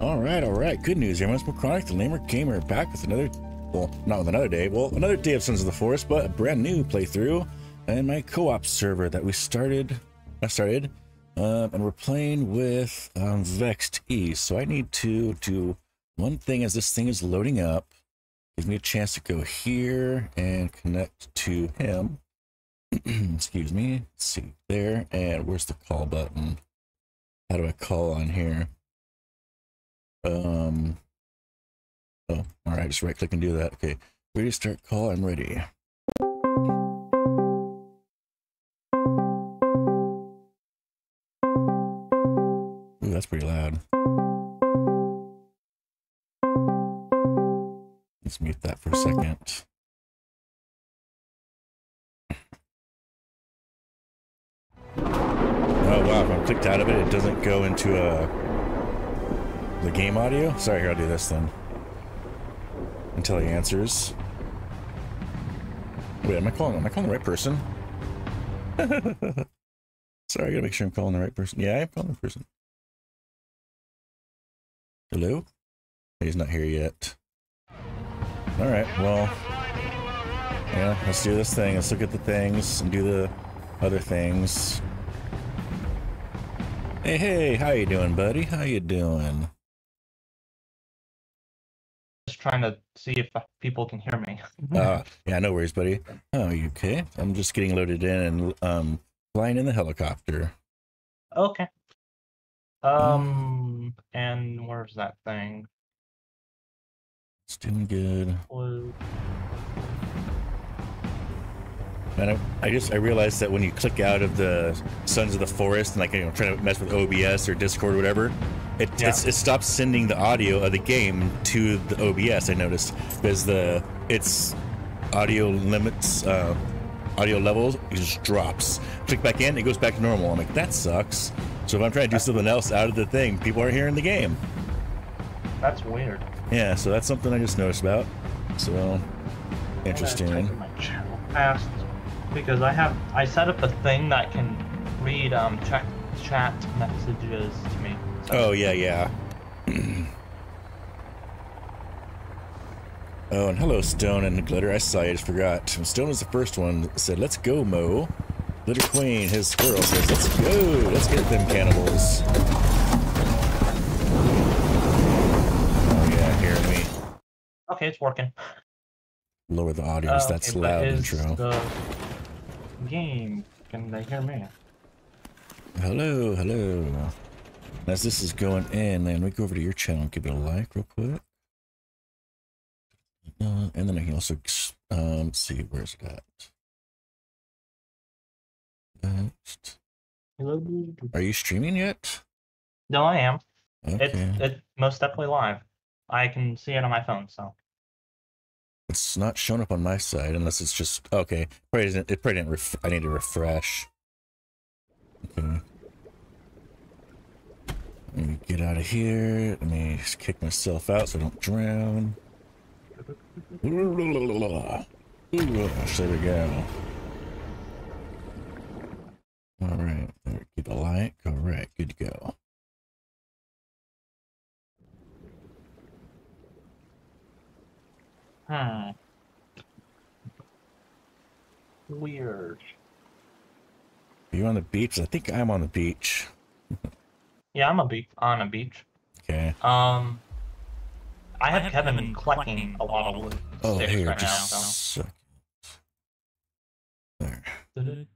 All right, all right. Good news. Everyone's Chronic, the Lamer Gamer, back with another, well, not with another day, well, another day of Sons of the Forest, but a brand new playthrough and my co-op server that we started, I started, um, and we're playing with um, Vexed E. So I need to do one thing as this thing is loading up. Gives me a chance to go here and connect to him. Excuse me. Let's see there. And where's the call button? How do I call on here? Um. Oh, all right. Just right click and do that. Okay. Ready to start call. I'm ready. Ooh, that's pretty loud. Let's mute that for a second. Oh wow, if I'm clicked out of it, it doesn't go into uh, the game audio? Sorry, here, I'll do this then. Until he answers. Wait, am I calling, am I calling the right person? Sorry, I gotta make sure I'm calling the right person. Yeah, I am calling the person. Hello? Oh, he's not here yet. Alright, well... Yeah, let's do this thing. Let's look at the things and do the other things. Hey, hey, how you doing, buddy? How you doing? Just trying to see if people can hear me. Uh, yeah, no worries, buddy. Oh, you okay? I'm just getting loaded in and um flying in the helicopter. okay. Um, and where's that thing? It's doing good. Blue. And I, I just I realized that when you click out of the Sons of the Forest and like you know trying to mess with OBS or Discord or whatever, it Yeah. it's, it stops sending the audio of the game to the OBS. I noticed because the its audio limits uh, audio levels it just drops. Click back in, it goes back to normal. I'm like that sucks. So if I'm trying to do something else out of the thing, people aren't hearing the game. That's weird. Yeah, so that's something I just noticed about. So interesting. I'm gonna interesting. in my channel fast because I have I set up a thing that can read um check chat messages to me. So- Oh yeah, yeah. oh, and hello, Stone and Glitter. I saw you. I just forgot. Stone was the first one that said, "Let's go, Mo." Glitter Queen, his squirrel says, "Let's go. Let's get them cannibals." Oh yeah, hear me. Okay, it's working. Lower the audience. Uh, That's okay, loud intro. The game. Can they hear me? Hello, hello. As this is going in, then we go over to your channel and give it a like real quick. Uh, and then I can also, um, see, where's it at? Next. Hello. Are you streaming yet? No, I am. Okay. It's it's most definitely live. I can see it on my phone. So It's not showing up on my side unless it's just okay. Probably didn't, it probably didn't. I need to refresh. Okay. Let me get out of here. Let me kick myself out so I don't drown. There we go. All right. Keep a like. All right, good to go. Hmm. Weird. Are you on the beach? I think I'm on the beach. Yeah, I'm a beach on a beach. Okay. Um, I have, Kelvin collecting a lot of wood Oh, sticks here, right now. just So. a second. There.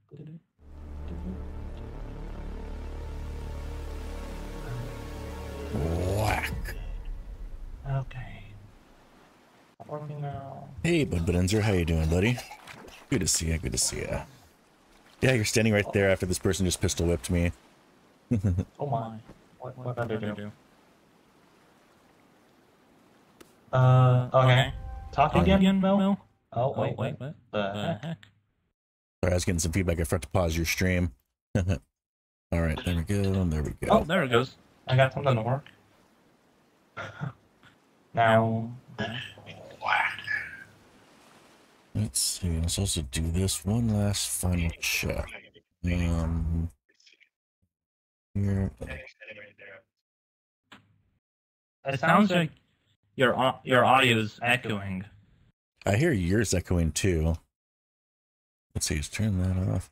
Whack. Okay. Working now. Hey, Bud Benzer, how you doing, buddy? Good to see you. Good to see you. Yeah, you're standing right there after this person just pistol whipped me. Oh my. What, what did I do? Uh, okay. Talk Uh, again, Mel? Oh, Oh, wait, wait, wait. what? The The heck? heck? Sorry, I was getting some feedback. I forgot to pause your stream. All right, there we go. There we go. Oh, there it goes. I got something to work. Now, Let's see. Let's also do this one last final check. Um, here. It sounds like your your audio is echoing. I hear yours echoing too. Let's see, let's turn that off.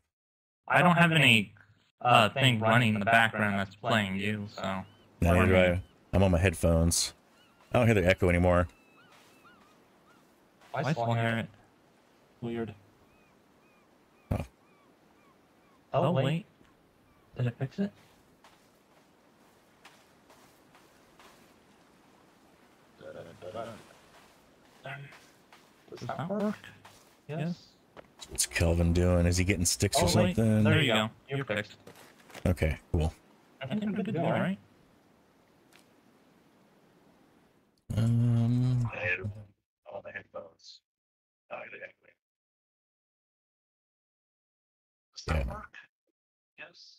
I don't have any uh thing running in the background that's playing you, so No, neither do. I. I'm on my headphones. I don't hear the echo anymore. I I still still hear hear it. it. Weird. Oh, Oh wait. wait, did it fix it? Does Does that that work? work? Yes. What's Kelvin doing? Is he getting sticks or Oh, wait. something? There you go. You're fixed. Okay, cool. I think I'm good to go, right? Um, all the headphones. Oh, exactly. Does that that work? Yes.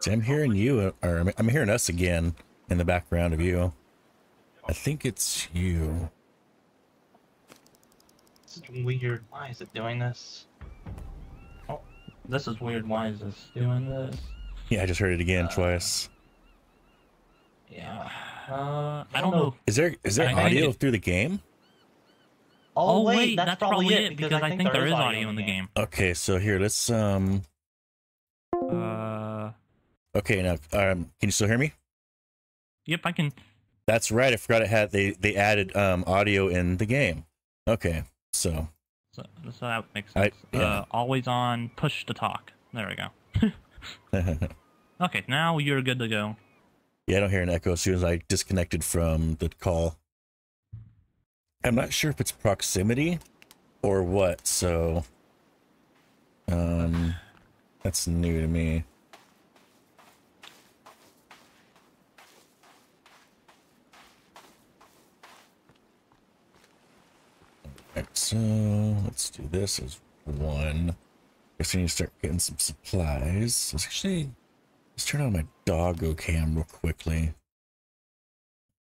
see, I'm hearing you, uh, or I'm, I'm hearing us again in the background of you. I think it's you. This is weird. Why is it doing this? Oh, This is weird. Why is this doing this? Yeah, I just heard it again Uh, twice. Yeah. Uh, I don't know. Is there is there I audio it- through the game? Oh wait, that's, probably it because I think there is audio in the game. Okay, so here let's um. Uh, Okay, now um, can you still hear me? yep, I can. That's right. I forgot it had they they added um audio in the game. Okay, so So, so that makes I- sense. yeah. Uh, always on, push to talk. There we go. Okay, now you're good to go. I don't hear an echo as soon as I disconnected from the call. I'm not sure if it's proximity or what. So, um, that's new to me. Alright, so let's do this as one. I guess I need to start getting some supplies. Let's actually let's turn on my doggo cam real quickly.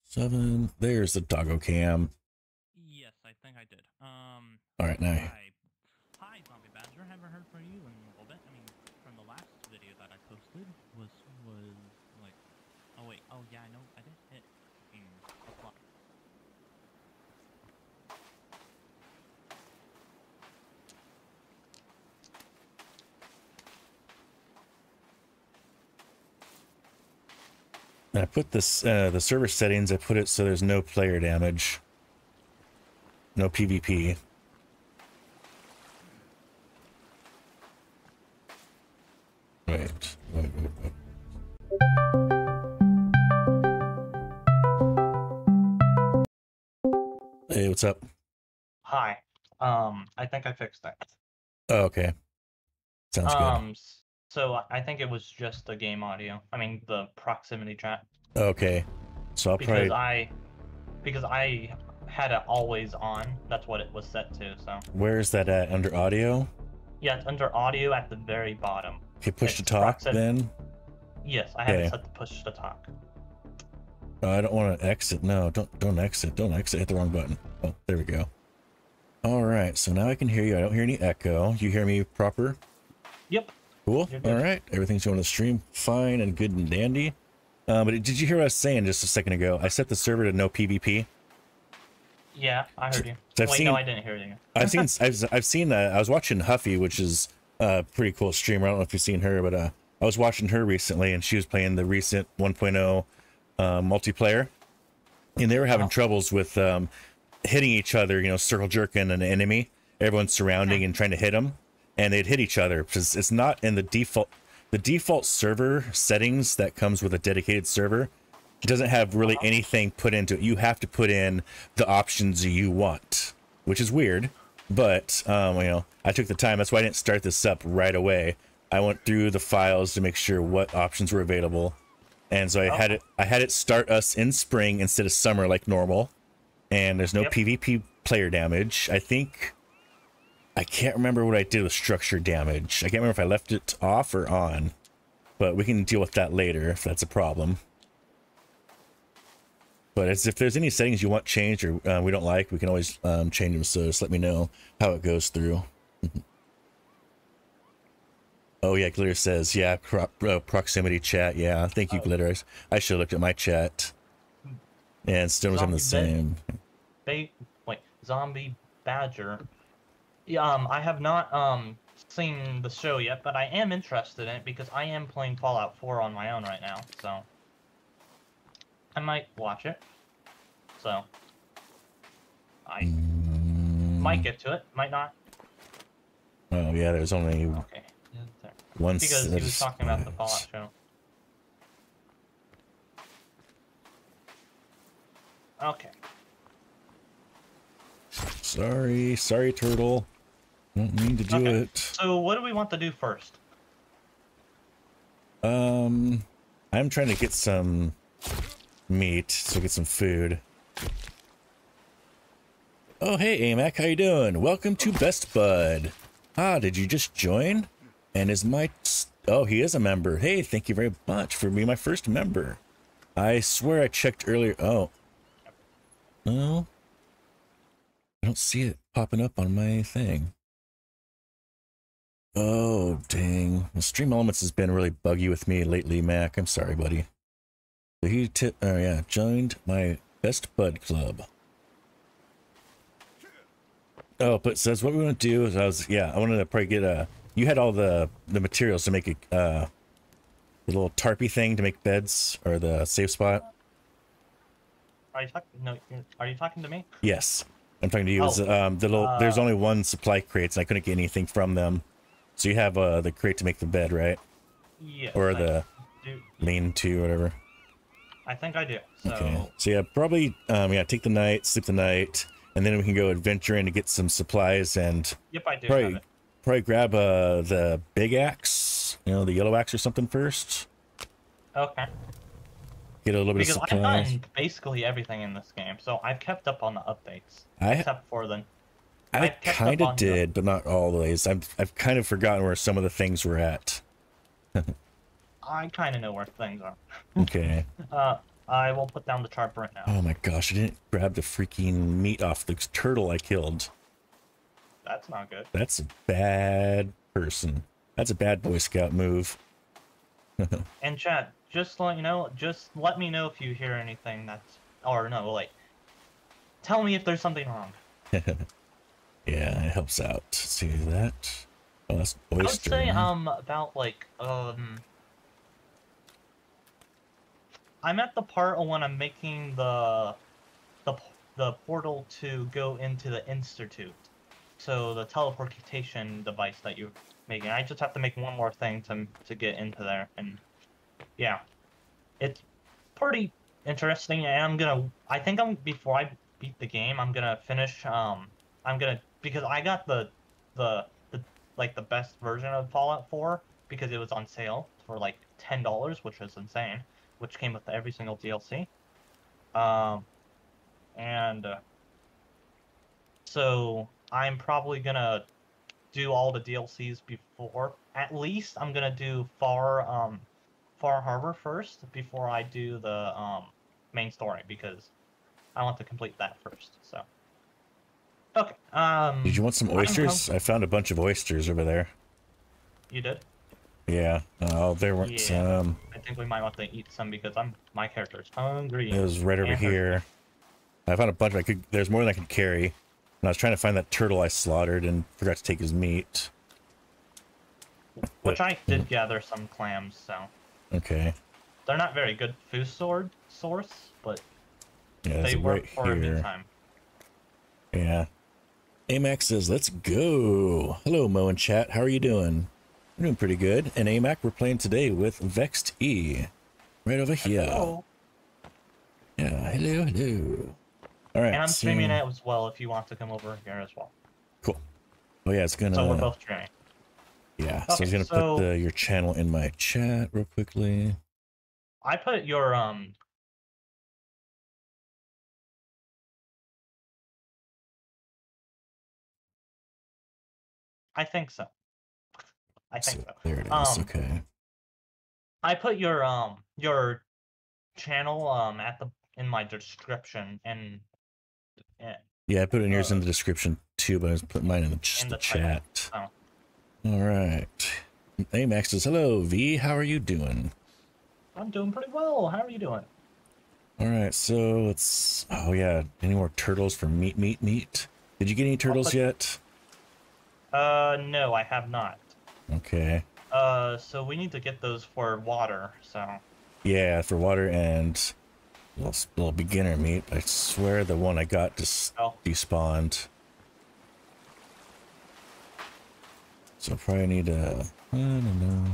Seven. There's the doggo cam. Yes, I think I did. Um, All right, now hi, hi, Zombie Badger. Haven't heard from you in a little bit. I mean, from the last video that I posted was was like, oh wait, oh yeah, I know, I didn't hit. fucking apply. And I put this uh, the server settings. I put it so there's no player damage, no PvP. Wait, wait, wait, wait. Hey, what's up? Hi. Um, I think I fixed that. Oh, okay. Sounds Um, s- so I think it was just the game audio. I mean, the proximity chat. good. Okay. So I'll Because probably. I, because I had it always on. That's what it was set to. So Where's that at? Under audio? yeah, it's under audio at the very bottom. Okay, push to talk then. Yes, I have Okay. it set to push to talk. Oh, I don't want to exit. No, don't don't exit. Don't exit. Hit the wrong button. Oh, there we go. All right, so now I can hear you. I don't hear any echo. You hear me proper? Yep. Cool. All right, everything's going to stream fine and good and dandy. Uh, but did you hear what I was saying just a second ago? I set the server to no PvP. Yeah, I heard you. So I've Wait, seen- no, I didn't hear you. I've seen I've I've seen that. I was watching Huffy, which is a pretty cool streamer. I don't know if you've seen her, but uh, I was watching her recently, and she was playing the recent 1.0 uh, multiplayer, and they were having Oh. troubles with um, hitting each other. You know, circle jerking an enemy, everyone surrounding and trying to hit them, and they'd hit each other because it's not in the default the default server settings that comes with a dedicated server. It doesn't have really anything put into it. You have to put in the options you want, which is weird. But um, you know, I took the time. That's why I didn't start this up right away. I went through the files to make sure what options were available, and so I had it. I had it start us in spring instead of summer like normal. And there's no Yep. PvP player damage. I think I can't remember what I did with structure damage. I can't remember if I left it off or on, but we can deal with that later if that's a problem. But as if there's any settings you want changed or uh, we don't like, we can always um, change them. So just let me know how it goes through. oh yeah, Glitter says yeah, pro- uh, proximity chat. Yeah, thank you, Glitter. I should have looked at my chat. and still was on the same. They wait, Zombie Badger. Yeah, um, I have not um seen the show yet, but I am interested in it because I am playing Fallout 4 on my own right now, so I might watch it. So I might get to it, might not. Oh yeah, there's only Okay. There. one. Because he was talking about the. Fallout show. Okay. Sorry, sorry, turtle. Don't mean to do Okay. it. So what do we want to do first? Um, I'm trying to get some meat, so get some food. Oh, hey, Amac, how you doing? Welcome to Best Bud. Ah, did you just join? And is my... Oh, he is a member. Hey, thank you very much for being my first member. I swear I checked earlier. Oh. No. I don't see it popping up on my thing. Oh, dang. The Stream Elements has been really buggy with me lately, Mac. I'm sorry, buddy. So he t- oh yeah, joined my Best Bud Club. Oh, but says what we want to do is I was yeah, I wanted to probably get a you had all the the materials to make a uh the little tarpy thing to make beds or the safe spot. Are you talking? No, you're- you talking to me? Yes. I'm talking to you. Oh, um, the little, there's uh, only one supply crates and I couldn't get anything from them. So you have uh the crate to make the bed, right? Yes. Or the do. lean to whatever. I think I do. So Okay. So yeah, probably um yeah, take the night, sleep the night, and then we can go adventure in to get some supplies and yep, I do probably probably grab uh the big axe, you know, the yellow axe or something first. Okay. Get a little bit Because of I've supplies. gotten basically everything in this game, so I've kept up on the updates. I except for the I I've kept up kind of did, but not always. I've I've kind of forgotten where some of the things were at. I kind of know where things are. Okay. Uh, I will put down the chart right now. oh my gosh, I didn't grab the freaking meat off the turtle I killed. That's not good. That's a bad person. That's a bad Boy Scout move. And chat, just let you know, just let me know if you hear anything that's, or no, like, tell me if there's something wrong. Yeah, it helps out. See that? Oh, that's I would oyster. say um about like um. I'm at the part when I'm making the, the the portal to go into the institute, so the teleportation device that you're making. I just have to make one more thing to to get into there, and yeah, it's pretty interesting. And I'm gonna, I think I'm before I beat the game, I'm gonna finish. Um, I'm gonna because I got the the the like the best version of Fallout 4 because it was on sale for like ten dollars, which was insane, which came with every single DLC. Um, and uh, so I'm probably gonna do all the DLCs before. At least I'm gonna do Far um Far Harbor first before I do the um main story because I want to complete that first. So. Okay. Um. Did you want some oysters? I found a bunch of oysters over there. You did? Yeah. Oh, there weren't Yeah. some. I think we might want to eat some because I'm my character's hungry. It was right over And here. I found a bunch. I could. There's more than I could carry. And I was trying to find that turtle I slaughtered and forgot to take his meat. Which I did gather some clams, so Okay. they're not very good food sword source, but Yeah, they work right for a good time. Yeah. Amac says, let's go. Hello, Mo and chat. How are you doing? I'm doing pretty good. And Amac, we're playing today with Vexed E. Right over here. Oh, Yeah, hello, hello. All right. and I'm so- streaming it as well if you want to come over here as well. Cool. Oh, yeah, it's gonna. So we're both streaming. Yeah, so I'm gonna so- put the, your channel in my chat real quickly. I put your um. I think so. I think so. There it is. Um, okay. I put your um your channel um at the in my description and and Yeah, I put it in yours in uh, the description too, but I was putting mine in the, in the, the chat. Oh. All right. Amac says, hello, V. How are you doing? I'm doing pretty well. How are you doing? All right, so it's oh yeah, any more turtles for meat, meat, meat? Did you get any turtles put- yet? Uh, no, I have not. Okay, Uh, so we need to get those for water. So yeah, for water and little, little beginner meat. I swear the one I got just Oh. despawned. So probably need to I don't know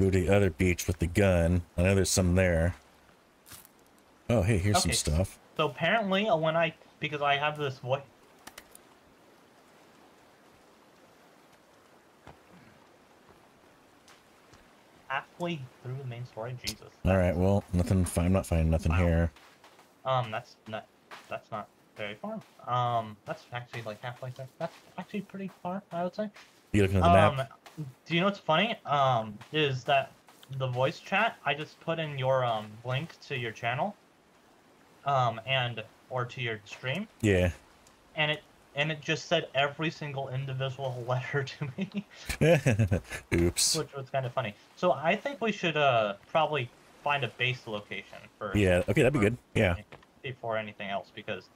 go to the other beach with the gun. I know there's some there. Oh hey, here's some Okay. stuff. so apparently uh, when I because I have this voice. Halfway through the main story, Jesus. All right, well nothing. I'm not finding nothing Wow. here. Um, that's not that's not very far. Um, that's actually like halfway there. That's actually pretty far, I would say. You looking at the Um, map? do you know what's funny? Um, is that the voice chat? I just put in your um link to your channel, um, and or to your stream, Yeah. and it and it just said every single individual letter to me, Oops. which was kind of funny. So I think we should uh probably find a base location first. Yeah. Okay, that'd be good. Yeah. Before anything else, because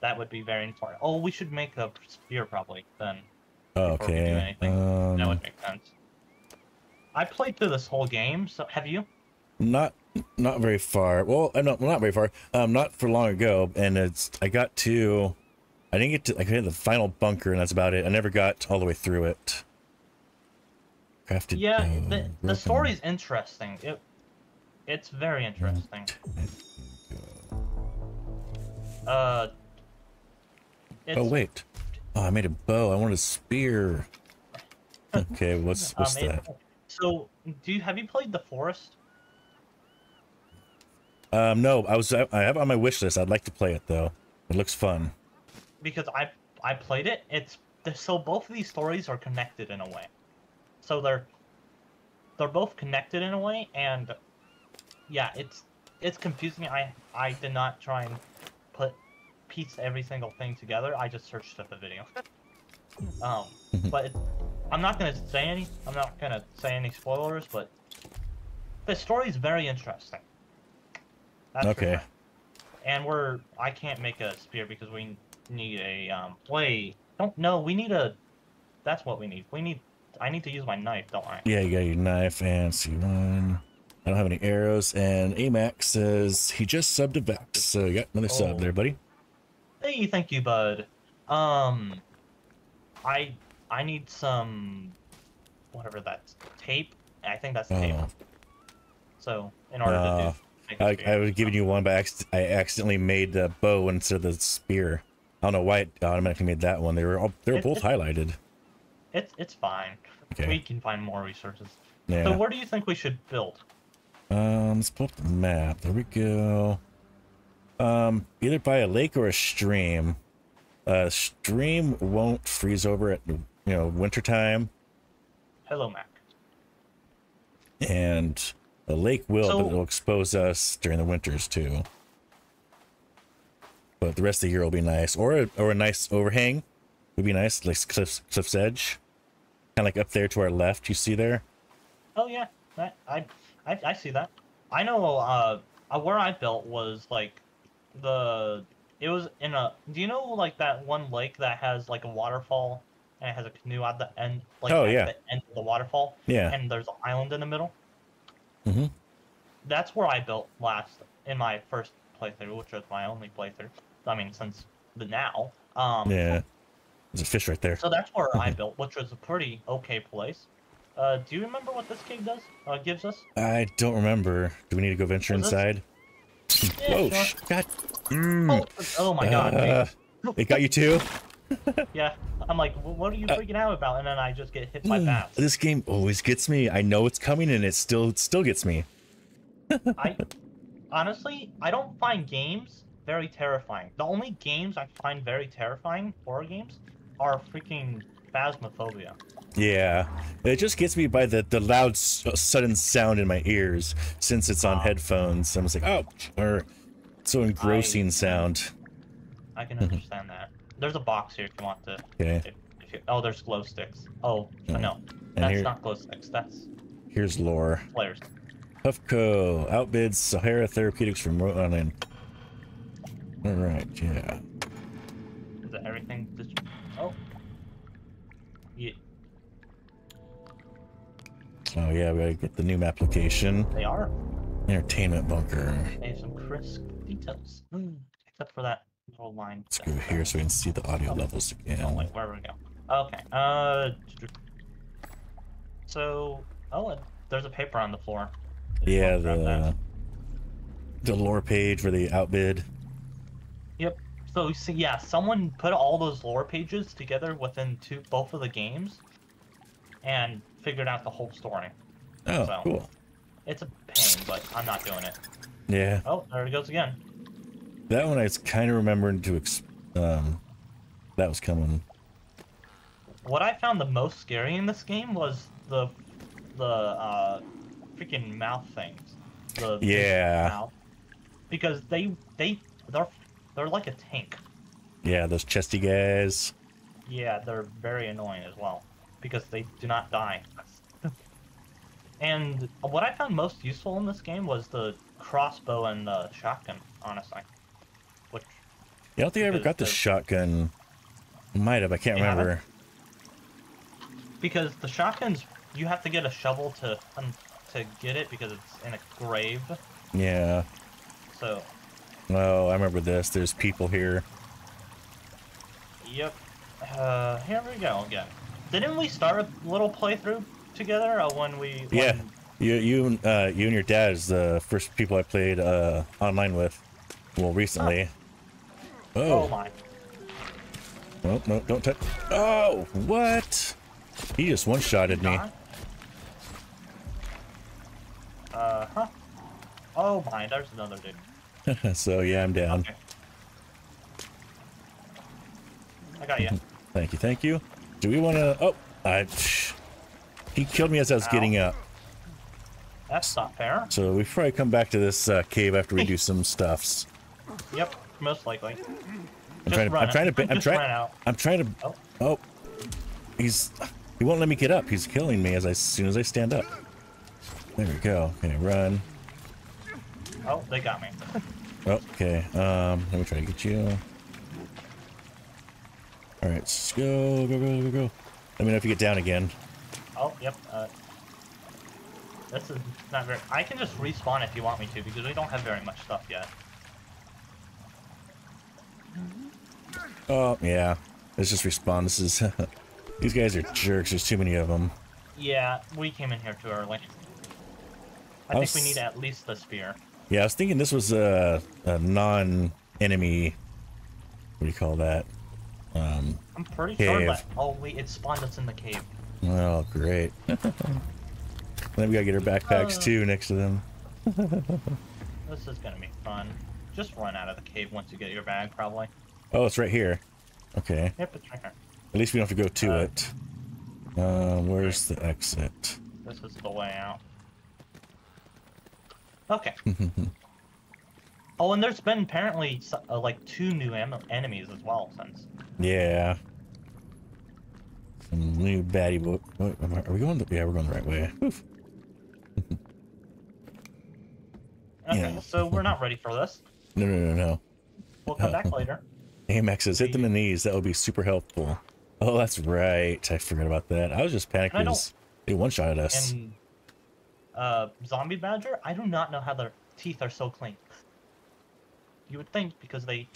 that would be very important. Oh, we should make a spear probably then. before we do Okay. anything. that Um, would make sense. I played through this whole game. So have you? not not very far. Well, I'm not well, not very far. Um, not for long ago, and it's I got to. I didn't get to. I hit the final bunker, and that's about it. I never got all the way through it. Crafted. Yeah, the the story's interesting. It it's very interesting. Uh. It's, Oh wait. Oh, I made a bow. I want a spear. Okay, what's what's um, that? So, do you have you played the forest? Um, no, I was I I have on my wish list. I'd like to play it though. It looks fun. Because I I played it. It's so both of these stories are connected in a way. So they're they're both connected in a way, and yeah, it's it's confusing. I I did not try and put piece every single thing together. I just searched up the video. um, but it, I'm not gonna say any. I'm not gonna say any spoilers, but the story is very interesting. That's Okay. sure. And we're I can't make a spear because we need a um. Wait, don't no. We need a. That's what we need. We need. I need to use my knife, don't I? Yeah, you got your knife and C1. I don't have any arrows. And Amax says he just subbed to Vex. So you got another sub Oh. there, buddy. Hey, thank you, bud. Um, I I need some whatever that's tape. I think that's tape. Oh. So in order Uh, to do, a I. I was giving you one, but I, I accidentally made the bow instead of the spear. I don't know why it automatically made that one. They were all they were both highlighted. It's it's fine. Okay. We can find more resources. Yeah. So where do you think we should build? Um, let's pull up the map. There we go. Um, either by a lake or a stream. Uh, stream won't freeze over at you know wintertime, Hello, Mac. and a lake will, So- but it'll expose us during the winters too. But the rest of the year will be nice, or a, or a nice overhang would be nice, like cliff's cliff's edge, kind of like up there to our left. You see there? Oh yeah, I, I I see that. I know. Uh, uh, where I built was like the. It was in a. Do you know like that one lake that has like a waterfall and it has a canoe at the end, like Oh, at yeah. the end of the waterfall, Yeah. and there's an island in the middle. Mhm. That's where I built last in my first playthrough, which was my only playthrough. I mean, since the now. Um, Yeah. There's a fish right there. So that's where I built, which was a pretty okay place. Uh, do you remember what this cave does? Uh, gives us? I don't remember. Do we need to go venture inside? Yeah, Whoa! sure. God. Mm. Oh, oh my god. Uh, it got you too. Yeah. I'm like, what are you Uh, freaking out about? And then I just get hit by bats. This game always gets me. I know it's coming, and it still it still gets me. I honestly, I don't find games very terrifying. The only games I find very terrifying, horror games, are freaking Phasmophobia. Yeah, it just gets me by the the loud s- sudden sound in my ears since it's on Ah. headphones. I'm just like, oh, or so engrossing sound. I can understand that. There's a box here if you want to. Okay, If, if you, oh, there's glow sticks. Oh, Oh. no, and that's here not glow sticks. That's here's lore. Players. Puffton outbids Sahara Therapeutics from Rhode Island. All right, yeah. Is it everything? Just... Oh. Yeah, Oh yeah, we gotta get the new application. they are. Entertainment bunker. They have some crisp details. Mm, Except for that little line. Let's go here so we can see the audio levels Oh, wait, where we go? Okay. Uh. So, oh, there's a paper on the floor. Yeah, that. the the lore page where they outbid. Yep. So see, yeah, someone put all those lore pages together within two, both of the games, and figured out the whole story. Oh, So- cool. It's a pain, but I'm not doing it. Yeah, Oh, there it goes again. that one I was kind of remembering to ex- um, that was coming. What I found the most scary in this game was the the uh, freaking mouth things. The Yeah. Mouth. Because they they they're they're like a tank. Yeah, those chesty guys. Yeah, they're very annoying as well because they do not die. and what I found most useful in this game was the crossbow and the shotgun, honestly. Which Yeah, I don't think I ever got the shotgun. Might have, I can't haven't? remember. because the shotguns you have to get a shovel to um, to get it because it's in a grave. Yeah. So Oh, I remember this. There's people here. Yep. Uh, here we go again. Didn't we start a little playthrough together uh, when we? Yeah. You, you, and, uh, you and your dad is the first people I played uh, online with. Well, recently. Oh Oh, my. no, no, don't touch. Oh, what? He just one-shotted me. Uh huh. Oh my, there's another dude. so yeah, I'm down. Okay. I got you. Thank you, thank you. Do we want to? Oh, I. He killed me as I was Ow. getting up. That's not fair. So we probably come back to this uh, cave after we do some stuffs. Yep, most likely. I'm trying to. I'm trying to. I'm trying. out. I'm trying to. Oh. Oh, he's. He won't let me get up. He's killing me as I, as soon as I stand up. There we go. Okay, run. Oh, they got me. Okay. Um, let me try to get you. All right, let's go, go, go, go, go. Let me know if you get down again. Oh, yep. Uh, this is not very. I can just respawn if you want me to because we don't have very much stuff yet. Oh, yeah. Let's just respawn. This is. These guys are jerks. There's too many of them. Yeah, we came in here too early. I I'll think we need at least a spear. Yeah, I was thinking this was a, a non-enemy. What do you call that? Um. I'm pretty sure Cave. that. Oh wait, it spawned us in the cave. Oh, great. then we gotta get our backpacks Uh. too next to them. This is gonna be fun. Just run out of the cave once you get your bag, probably. Oh, it's right here. Okay. Yep, it's right here. At least we don't have to go to Uh, it. Uh, where's the exit? This is the way out. Okay. oh, and there's been apparently uh, like two new enemies as well since. Yeah. Some new baddie book. What, am I- are we going? The, yeah, we're going the right way. Okay, Yeah. so we're not ready for this. No, no, no, no. We'll come back later. Amex says hit them in the knees. That would be super helpful. Oh, that's right. I forgot about that. I was just panicked And because they one shot at us. And uh, zombie badger, I do not know how their teeth are so clean. You would think because they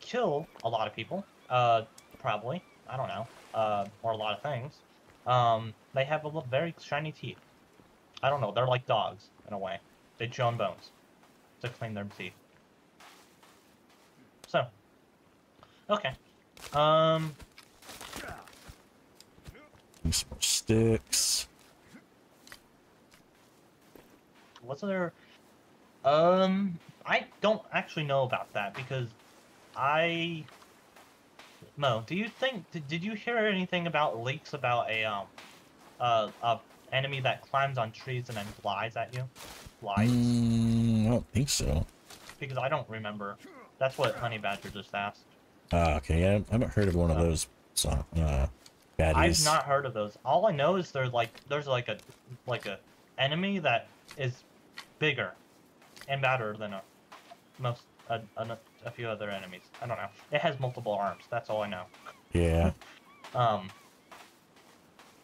kill a lot of people, uh, probably. I don't know, uh, or a lot of things. Um, they have a very shiny teeth. I don't know. They're like dogs in a way. They chew on bones to clean their teeth. So, okay. Um, Some sticks. What's there? Um, I don't actually know about that because I. Mo, do you think? Did, did you hear anything about leaks about a um, uh, a enemy that climbs on trees and then flies at you? Flies? Mm, I don't think so. Because I don't remember. That's what Honey Badger just asked. Ah, okay. I haven't heard of one of Oh. those. So, uh, baddies. I've not heard of those. All I know is there's like there's like a like a enemy that is bigger and badder than a, most a, a, a few other enemies. I don't know. It has multiple arms. That's all I know. Yeah. Um,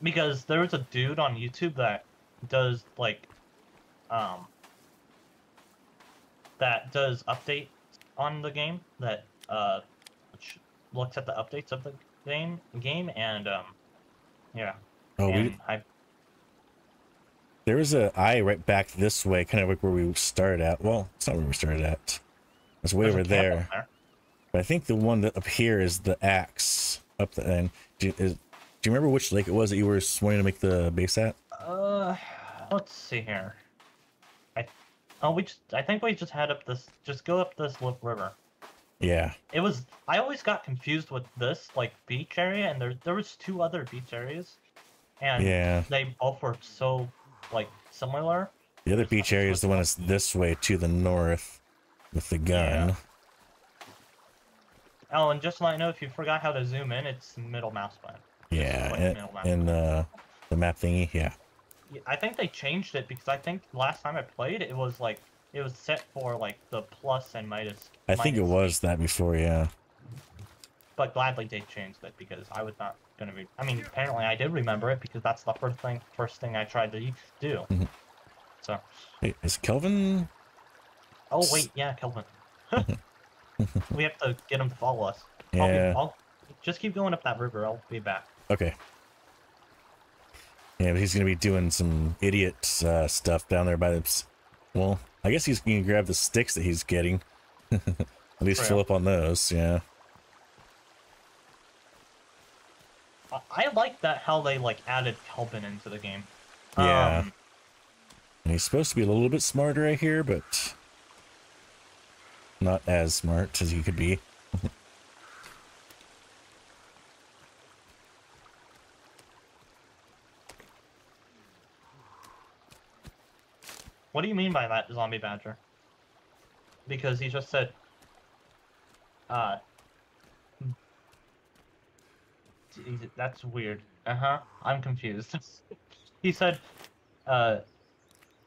because there was a dude on YouTube that does like, um, that does updates on the game that uh looks at the updates of the game game and um yeah Oh, we, and I there was a eye right back this way, kind of like where we started at. Well, it's not where we started at. It's way there's over there. there. But I think the one that up here is the axe up the end. Do you, is, do you remember which lake it was that you were wanting to make the base at? Uh, let's see here. I oh we just I think we just had up this just go up this river. Yeah. It was I always got confused with this like beach area and there there was two other beach areas, and Yeah. they both were so like similar. The other beach area is the one that's this way to the north with the gun. Yeah. Oh, and just to let you know, if you forgot how to zoom in, it's middle mouse button. Yeah. And, and uh, the map thingy. Yeah. Yeah, I think they changed it because I think last time I played, it was like it was set for like the plus and minus. I think it was that before. Yeah. But gladly they changed it because I was not gonna be. I mean, apparently I did remember it because that's the first thing first thing I tried to do. Mhm. So, Hey, is Kelvin? oh wait, yeah, Kelvin. we have to get him to follow us. I'll, be, Yeah. I'll just keep going up that river. I'll be back. Okay. Yeah, but he's gonna be doing some idiot uh, stuff down there by the. Well, I guess he's gonna grab the sticks that he's getting. At least fill up on those. Yeah. I, I like that how they like added Kelvin into the game. Yeah. Um, And he's supposed to be a little bit smarter, I hear, but not as smart as he could be. What do you mean by that, zombie badger? Because he just said, uh, he's- that's weird. Uh huh. I'm confused. he said, uh,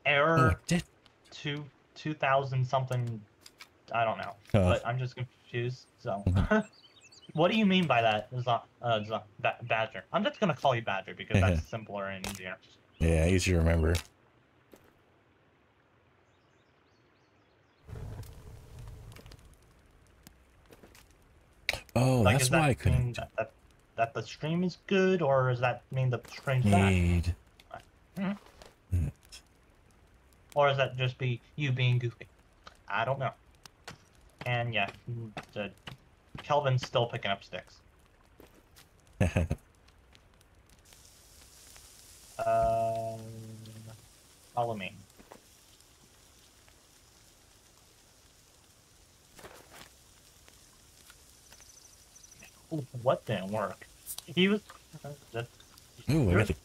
error did- two two thousand something. I don't know, Oh. but I'm just confused. So, what do you mean by that, zo- uh, zo- ba- badger? I'm just gonna call you badger because that's simpler and easier. Yeah, easy to remember. Oh, Like, that's why that I couldn't That, that, that the stream is good, or does that mean the stream's bad? need. Or does that just be you being goofy? I don't know. And yeah, mm, the, Kelvin's still picking up sticks. Um, follow me. What didn't work? He was. That's Ooh, I got the,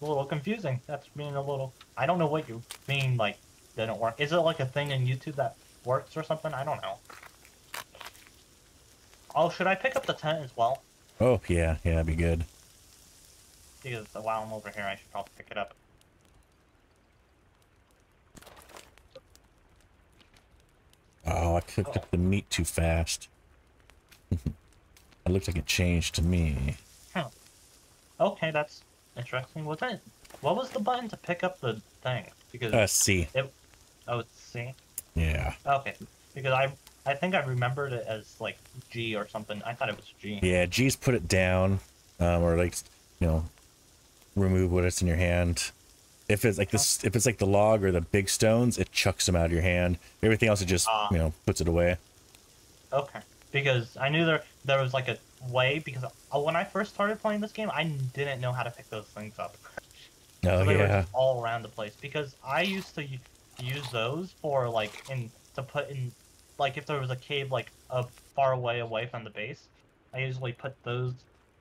a little confusing. That's being a little. I don't know what you mean. Like, didn't work. Is it like a thing in YouTube that works or something? I don't know. Oh, should I pick up the tent as well? oh yeah, yeah, that'd be good. Because while I'm over here, I should probably pick it up. Oh, I cooked up the meat too fast. it looked like it changed to me. Okay, that's interesting. Was that? What was the button to pick up the thing? Because Uh, C. oh, it's C. Yeah, Okay, because I I think I remembered it as like G or something. I thought it was G. yeah. G's put it down, um, or like, you know, remove what's in your hand. If it's like this, if it's like the log or the big stones, it chucks them out of your hand. Everything else, it just Ah. you know puts it away. Okay, because I knew there there was like a way because uh, when I first started playing this game, I didn't know how to pick those things up. Oh So they were yeah, just all around the place because I used to use those for like in to put in like if there was a cave like a far away away from the base, I usually put those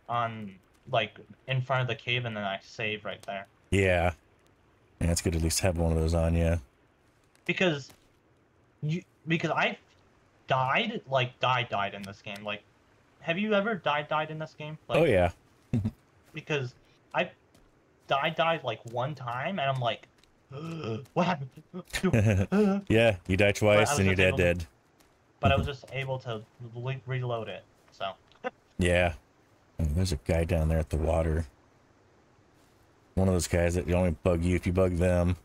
on like in front of the cave and then I save right there yeah. Yeah, it's good to at least have one of those on you. because you because I died like died died in this game like have you ever died died in this game oh, like oh yeah, because I died died like one time and I'm like what happened? yeah, you die twice and you're dead to- dead. but I was just able to le- reload it. So Yeah. Oh, there's a guy down there at the water. One of those guys that only bug you if you bug them.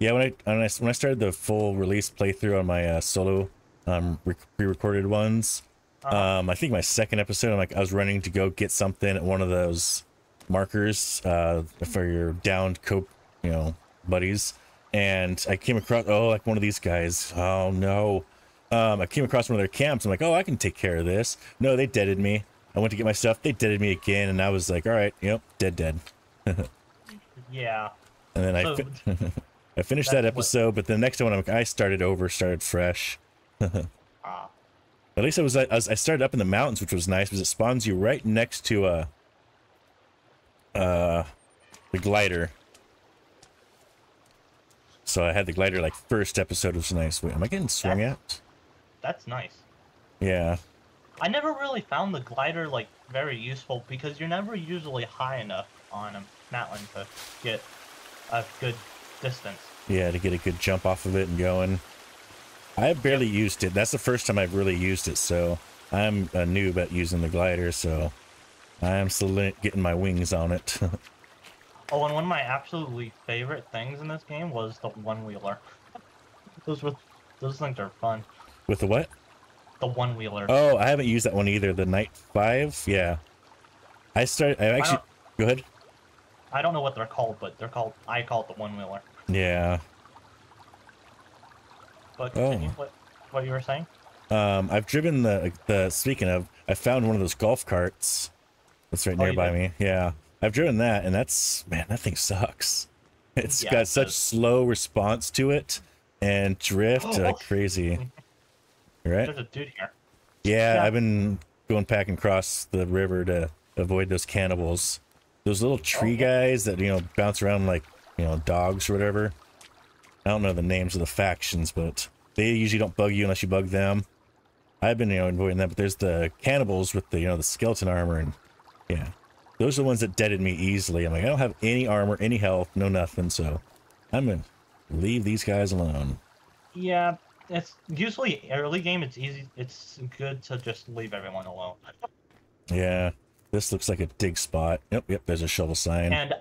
Yeah, when I when I, when I started the full release playthrough on my uh, solo um, pre-recorded ones, uh, um, I think my second episode, I'm like I was running to go get something at one of those markers uh, for your downed co-op, you know, buddies, and I came across oh like one of these guys. Oh no, um, I came across one of their camps. I'm like, oh, I can take care of this. No, they deaded me. I went to get my stuff. They deaded me again, and I was like, all right, yep, dead, dead. yeah. And then I, So- fi- I finished that That's what- episode, but the next one I'm, I started over, started fresh. Ah. At least I was, I was I started up in the mountains, which was nice because it spawns you right next to uh uh the glider. So I had the glider like first episode was nice. Wait, am I getting swung at? That's nice. Yeah. I never really found the glider like very useful because you're never usually high enough on a mountain to get a good distance. Yeah, to get a good jump off of it and going. I have barely used it. That's the first time I've really used it, so I'm a noob at using the glider, so I'm still getting my wings on it. Oh, and one of my absolutely favorite things in this game was the one wheeler. those were those things are fun. With the what? The one wheeler. Oh, I haven't used that one either. The Knight V? Yeah. I started, I actually, don't- go ahead. I don't know what they're called, but they're called. I call it the one wheeler. Yeah. But Oh. what what you were saying. Um, I've driven the, the, speaking of, I found one of those golf carts. That's right Oh, nearby me. Yeah. I've driven that, and that's, man, that thing sucks. It's Yeah, got it such does. slow response to it and drift Oh. like crazy. Right? There's a dude here. Yeah, Yeah. I've been going back and across the river to avoid those cannibals. Those little tree Oh, yeah. guys that, you know, bounce around like, you know, dogs or whatever. I don't know the names of the factions, but they usually don't bug you unless you bug them. I've been, you know, avoiding that, but there's the cannibals with the, you know, the skeleton armor and yeah. Those are the ones that deaded me easily. I'm like, I don't have any armor, any health, no nothing, so I'm gonna leave these guys alone. Yeah, it's usually early game. It's easy. It's good to just leave everyone alone. Yeah. This looks like a dig spot. Yep, yep, there's a shovel sign. And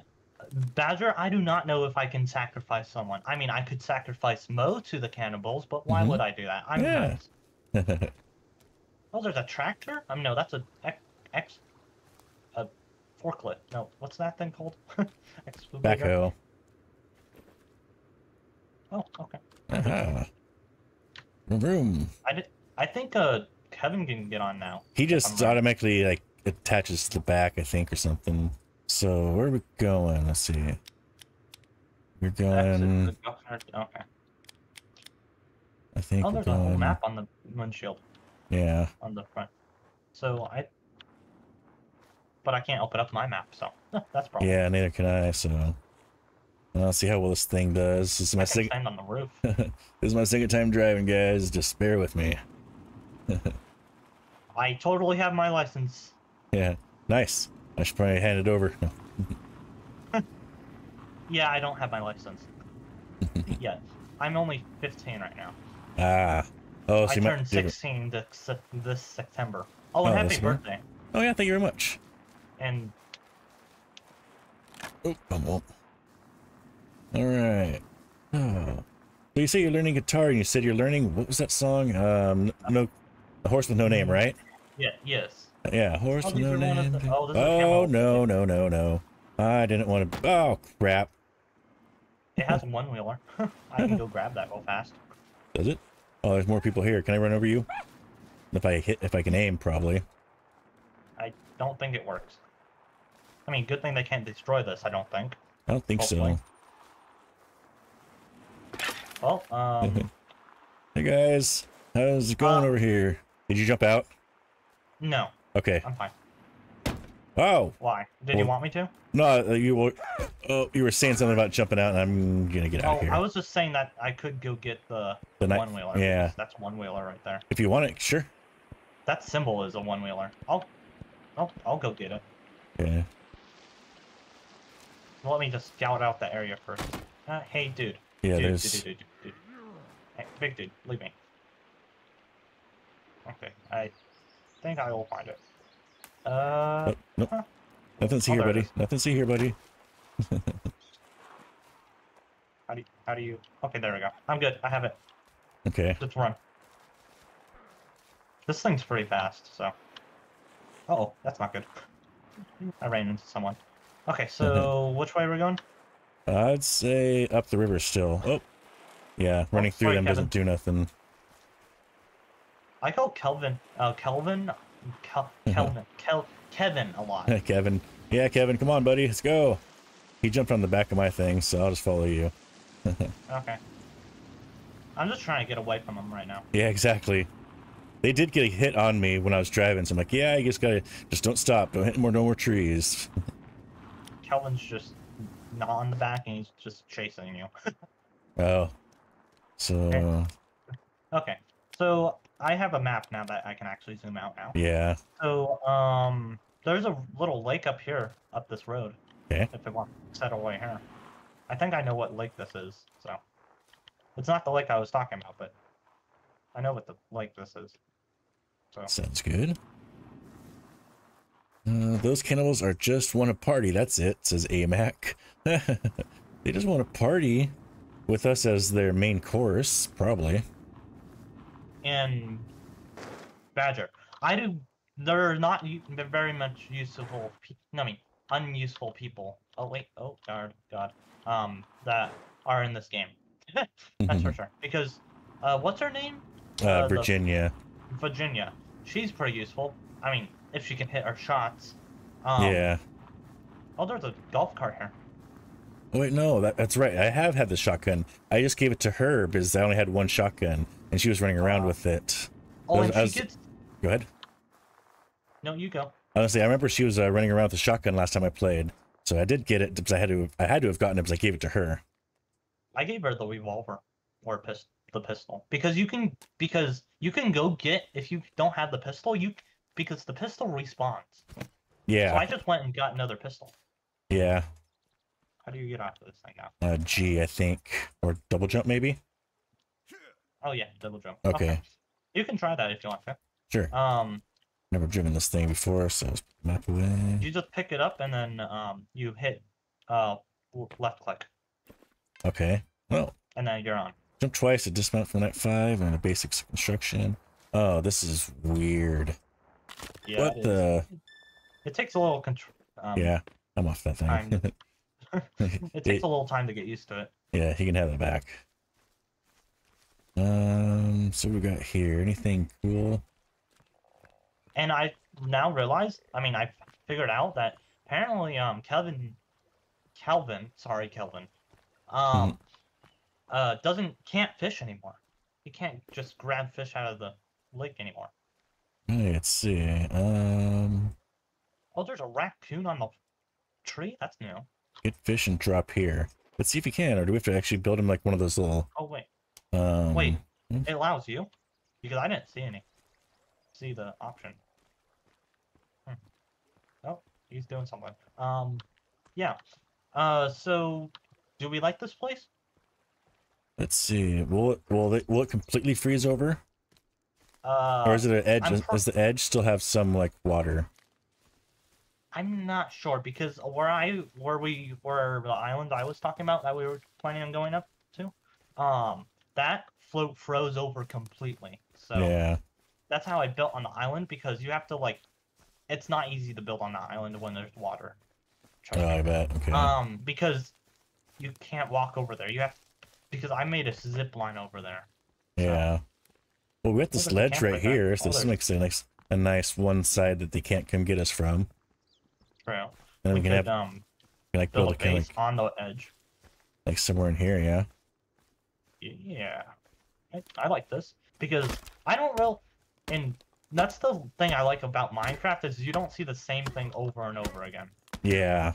Badger, I do not know if I can sacrifice someone. I mean, I could sacrifice Mo to the cannibals, but why Mhm. would I do that? I'm Yeah. Oh, there's a tractor? I mean, no, that's a X, X a forklift. No, what's that thing called? Backhoe. Oh, okay. Vroom, vroom. I did. I think uh Kevin can get on now. He just automatically like attaches to the back, I think, or something. So where are we going? Let's see. We're going. Okay. I think Oh, there's a whole map on the windshield Yeah. on the front. So I. But I can't open up my map, so that's problem. Yeah. Neither can I. So. I'll see how well this thing does. This is my second. stand on the roof. this is my second time driving, guys. Just bear with me. I totally have my license. Yeah. Nice. I should probably hand it over. Yeah, I don't have my license yet. I'm only 15 right now. Ah. Oh, so I you turned you have a- 16 this, this September. Oh, Oh, and happy this year? birthday! Oh yeah. Thank you very much. And Oh, oh, well. All right. Oh. So you say you're learning guitar, and you said you're learning what was that song? Um, no, the horse with no name, right? yeah, yes. Yeah, horse Oh, with no are one of name. the- oh, this is a oh no, no, no, no! I didn't want to. Oh crap! It has one wheeler. I can go grab that real fast. Does it? Oh, there's more people here. Can I run over you? If I hit, if I can aim, probably. I don't think it works. I mean, good thing they can't destroy this. I don't think. I don't think Hopefully. so. Well, um, Hey guys, how's it going Uh, over here? Did you jump out? no, Okay. I'm fine. Oh Why? Did you want me to? no, uh, you were. Oh, you were saying something about jumping out, and I'm gonna get out Oh, of here. Oh, I was just saying that I could go get the, The one wheeler. yeah. That's one wheeler right there. If you want it, sure. That symbol is a one wheeler. I'll, I'll, I'll go get it. Yeah. let me just scout out the area first. Uh, hey, dude. Yeah, dude, there's. Dude, dude, dude, dude. Hey, big dude, leave me. Okay, I think I will find it. Uh, Oh, nope. huh. Nothing see Oh, here, buddy. Nothing see here, buddy. how do you, how do you? Okay, there we go. I'm good. I have it. Okay. Let's run. This thing's pretty fast, so. Uh oh, that's not good. I ran into someone. Okay, so which way are we going? I'd say up the river still. Oh, yeah. Running through sorry, them doesn't do nothing. I call Kelvin, uh, Kelvin, Kel, Kelvin, Kel, Kevin a lot. Kevin. Yeah, Kevin, come on, buddy. Let's go. He jumped on the back of my thing, so I'll just follow you. Okay. I'm just trying to get away from him right now. Yeah, exactly. They did get a hit on me when I was driving, so I'm like, yeah, you just gotta, just don't stop. Don't hit more, no more trees. Kelvin's just not on the back and he's just chasing you. Oh. So, okay, so I have a map now that I can actually zoom out now. yeah. So, um, there's a little lake up here, up this road. Okay. If it wants to settle away here. I think I know what lake this is, so. It's not the lake I was talking about, but I know what the lake this is. So, Sounds good. Uh, those cannibals are just want to party. That's it, says AMAC. they just want to party with us as their main course, probably. And Badger. I do. They're not they're very much useful. I mean unuseful people. Oh wait. Oh God. God. Um, that are in this game. That's for sure. Because, uh, what's her name? Uh, Uh, the- Virginia. Virginia. She's pretty useful. I mean, if she can hit her shots. Um, yeah. Oh, there's a golf cart here. Wait, no, that, that's right. I have had the shotgun. I just gave it to her because I only had one shotgun, and she was running around Ah. with it. Oh, Those- and she was- gets. Go ahead. No, you go. Honestly, I remember she was uh, running around with the shotgun last time I played, so I did get it because I had to. I had to have gotten it because I gave it to her. I gave her the revolver or pist- the pistol because you can because you can go get if you don't have the pistol you because the pistol respawns. Yeah, So I just went and got another pistol. yeah. How do you get off of this thing now? Uh, G, I think, or double jump maybe. Oh yeah, double jump. Okay. You can try that if you want to. Sure. Um, Never driven this thing before, so let's map away. you just pick it up and then um you hit uh left click Okay. Well, and then you're on. jump twice to dismount from that five and a basic construction. Oh, this is weird. Yeah. what it is. the? It takes a little control. Um, Yeah, I'm off that thing. It takes a little time to get used to it. Yeah, he can have it back. Um, so we got here. Anything cool? and I now realize, I mean, I figured out that apparently, um, Kelvin, Calvin, sorry, Kelvin, um, uh, doesn't can't fish anymore. He can't just grab fish out of the lake anymore. Let's see. Um, Oh, there's a raccoon on the tree. That's new. get fish and drop here. Let's see if you can, or do we have to actually build him like one of those little? Oh wait, Um, wait, hmm? it allows you because I didn't see any. See the option. Hmm. Oh, he's doing something. Um, yeah. Uh, so do we like this place? Let's see. Will it will it will it completely freeze over, Uh, or is it an edge? Does the edge still have some like water? I'm not sure because where I where we where the island I was talking about that we were planning on going up to, um, that float froze over completely. So Yeah. that's how I built on the island because you have to like, it's not easy to build on the island when there's water. Oh. I bet. Okay. Um, because you can't walk over there. You have because I made a zip line over there. yeah. Well, we got this there's ledge right here, so Oh, this makes a nice a nice one side that they can't come get us from. True. And we we can could have um like build build a a base like, on the edge. like somewhere in here. Yeah. Yeah, I, I like this because I don't real, and that's the thing I like about Minecraft is you don't see the same thing over and over again. Yeah.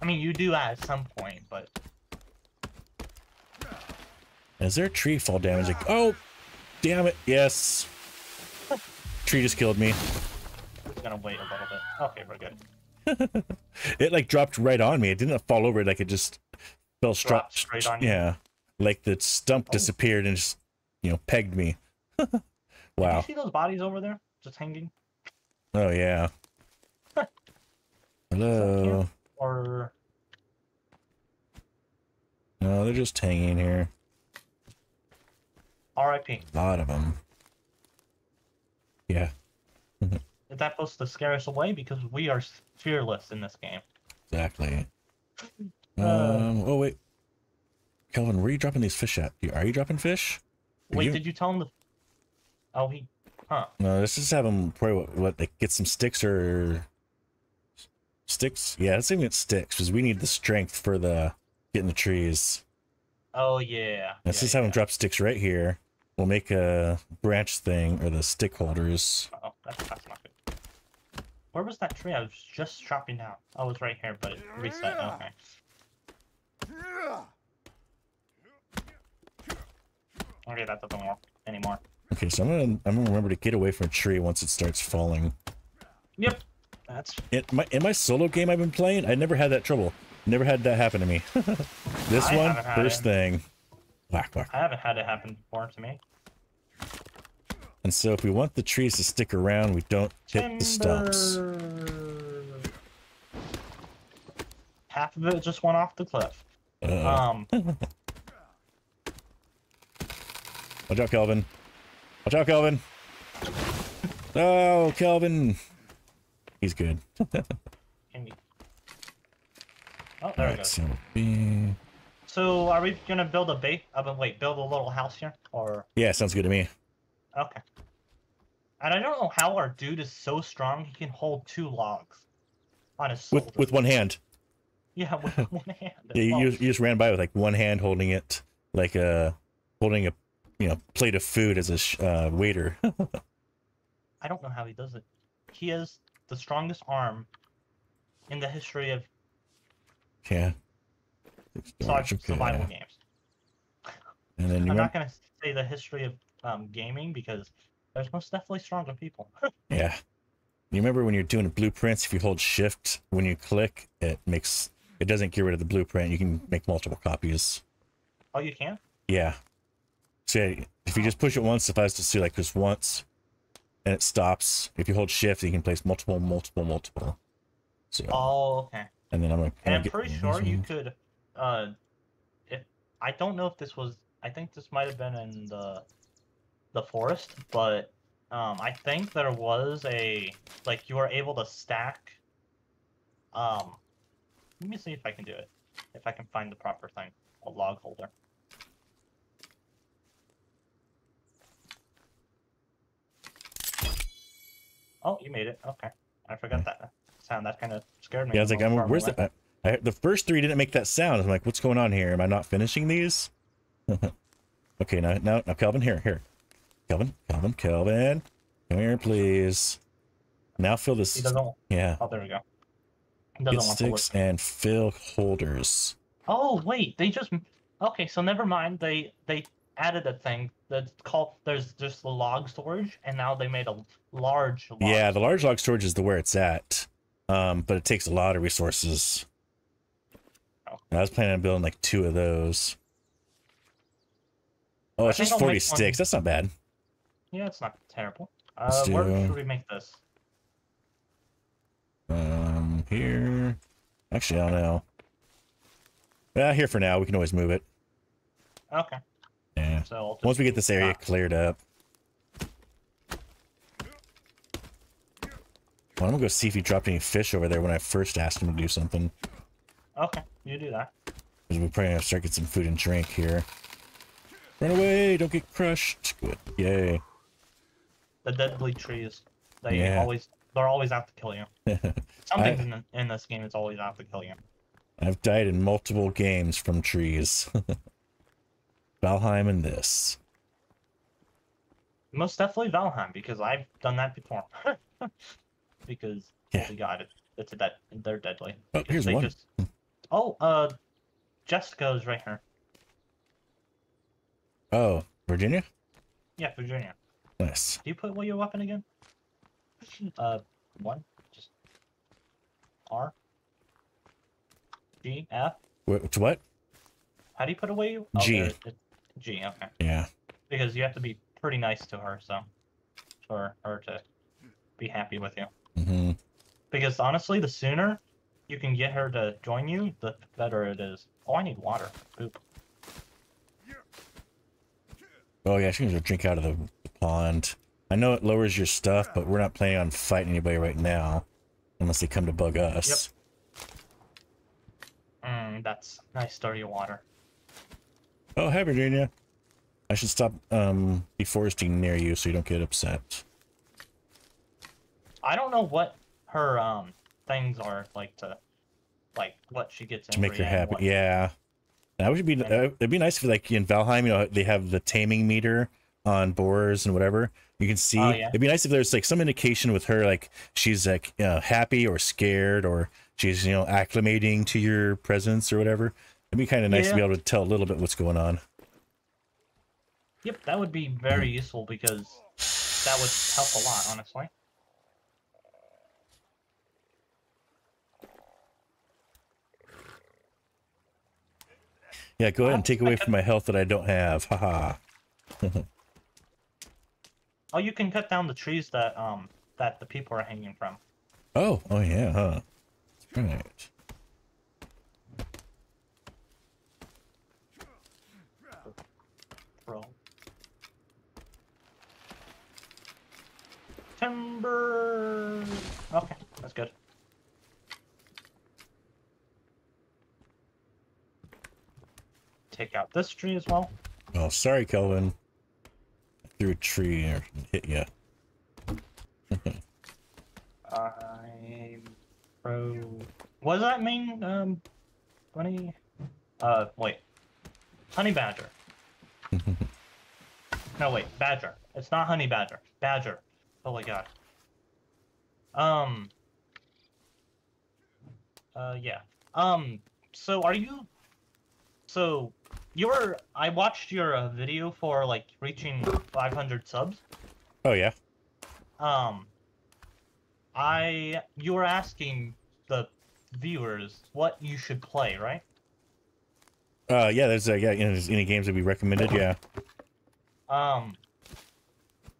I mean, you do at some point, but Is there a tree fall damage? Like, oh, damn it! Yes. Tree just killed me. just gonna wait a little bit. Okay, we're good. it like dropped right on me. It didn't fall over. Like it just fell straight. straight on you? Yeah, like the stump Oh. disappeared and just you know pegged me. Did wow. you see those bodies over there just hanging? Oh yeah. Hello. Or No, they're just hanging here. R.I.P. A lot of them. Yeah, Is that supposed to scare us away? Because we are fearless in this game. exactly. Uh. Um. Oh wait, Kelvin, where are you dropping these fish at? Are you dropping fish? Are Wait, you- did you tell him the? Oh, he. Huh. No, let's just have him probably what, what like get some sticks or sticks. Yeah, let's even get sticks because we need the strength for the getting the trees. Oh yeah. Let's yeah, just have him drop sticks right here. We'll make a branch thing or the stick holders. Oh, that's, that's not good. Where was that tree? I was just chopping down. Oh, it's right here, but it reset. Okay. Okay, that doesn't work anymore. Okay, so I'm gonna I'm gonna remember to get away from a tree once it starts falling. Yep. That's In my in my solo game I've been playing, I never had that trouble. Never had that happen to me. this I one, first it. thing. Whack, whack. I haven't had it happen before to me. And so if we want the trees to stick around, we don't hit the stumps. Half of it just went off the cliff. Uh, Um, watch out, Kelvin. Watch out, Kelvin. Oh, Kelvin. He's good. Oh, there we go. Alright, so B. So, are we gonna build a base? Uh, but wait, build a little house here, or Yeah, sounds good to me. okay? And I don't know how our dude is so strong he can hold two logs on his shoulder. With with one hand. yeah, with one hand. Yeah, you, Oh, you, you just ran by with like one hand holding it, like a holding a you know plate of food as a sh- uh, waiter. I don't know how he does it. He has the strongest arm in the history of yeah. survival games. And then I'm not gonna say the history of um, gaming because there's most definitely stronger people. yeah. You remember when you're doing blueprints, if you hold shift when you click, it makes it doesn't get rid of the blueprint. You can make multiple copies. oh, you can? Yeah. So yeah, if you just push it once, I to see like just once, and it stops. If you hold shift, you can place multiple, multiple, multiple. So Oh, okay. and then I'm gonna. And I'm pretty sure you could, uh, if I don't know if this was, I think this might have been in the, the forest, but um, I think there was a like you were able to stack. Um, let me see if I can do it. If I can find the proper thing, a log holder. Oh, you made it. Okay, I forgot that sound. That kind of scared me. Yeah, I was like, I'm, where's the? I, I, the first three didn't make that sound. I'm like, what's going on here? Am I not finishing these? okay, now, now, now, Kelvin, here, here, Kelvin, Kelvin, Kelvin, come here, please. Now fill this. Yeah, Oh, there we go. Get sticks and fill holders. Oh wait, they just. Okay, so never mind. They they added a thing that's called. There's just the log storage, and now they made a large. Log Yeah, the large log storage is the where it's at, um, but it takes a lot of resources. Oh. I was planning on building like two of those. Oh, it's just I'll 40 make one- sticks. That's not bad. Yeah, it's not terrible. Uh, Let's where do- should we make this? Um, here. Actually, I don't know. Yeah, here for now. We can always move it. Okay, Yeah. so Once we get this area cleared up. Well, I'm gonna go see if he dropped any fish over there when I first asked him to do something. Okay, you do that. Because we probably to start getting some food and drink here. Run away! Don't get crushed. Good. Yay. The deadly trees. They Yeah. always. They're always out to kill you. Something I- in, the, in this game is always out to kill you. I've died in multiple games from trees. Valheim and this. Most definitely Valheim because I've done that before. because Yeah. god, it, it's a dead. They're deadly. Oh, Because here's they one. just- Oh, uh, Jessica's right here. Oh, Virginia? Yeah, Virginia. Nice. Do you put what your weapon again? Uh, one. Just R. G F. To what? How do you put away? G. there, it- G. Okay. Yeah. Because you have to be pretty nice to her, so for her to be happy with you. hmm Because honestly, the sooner you can get her to join you, the better it is. Oh, I need water. Oop. Oh yeah, she can just drink out of the pond. I know it lowers your stuff, but we're not planning on fighting anybody right now, unless they come to bug us. Yep. Mm, that's nice dirty water. Oh, hi Virginia. I should stop um deforesting near you so you don't get upset. I don't know what her um things are like to, like what she gets to make her angry at and happy. what- Yeah, that would be. Uh, it'd be nice if, like, in Valheim, you know, they have the taming meter on boars and whatever. You can see. Oh, yeah. It'd be nice if there's like some indication with her, like she's like uh, happy or scared or she's you know acclimating to your presence or whatever. It'd be kind of nice to be able to tell a little bit what's going on. Yep, that would be very useful because that would help a lot, honestly. Yeah, go ahead and take away from my health that I don't have. Haha. Oh, you can cut down the trees that um that the people are hanging from. Oh, oh yeah, huh? Right. Timber. Okay, that's good. Take out this tree as well. Oh, sorry, Kelvin. I threw a tree or hit you. I'm pro. What does that mean? Um, bunny. Uh, wait. Honey badger. no, wait, badger. It's not honey badger. Badger. Holy god. Um. Uh, yeah. Um. So, are you? So, you're. I watched your uh, video for like reaching 500 subs. Oh yeah. Um, I you were asking the viewers what you should play, right? Uh, yeah. There's uh, yeah. You know, there's any games that we recommended? Yeah. Um.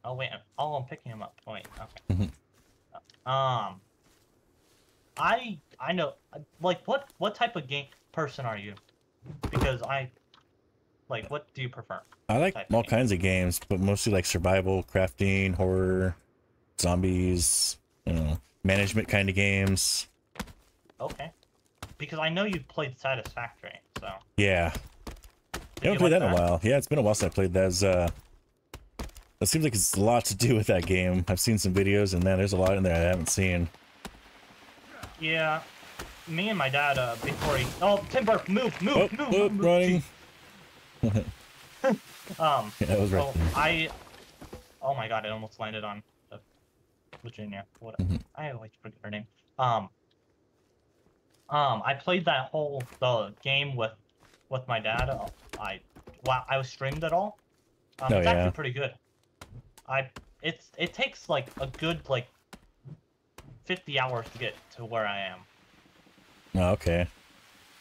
Oh wait. Oh, I'm picking him up. Wait. Okay. Mhm. Um. I I know like what what type of game person are you? Because I like what do you prefer? I like type of all kinds of games, but mostly like survival, crafting, horror, zombies, you know, management kind of games. Okay. Because I know you've played Satisfactory, so. Yeah. did I you haven't played like that in a while. Yeah, it's been a while since I played that. It's, Uh, it seems like it's a lot to do with that game. I've seen some videos, and man, there's a lot in there I haven't seen. Yeah, me and my dad, uh, before he, oh, Timber, move, move, Oh, move, oh, move, running. Um, Yeah, that was right. I, oh my god, it almost landed on uh, Virginia. What? Mhm. I always forget her name. Um, um, I played that whole the game with with my dad. Uh, I, wow, I was streamed it all. Um, Oh, it's yeah. actually pretty good. I, it's it takes like a good like. 50 hours to get to where I am. Oh, okay.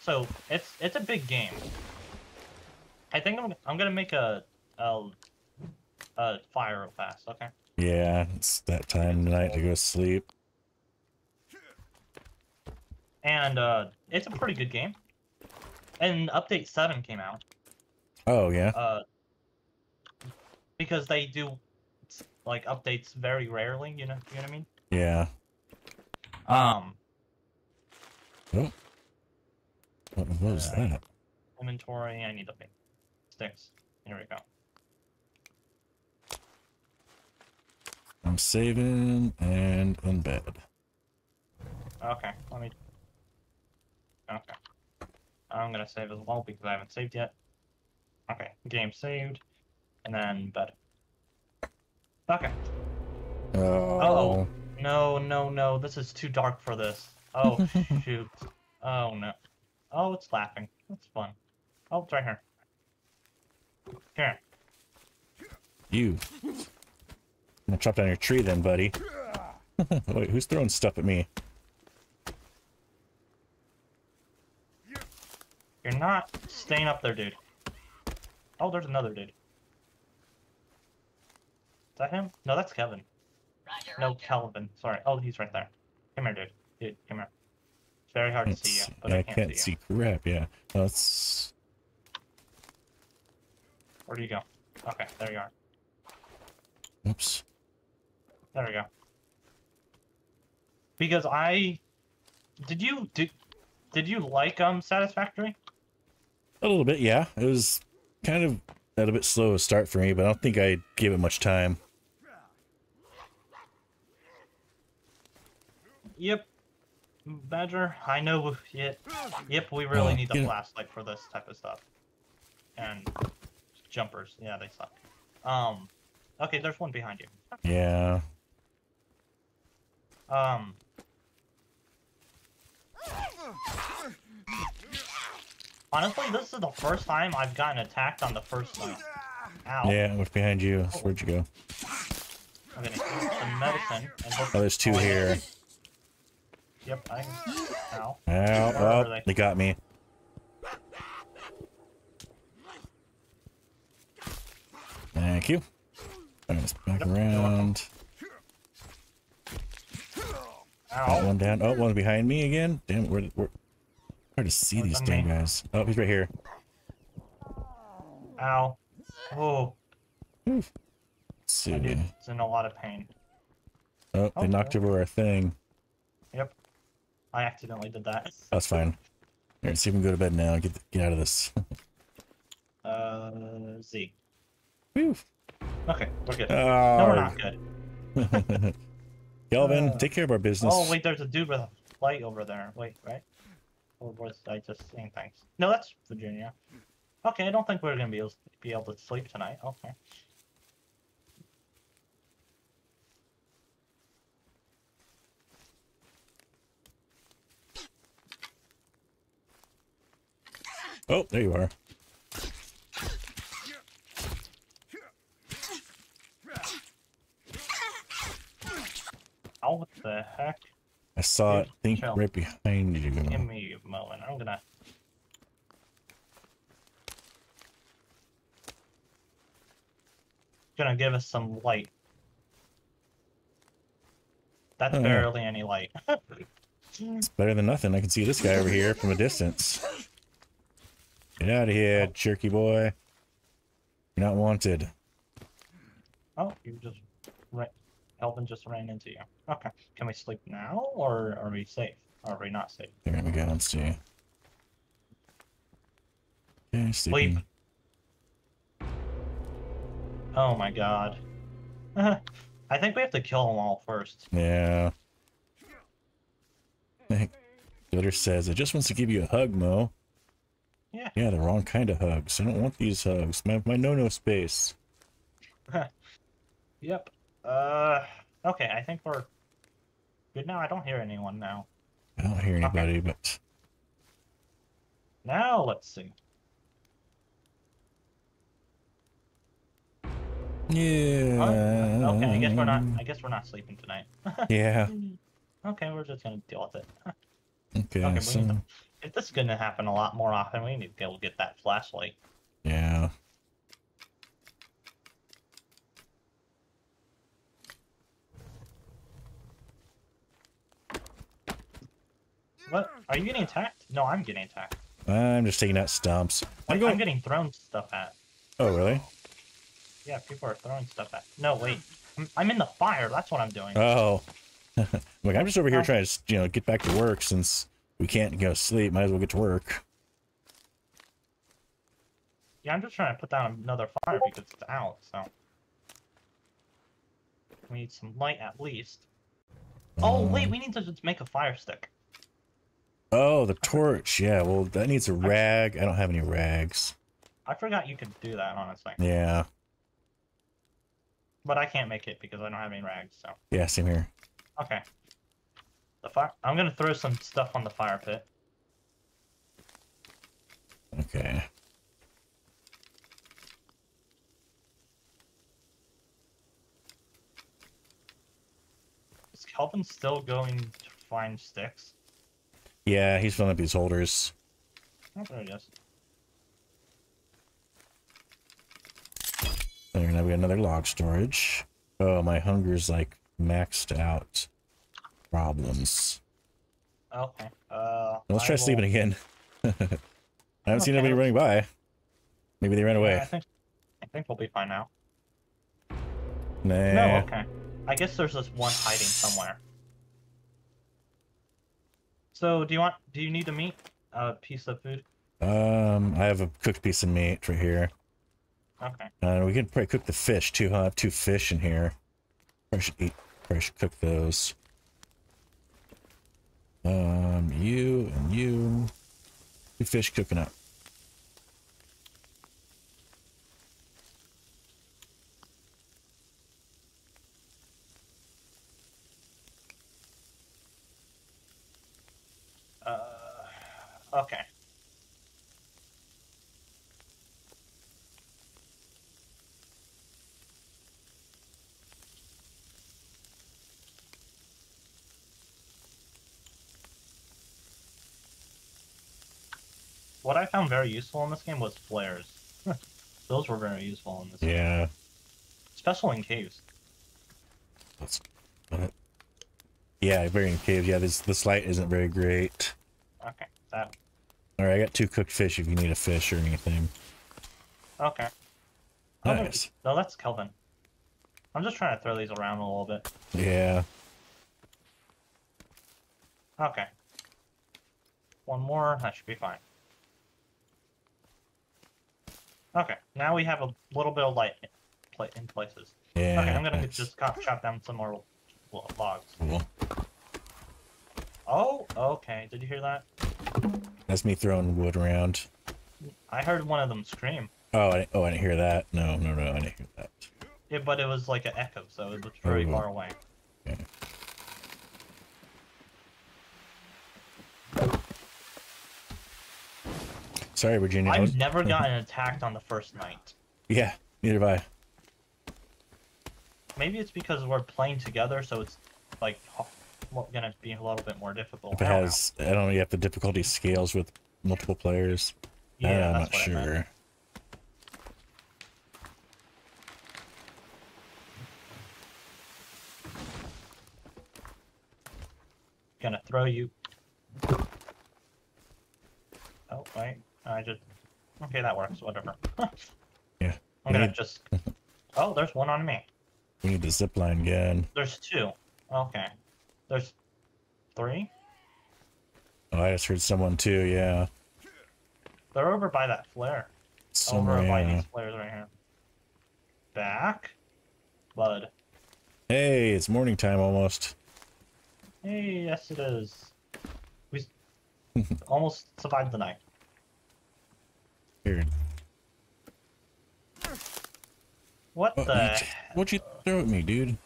So it's it's a big game. I think I'm I'm gonna make a a, a fire real fast. Okay. Yeah, it's that time tonight to go to sleep. And uh, it's a pretty good game. And update seven came out. Oh yeah. Uh, because they do like updates very rarely. You know, you know what I mean? Yeah. Um, What what was Uh, that? inventory. I need the big sticks. Here we go. I'm saving and in bed. Okay, let me. Okay. I'm gonna save as well because I haven't saved yet. Okay, game saved, and then bed. Okay. Oh. No, no, no. This is too dark for this. Oh shoot. Oh no. Oh, it's laughing. That's fun. Oh, it's right here. Here. You. I'm gonna chop down your tree then, buddy. Wait, who's throwing stuff at me? You're not staying up there, dude. Oh, there's another dude. Is that him? No, that's Kevin. No, Kelvin. Sorry. Oh, he's right there. Come here, dude. Dude, come here. It's very hard to see It's- you, but yeah, I I can't, can't see you. crap. Yeah. That's Where do you go? Okay, there you are. oops. There we go. Because I did you did did you like um Satisfactory? A little bit, yeah. It was kind of at a bit slow to start for me, but I don't think I gave it much time. Yep. Badger, I know. Yep, yep. We really Oh, need the flashlight for this type of stuff. And jumpers, yeah, they suck. Um, okay, there's one behind you. Yeah. Um. Honestly, this is the first time I've gotten attacked on the first one. Ow. Yeah, what's behind you? Where'd you go? I'm gonna eat some medicine and. Oh, there's two here. Yep, I. Ow. Ow, Where oh, they? they got me. Thank you. This back Yep, around. Ow. one down. Oh, one behind me again. Damn, where, where, hard to see these damn guys. Oh, he's right here. Ow. Oh, Let's see. that dude's in a lot of pain. Oh, they Oh, knocked over our thing. Yep. I accidentally did that. That's fine. Right, see if we can go to bed now. Get get out of this. Uh, Z. Whew. Okay, we're good. no, we're Oh, not good. Kelvin, Uh, take care of our business. Oh, wait, there's a dude with a light over there. Wait, right? Or was I just saying things? No, that's Virginia. Okay, I don't think we're gonna be able, be able to sleep tonight. Okay. Oh, there you are. Oh, what the heck? I saw it. Think chill. right behind you. Give me a moment. I'm gonna. Gonna give us some light. That's Oh, yeah. barely any light. It's better than nothing. I can see this guy over here from a distance. Get out of here, oh. jerky boy. You're not wanted. oh, you just. Right. Elvin just ran into you. Okay. Can we sleep now, or are we safe? Or are we not safe? There we go. Let's see. Okay, sleeping. Oh my god. I think we have to kill them all first. Yeah. Glitter says, it just wants to give you a hug, Mo. Yeah. Yeah, the wrong kind of hugs. I don't want these hugs. My, my no-no space. Yep. Uh. Okay, I think we're good now. I don't hear anyone now. I don't hear anybody, but Now let's see. yeah. Uh, okay, I guess we're not. I guess we're not sleeping tonight. Yeah. okay, we're just gonna deal with it. Okay. Okay, we so, need to- If this is gonna happen a lot more often, we need to go get that flashlight. yeah. What? Are you getting attacked? No, I'm getting attacked. I'm just taking out stumps. I'm going. I'm getting thrown stuff at. Oh, really? Yeah, people are throwing stuff at. No, wait. I'm, I'm in the fire. That's what I'm doing. Oh. Look, I'm just over here trying to, you know, get back to work since we can't go to sleep. Might as well get to work. Yeah, I'm just trying to put down another fire because it's out, so. We need some light at least. Oh, wait, Um, we need to just make a fire stick. Oh, the torch. Yeah, well, that needs a rag. I don't have any rags. I forgot you could do that, honestly. Yeah. But I can't make it because I don't have any rags, so. Yeah, same here. Okay. The fire. I'm gonna throw some stuff on the fire pit. Okay. Is Kelvin still going to find sticks? Yeah, he's filling up these holders. Oh, there it is. There, now we got another log storage. Oh, my hunger's like maxed out. Problems. Okay. Uh. Let's I try will- sleeping again. I haven't seen anybody running by. Maybe they ran Yeah, away. I think. I think we'll be fine now. Nah. No. Okay. I guess there's just one hiding somewhere. So, do you want? Do you need a meat? A piece of food? Um, I have a cooked piece of meat right here. Okay. Uh, we can probably cook the fish too, huh? I have two fish in here. Probably should eat. Probably should cook those. Um, you and you. Two fish cooking up. Uh. Okay. What I found very useful in this game was flares. Those were very useful in this game, Yeah. especially in caves. Let's. Uh, yeah, very in caves. Yeah, this this light isn't very great. Okay, that. All right, I got two cooked fish if you need a fish or anything. Okay. Oh, Nice. No, that's Kelvin. I'm just trying to throw these around a little bit. Yeah. Okay. One more, that should be fine. Okay, now we have a little bit of light in places. Yeah. Okay, I'm gonna just chop, chop down some more logs. Cool. Oh, okay. Did you hear that? That's me throwing wood around. I heard one of them scream. Oh, I, oh, I didn't hear that. No, no, no, I didn't hear that. Yeah, but it was like an echo, so it was very Oh. far away. Okay. Sorry, Virginia. I've never gotten attacked on the first night. Yeah, neither have I. Maybe it's because we're playing together, so it's like gonna be a little bit more difficult. If it I don't know. has, I don't know, you have the difficulty scales with multiple players. yeah, I'm not what I meant. sure. Gonna throw you. Oh wait, I just. Okay, that works. Whatever. Yeah. I'm gonna Need- just. Oh, there's one on me. We need the zip line again. There's two. Okay. There's three. Oh, I just heard someone too. Yeah. They're over by that flare. Somewhere. over by yeah. these flares right here. Back. Bud. Hey, it's morning time almost. Hey, yes it is. We almost survived the night. Here. What What, the? you what'd you throw at me, dude?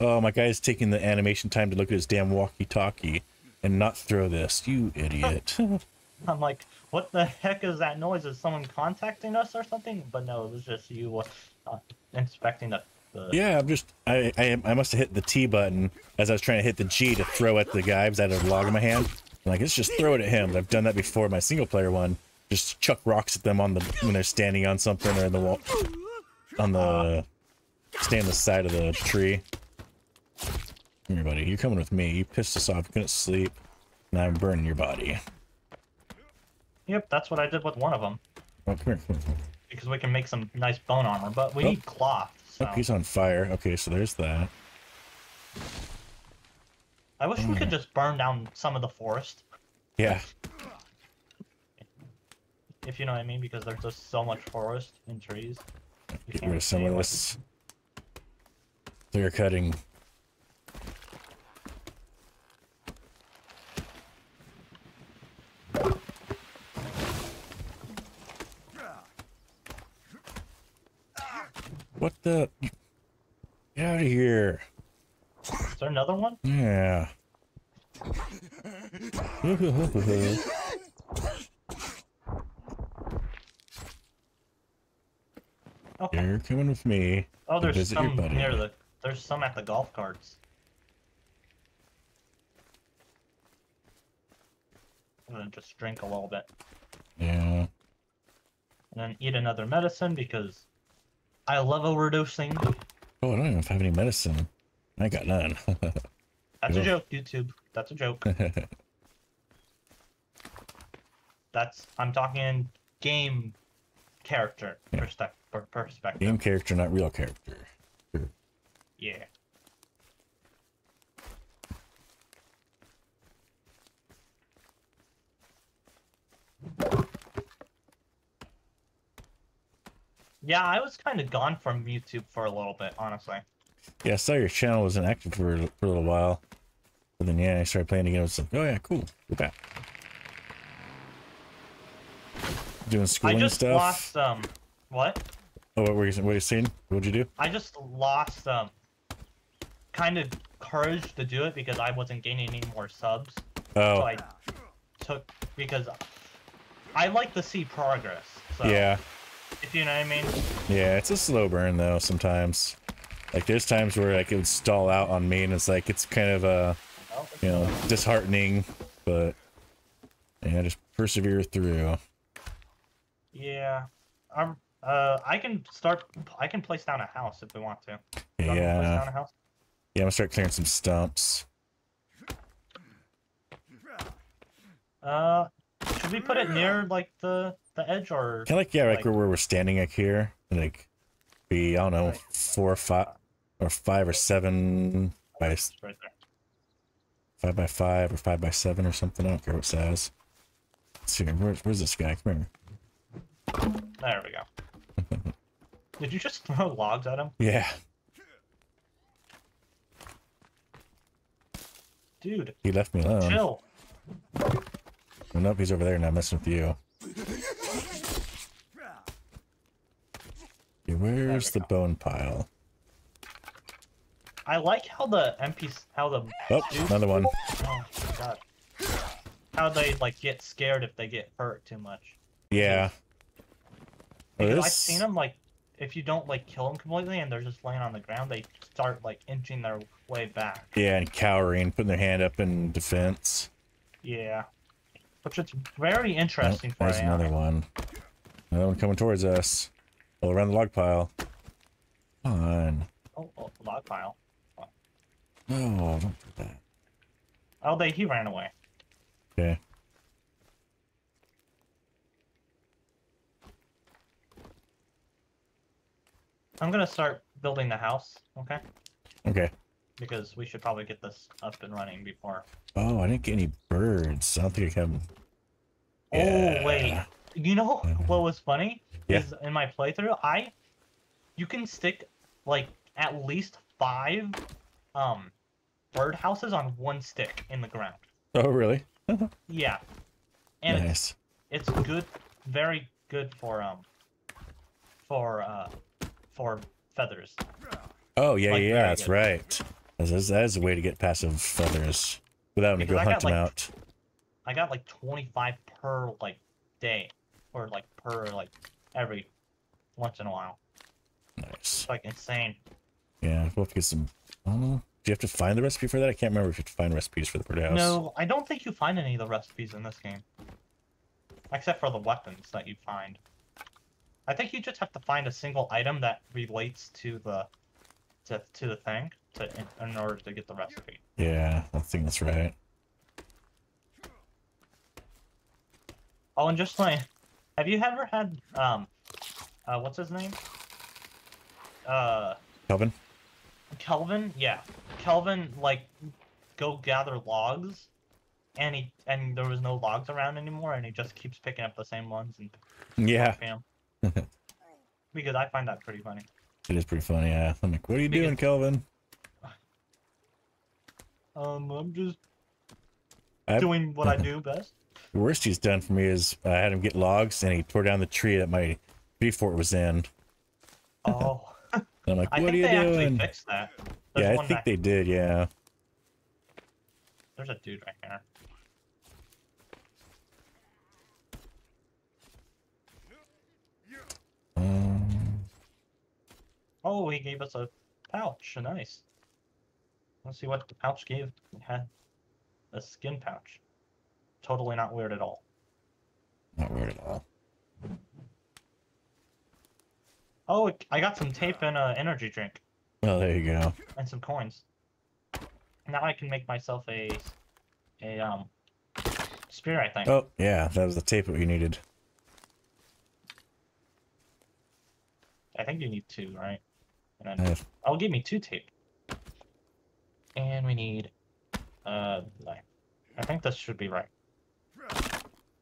Oh, my guy's taking the animation time to look at his damn walkie-talkie and not throw this. You idiot. I'm like, what the heck is that noise? Is someone contacting us or something? But no, it was just you uh, inspecting the. the yeah, I'm just I I, I must have hit the T button as I was trying to hit the G to throw at the guy because I had a log in my hand. I'm like, let's just throw it at him. I've done that before. My single player one, just chuck rocks at them on the when they're standing on something or in the wall, on the stay on the side of the tree. Come here, buddy. You're coming with me. You pissed us off. You couldn't sleep. Now I'm burning your body. Yep, that's what I did with one of them Oh, come here. Come here. because we can make some nice bone armor, but we Oh. need cloth. So Oh, he's on fire. Okay, so there's that. I wish Hmm. we could just burn down some of the forest, Yeah. If you know what I mean, because there's just so much forest and trees. You Get can't rid of some of this. Clear cutting. What the? Get out of here. Is there another one? Yeah. Okay. You're coming with me. Oh, there's some near the. There's some at the golf carts. I'm gonna just drink a little bit. Yeah. and then eat another medicine because I love overdosing. Oh, I don't even have any medicine. I got none. That's a joke, YouTube. That's a joke. That's I'm talking game character Yeah. perspec- per- perspective. Game character, not real character. Yeah. Yeah, I was kind of gone from YouTube for a little bit, honestly. Yeah, I saw your channel wasn't active for, for a little while. But then, yeah, I started playing again. I was like, oh, yeah, cool. Go back. Doing I schooling just stuff. lost um what? Oh, what were you, what were you saying? What'd you do? I just lost um kind of courage to do it because I wasn't gaining any more subs. Oh, So I took because I like to see progress. So yeah. if you know what I mean. Yeah, it's a slow burn, though, sometimes. Like, there's times where, like, it would stall out on me, and it's like, it's kind of, uh, you know, disheartening, but, yeah, just persevere through. Yeah. I'm uh I can start I can place down a house if we want to. You want me to place Yeah. down a house? Yeah, I'm gonna start clearing some stumps. Uh should we put it near like the the edge or Kind of like, yeah, like, Like- where we're standing, like here, like, be, I don't know, four or five, or five or seven by right there. five by five or five by seven or something. I don't care what size. Let's see, where's, where's this guy? Come here. There we go. Did you just throw logs at him? Yeah, Dude, he left me alone. chill. Oh, nope, he's over there now messing with you. Okay, where's the go. bone pile? I like how the MPs how the Oh, another one. Oh god. How they like get scared if they get hurt too much. Yeah. Oh, Because I've seen them like if you don't like kill them completely and they're just laying on the ground, they start like inching their way back. Yeah, and cowering, putting their hand up in defense. Yeah. Which is very Oh, interesting for there's another one. Another one coming towards us. All around the log pile. Come on. Oh, oh, log pile. No, don't do that. Oh, they he ran away. Okay. I'm gonna start building the house, okay? Okay. Because we should probably get this up and running before. Oh, I didn't get any birds. I don't think I have. Oh wait, you know what was funny? Yeah. Is in my playthrough, I you can stick like at least five um bird houses on one stick in the ground. Oh, really? Yeah, and it's, nice. it's good, very good for um for uh for feathers. Oh, yeah, like, yeah, that's good. right. That is, that is a way to get passive feathers without having to go I hunt them like, out. I got like 25 per like day, or like per like every once in a while. Nice. It's like insane. Yeah, we'll have to get some. Oh, do you have to find the recipe for that? I can't remember if you have to find recipes for the birdhouse. No, I don't think you find any of the recipes in this game. Except for the weapons that you find. I think you just have to find a single item that relates to the to, to the thing to in, in order to get the recipe. Yeah, I think that's right. Oh, and just like, have you ever had um, uh, what's his name? Uh, Kelvin? Kelvin. Yeah, Kelvin. Like, go gather logs, and he and there was no logs around anymore, and he just keeps picking up the same ones and Yeah. Because I find that pretty funny. it is pretty funny. Yeah. I'm like, what are you Because- doing, Kelvin? Um, I'm just I- doing what I do best. The worst he's done for me is I had him get logs and he tore down the tree that my tree fort was in. Oh, I'm like, I what think are they you actually doing? fixed that. Yeah, I think they did. Yeah. There's a dude right here. Um, Oh, he gave us a pouch. Nice. Let's see what the pouch gave. It had a skin pouch. Totally not weird at all. not weird at all. Oh, I got some tape and an energy drink Well, there you go. and some coins. Now I can make myself a a um spear. I think. Oh, yeah, that was the tape that we needed. I think you need two, right? And then Uh, oh, give me two tape. And we need uh. I think this should be right.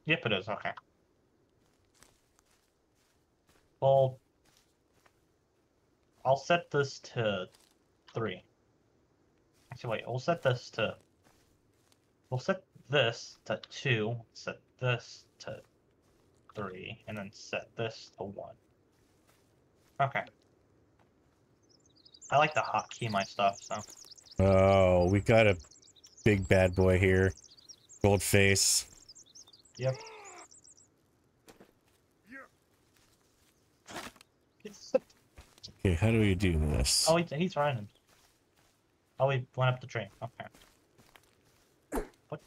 Yep, it is. Okay. Well, I'll set this to three. Actually, wait. We'll set this to. We'll set this to two. Set this to three, and then set this to one. Okay. I like to hotkey my stuff, so. Oh, we got a big bad boy here. Gold face. Yep. Okay, how do we do this? Oh, he, he's running. Oh, he went up the tree. Okay. What?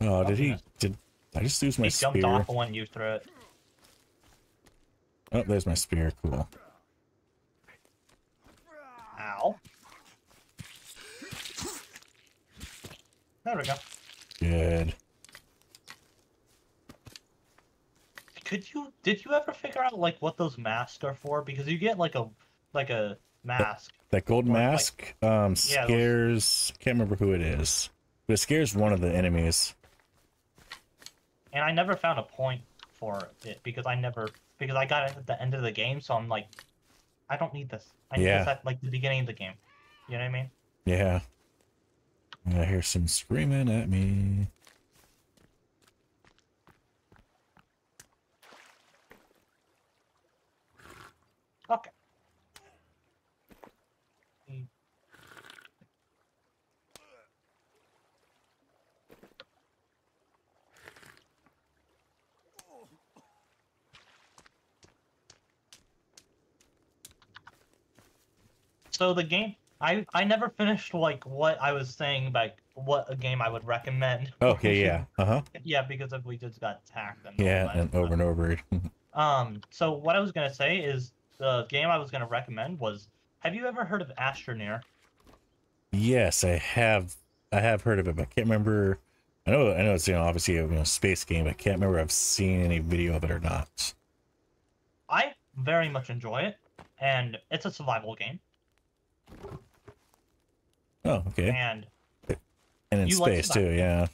Oh, did he? Did I just lose my he jumped spear? off when you threw it. Oh, there's my spear. Cool. Ow. There we go. Good. Could you? Did you ever figure out like what those masks are for? Because you get like a like a mask. That gold Or, like- mask um Yeah, scares. Can't remember who it is, but it scares one of the enemies. And I never found a point for it because I never because I got it at the end of the game, so I'm like, I don't need this. I need Yeah. this at like the beginning of the game. You know what I mean? Yeah. I hear some screaming at me. Okay. Mm. So the game, I I never finished like what I was saying like what a game I would recommend. Okay, yeah. Uh huh. yeah, because we just got attacked. And Yeah, and stuff. over and over. Um, so what I was gonna say is the game I was gonna recommend was. Have you ever heard of Astroneer? yes, I have. I have heard of it, but I can't remember. I know. I know it's you know obviously a you know, space game. But I can't remember if I've seen any video of it or not. I very much enjoy it, and it's a survival game, Oh, okay. and And in like space too. Yeah.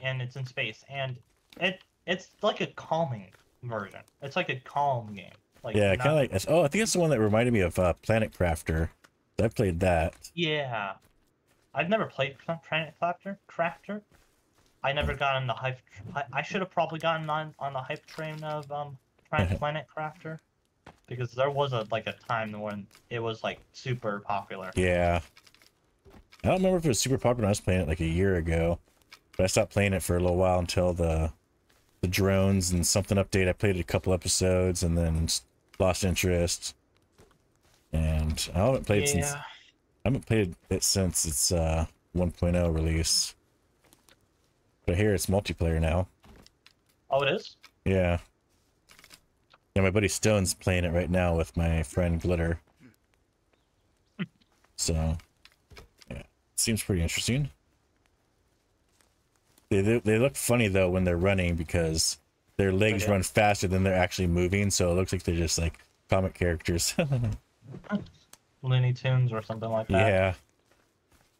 and it's in space, and it it's like a calming version. It's like a calm game. Like Yeah, kind of like. Oh, I think it's the one that reminded me of uh, Planet Crafter. I played that. Yeah. I've never played Planet Crafter. Crafter. I never got on the hype. I, I should have probably gotten on on the hype train of um Planet Crafter, because there was a like a time when it was like super popular. Yeah. I don't remember if it was super popular I was playing it like a year ago, but I stopped playing it for a little while until the the drones and something update. I played it a couple episodes and then lost interest. And I haven't played it since yeah. I haven't played it since its uh 1.0 release. But I hear it's multiplayer now. Oh, it is. Yeah. Yeah, my buddy Stone's playing it right now with my friend Glitter. So, yeah, seems pretty interesting. They they, they look funny though when they're running because their legs Okay. run faster than they're actually moving, so it looks like they're just like comic characters. Looney Tunes or something like that. yeah,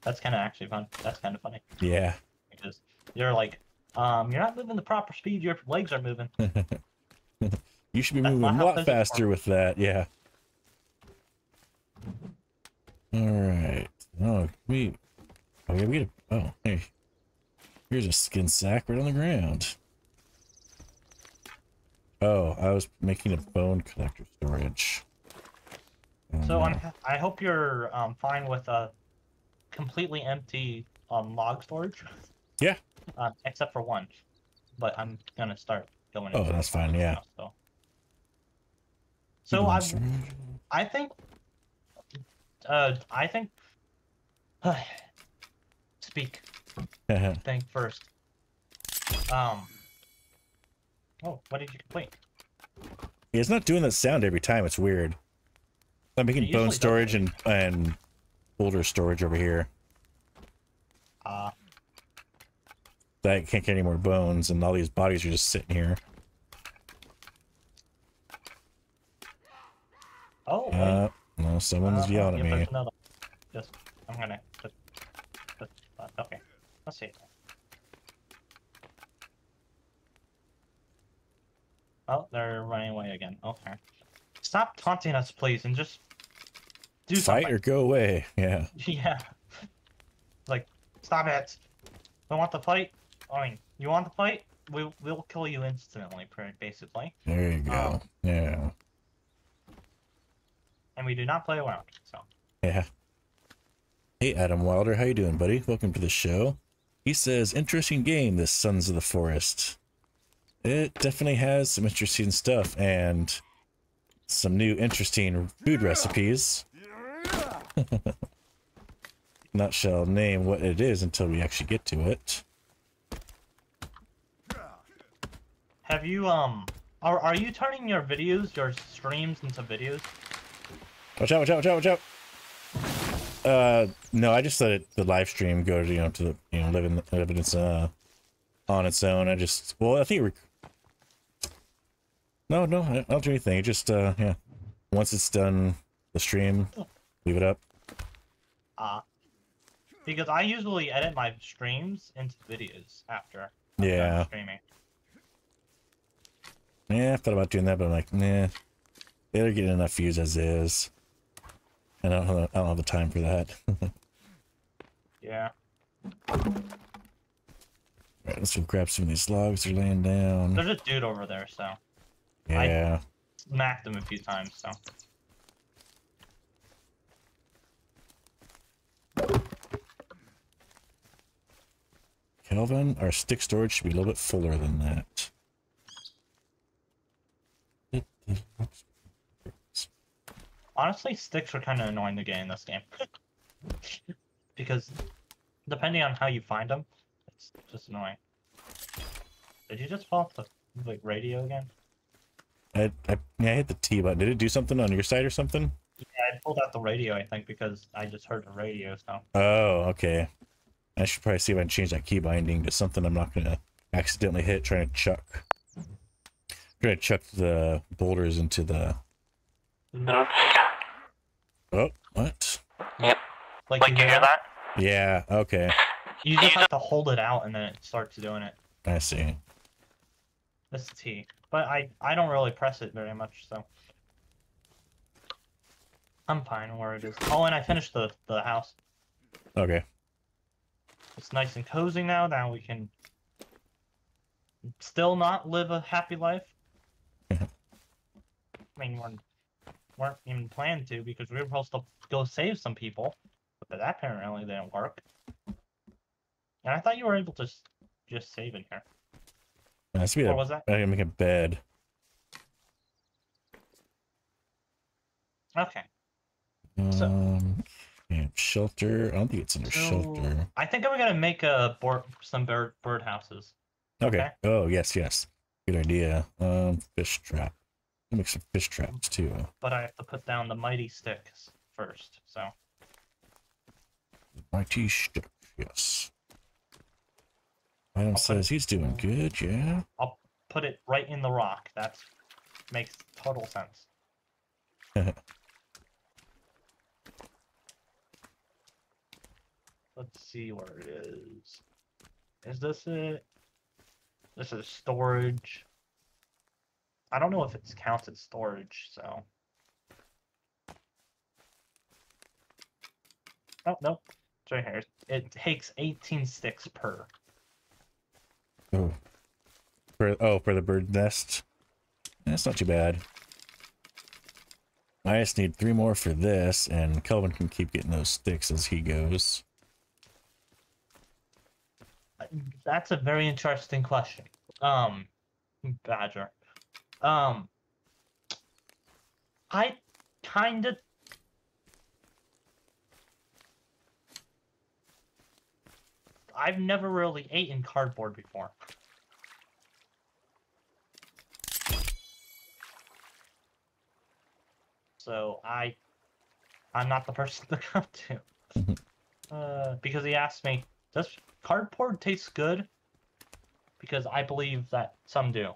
That's kind of actually fun. That's kind of funny yeah. because you're like, um, you're not moving the proper speed. Your legs are moving. You should be That's moving a lot faster with that, yeah. Alright. Oh, we Oh yeah, we had a oh hey. Here's a skin sack right on the ground. Oh, I was making a bone collector storage. Oh, So no. I'm, hope you're um, fine with a completely empty um, log storage. Yeah. Uh, except for one, but I'm gonna start going. Oh, that's fine, yeah. now, so. So I. I think, uh, I think, speak think first. Um, Oh, what did you? Yeah, it's not doing that sound every time. It's weird. I'm making bone storage and and boulder storage over here. Uh, I can't get any more bones, and all these bodies are just sitting here. Oh, wait. Uh, no, someone's Uh, yeah, at me. another. Just, I'm gonna just, just okay. Let's see. Oh, they're running away again. Okay. Stop taunting us, please, and just do Fight something. or go away. Yeah. Yeah. Like, stop it. Don't want to fight. I mean, you want to fight? We we'll kill you instantly, basically, There you go. Oh. Yeah. And we do not play around. So. Yeah. Hey, Adam Wilder, how you doing, buddy? Welcome to the show. He says, interesting game, this Sons of the Forest. It definitely has some interesting stuff and some new interesting food recipes. Not shall name what it is until we actually get to it. Have you um are are you turning your videos, your streams into videos? Watch out, watch out, watch out, watch out! Uh, no, I just let it, the live stream go to, you know, to the, you know, live in, its, uh, on its own. I just, well, I think no, no, I don't do anything. It just, uh, yeah. Once it's done, the stream, leave it up. Uh because I usually edit my streams into videos after I'm Yeah. streaming. Yeah, I thought about doing that, but I'm like, nah. They're getting enough views as is. And I don't, have, I don't have the time for that. Yeah. Alright, let's go grab some of these logs they're laying down. There's a dude over there, so Yeah. smacked him a few times, so Kelvin, our stick storage should be a little bit fuller than that. Honestly sticks are kinda annoying to get in this game. because depending on how you find them, it's just annoying. Did you just fall off the like radio again? I, I, yeah, I hit the T button. Did it do something on your side or something? Yeah, I pulled out the radio, I think, because I just heard the radio, so Oh, okay. I should probably see if I can change that key binding to something I'm not gonna accidentally hit trying to chuck. I'm gonna chuck the boulders into the. Mm-hmm. Oh, what? Yep. like, you hear that? Yeah, okay. You just have to hold it out and then it starts doing it. I see. This T. But I I don't really press it very much, so I'm fine where it is. Oh, and I finished the the house. Okay. It's nice and cozy now. Now we can still not live a happy life. I mean, we're, weren't even planned to because we were supposed to go save some people, but that apparently didn't work. And I thought you were able to just save in here. Be Or a, was that? I can make a bed. Okay. So- Um, yeah, shelter. I don't think it's under So, shelter. I think I'm gonna make a board, some bird bird houses. Okay. okay. Oh yes, yes. Good idea. Um, fish trap. Make some fish traps too. but I have to put down the mighty sticks first. So Mighty stick. Yes. Adam says he's doing good. Yeah. I'll put it right in the rock. That makes total sense. Let's see where it is. Is this it? This is storage. I don't know if it's counts as storage, so. Oh, no. It's right here. It takes 18 sticks per. Oh. For oh for the bird nest. That's not too bad. I just need three more for this, and Kelvin can keep getting those sticks as he goes. That's a very interesting question. Um, Badger. Um, I kind of I've never really eaten cardboard before. So I, I'm not the person to come to. uh, because he asked me, does cardboard taste good? Because I believe that some do.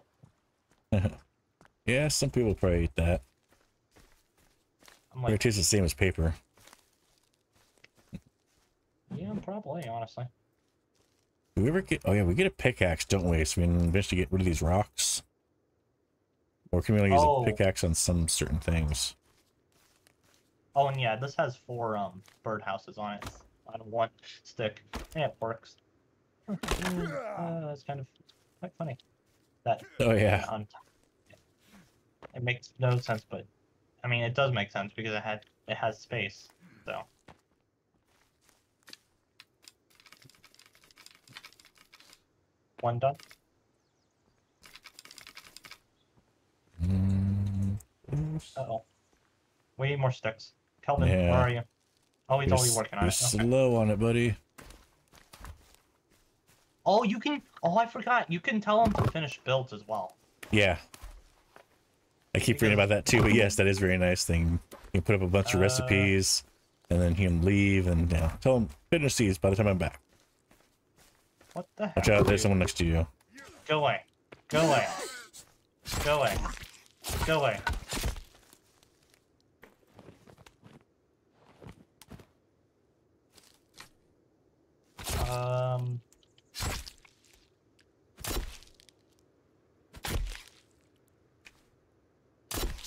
Yeah, some people probably eat that. I'm Or it tastes the same as paper. yeah, probably, honestly. Do we ever get? Oh yeah, we get a pickaxe, don't we? So we can eventually get rid of these rocks. Or can we only use Oh. a pickaxe on some certain things? Oh, and yeah, this has four um birdhouses on it on one stick. Yeah, it works. uh, it's kind of quite funny. That Oh yeah. on it makes no sense, but I mean it does make sense because it had it has space. So one done. Mm, Uh oh. We need more sticks. Kelvin, Yeah. where are you? Oh, he's already working on you're it. Okay. slow on it, buddy. Oh, you can. Oh, I forgot. You can tell him to finish builds as well. Yeah. I keep reading about that too, but yes, that is a very nice thing. You can put up a bunch of Uh, recipes, and then he can leave, and yeah, tell him finish these by the time I'm back. What the hell? Watch out, there's someone next to you. Go away. Go away. Go away. Go away. Um.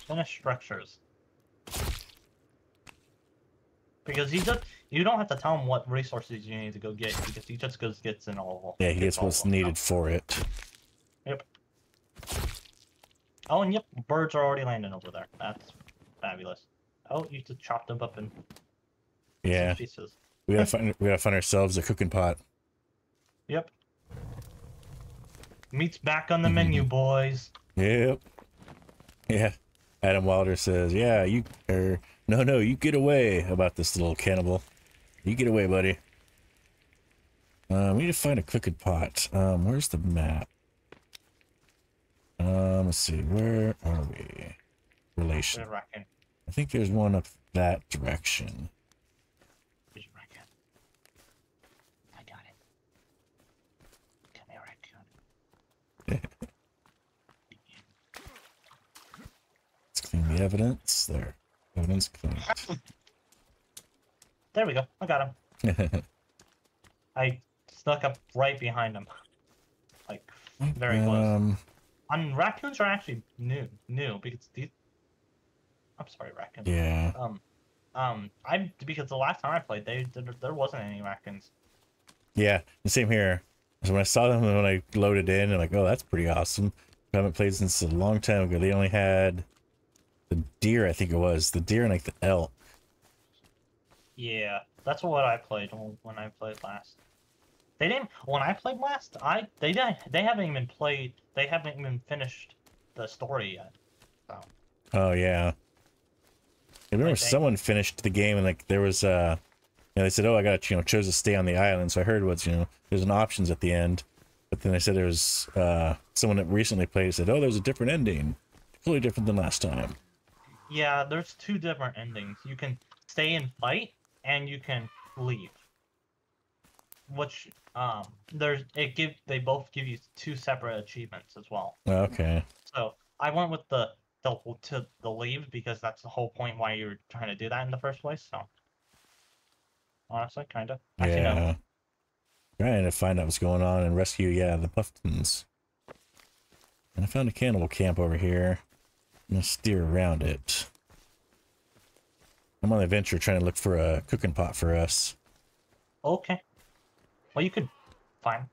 Finish structures. Because he just you don't have to tell him what resources you need to go get because he just goes gets in all. Yeah, he gets what's needed for it. Yep. Oh, and yep, birds are already landing over there. That's fabulous. Oh, you just chopped them up in Yeah, pieces. we gotta find we gotta find ourselves a cooking pot. Yep. Meat's back on the Mm-hmm. menu, boys. Yep. Yeah. Adam Wilder says, "Yeah, you or no, no, you get away about this little cannibal. You get away, buddy." Um, we need to find a cooking pot. Um, where's the map? Um, let's see. Where are we? Relation. I think there's one up that direction. I got it. Come here, raccoon. clean the evidence. There. Evidence cleaned. There we go. I got him. I snuck up right behind him. Like very close. um, And raccoons are actually new, new because these. I'm sorry, raccoons. yeah. Um, um, I because the last time I played, they there, there wasn't any raccoons. Yeah, the same here. So when I saw them when I loaded in, I'm like, oh, that's pretty awesome. I haven't played since a long time ago. They only had the deer, I think it was the deer and like the elk. Yeah, that's what I played when when I played last. They didn't. When I played last, I they didn't. They haven't even played. They haven't even finished the story yet. So Oh yeah. I remember Like they- someone finished the game and like there was uh you know, they said, Oh, I got you know, chose to stay on the island. So I heard what's you know, there's an options at the end. But then they said there was uh someone that recently played said, Oh, there's a different ending. Totally different than last time. Yeah, there's two different endings. You can stay and fight, and you can leave. Which um, there's it give they both give you two separate achievements as well. Okay. So I went with the the to the leave because that's the whole point why you were trying to do that in the first place. So honestly, kind of. Actually, no. yeah. Trying to find out what's going on and rescue, yeah, the Pufftons. And I found a cannibal camp over here. I'm gonna steer around it. I'm on the adventure trying to look for a cooking pot for us. Okay. Well, you could find.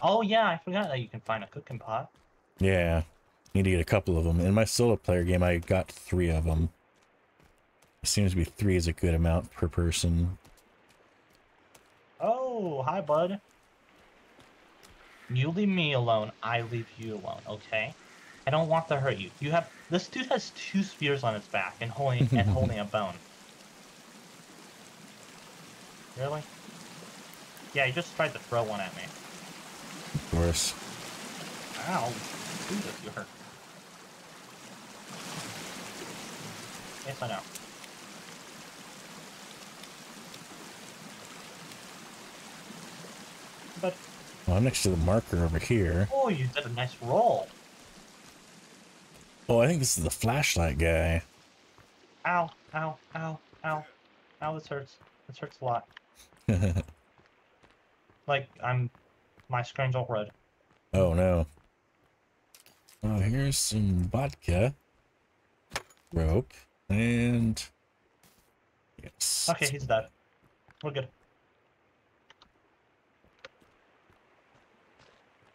Oh yeah, I forgot that you can find a cooking pot. Yeah, need to get a couple of them. In my solo player game, I got three of them. It seems to be three is a good amount per person. Oh, hi, bud. You leave me alone. I leave you alone. Okay. I don't want to hurt you. You have this dude has two spears on his back and holding and holding a bone. Really? Yeah, he just tried to throw one at me. Of course. Ow! Jesus, you hurt. Yes, I know. But Well, I'm next to the marker over here. oh, you did a nice roll. Oh, I think this is the flashlight guy. Ow! Ow! Ow! Ow! Ow! This hurts. This hurts a lot. Like I'm, my screen's all red. oh no. Oh, here's some vodka, rope, and yes. Okay, he's dead. We're good.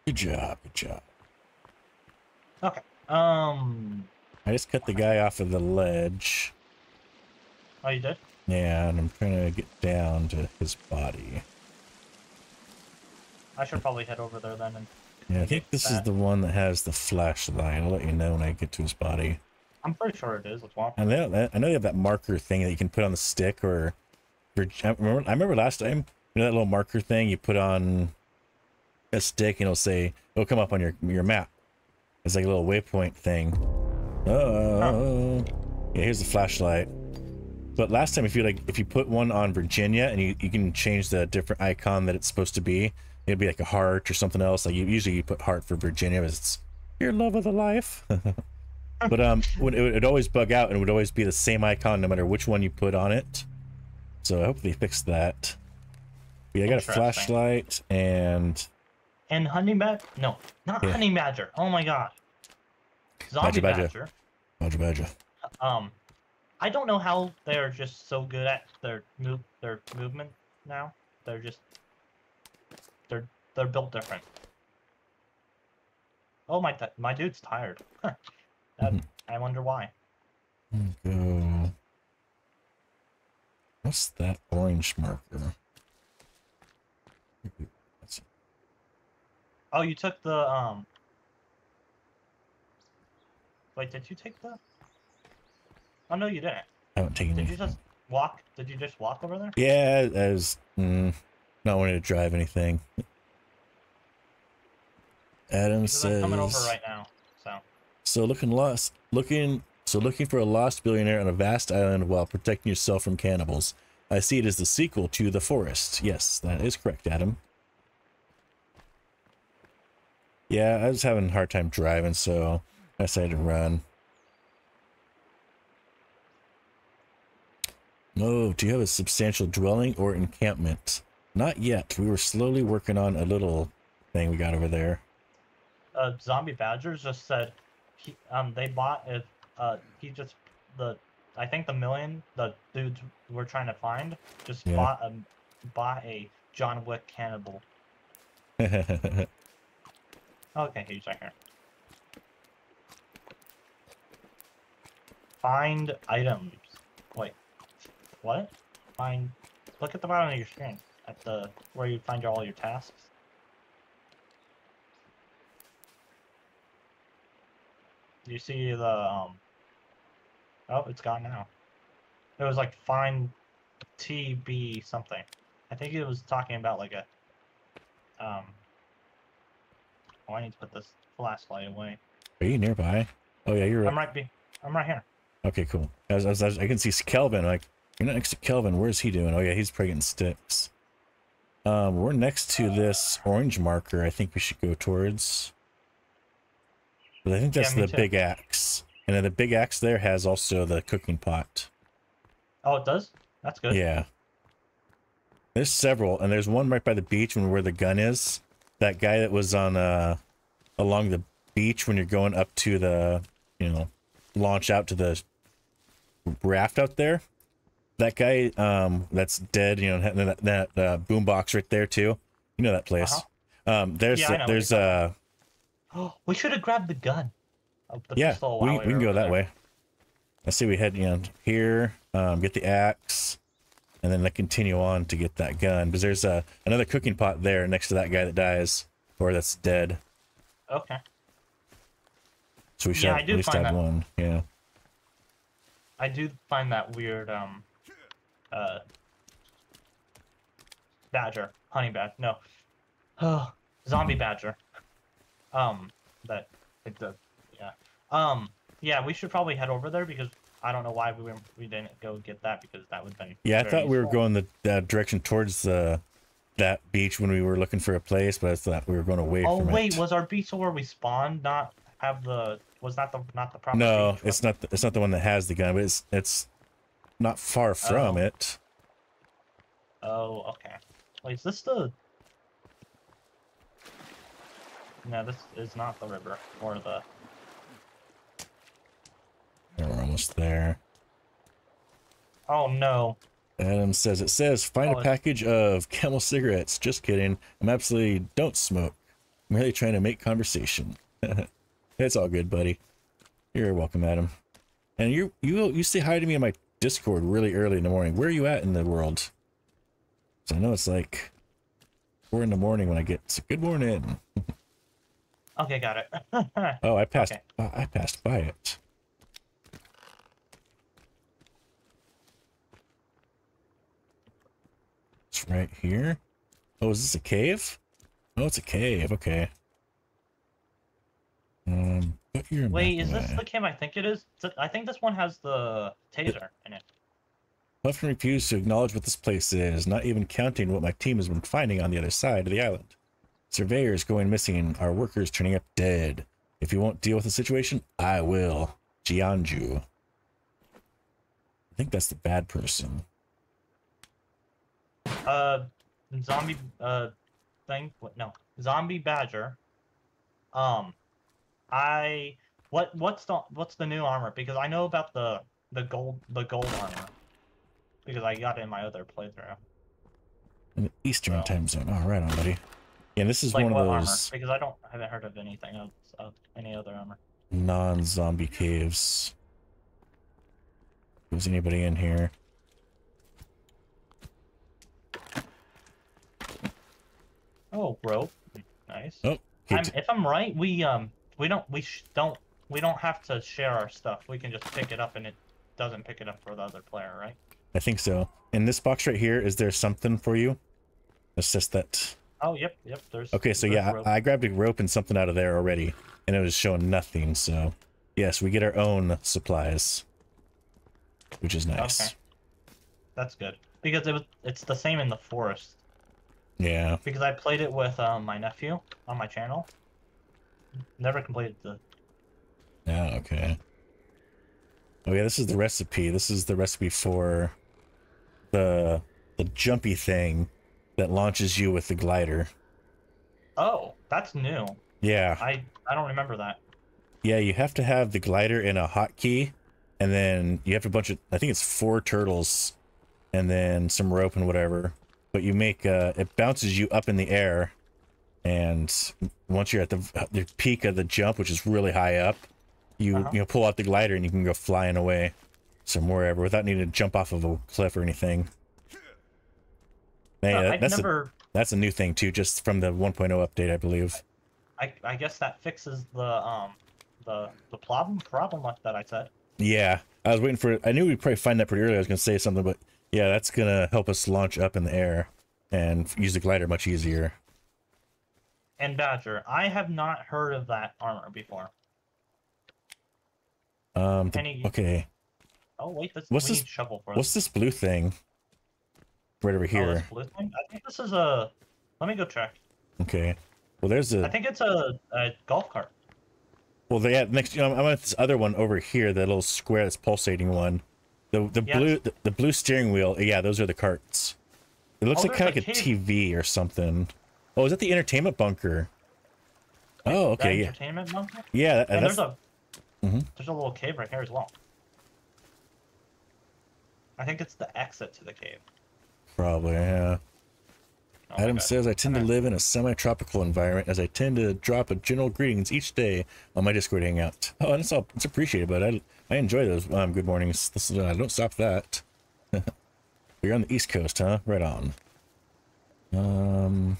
Good job. Good job. Okay. Um. I just cut the guy off of the ledge. Oh, you did? Yeah, and I'm trying to get down to his body. I should probably head over there then. And Yeah, I think this is the one that has the flashlight. I'll let you know when I get to his body. I'm pretty sure it is well. And then I know you have that marker thing that you can put on the stick or. or- I remember, I remember last time, you know that little marker thing you put on a stick and it'll say, it'll come up on your your map. It's like a little waypoint thing. Oh, yeah. Here's the flashlight. But last time, if you like, if you put one on Virginia and you, you can change the different icon that it's supposed to be, it'd be like a heart or something else. Like you usually you put heart for Virginia, but it's your love of the life. but um, when it would always bug out and it would always be the same icon no matter which one you put on it. So I hope they fixed that. But yeah, I got a flashlight and And honey badger? No, not Yeah. honey badger. Oh my god. Zombie Badger, badger. badger. Badger Badger. Um, I don't know how they're just so good at their move, their movement now. They're just, they're they're built different. Oh my, my dude's tired. Huh. That- Mhm. I wonder why. Go. What's that orange marker? That's- Oh, you took the um. Wait, did you take the? Oh no, you didn't. I haven't taken Did you just walk? Did you just walk over there? Yeah, I was mm, not wanting to drive anything. Adam Because I'm says. coming over right now. So So looking lost, looking so looking for a lost billionaire on a vast island while protecting yourself from cannibals. I see it as the sequel to The Forest. Yes, that is correct, Adam. Yeah, I was having a hard time driving, so I decided to run. No, do you have a substantial dwelling or encampment? Not yet. We were slowly working on a little thing we got over there. uh, zombie badgers just said he um they bought it uh he just the I think the million the dudes we're trying to find just Yeah. bought a bought a John Wick cannibal. Okay, he's right here. Find items. Wait, what? Find. Look at the bottom of your screen at the where you find all your tasks. You see the um. Oh, it's gone now. It was like find TB something. I think it was talking about like a um. Oh, I need to put this flashlight away. Are you nearby? Oh yeah, you're I'm right be. I'm right here. Okay, cool. As, as, as I can see Kelvin, like you're not next to Kelvin. Where's he doing? Oh yeah, he's probably getting sticks. Um, we're next to this orange marker. I think we should go towards. But I think that's me the too. big axe, and then the big axe there has also the cooking pot. Oh, it does. That's good. Yeah. There's several, and there's one right by the beach when where the gun is. That guy that was on uh along the beach when you're going up to the you know launch out to the raft out there. That guy um that's dead, you know, that that uh, boombox right there too. You know that place. Um there's Uh-huh. Yeah, I know what there's uh Oh, we should have grabbed the gun. Oh, the yeah, we, we can go that there. way. Let's see, we head you know, here, um, get the axe, and then like continue on to get that gun. Because there's uh, another cooking pot there next to that guy that dies or that's dead. Okay. So we should Yeah, have, I do at least have that. one. Yeah. I do find that weird. Um. Uh. Badger, honey badger. No. Oh, zombie badger. Um. That. It does. Yeah. Um. Yeah, we should probably head over there because I don't know why we were, we didn't go get that because that would be. Yeah, I thought we were going the that direction towards the that beach when we were looking for a place, but I thought we were going away Oh wait, it. was our beach where we spawned not have the? Was that the not the proper? no, beach? it's not. The, it's not the one that has the gun, but it's it's not far oh. from Oh. it. Oh, okay. Wait, is this the? No, this is not the river or the. Yeah, We're almost there. Oh no. Adam says it says find Oh, a package of Camel cigarettes. Just kidding. I'm absolutely don't smoke. I'm really trying to make conversation. it's all good, buddy. You're welcome, Adam. And you you you say hi to me in my Discord really early in the morning. Where are you at in the world? So I know it's like four in the morning when I get. So good morning. Okay, got it. Oh, I passed. Okay. I passed by it. Right here. Oh, is this a cave? Oh, it's a cave. Okay. Um, Wait, is this the cam I think it is? I think this one has the taser in it. Puffton refused to acknowledge what this place is, not even counting what my team has been finding on the other side of the island. Surveyors going missing, our workers turning up dead. If you won't deal with the situation, I will. Jianju. I think that's the bad person. Uh, zombie uh thing. What? No, zombie badger. Um, I what what's the what's the new armor? Because I know about the the gold the gold armor. Because I got it in my other playthrough. In the Eastern Well. time zone. All right, on, buddy. Yeah, this is Like one of armor? those Because I don't I haven't heard of anything of any other armor. non-zombie caves. Was anybody in here? Oh, rope. Nice. Oh, I'm, if I'm right, we um we don't we sh- don't we don't have to share our stuff. We can just pick it up and it doesn't pick it up for the other player, right? I think so. In this box right here, is there something for you? It's just that. Oh, yep, yep. There's Okay, so there's yeah, rope. I, I grabbed a rope and something out of there already, and it was showing nothing. So, yes, we get our own supplies, which is nice. Okay. That's good because it was it's the same in the forest. Yeah. Because I played it with um, my nephew on my channel. Never completed the. Yeah. Okay. Oh yeah, this is the recipe. This is the recipe for the the jumpy thing that launches you with the glider. Oh, that's new. Yeah. I I don't remember that. Yeah, you have to have the glider in a hotkey, and then you have a bunch of I think it's four turtles, and then some rope and whatever. But you make uh, it bounces you up in the air, and once you're at the the peak of the jump, which is really high up, you Uh-huh. you know pull out the glider and you can go flying away somewhere wherever without needing to jump off of a cliff or anything. Uh, that- I've that's a, that's a new thing too, just from the 1.0 update, I believe. I I guess that fixes the um the the problem problem that I said. Yeah, I was waiting for. I knew we'd probably find that pretty early. I was gonna say something, but yeah, that's gonna help us launch up in the air and use the glider much easier. And Badger, I have not heard of that armor before. Um, the- Any- okay, Oh wait, this What's this- shovel for what's this blue thing? Right over Oh, here. this blue thing? I think this is a. Let me go check. Okay. Well, there's I a. think it's a, a golf cart. Well, they had next. You know, I'm at this other one over here. That little square, that's pulsating one. The the blue the, the blue steering wheel. Yeah, those are the carts. It looks Oh, like kind of like a. TV or something. Oh, is that the entertainment bunker? Oh, okay, yeah, Entertainment bunker. yeah. that- And that's there's a. Mhm. There's a little cave right here as well. I think it's the exit to the cave. probably yeah. Oh Adam says, I tend to live in a semi tropical environment as I tend to drop a general greetings each day on my Discord hangout. Oh, and it's all it's appreciated, but I I enjoy those um, good mornings. This is, uh, don't stop that. You're on the East Coast, huh? Right on. Um.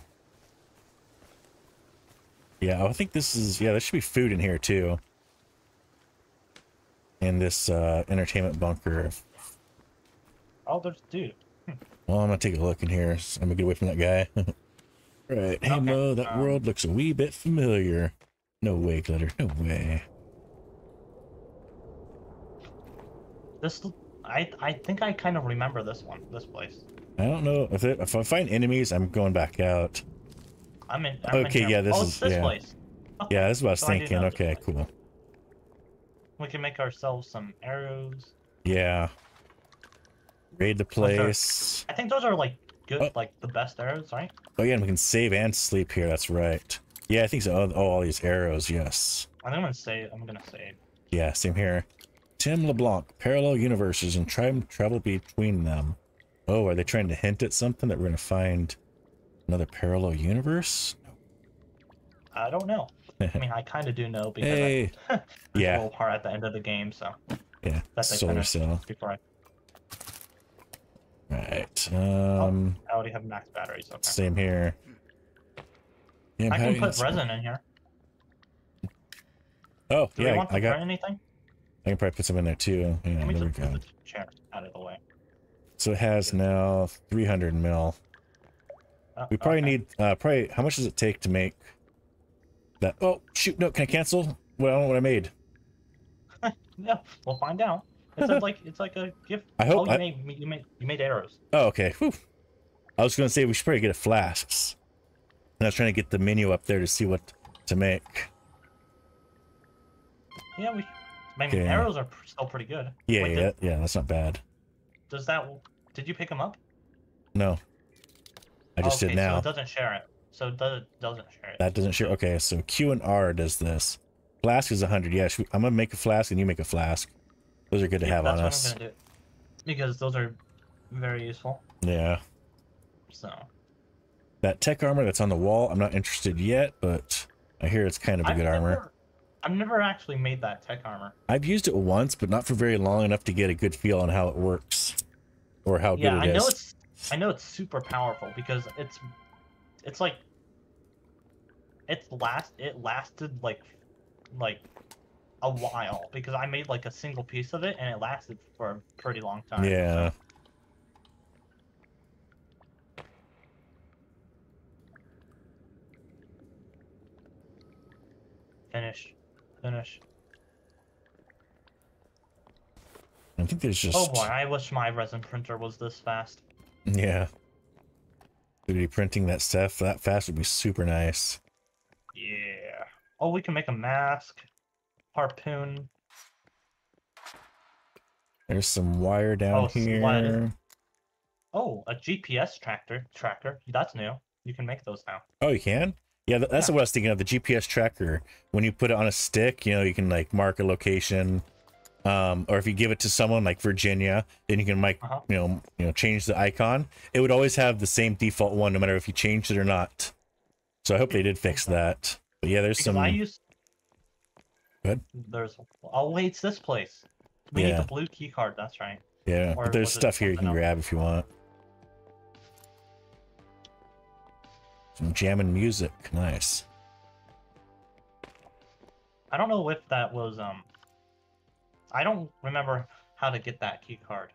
Yeah, I think this is yeah. There should be food in here too. In this uh, entertainment bunker. Oh, there's dude. Well, I'm gonna take a look in here. so I'm gonna get away from that guy. right. Hey Okay, Mo, that um, world looks a wee bit familiar. No way, Glitter. No way. This I I think I kind of remember this one, this place. I don't know if it, if I find enemies, I'm going back out. I'm in. I'm in Okay, here. yeah, this oh, is- this yeah. place. Okay, Yeah, that's what I was so thinking. this Okay, cool. We can make ourselves some arrows. Yeah. Raid the place. I think those are like good, Oh. like the best arrows, right? Oh yeah, and we can save and sleep here. That's right. Yeah, I think so. Oh, oh, all these arrows. Yes. I think I'm gonna save. I'm gonna save. Yeah, same here. Tim LeBlanc, parallel universes and try and travel between them. Oh, are they trying to hint at something that we're gonna find another parallel universe? I don't know. I mean, I kind of do know because Hey. I, there's a Yeah. little part at the end of the game, so Yeah, That's solar cell. before I, Right. Um, I already have max batteries. Okay. same here. Yeah, I'm can put resin in here. Oh, Do yeah, want to I got. anything? I can probably put some in there too. Yeah, there we go. chair out of the way. So it has now 300 mil. Oh, We probably okay. need uh probably how much does it take to make that oh shoot no can I cancel? Well I don't know what I made. Yeah, we'll find out. It's a, like it's like a gift. I hope Oh, you I- made you made you made arrows. Oh okay. Whew. I was gonna say we should probably get a flasks. And I was trying to get the menu up there to see what to make. Yeah, we. I mean, Okay. arrows are still pretty good. Yeah, Wait, yeah, did- yeah, that's not bad. Does that? Did you pick them up? No. I just okay, did now. So it doesn't share it. So it does, doesn't share it. that doesn't share. okay, so Q and R does this. Flask is hundred, yeah. we- I'm gonna make a flask and you make a flask. Those are good to Yeah, have that's on what us. I'm gonna do. Because those are very useful. Yeah. So That tech armor that's on the wall, I'm not interested yet, but I hear it's kind of a I've good armor. I've never actually made that tech armor. I've used it once, but not for very long enough to get a good feel on how it works or how yeah, good I it know it's I know it's super powerful because it's it's like it's last it lasted like like a while because I made like a single piece of it and it lasted for a pretty long time. Yeah. so- Finish. Finish. I think there's just Oh boy, I wish my resin printer was this fast. yeah. 3D printing that stuff that fast would be super nice. Yeah. Oh, we can make a mask. Harpoon. There's some wire down Oh, sled. Oh, a GPS tractor tracker. That's new. You can make those now. Oh, you can? Yeah, that's Yeah. what I was thinking of. The GPS tracker. When you put it on a stick, you know, you can like mark a location. Um, or if you give it to someone like Virginia, then you can like Uh-huh. you know, you know, change the icon. It would always have the same default one, no matter if you changed it or not. So I hope they did fix that. But yeah, there's Because some. I use. Go ahead. There's. Oh wait, it's this place. We need the blue key card. That's right. Yeah, Or but there's stuff here you can else? grab if you want. Some jamming music, nice. I don't know if that was um. I don't remember how to get that key card.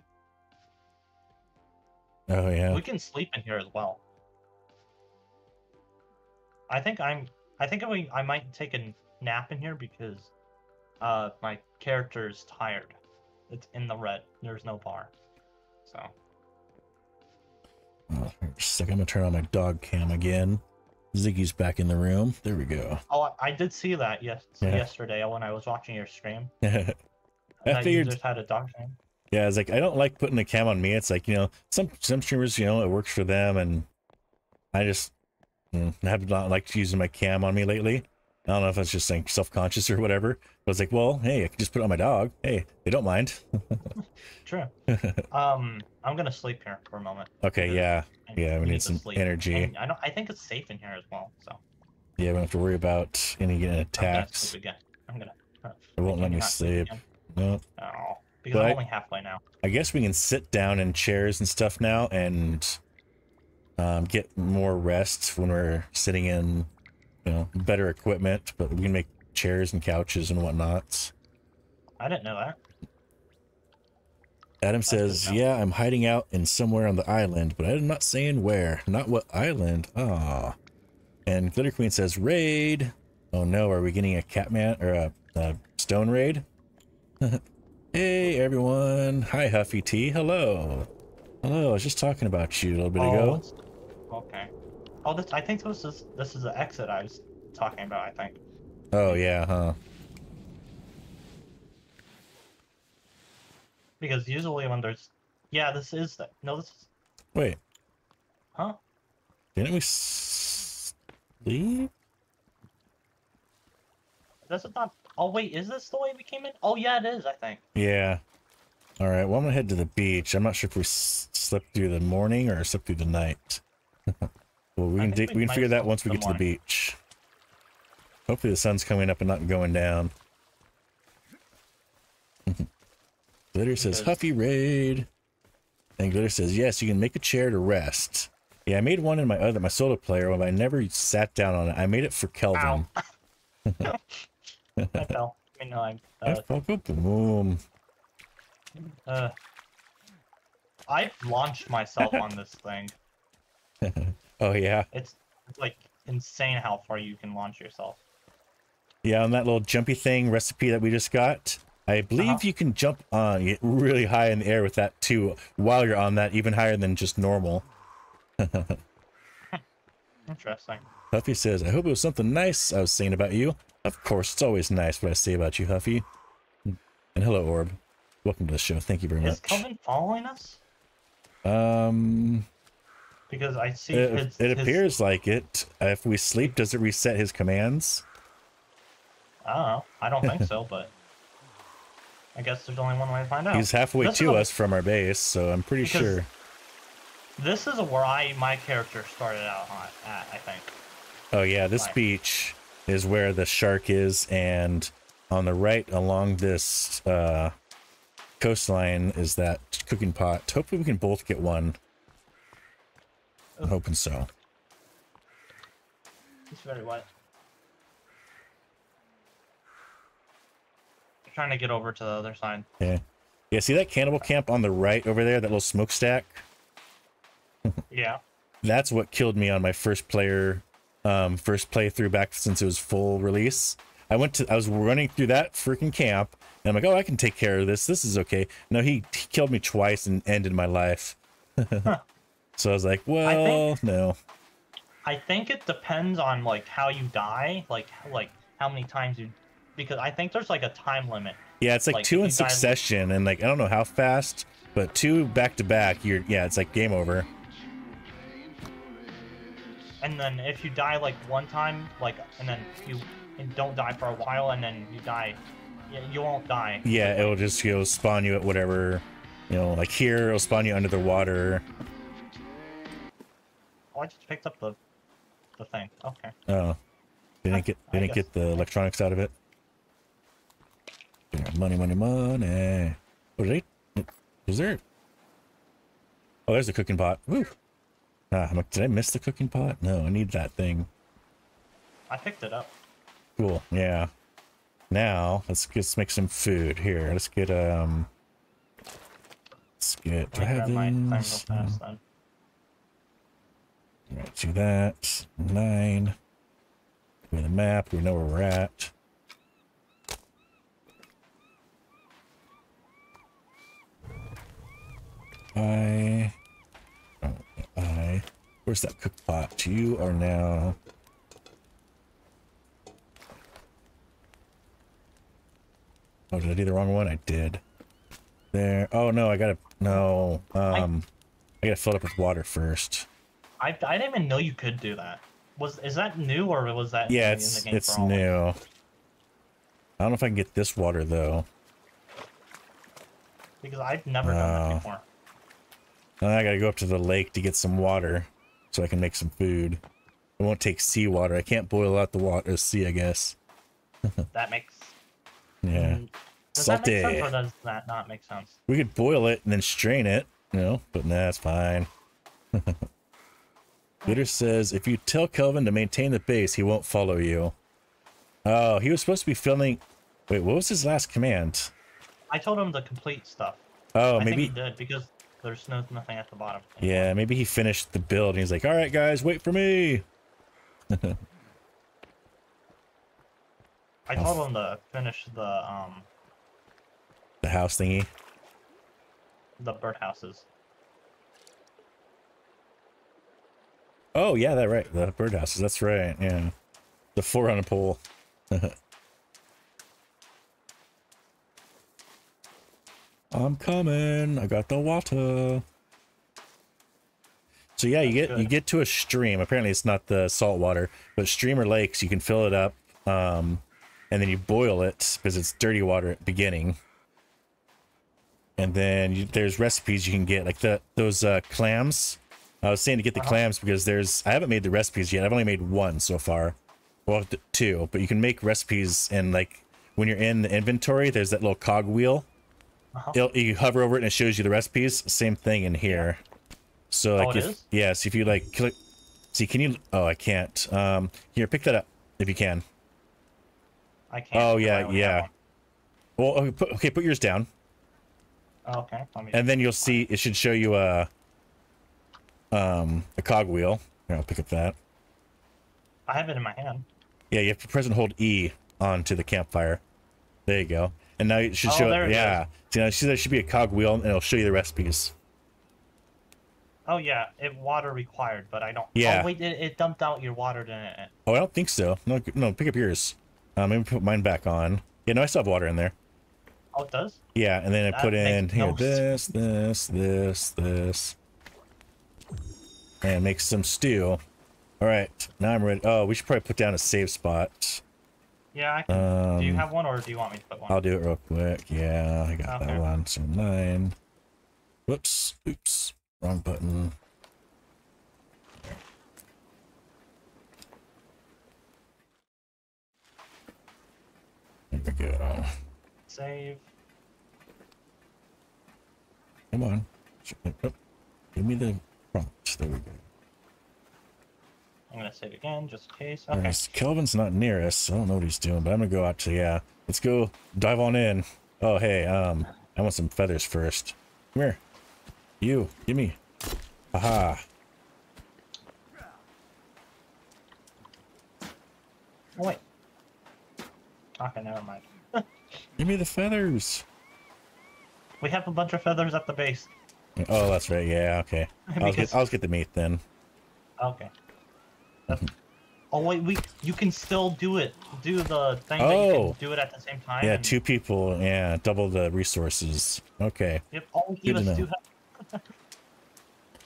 Oh yeah, We can sleep in here as well. I think I'm. I think I, I might take a nap in here because uh my character's tired. It's in the red. There's no bar. So Oh, second, I'm gonna turn on my dog cam again. Ziggy's back in the room. There we go. oh, I- I did see that yes Yeah. yesterday when I was watching your stream. yeah, I that figured- you just had a dog stream. it's like I don't like putting the cam on me. It's like you know, some some streamers, you know, it works for them, and I just mm, have not liked using my cam on me lately. I don't know if it's just like self conscious or whatever. But it's like, well, hey, I can just put it on my dog. Hey, they don't mind. True. um, I'm gonna sleep here for a moment. Okay, yeah, yeah, we need to some sleep. energy. And I don't. I think it's safe in here as well. So yeah, we don't have to worry about any getting I'm gonna attacks. sleep again. I'm gonna. uh, It won't let me sleep. again. No, Oh, because But I'm only halfway now. I guess we can sit down in chairs and stuff now and um, get more rest when we're sitting in, you know, better equipment. But we can make chairs and couches and whatnots. I didn't know that. Adam says, "Yeah, I'm hiding out in somewhere on the island, but I'm not saying where. Not what island. Ah." And Glitter Queen says, "Raid." Oh no, are we getting a Catman or a, a Stone Raid? hey, Hey everyone. Hi Huffy T. Hello. Hello. I was just talking about you a little bit Oh, ago. Okay. Oh, this I think this is this is the exit I was talking about. I think. Oh yeah, huh? Because usually when there's, yeah, this is the no, this is, Wait, huh? didn't we s- leave? This is not. Oh wait, is this the way we came in? Oh yeah, it is. I think. Yeah. All right. Well, I'm gonna head to the beach. I'm not sure if we s- slept through the morning or slept through the night. well, we I can we we can figure that once we get to the beach. Hopefully, the sun's coming up and not going down. Glitter says Huffy raid, and Glitter says yes. You can make a chair to rest. Yeah, I made one in my other my solo player, but I never sat down on it. I made it for Kelvin. I fell. I mean, no, I. I Uh, fuck up. Boom. uh, I launched myself on this thing. Oh yeah. It's it's like insane how far you can launch yourself. Yeah, on that little jumpy thing recipe that we just got, I believe Uh-huh. you can jump on get really high in the air with that too. While you're on that, even higher than just normal. Interesting. Huffy says, "I hope it was something nice I was saying about you." Of course, it's always nice what I say about you, Huffy. And hello, Orb. Welcome to the show. Thank you very much. Is much. Kelvin following us? Um, Because I see it, his, it his- appears like it. If we sleep, does it reset his commands? I don't know. I don't think so, but I guess there's only one way to find out. He's halfway This to a- us from our base, so I'm pretty Because- sure. This is where I my character started out on, at. I think. Oh yeah, this beach is where the shark is, and on the right along this uh, coastline is that cooking pot. Hopefully, we can both get one. I'm hoping so. It's very wet. trying to get over to the other side. Yeah, yeah. See that cannibal camp on the right over there? That little smokestack. Yeah. That's what killed me on my first player, um, first playthrough back since it was full release. I went to, I was running through that freaking camp, and I'm like, oh, I can take care of this. This is okay. No, he, he killed me twice and ended my life. so I was like, well, think- no. I think it depends on like how you die, like like how many times you, because I think there's like a time limit. Yeah, it's like, Like, two in you die- succession, and like I don't know how fast, but two back to back, you're yeah, it's like game over. And then if you die like one time, like and then you and don't die for a while, and then you die, yeah, you won't die. Yeah, it'll just you know spawn you at whatever, you know, like here it'll spawn you under the water. Oh, I just picked up the the thing. Okay. Oh, They didn't get I didn't guess. get the electronics out of it. Money, money, money. Oh, did they? Is there? Oh, there's the cooking pot. Woo. Ah, I'm like, did I miss the cooking pot? No, I need that thing. I picked it up. Cool. Yeah. Now let's let's make some food here. Let's get um. Let's get. Do I Let me have grab my thing real these? fast then. Right, do that. Nine. Give me the map. We know where we're at. I. Oh, I. Where's that cook pot? You are now. Oh, did I do the wrong one? I did. There. Oh no, I gotta. No. Um, I gotta fill it up with water first. I, I didn't even know you could do that. Was is that new or was that Yeah, in it's the game it's new. I don't know if I can get this water though. Because I've never done that before. Now I gotta go up to the lake to get some water so I can make some food. I won't take seawater. I can't boil out the water sea, I guess. That makes Yeah. Mm, Does that make sense or does that not make sense? We could boil it and then strain it, you know, but nah, it's fine. Glitter says if you tell Kelvin to maintain the base, he won't follow you. Oh, he was supposed to be filming. Wait, what was his last command? I told him to complete stuff. Oh, I maybe. he did because there's no nothing at the bottom. Yeah, maybe he finished the build and he's like, all right, guys, wait for me. I told him to finish the um The birdhouse thingy. The birdhouses. Oh yeah, that right. The birdhouses. That's right. Yeah, the four on a pole. I'm coming. I got the water. So yeah, you get you get to a stream. Apparently, it's not the salt water, but stream or lakes. You can fill it up, um, and then you boil it because it's dirty water at the beginning. And then you, there's recipes you can get, like the those uh, clams. I was saying to get the Uh-huh. clams because there's I haven't made the recipes yet. I've only made one so far. Well, two, but you can make recipes and like when you're in the inventory, there's that little cog wheel. Uh-huh. It'll, you hover over it and it shows you the recipes. Same thing in here. So like Oh, if is? yes, if you like click, see, can you? Oh, I can't. Um, here, pick that up if you can. I can't. Oh, yeah, yeah. Well, okay, put, okay, put yours down. Oh, okay. And then you'll see it should show you a um a cog wheel. Here, I'll pick up that. I have it in my hand. Yeah, you have to press and hold E onto the campfire. There you go. And now it should Oh, show. there it yeah. See, now there should be a cog wheel, and it'll show you the recipes. Oh yeah, it water required, but I don't. Yeah. Oh wait, it, it dumped out your water, didn't it? Oh, I don't think so. No, no, pick up yours. Um, me put mine back on. Yeah, no, I still have water in there. Oh, it does. Yeah, and then I That put in here no this, this, this, this, and make some stew. All right, now I'm ready. Oh, we should probably put down a save spot. Yeah, I can. do you Um, have one, or do you want me to put one? I'll do it real quick. Yeah, I got that one. So nine. Whoops. Oops. Wrong button. There we go. Save. Come on. Oh, Give me the prompt. There we go. I'm gonna save again, just in case. Okay. Kelvin's not near us. so I don't know what he's doing, but I'm gonna go out to yeah. Let's go dive on in. Oh hey, um, I want some feathers first. Come here. You, give me. Aha. Oh wait. Okay, never mind. Give me the feathers. We have a bunch of feathers at the base. Oh, that's right. Yeah, okay. I'll get, I'll get the meat then. Okay. Oh wait, we you can still do it. Do the thing Oh. do it at the same time. Yeah, and- two people. Yeah, double the resources. Okay. Yep. All Good of us do.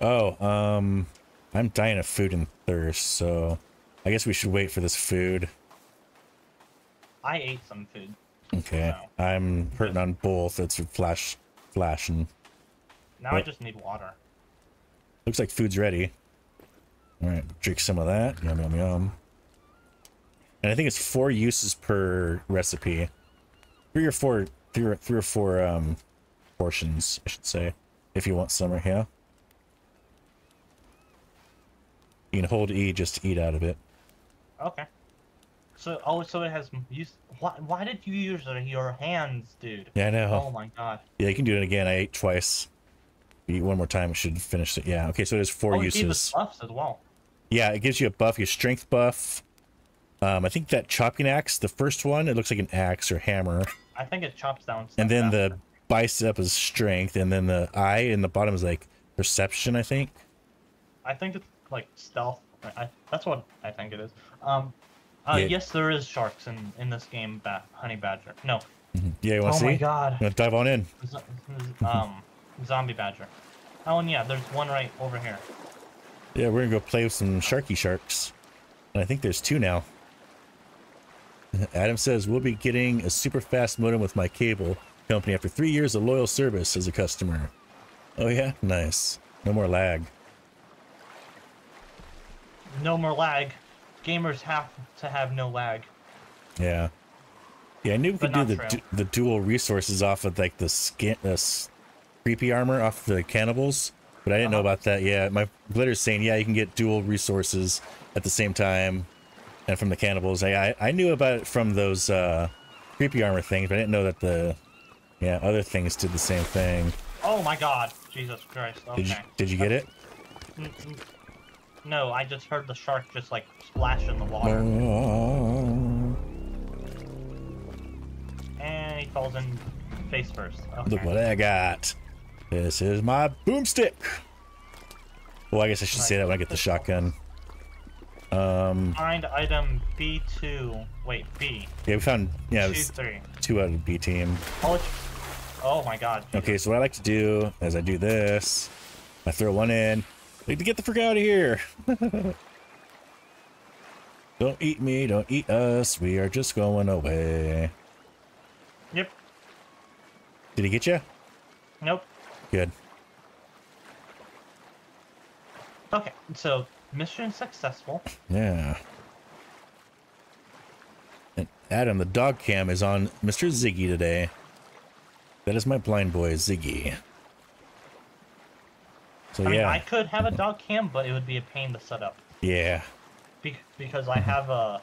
Oh, um, I'm dying of food and thirst, so I guess we should wait for this food. I ate some food. Okay. Wow. I'm hurting on both. It's flash, flashing. Now I just need water. Looks like food's ready. All right, drink some of that. Yum yum yum. And I think it's four uses per recipe. Three or four, three or, three or four um, portions, I should say, if you want some right here. You can hold E just to eat out of it. Okay. So oh, so it has use. Why, why did you use your hands, dude? Yeah, I know. Oh my god. Yeah, you can do it again. I ate twice. Eat one more time, it should finish it. Yeah, okay, so there's four oh, it gave us uses. buffs as well. Yeah, it gives you a buff, your strength buff. Um, I think that chopping axe, the first one, it looks like an axe or hammer. I think it chops down. And then the bicep is strength, and then the eye in the bottom is like perception, I think. I think it's like stealth. I, that's what I think it is. Um, uh, Yeah. yes, there is sharks in in this game. Ba- honey badger. No. Yeah, you want Oh to my see? god. You wanna dive on in. Z- um, zombie badger. Oh, and yeah, there's one right over here. Yeah, we're gonna go play with some sharky sharks. And I think there's two now. Adam says we'll be getting a super fast modem with my cable company after three years of loyal service as a customer. Oh yeah, nice. No more lag. No more lag. Gamers have to have no lag. Yeah. Yeah, I knew we But could do the du- the dual resources off of like the skin, uh, creepy armor off the cannibals, but I didn't know Uh-huh. about that. Yeah, my glitter's saying yeah, you can get dual resources at the same time, and from the cannibals. I I, I knew about it from those uh, creepy armor things, but I didn't know that the yeah other things did the same thing. Oh my god. Jesus Christ. Okay. Did you did you get it? N- n- No, I just heard the shark just like splash in the water. Oh. And he falls in face first. Look what I got. This is my boomstick. Well, I guess I should say that when I get the shotgun. Um, Find item B2. Wait, B. yeah, we found yeah, Two, three. two out of B team. Oh, oh my god. Okay, so what I like to do is I do this. I throw one in. Need to get the frick out of here. don't eat me, don't eat us. We are just going away. Yep. Did he get you? Nope. Good. Okay, so mission successful. Yeah. And Adam, the dog cam is on Mr. Ziggy today. That is my blind boy, Ziggy. So I mean, I could have a dog cam, but it would be a pain to set up. yeah, Be- because I have a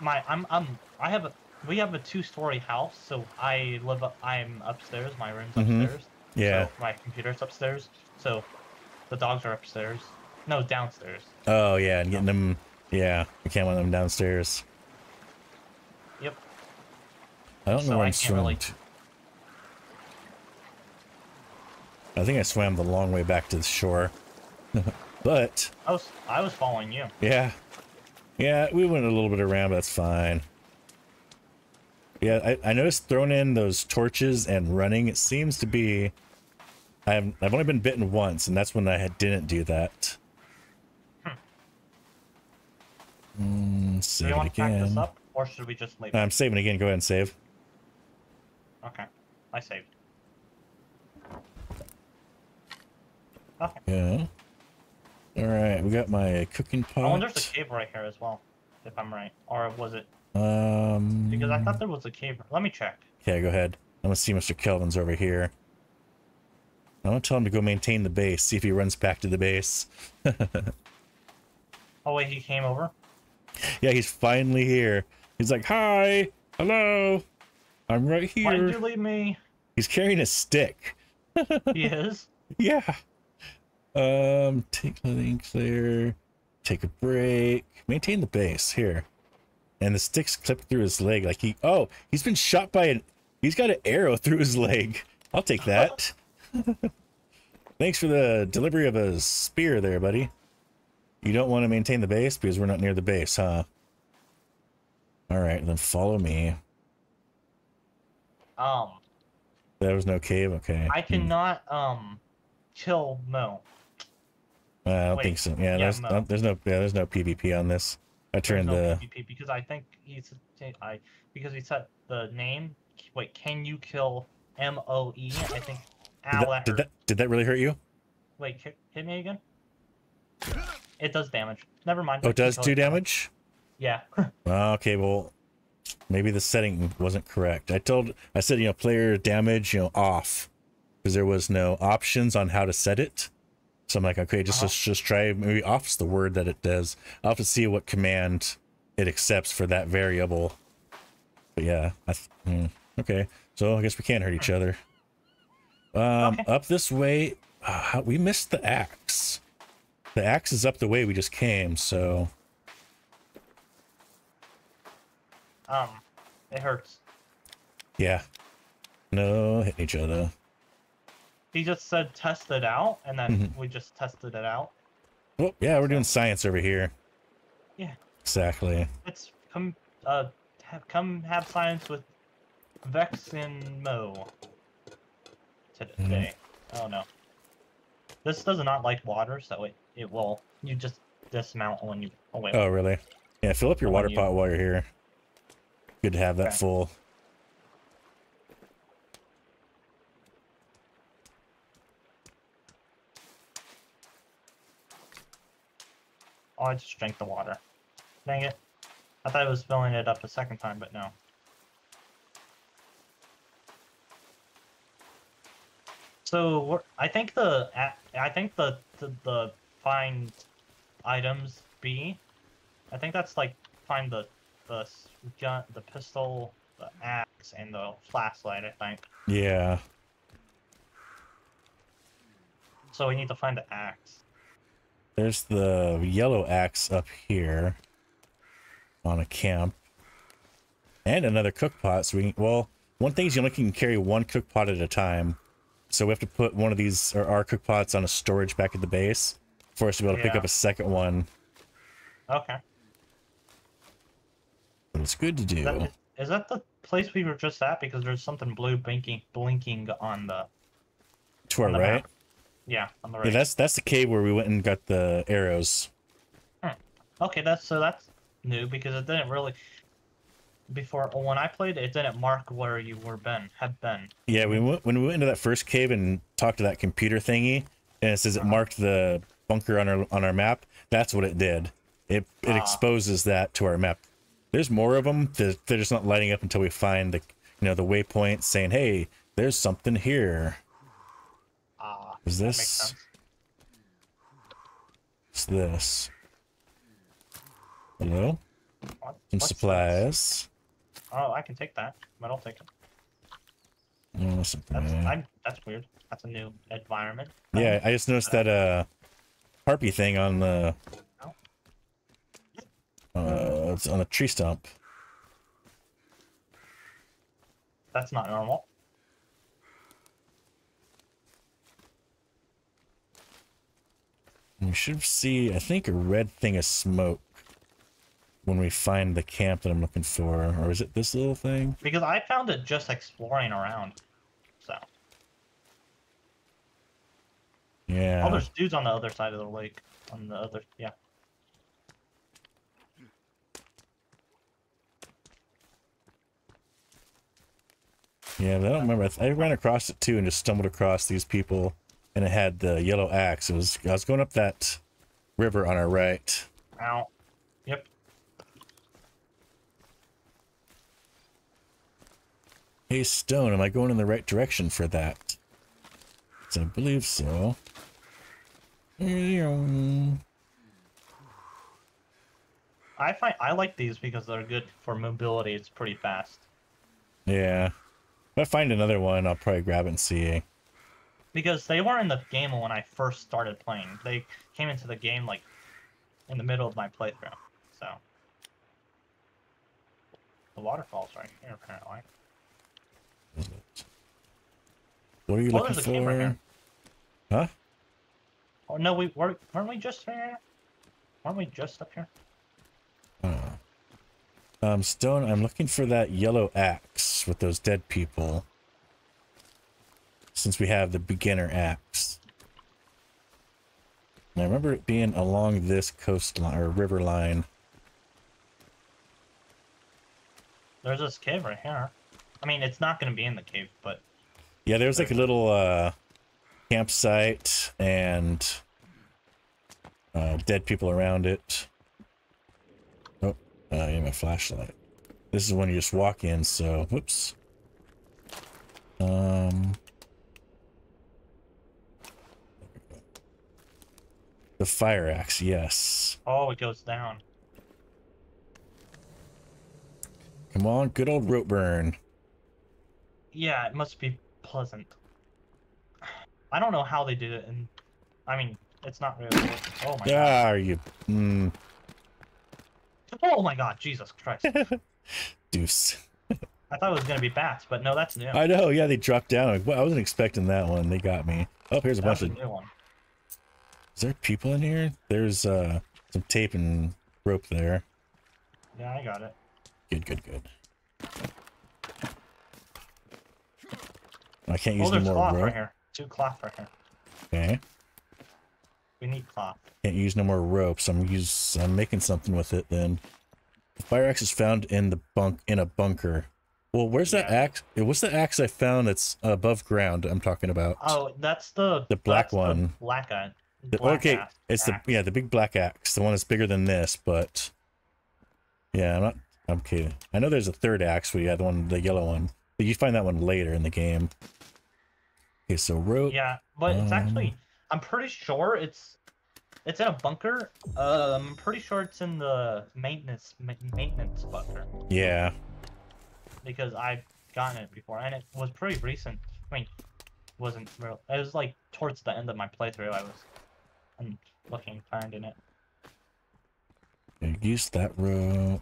my I'm I'm I have a we have a two-story house, so I live up, I'm upstairs. My room's Mhm. upstairs. Yeah. So my computer's upstairs. So the dogs are upstairs. No, downstairs. Oh yeah, and getting them. Yeah, I can't want them downstairs. Yep. I don't know So where I I'm can't really- I think I swam the long way back to the shore. but I was I was following you. yeah, yeah, we went a little bit around, but that's fine. Yeah, I, I noticed throwing in those torches and running. It seems to be. I've I've only been bitten once, and that's when I had, didn't do that. Mm, Do save you it want to pack this again. up, or should we just leave? I'm saving again. Go ahead and save. Okay, I saved. Okay. Yeah. All right, we got my cooking pot. I wonder if there's a cave right here as well, if I'm right, or was it? Um. Because I thought there was a cave. Let me check. Yeah, go ahead. I'm gonna see Mr. Kelvin's over here. I'm gonna tell him to go maintain the base. See if he runs back to the base. Oh wait, he came over. Yeah, he's finally here. He's like, "Hi, hello, I'm right here. Why did here." you leave me? He's carrying a stick. He is. Yeah. Um, take clothing clear. Take a break. Maintain the base here. And the stick's clipped through his leg. Like he, oh, he's been shot by an. He's got an arrow through his leg. I'll take that. Thanks for the delivery of a spear there, buddy. You don't want to maintain the base because we're not near the base, huh? All right, then follow me. Um, There was no cave. Okay. I cannot um kill Mo. Uh, I don't Wait, think so. Yeah, yeah, there's, no. uh, there's no yeah, there's no PvP on this. I turned no the PvP because I think he's I because he said the name. Wait, can you kill M O E? I think. Did that, that did that did that really hurt you? Wait, hit, hit me again. It does damage. Never mind. Oh, it does do damage? Yeah. Okay, well maybe the setting wasn't correct. I told I said, you know, player damage, you know, off. Because there was no options on how to set it. So I'm like, okay, just Uh-huh. let's just try maybe off's the word that it does. I'll have to see what command it accepts for that variable. But yeah, I th- hmm, okay. So I guess we can't hurt each other. Um, Okay. up this way, uh, we missed the axe. The axe is up the way we just came, so Um, it hurts. yeah. No, hitting each other. He just said test it out, and then Mhm. we just tested it out. Oh, yeah, we're doing science over here. Yeah. Exactly. Let's come, uh, have, come have science with Vex and Mo today. Mm-hmm. Oh no. This does not like water, so it, it will. You just dismount when you. Oh wait. Oh, really? Yeah, fill up your water you- pot while you're here. Good to have that Okay. full. Oh, I just drank the water. Dang it. I thought I was filling it up a second time, but no. So I think the I think the, the the find items B. I think that's like find the the gun, the pistol, the axe, and the flashlight. I think. Yeah. So we need to find the axe. There's the yellow axe up here on a camp. And another cook pot, so we can, well, one thing is you only can carry one cook pot at a time. So we have to put one of these or our cook pots on a storage back at the base for us to be able to pick up a second one. Okay. But it's good to do. Is that, is that the place we were just at? Because there's something blue blinking blinking on the to our right. map. yeah on the right. Yeah, that's that's the cave where we went and got the arrows. Hmm. Okay, that's so that's new because it didn't really before when I played it didn't mark where you were been had been. Yeah, we went when we went into that first cave and talked to that computer thingy, and it says it Uh-huh. marked the bunker on our on our map. That's what it did. It it Ah. exposes that to our map. There's more of them. They're, they're just not lighting up until we find the you know the waypoint saying, "Hey, there's something here." Ah, Is this it's this? Hello, some what's supplies. Oh, I can take that, but I'll take it. Oh. That's I'm, that's weird. That's a new environment. Yeah, I just noticed that uh harpy thing on the uh it's on a tree stump. That's not normal. We should see I think a red thing of smoke when we find the camp that I'm looking for. Or is it this little thing? Because I found it just exploring around. So, Yeah. oh, there's dudes on the other side of the lake. On the other, yeah. Yeah, but I don't remember. I, I ran across it too and just stumbled across these people and it had the yellow axe. It was I was going up that river on our right. Ow. Yep. Hey Stone, am I going in the right direction for that? So I believe so. Um, I find I like these because they're good for mobility. It's pretty fast. Yeah. If I find another one, I'll probably grab it and see. Because they weren't in the game when I first started playing. They came into the game like in the middle of my playthrough. So the waterfall's right here apparently. What are you Oh, looking there's a cave right for? here. Huh? Oh no, we weren't weren't we just here? Weren't we just up here? Um, Stone, I'm looking for that yellow axe with those dead people. Since we have the beginner axe. And I remember it being along this coastline or river line. There's this cave right here. I mean, it's not going to be in the cave, but Yeah, there's like a little uh, campsite and uh, dead people around it. Oh, uh, need my flashlight. This is when you just walk in, so whoops. Um, the fire axe, yes. oh, it goes down. Come on, good old rope burn. Yeah, it must be pleasant. I don't know how they did it, and I mean, it's not really. Oh my god! Ah, are you? Mm, Oh my god! Jesus Christ! deuce. I thought it was gonna be bats, but no, that's new. I know, yeah, they dropped down. Like, well, I wasn't expecting that one. They got me. Oh, here's a That's bunch a of new one. Is there people in here? There's uh some tape and rope there. Yeah, I got it. Good, good, good. I can't Oh, use no more cloth rope. right here. Two cloth right here. Okay. We need cloth. Can't use no more rope, so I'm use I'm making something with it then. The fire axe is found in the bunk in a bunker. Well, where's that axe? eh, What's the axe I found that's above ground? I'm talking about. Oh, that's the The black that's the one. black guy. The- okay, it's the yeah the big black axe, the one that's bigger than this, but yeah, I'm not. I'm kidding. I know there's a third axe. We had the one, the yellow one, but you find that one later in the game. Okay, so rope. Yeah, but it's Um, actually I'm pretty sure it's it's in a bunker. Uh, I'm pretty sure it's in the maintenance ma- maintenance bunker Yeah, because I've gotten it before and it was pretty recent. I mean, wasn't real. It was like towards the end of my playthrough. I was I'm looking finding it. I used that rope.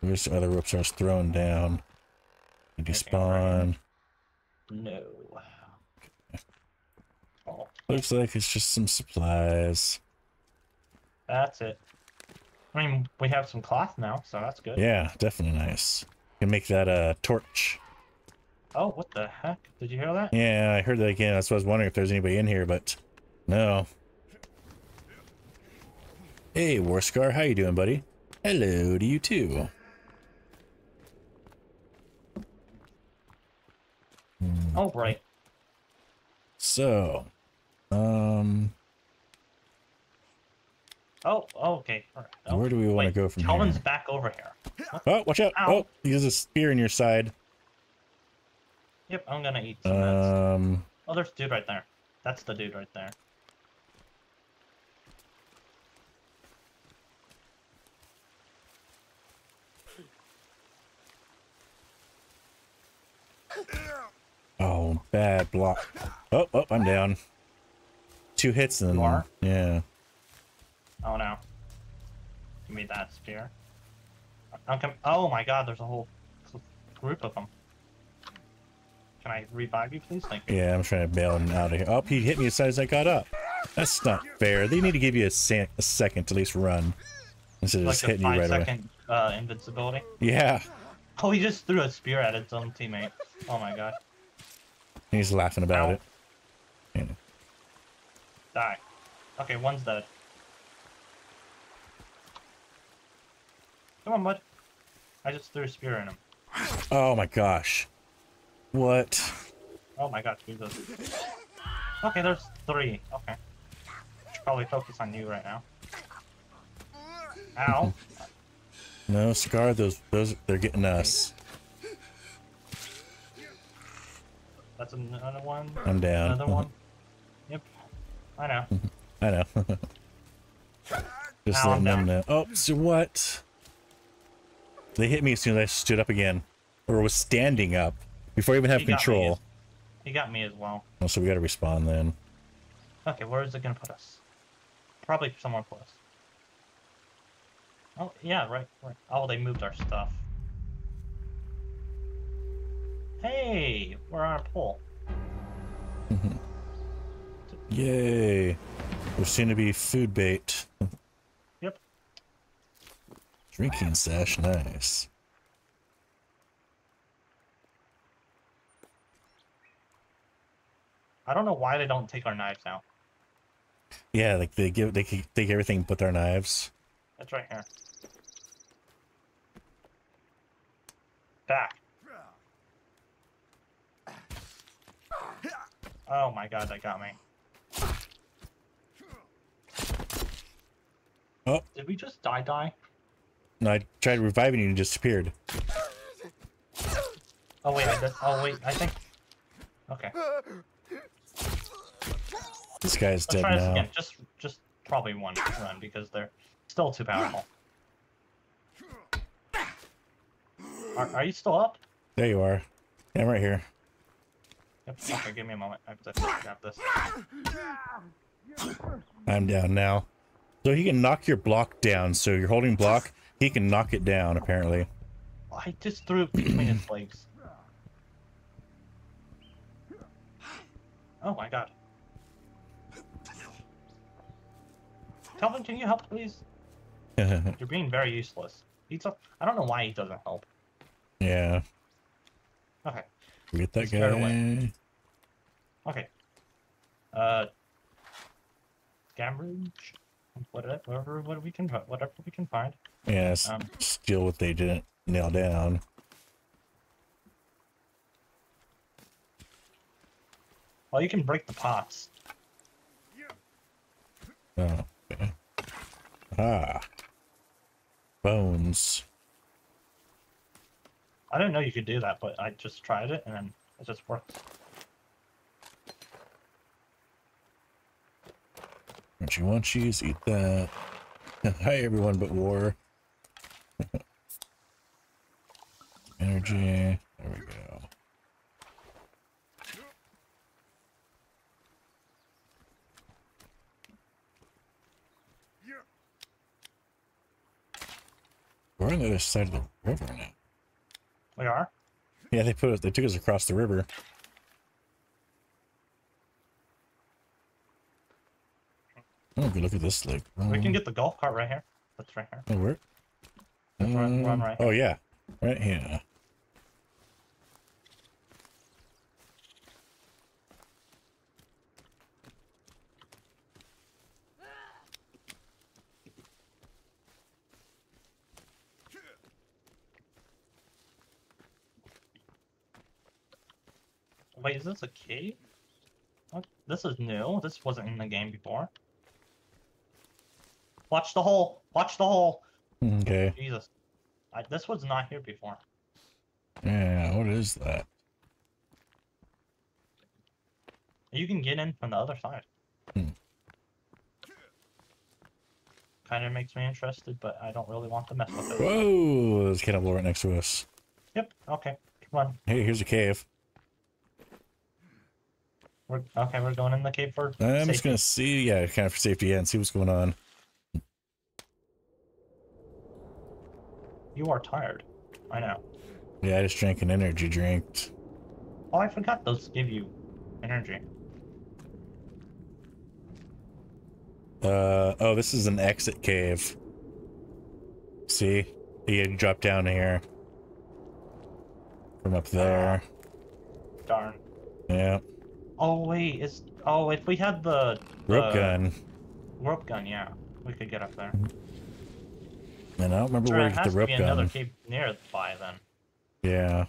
Where's the other ropes I was throwing down? You Anything over here? despawn. No. Oh, Looks like it's just some supplies. that's it. I mean, we have some cloth now, so that's good. Yeah, definitely nice. You can make that a torch. Oh, what the heck? Did you hear that? Yeah, I heard that again. That's why I was wondering if there's anybody in here, but no. Hey, Warscar, how you doing, buddy? Hello to you too. Oh, right. So, um, Oh, oh, okay. all right. Oh, where do we want to go from Kelvin's here? back over here. Oh, watch out! Ow. Oh, there's a spear in your side. Yep, I'm gonna eat some meds. Um, Oh, there's a dude right there. That's the dude right there. Oh, bad block. Oh, oh, I'm down. Two hits and You are? yeah. Oh no. Give me that spear. I'm com- oh my god, there's a whole group of them. Can I revive you, please? Thank you. Yeah, I'm trying to bail him out of here. Oh, he hit me as soon as I got up. That's not fair. They need to give you a, sa- a second to at least run instead of Like just hitting you right away. second uh, invincibility. Yeah, Oh, he just threw a spear at his own teammate. Oh my god. He's laughing about Ow. it. Die. Okay, one's dead. Come on, bud. I just threw a spear in him. Oh my gosh. What? Oh my god, Jesus. Okay, there's three. Okay. Should probably focus on you right now. Ow. No, Scar, those those they're getting us. That's another one. I'm down. Another one. Yep. I know. I know. Just Ow, letting them know. Oh, so what? They hit me as soon as I stood up again. Or was standing up. Before I even have He got control. as- He got me as well. Oh, so we gotta respond then. Okay, where is it gonna put us? Probably somewhere close. Oh, yeah, right, right. Oh, they moved our stuff. Hey, we're on a pole. Yay. We're soon to be food bait. Yep. Drinking sash, nice. I don't know why they don't take our knives now. Yeah, like they give they can take everything but their knives. That's right here. Back. Oh my god, that got me. Oh, Did we just die die? no, I tried reviving you and disappeared. Oh wait, I did. Oh wait, I think. Okay, This guy's let's dead try this again. Just, just probably one run because they're still too powerful. Are, are you still up? There you are. Yeah, I'm right here. Yep. Okay, give me a moment. I have to grab this. I'm down now. So he can knock your block down. So you're holding block, he can knock it down, apparently. I just threw it between his legs. Oh my god. Kelvin, can you help, please? You're being very useless. He's a, I don't know why he doesn't help. yeah. Okay. Get that guy. away. Okay. Uh. Scambridge? Whatever, whatever, what we can, whatever we can find. Yes. Um, Steal what they didn't nail down. Well, you can break the pots. Oh, okay. Ah. Bones. I didn't know you could do that, but I just tried it and it just worked. Crunchy cheese? eat that. Hi everyone but war. Energy. There we go. We're on the other side of the river now. We are? Yeah, they put us. They took us across the river. Oh, good look at this lake. We can Um, get the golf cart right here. That's right here. Oh, where? Run- run Um, right Oh yeah, right here. Wait, is this a cave? What? This is new. This wasn't in the game before. Watch the hole. Watch the hole. Okay. Jesus. I, this was not here before. Yeah. What is that? You can get in from the other side. Hmm. Kind of makes me interested, but I don't really want to mess with it. Whoa! There's a cannibal right next to us. Yep. Okay. Run. Hey, here's a cave. We're okay. We're going in the cave for. I'm just gonna see, yeah, kind of for safety, yeah, and see what's going on. You are tired. I know. Yeah, I just drank an energy drink. Oh, I forgot those give you energy. Uh oh, this is an exit cave. See, you drop down here from up there. Darn. Yeah, Oh wait, is oh if we had the rope gun. rope gun, yeah, we could get up there. And I don't remember where it to get has the to rope be another gun. cave nearby then. Yeah.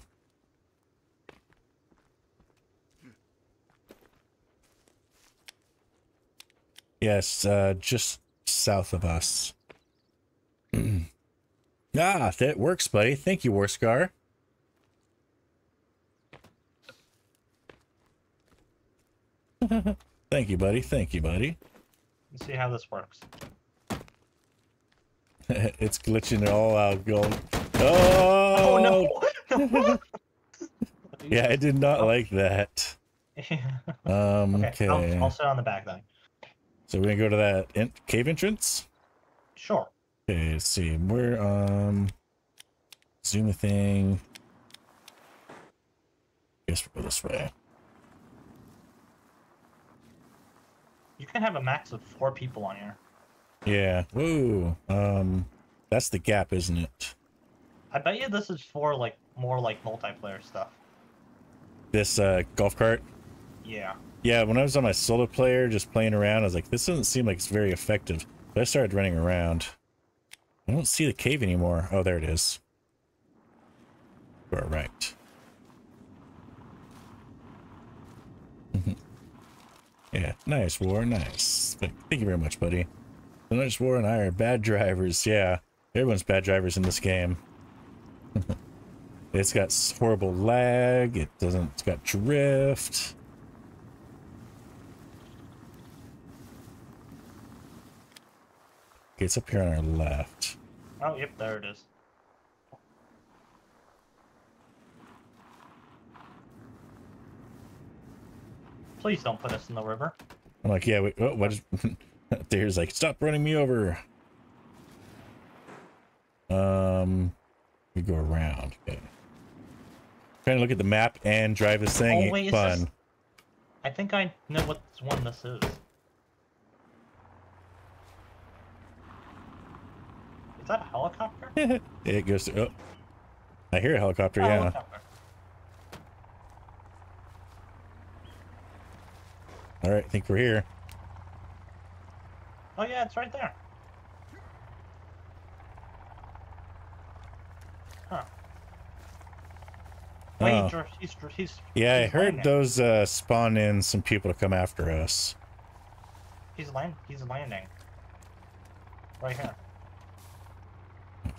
Yes, uh, just south of us. ah, that works, buddy. Thank you, Warscar. Thank you, buddy. Thank you, buddy. Let's see how this works. it's glitching it all out. Going. Oh, Oh no! Yeah, I did not like that. Um, okay, okay. I'll, I'll sit on the back then. So we're gonna go to that in- cave entrance. Sure. Okay, let's see. We're um zoom the thing. Guess we'll go this way. You can have a max of four people on here. Yeah. Whoa. Um, that's the gap, isn't it? I bet you this is for like more like multiplayer stuff. This uh golf cart. Yeah. Yeah. When I was on my solo player, just playing around, I was like, this doesn't seem like it's very effective. But I started running around. I don't see the cave anymore. Oh, there it is. You are right. Yeah, nice, War, nice. Thank you very much, buddy. So nice, War and I are bad drivers. Yeah, everyone's bad drivers in this game. it's got horrible lag. It doesn't. It's got drift. It's up here on our left. Oh, yep, there it is. Please don't put us in the river. I'm like, yeah, wait, oh, what is? There's like, stop running me over. Um, we go around. Okay. Trying to look at the map and drive this thing. Oh, wait, fun. this- I think I know what one this is. Is that a helicopter? it goes to. Oh, I hear a helicopter. Oh, yeah. helicopter. All right, I think we're here. Oh yeah, it's right there. Huh. Wait, Oh. George, he's, he's Yeah, I heard landing. those uh, spawn in some people to come after us. He's land. He's landing. Right here.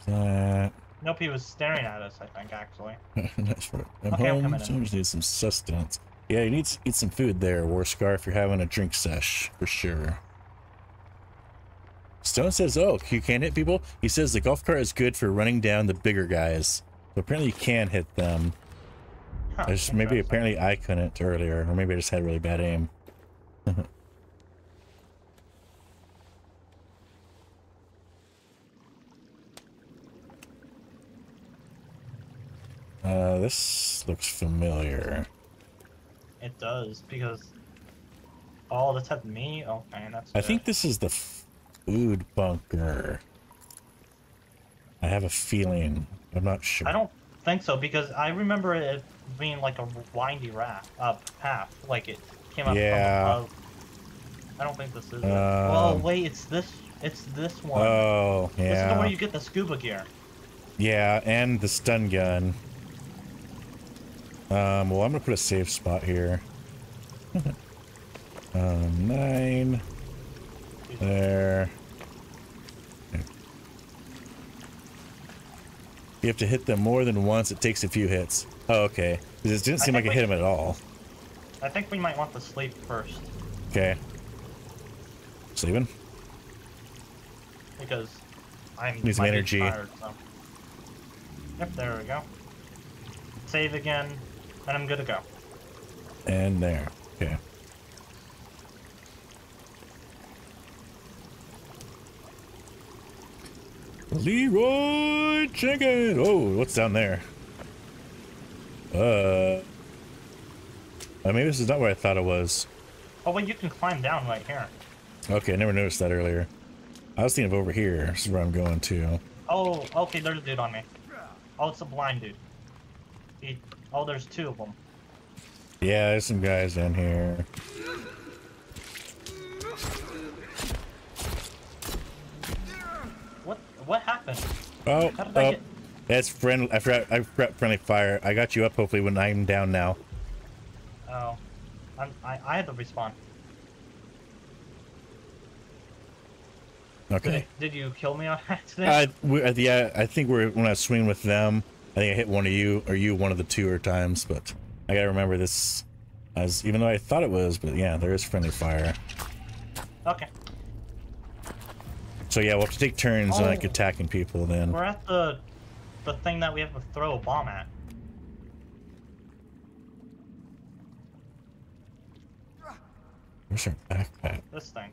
That. Nope, he was staring at us. I think actually. That's right. I'm Okay, I'm home. coming in. Someone needs some sustenance. Yeah, you need to eat some food there, Warscar, if you're having a drink sesh, for sure. Stone says, oh, you can't hit people? He says the golf cart is good for running down the bigger guys. So apparently you can hit them. Huh, I just, maybe apparently I couldn't earlier, or maybe I just had really bad aim. Uh, this looks familiar. It does because. Oh, this has me. Okay, that's. I good. think this is the food bunker. I have a feeling. I'm not sure. I don't think so because I remember it being like a windy raft, uh, path. Like it came up Yeah. from above. I don't think this is. it. well, Um, wait, it's this. It's this one. Oh, yeah. This is the one you get the scuba gear. Yeah, and the stun gun. Um, well, I'm gonna put a safe spot here. um, nine. There. You have to hit them more than once. It takes a few hits. Oh, okay. It didn't I seem like think it hit him at all. I think we might want to sleep first Okay. Sleeping? because I'm Need some energy. Tired, so. Yep, there we go. Save again, and I'm good to go. And there. Okay. Leroy Chicken! Oh, what's down there? Uh. uh, maybe this is not where I thought it was. Oh well, you can climb down right here. Okay, I never noticed that earlier. I was thinking of over here. This is where I'm going to. Oh, okay, there's a dude on me. Oh, it's a blind dude. He, oh, there's two of them. Yeah, there's some guys down here. What? What happened? Oh, How did I oh. get- That's friend. I forgot. I forgot friendly fire. I got you up. Hopefully, when I'm down now. Oh, I'm, I I had to respawn. Did, Okay. it, did you kill me on accident? I, we, uh, yeah, I think we're when I was swinging with them. I think I hit one of you, or you one of the two or times. But I gotta remember this, as even though I thought it was, but yeah, there is friendly fire. okay, So yeah, we'll have to take turns like Oh. attacking people. Then we're at the the thing that we have to throw a bomb at. where's our backpack? This thing.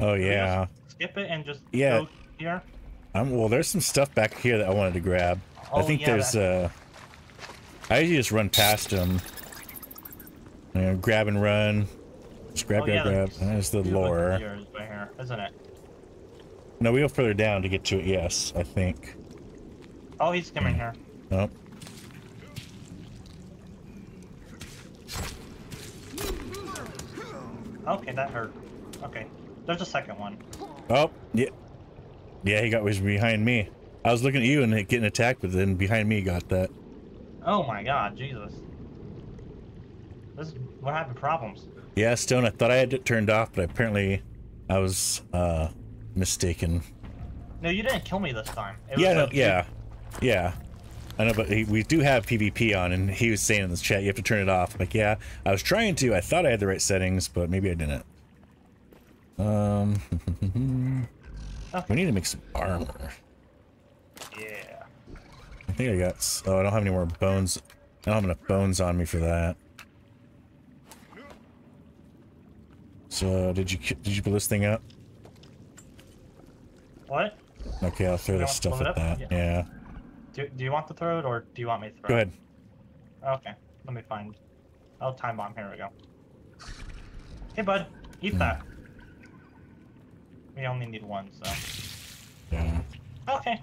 Oh yeah, Skip it and just Yeah. go here. I'm well. There's some stuff back here that I wanted to grab. I Oh, think yeah, there's uh. I usually just run past them. You know, grab and run. Just grab, oh, grab, yeah, grab. There's the scuba lure. gear is right here, isn't it? No, we go further down to get to it. Yes, I think. Oh, he's coming here. Oh, Okay, that hurt. Okay, there's a second one. oh, yeah, yeah. He got was behind me. I was looking at you and getting attacked, but then behind me got that. Oh my god, Jesus. This is what happened problems. Yeah, Stone. I thought I had it turned off, but apparently I was uh mistaken. No, you didn't kill me this time. It yeah, was no, yeah, yeah. I know, but he, we do have PvP on, and he was saying in the chat you have to turn it off. Like, yeah, I was trying to. I thought I had the right settings, but maybe I didn't. Um, we need to make some armor. Yeah. I think I got. Oh, I don't have any more bones. I don't have enough bones on me for that. So, did you did you pull this thing up? What? Okay, I'll throw this stuff at that. Yeah. Yeah. Do, do you want to throw it or do you want me to throw Go it? ahead. Okay, let me find. Oh, time bomb. Here we go. Hey, bud, eat Hmm. that. We only need one, so. Yeah. Okay.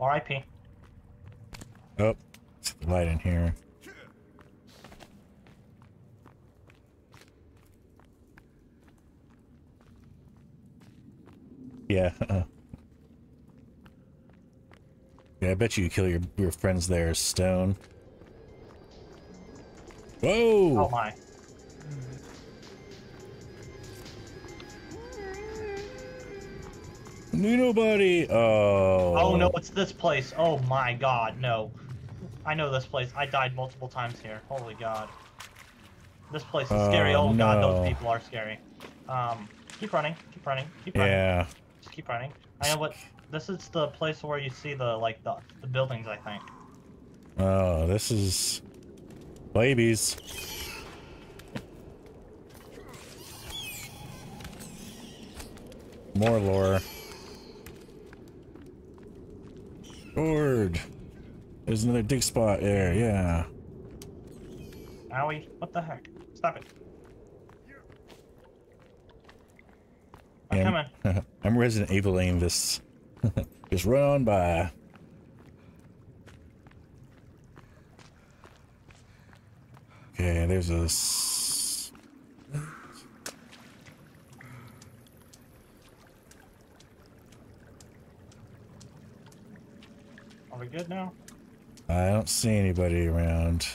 R.I.P. Oh, it's the light in here. Yeah. Uh, yeah, I bet you kill your your friends there, Stone. Whoa! Oh my. Nobody. Oh. Oh no, it's this place. Oh my god, no. I know this place. I died multiple times here. Holy god. This place is scary. Oh, Oh god, those people are scary. Um, keep running, keep running, keep running. Yeah. Just keep running. I know what. This is the place where you see the like the the buildings. I think. Oh, this is babies. More lore. Sword. There's another dig spot there, yeah. Owie, what the heck? Stop it. I'm coming. I'm Resident Evil aim this. Just run on by. Okay, there's a. s- Are we good now? I don't see anybody around.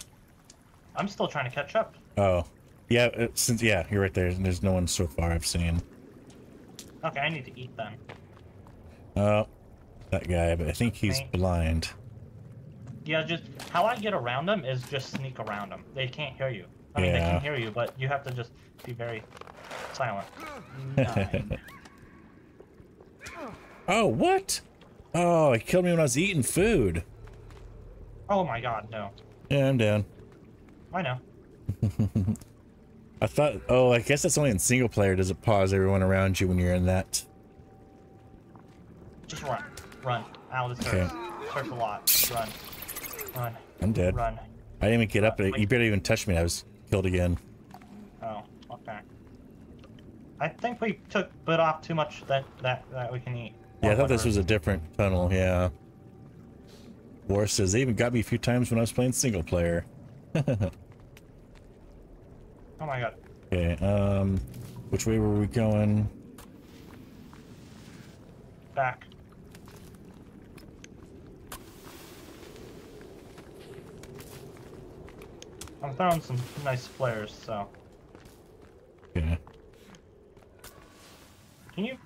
I'm still trying to catch up. Oh, yeah. uh, Since yeah, you're right there. There's no one so far I've seen. Okay, I need to eat then. Oh, that guy, but I think he's Me. blind. Yeah, just how I get around them is just sneak around them. They can't hear you. I mean, they can hear you, but you have to just be very silent. Oh, what? Oh, it killed me when I was eating food. oh my god, no. Yeah, I'm down. I know. I thought, oh, I guess that's only in single player. Does it pause everyone around you when you're in that? Just run. Run. Ow, this Okay. Hurts a lot. Run. Run. I'm dead. Run. I didn't even get up. You barely even touched me. I was killed again. Oh, okay. I think we took bit off too much that that that we can eat. Yeah, I thought this was a different tunnel. Yeah. War says they even got me a few times when I was playing single player. Oh my god. Okay, um, which way were we going? Back. I'm throwing some nice flares, so. Yeah. Can you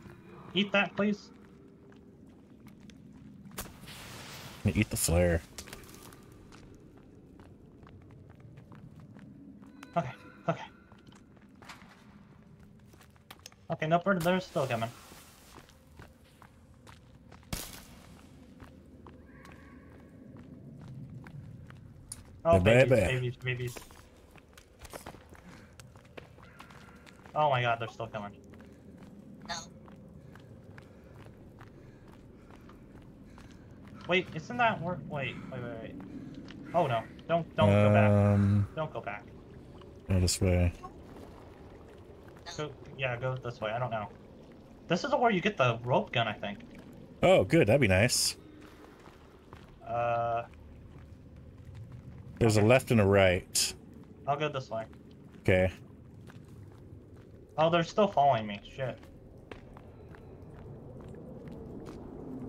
eat that, please? Eat the flare. Okay, okay. Okay, no, bird, they're still coming. Oh, babies, baby. babies, babies. Oh my god, they're still coming. Wait, isn't that work? Wait, wait, wait, wait. Oh no, don't, don't go back. Um, Don't go back. go this way. Go, yeah, go this way. I don't know. This is where you get the rope gun, I think. Oh, good. That'd be nice. Uh, There's a left and a right. I'll go this way. Okay. Oh, they're still following me. Shit.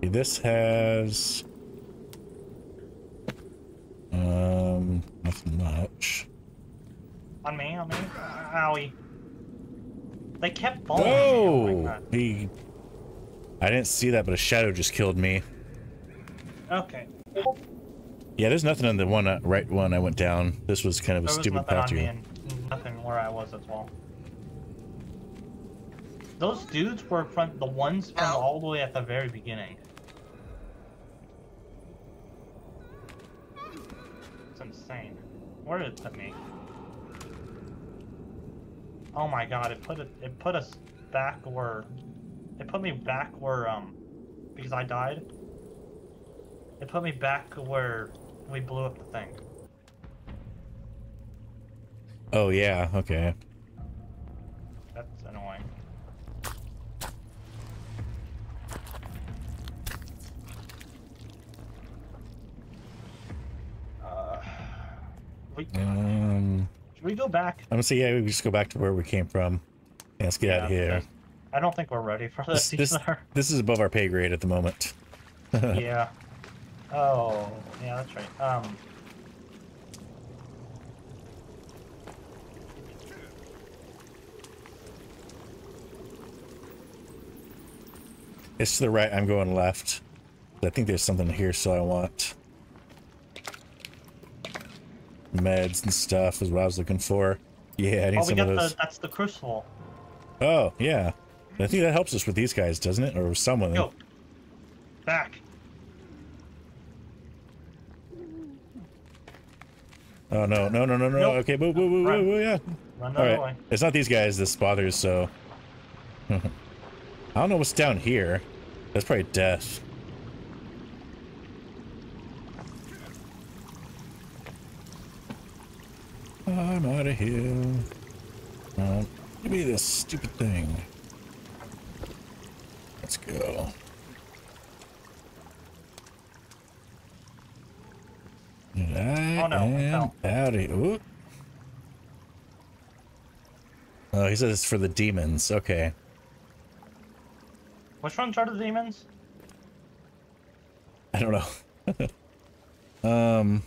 This has um nothing much. On me, on me. Owie. They kept following me. Oh my Oh, he. I didn't see that, but a shadow just killed me. Okay. Yeah, there's nothing on the one uh, right one I went down. This was kind of a There was stupid path to me go. nothing where I was as well. Those dudes were from the ones from all the way at the very beginning. It's insane. Where did it put me? Oh my god, it put it it put us back where it put me back where um because I died. It put me back where we blew up the thing. Oh yeah, okay. That's annoying. Uh, Um, should we go back? I'm gonna say yeah. We just go back to where we came from. Yeah, let's get out of here. I don't think we're ready for this, This, this, this is above our pay grade at the moment. yeah. Oh, yeah, that's right. Um. It's to the right. I'm going left. I think there's something here, so I want meds and stuff is what I was looking for. Yeah, I need Oh, some got of the. those. That's the crucible. Oh, yeah. I think that helps us with these guys, doesn't it? Or some of them. Back. Oh no, no, no, no, no. Nope. Okay, boo, boo, boo, Run. boo, boo, yeah. Run the All right. way. It's not these guys this bothers, so. I don't know what's down here. That's probably death. I'm out of here. Uh, give me this stupid thing. Let's go. And I Oh, no, am out of here. Oh, he says it's for the demons. Okay. Which ones are the demons? I don't know. um,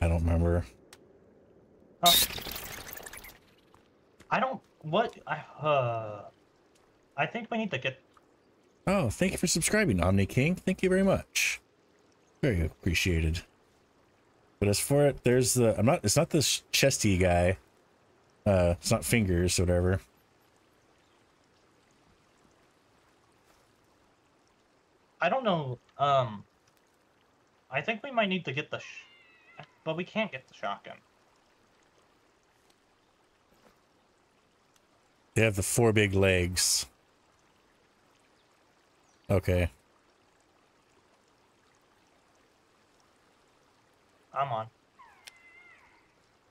I don't remember. Oh. I don't. What? I. Uh. I think we need to get. Oh, thank you for subscribing, Omni King. Thank you very much. Very appreciated. But as for it, there's the. I'm not. It's not this chesty guy. Uh, it's not fingers or whatever. I don't know. Um. I think we might need to get the. But we can't get the shotgun. They have the four big legs. Okay. I'm on.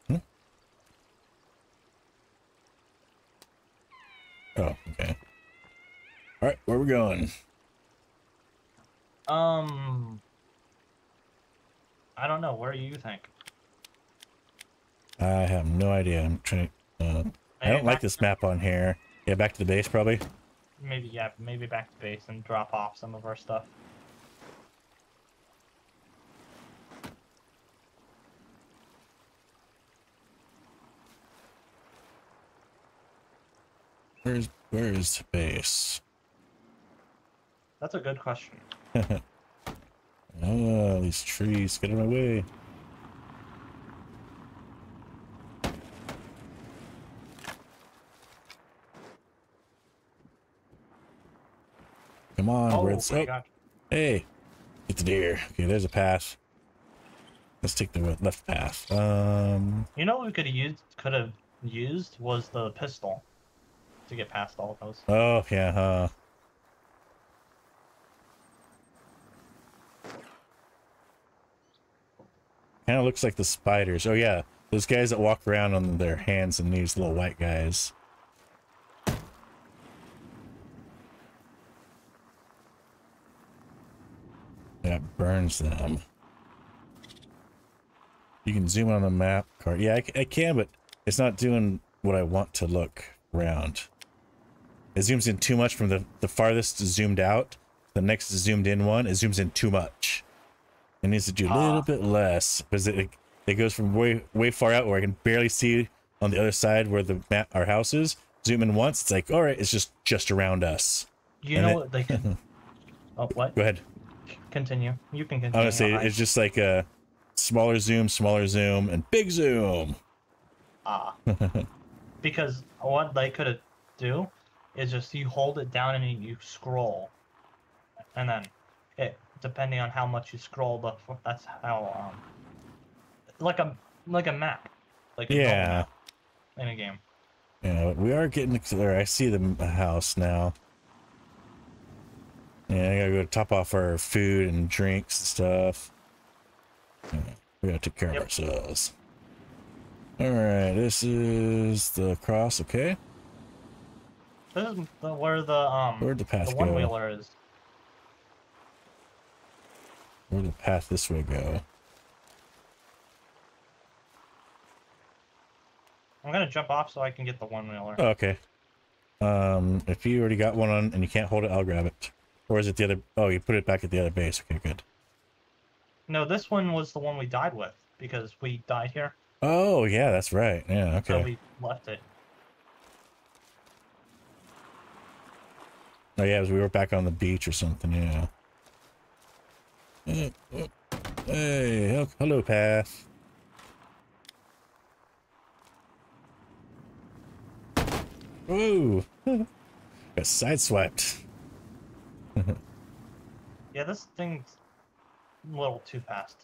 Oh, okay. All right, where we going? Um. I don't know. Where do you think? I have no idea. I'm trying. Uh, I don't like this map on here. Yeah, back to the base probably. Maybe yeah. Maybe back to base and drop off some of our stuff. Where's where's base? That's a good question. Oh, these trees, get in my way. Come on, oh where my it's oh, god. hey, get the deer. Okay, there's a path. Let's take the left path. Um, You know what we could have used? Could have used was the pistol to get past all of those. oh yeah, uh, kind of looks like the spiders. Oh yeah, those guys that walk around on their hands and knees, little white guys. That burns them. You can zoom on the map card. Yeah, I, I can, but it's not doing what I want to look around. It zooms in too much from the, the farthest zoomed out. The next zoomed in one, it zooms in too much. It needs to do a little Ah. bit less because it it goes from way way far out where I can barely see on the other side where the map our house is. Zoom in once, it's like all right, it's just just around us. You And know it- what they can. oh, what? Go ahead. Continue. You can continue. Honestly, I- it's just like a smaller zoom, smaller zoom, and big zoom. Ah. because what they could do is just you hold it down and you scroll, and then it depending on how much you scroll, the that's how um like a like a map, like a Yeah. map in a game. Yeah, we are getting there. I see the house now. Yeah, I gotta go top off our food and drinks and stuff. Yeah, we gotta take care Yep. of ourselves. All right, this is the cross. Okay, This is the, where the um where'd the the one wheeler is. Where'd the path this way go? I'm gonna jump off so I can get the one wheeler. Oh, okay. Um, if you already got one on and you can't hold it, I'll grab it. Or is it the other? Oh, you put it back at the other base. Okay, good. No, this one was the one we died with because we died here, Oh, yeah, that's right. Yeah, okay. so we left it. Oh yeah, 'cause we were back on the beach or something. Yeah. Hey, hel- hello, path. Whoa! Got sideswiped. Yeah, this thing's a little too fast.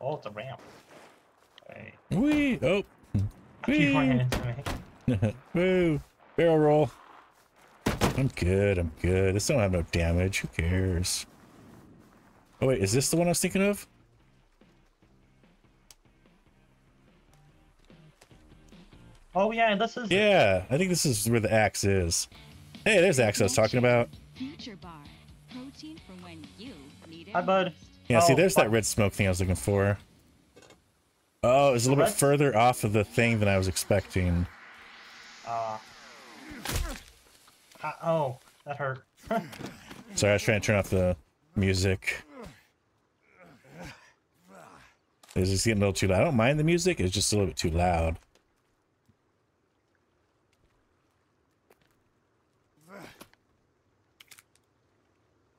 Oh, it's a ramp. Hey. Wee! Oh! You Whee! into me. Woo! Barrel roll. I'm good, I'm good. This don't have no damage. Who cares? Oh wait, is this the one I was thinking of? Oh yeah, this is. Yeah, I think this is where the axe is. Hey, there's the axe I was talking about. Future bar. Protein for when you need it. Hi, bud. most. Yeah, see, Oh, there's that red smoke thing I was looking for. Oh, it's a little bit further off of the thing than I was expecting. Uh, ah, oh, that hurt. Sorry, I was trying to turn off the music. It's just getting a little too loud. I don't mind the music, it's just a little bit too loud.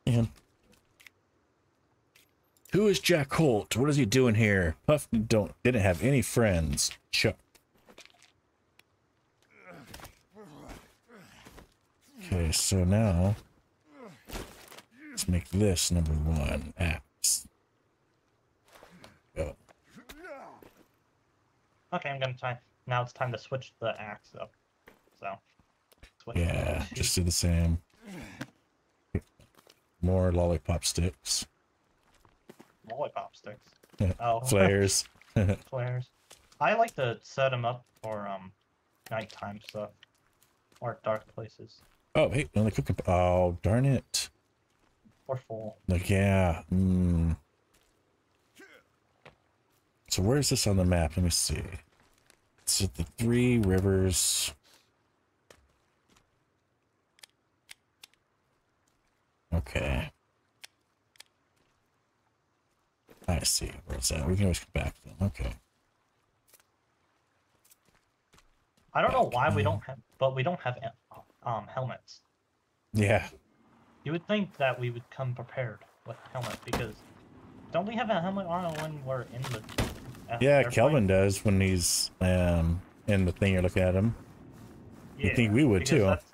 Man. Who is Jack Holt? What is he doing here? Puffton didn't have any friends. Chuck. Okay, so now let's make this number one axe. Go. Oh. Okay, I'm gonna try. Now it's time to switch the axe up. So. Switch Yeah, just do the same. More lollipop sticks. lollipop sticks. Yeah, Oh, Flares. flares. I like to set them up for um nighttime stuff or dark places oh, hey, only cooking. Oh, darn it. or full. Like, yeah. Mm. So where is this on the map? Let me see. It's at the Three Rivers. Okay. I see. Where's that? We can always come back then. Okay. I don't know why we don't have, but we don't have um helmets. Yeah. You would think that we would come prepared with helmet because don't we have a helmet on when we're in the Yeah? Kelvin does when he's um in the thing you're looking at him. you'd think we would, too. that's-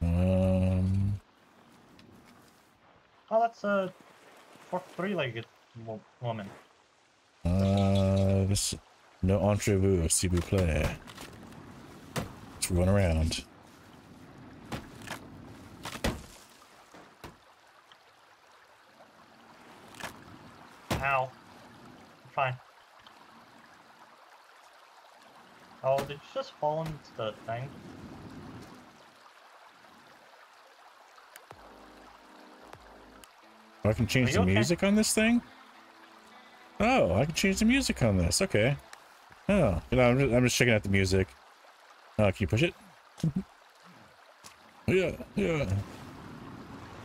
Um Oh, that's a four three-legged wo- woman. Uh, this no entrevue, s'il vous plaît. Let's run around. Ow. Fine. Oh, did you just fall into the thing? Oh, I can change the okay? music on this thing. Oh, I can change the music on this. Okay. Oh, you know, I'm just, I'm just checking out the music. Uh, can you push it? yeah, yeah.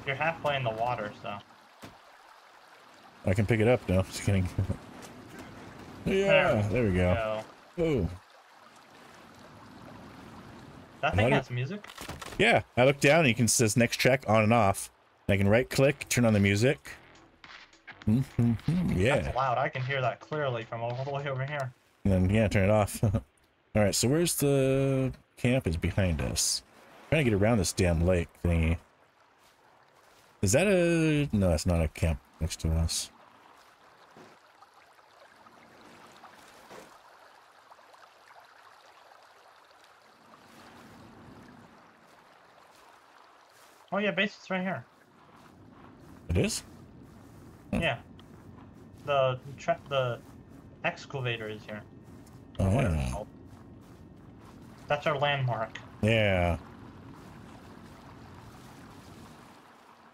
You're halfway in the water, so. I can pick it up now. Just kidding. yeah, there we go. Go. Oh, That thing has music? yeah. I look down and you can says next check on and off. I can right click, turn on the music. Mm-hmm. Yeah. That's loud. I can hear that clearly from all the way over here. And then yeah, turn it off. All right, so where's the camp? Is behind us. trying to get around this damn lake thingy. Is that a no? That's not a camp next to us. Oh yeah, base is right here. It is. Hmm. Yeah. The tra- the excavator is here. Oh yeah. That's our landmark. Yeah.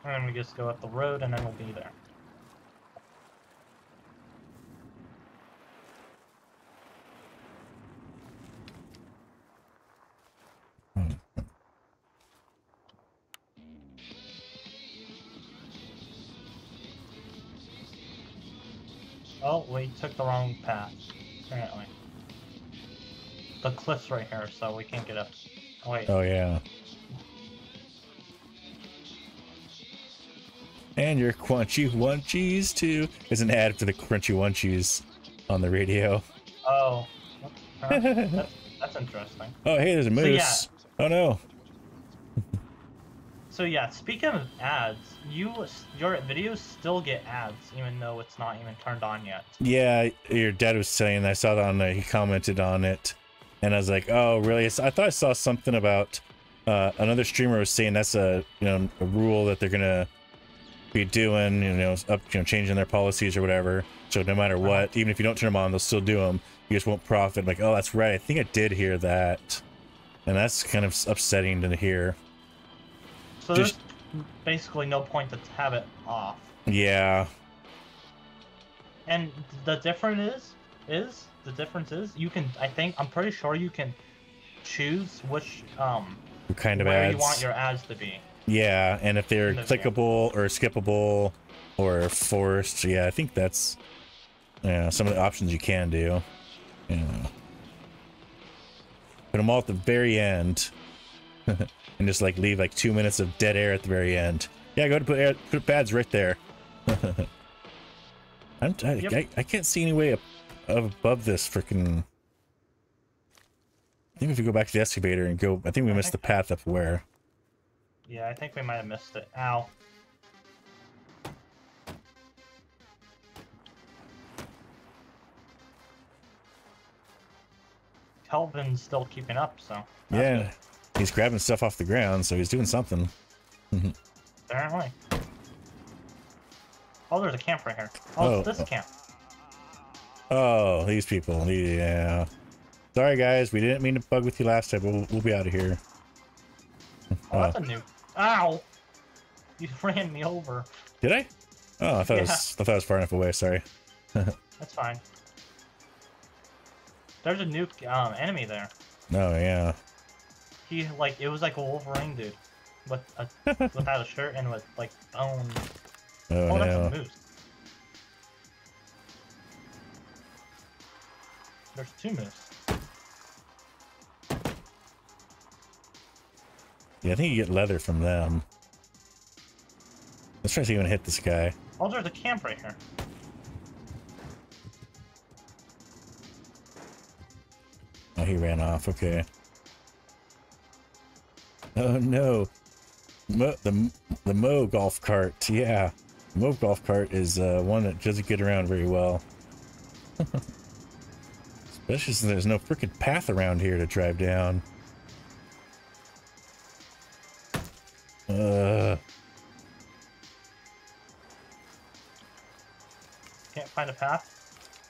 And then we just go up the road and then we'll be there. Oh, we took the wrong path, apparently. The cliff's right here, so we can't get up. Oh, wait. Oh yeah. And your crunchy munchies too. There's an ad for the crunchy munchies on the radio. Oh. Huh, that's, that's interesting. Oh hey, there's a So, yeah. moose. Oh no. So yeah, speaking of ads, you your videos still get ads even though it's not even turned on yet. Yeah, your dad was saying. I saw it on. Uh, he commented on it, and I was like, "Oh, really?" I thought I saw something about uh, another streamer was saying that's a you know a rule that they're gonna be doing. You know, up you know changing their policies or whatever. So no matter what, even if you don't turn them on, they'll still do them. You just won't profit. Like, oh, that's right. I think I did hear that, and that's kind of upsetting to hear. So Just- there's basically no point to have it off. Yeah, And the difference is, is the difference is you can. I think I'm pretty sure you can choose which um kind of where ads. you want your ads to be. Yeah, and if they're clickable or skippable or forced, yeah, I think that's yeah some of the options you can do. Yeah. Put them all at the very end, and just like leave like two minutes of dead air at the very end. Yeah, go to put air, put pads right there. I'm I, Yep. I, I can't see any way up, above this freaking. I think if we go back to the excavator and go, I think we missed the path up where. Yeah, I think we might have missed it. Ow. Kelvin's still keeping up, so. Yeah, good, he's grabbing stuff off the ground, so he's doing something. Apparently. Oh, there's a camp right here. Oh, Oh, this oh. camp. Oh, these people. Yeah. Sorry, guys. We didn't mean to bug with you last time, but we'll, we'll be out of here. Oh, that's a new. Ow! You ran me over. Did I? Oh, I thought, it was, I thought it was far enough away. Sorry. That's fine. There's a new um, enemy there. Oh, yeah. He like it was like a Wolverine dude, with a without a shirt and with like bone. Oh, Oh, that's no. a moose. There's two moose. Yeah, I think you get leather from them. Let's try to see if we can hit this guy. Oh, there's a camp right here. Oh, he ran off. Okay. Oh no. Mo, the the Mo golf cart. Yeah, Mo golf cart is uh, one that doesn't get around very well. Especially since there's no freaking path around here to drive down. Uh, Can't find a path.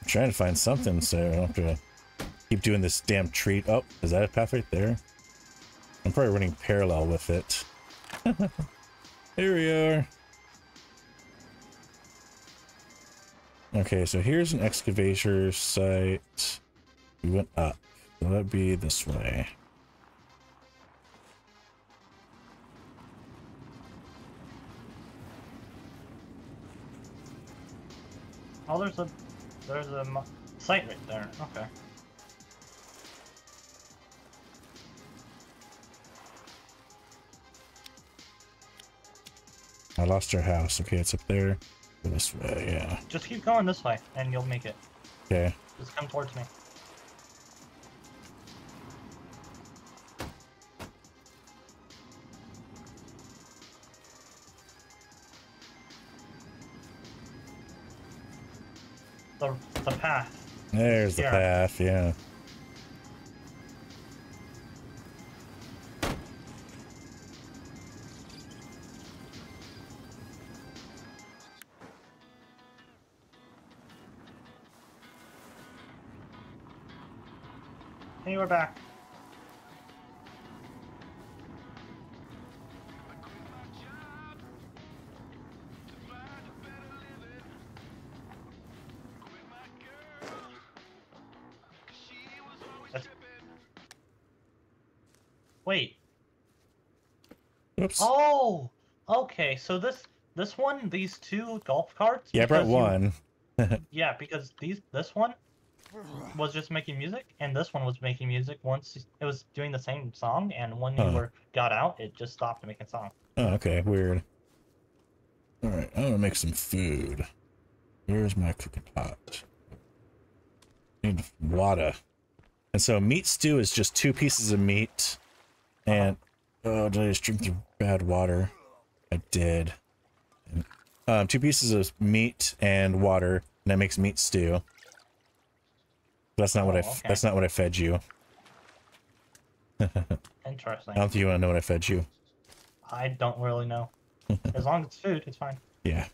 I'm trying to find something so I don't have to keep doing this damn treat. Oh, is that a path right there? I'm probably running parallel with it. Here we are. Okay, so here's an excavator site. We went up. So that'd be this way. Oh, there's a there's a site right there. Okay. I lost our house. Okay, it's up there. This way, yeah. Just keep going this way, and you'll make it. Okay. Just come towards me. The the path. There's the path, yeah. Hey, we're back. That's- Wait. Oops. Oh, okay. So this this one, these two golf carts. yeah, I brought because you- one. Yeah, because these this one was just making music, and this one was making music once it was doing the same song, and when you Huh. were got out, it just stopped making song. Oh, okay, weird. Alright, I'm gonna make some food. Where's my cooking pot? Need water. And so meat stew is just two pieces of meat and Oh, did I just drink the bad water? I did. Um, two pieces of meat and water, and that makes meat stew. That's not what I. Oh, okay. That's not what I fed you. Interesting. I don't think you want to know what I fed you. I don't really know. as long as it's food, it's fine. Yeah.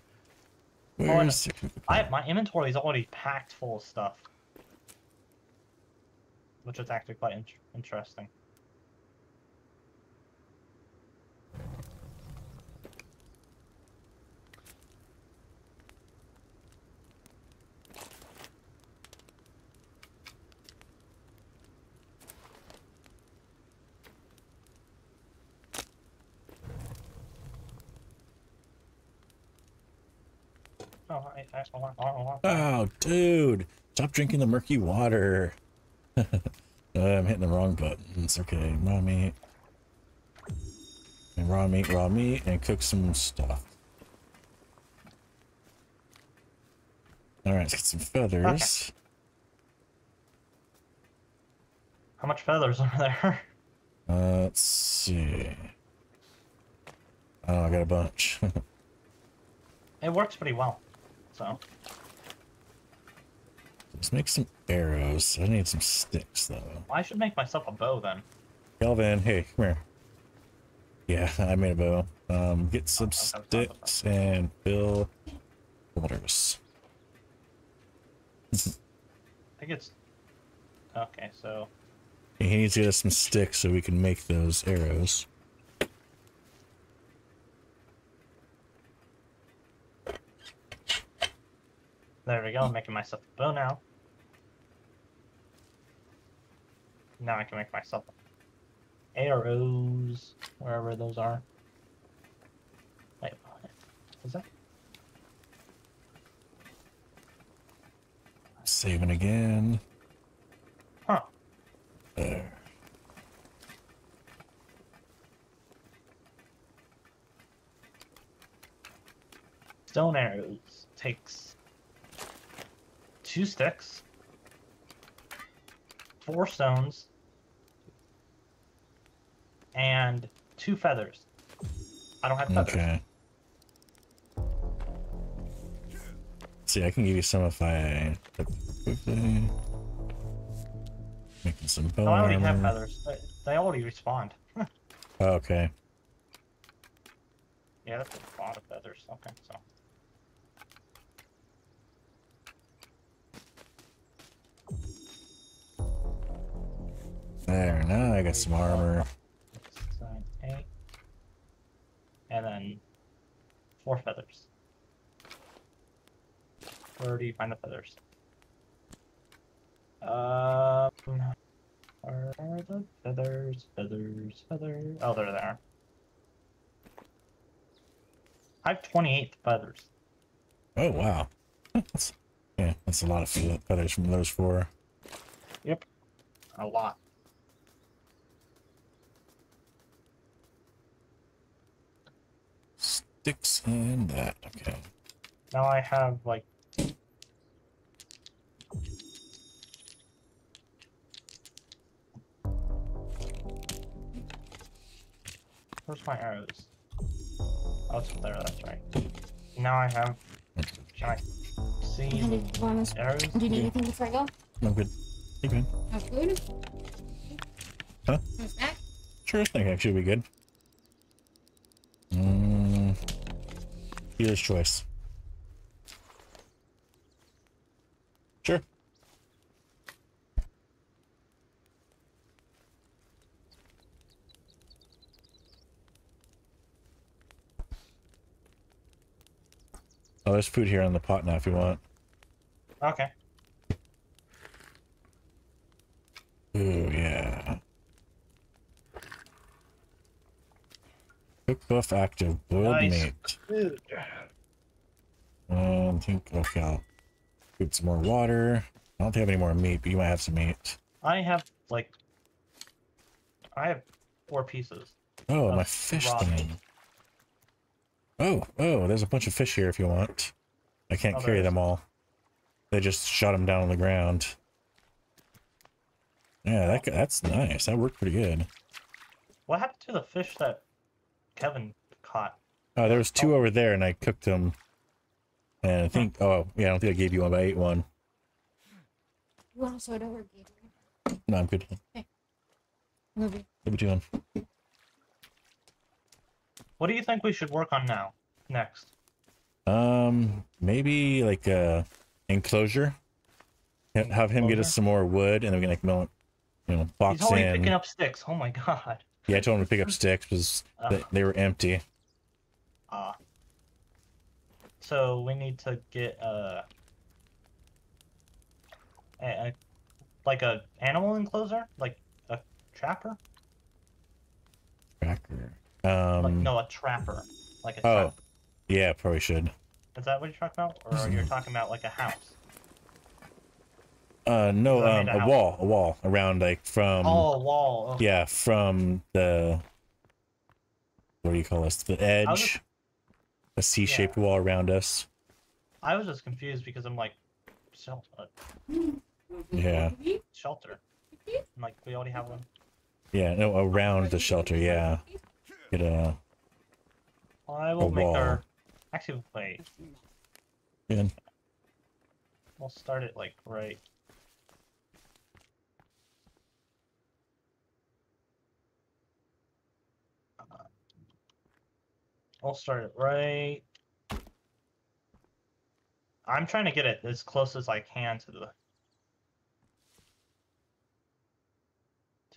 Oh, and Where's the I my inventory is already packed full of stuff, which is actually quite in- interesting. Oh, dude! Stop drinking the murky water. Uh, I'm hitting the wrong button. It's okay. Raw meat. And raw meat, raw meat, and cook some stuff. Alright, let's get some feathers. How much feathers are there? Uh, let's see. Oh, I got a bunch. it works pretty well. So, Let's make some arrows. I need some sticks, though. I should make myself a bow then. Kelvin, hey, come here. Yeah, I made a bow. Um, get some Oh, okay, okay. sticks and fill waters. I think it's okay. So, He needs to get us some sticks so we can make those arrows. There we go. I'm making myself a bow now. Now I can make myself arrows wherever those are. Wait, what? is that? Saving again. Huh. There. Stone arrows takes two sticks, four stones, and two feathers. I don't have feathers. Okay. See, I can give you some if I quickly making some bow No, I already have armor. feathers. They, they already respawned. Oh, okay. Yeah, that's a lot of feathers. Okay, so. There, now I got some armor. Eight. And then four feathers. Where do you find the feathers? Um, where are the feathers? Feathers, feathers. Oh, they're there. I have 28 feathers. Oh, wow. That's, yeah, that's a lot of feathers from those four. Yep. A lot. Sticks and that. Okay. Now I have like Where's my arrows? Oh, it's there, that's right. Now I have can I see the arrows? do you need anything before I go? I'm good. You good? No food? Huh? No snack? Sure, I think actually be good. Mm, dealer's choice. Sure. Oh, there's food here on the pot now if you want. Okay. Ooh, yeah. Cook buff active, boiled Nice. meat. Um, think, okay, I'll put some more water. I don't have any more meat, but you might have some meat. I have like I have four pieces. Oh, my fish thing. Oh, oh, there's a bunch of fish here if you want. I can't Oh, carry them all. They just shot them down on the ground. Yeah, that, that's nice. That worked pretty good. What happened to the fish that Kevin caught? Oh, there was two over there, and I cooked them. And I think, oh yeah, I don't think I gave you one, but I ate one. You want a soda or Gatorade? No, I'm good. Love you. What are we doing? What do you think we should work on now? Next. Um, maybe like a enclosure. Have him get us some more wood, and then we can like melt, you know, box He's already in. picking up sticks. Oh my god. Yeah, I told him to pick up sticks because they, they were empty. Ah. so we need to get uh, a, a like a animal enclosure, like a trapper. Tracker. Like Um. no, a trapper. Like a Oh, trap. yeah, probably should. Is that what you're talking about, or are you talking about like a house? Uh, no, um, a wall, a wall around like from. oh, a wall. Oh. Yeah, from the. What do you call this? The edge. just- A C-shaped wall around us. I was just confused because I'm like, shelter, Yeah. shelter. I'm like, we already have one. Yeah, no, around the shelter. Yeah. Get a. I will make wall. our. Actually, wait. Yeah. We'll start it like right. I'll start it right. I'm trying to get it as close as I can to the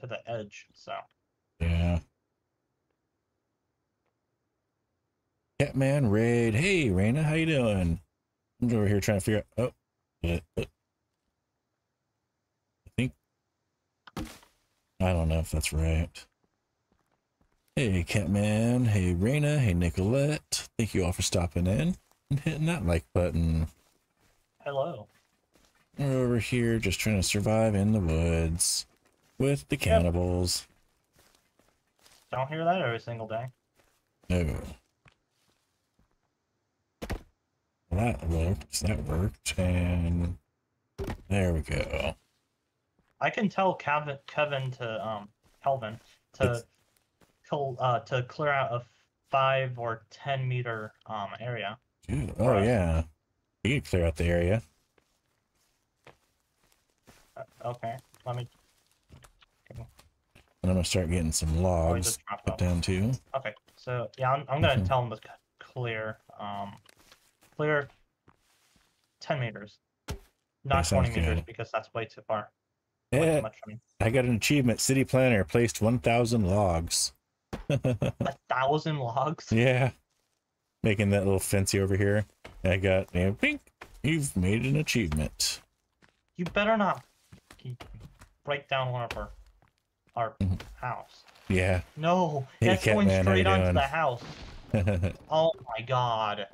to the edge. So Yeah. Catman raid. Hey, Raina, how you doing? I'm over here trying to figure out. Oh, uh, I think. I don't know if that's right. Hey, Catman. Hey, Raina. Hey, Nicolette. Thank you all for stopping in and hitting that like button. hello. We're over here just trying to survive in the woods with the cannibals. Don't hear that every single day. No. Well, that worked. That worked. And there we go. I can tell Kevin, Kevin to um Kelvin to It's- kill uh to clear out a five or ten meter um area. Dude, oh, yeah. You can clear out the area. Uh, okay, let me. And I'm going to start getting some logs put down too. Okay, so yeah, I'm, I'm gonna Mhm. tell them to clear um clear ten meters, not sounds twenty meters good. because that's way too far. Yeah, much. I mean, I got an achievement. City planner placed 1,000 logs. a thousand logs. Yeah. Making that little fancy over here. I got, you know, pink. You've made an achievement. You better not break down one of our our Mhm. house. Yeah. No, Hey, that's going you straight onto doing? the house. Oh my god.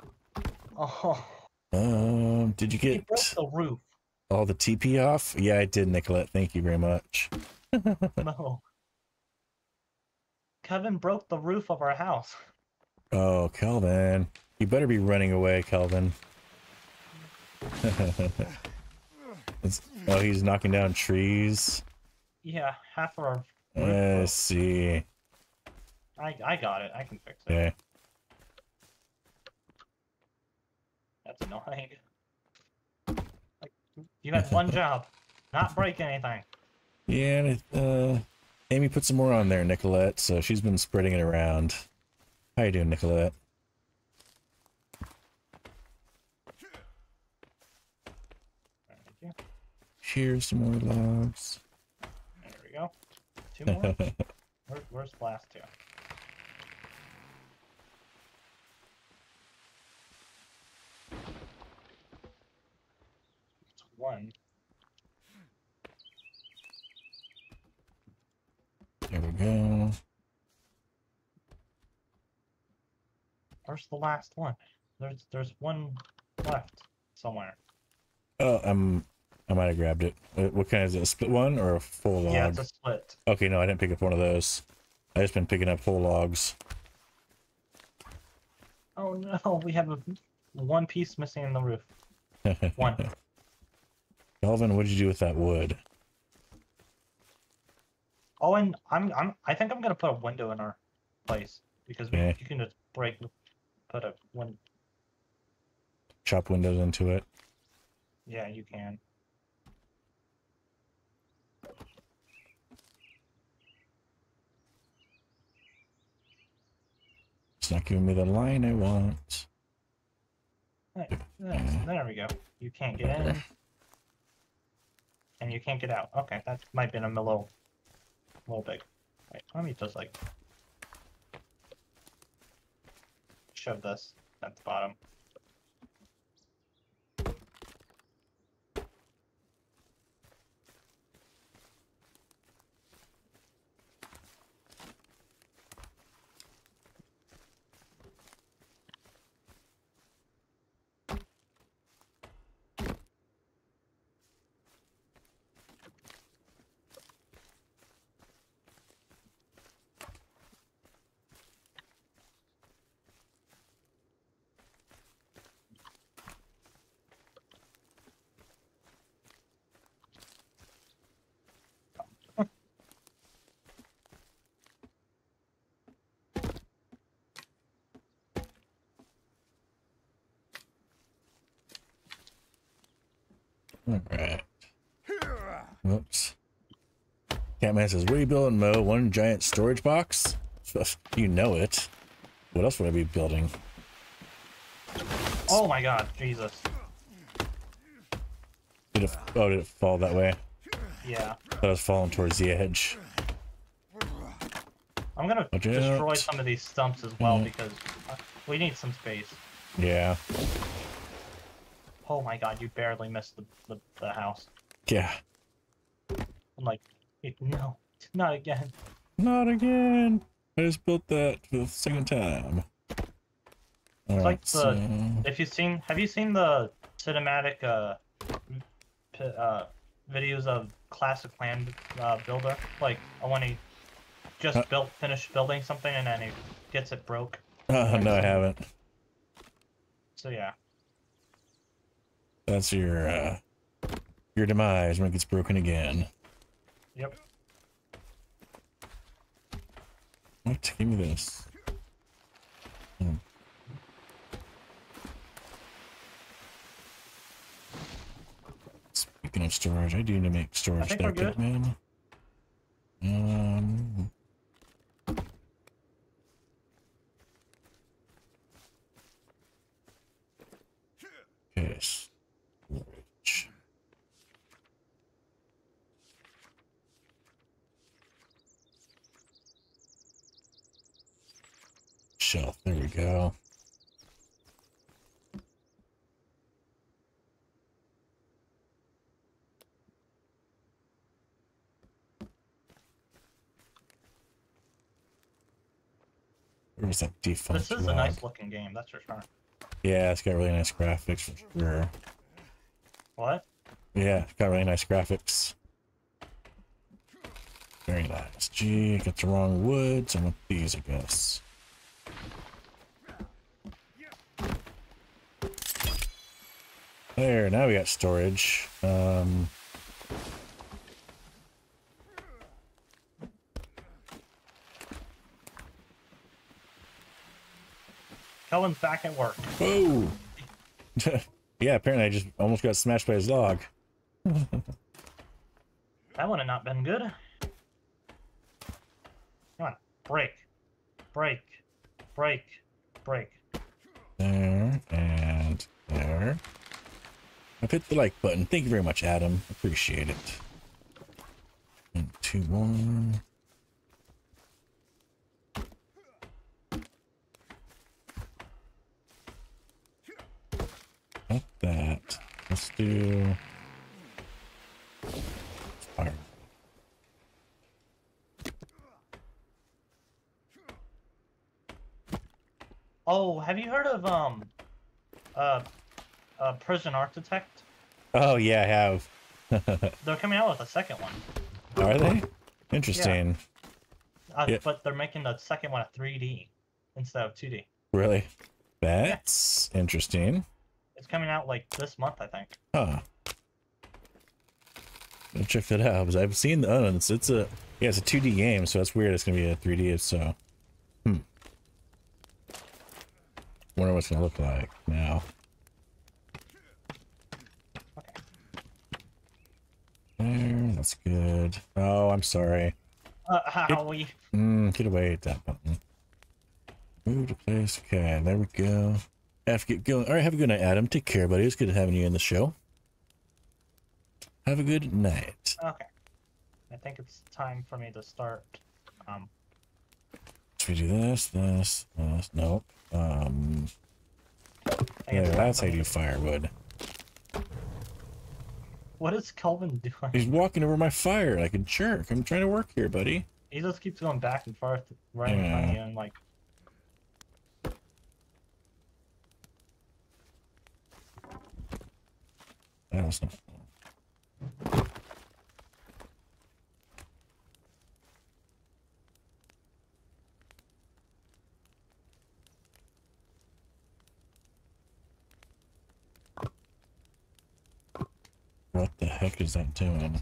Oh, um, did you get broke the roof. all the TP off? Yeah, I did, Nicolette. Thank you very much. No. Kevin broke the roof of our house. Oh, Kelvin. You better be running away, Kelvin. Oh, he's knocking down trees. Yeah, half of our. Let's see. I I got it. I can fix it. Okay. That's annoying. Like, you had one job, not break anything. Yeah, uh, Amy put some more on there, Nicolette, so she's been spreading it around. How you doing, Nicolette? Here's some more logs. There we go. Two more. Where, where's the last two? It's one. There we go. Where's the last one? There's there's one left somewhere. Oh, I'm. I might have grabbed it. What what kind is it? A split one or a full log? Yeah, it's a split. Okay, no, I didn't pick up one of those. I just been picking up full logs. Oh no, we have a one piece missing in the roof. One. Kelvin, what did you do with that wood? Oh, and I'm I'm I think I'm gonna put a window in our place because we- Okay. you can just break put a win. Chop windows into it. Yeah, you can. It's not giving me the line I want. Eh, there, there eh, there we go. You can't get in. And you can't get out. Okay, that might be a little, little big. Let me just like shove this at the bottom. Alright. Whoops. Catman says, What are you building, Mo? One giant storage box? You know it. What else would I be building? Oh my god, Jesus. Did it, oh, did it fall that way? Yeah. I was falling towards the edge. I'm gonna Watch destroy out. some of these stumps as well Mhm. because uh, we need some space. Yeah. Oh my god, you barely missed the, the, the house. Yeah. I'm "Wait, no, not again. Not again. I just built that for the second time. Alright, like the- so... If you've seen, have you seen the cinematic uh, p- uh videos of classic land uh, builder? Like uh, when he just Uh. built, finished building something and then he gets it broke. Oh, no, I haven't. So yeah, That's your, uh... Your demise when it gets broken again. Yep. What? Give me this. Hmm. Speaking of storage, I do need to make storage think there, we're good. Pitman. Um, okay, storage. Shelf, there we go. Where's that default? This is a nice looking game, that's for sure. Yeah, it's got really nice graphics for sure. What? Yeah, it's got really nice graphics. Very nice. Gee, got the wrong woods. I want these, I guess. There, now we got storage. Um, Kelvin's back at work. whoa! yeah, apparently I just almost got smashed by his dog. That would have not been good. Come on, break, break, break, break. There, and there. I've hit the like button. Thank you very much, Adam. Appreciate it. And two more. Not that. Let's do. Oh, have you heard of um, uh, uh, Prison Architect? Oh yeah, I have. They're coming out with a second one. Are they? Interesting. Uh, Yeah. But they're making the second one a 3D instead of 2D. Really? That's interesting. It's coming out like this month, I think. Huh. I'll check that out. Because I've seen the. Oh, it's, it's a. Yeah, it's a 2D game, so that's weird. It's gonna be a 3D. So, hmm. Wonder what it's gonna look like now. There, that's good. Oh, I'm sorry. Uh, how we? Mm, get away at that button. Move to place. Okay, there we go. Have to get going. All right, have a good night, Adam. Take care, buddy. It's good having you in the show. Have a good night. Okay. I think it's time for me to start. Um, So we do this, this, this. Nope. Um, yeah, that's how you do firewood. What is Kelvin doing? He's walking over my fire like a jerk. I'm trying to work here, buddy. He just keeps going back and forth right in front of you and like. That's not. What the heck is that doing?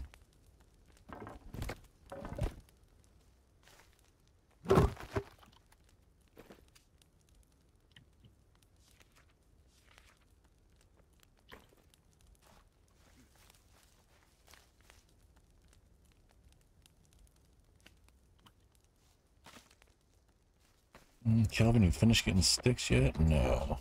Mm, Kelvin, you finished getting sticks yet? No.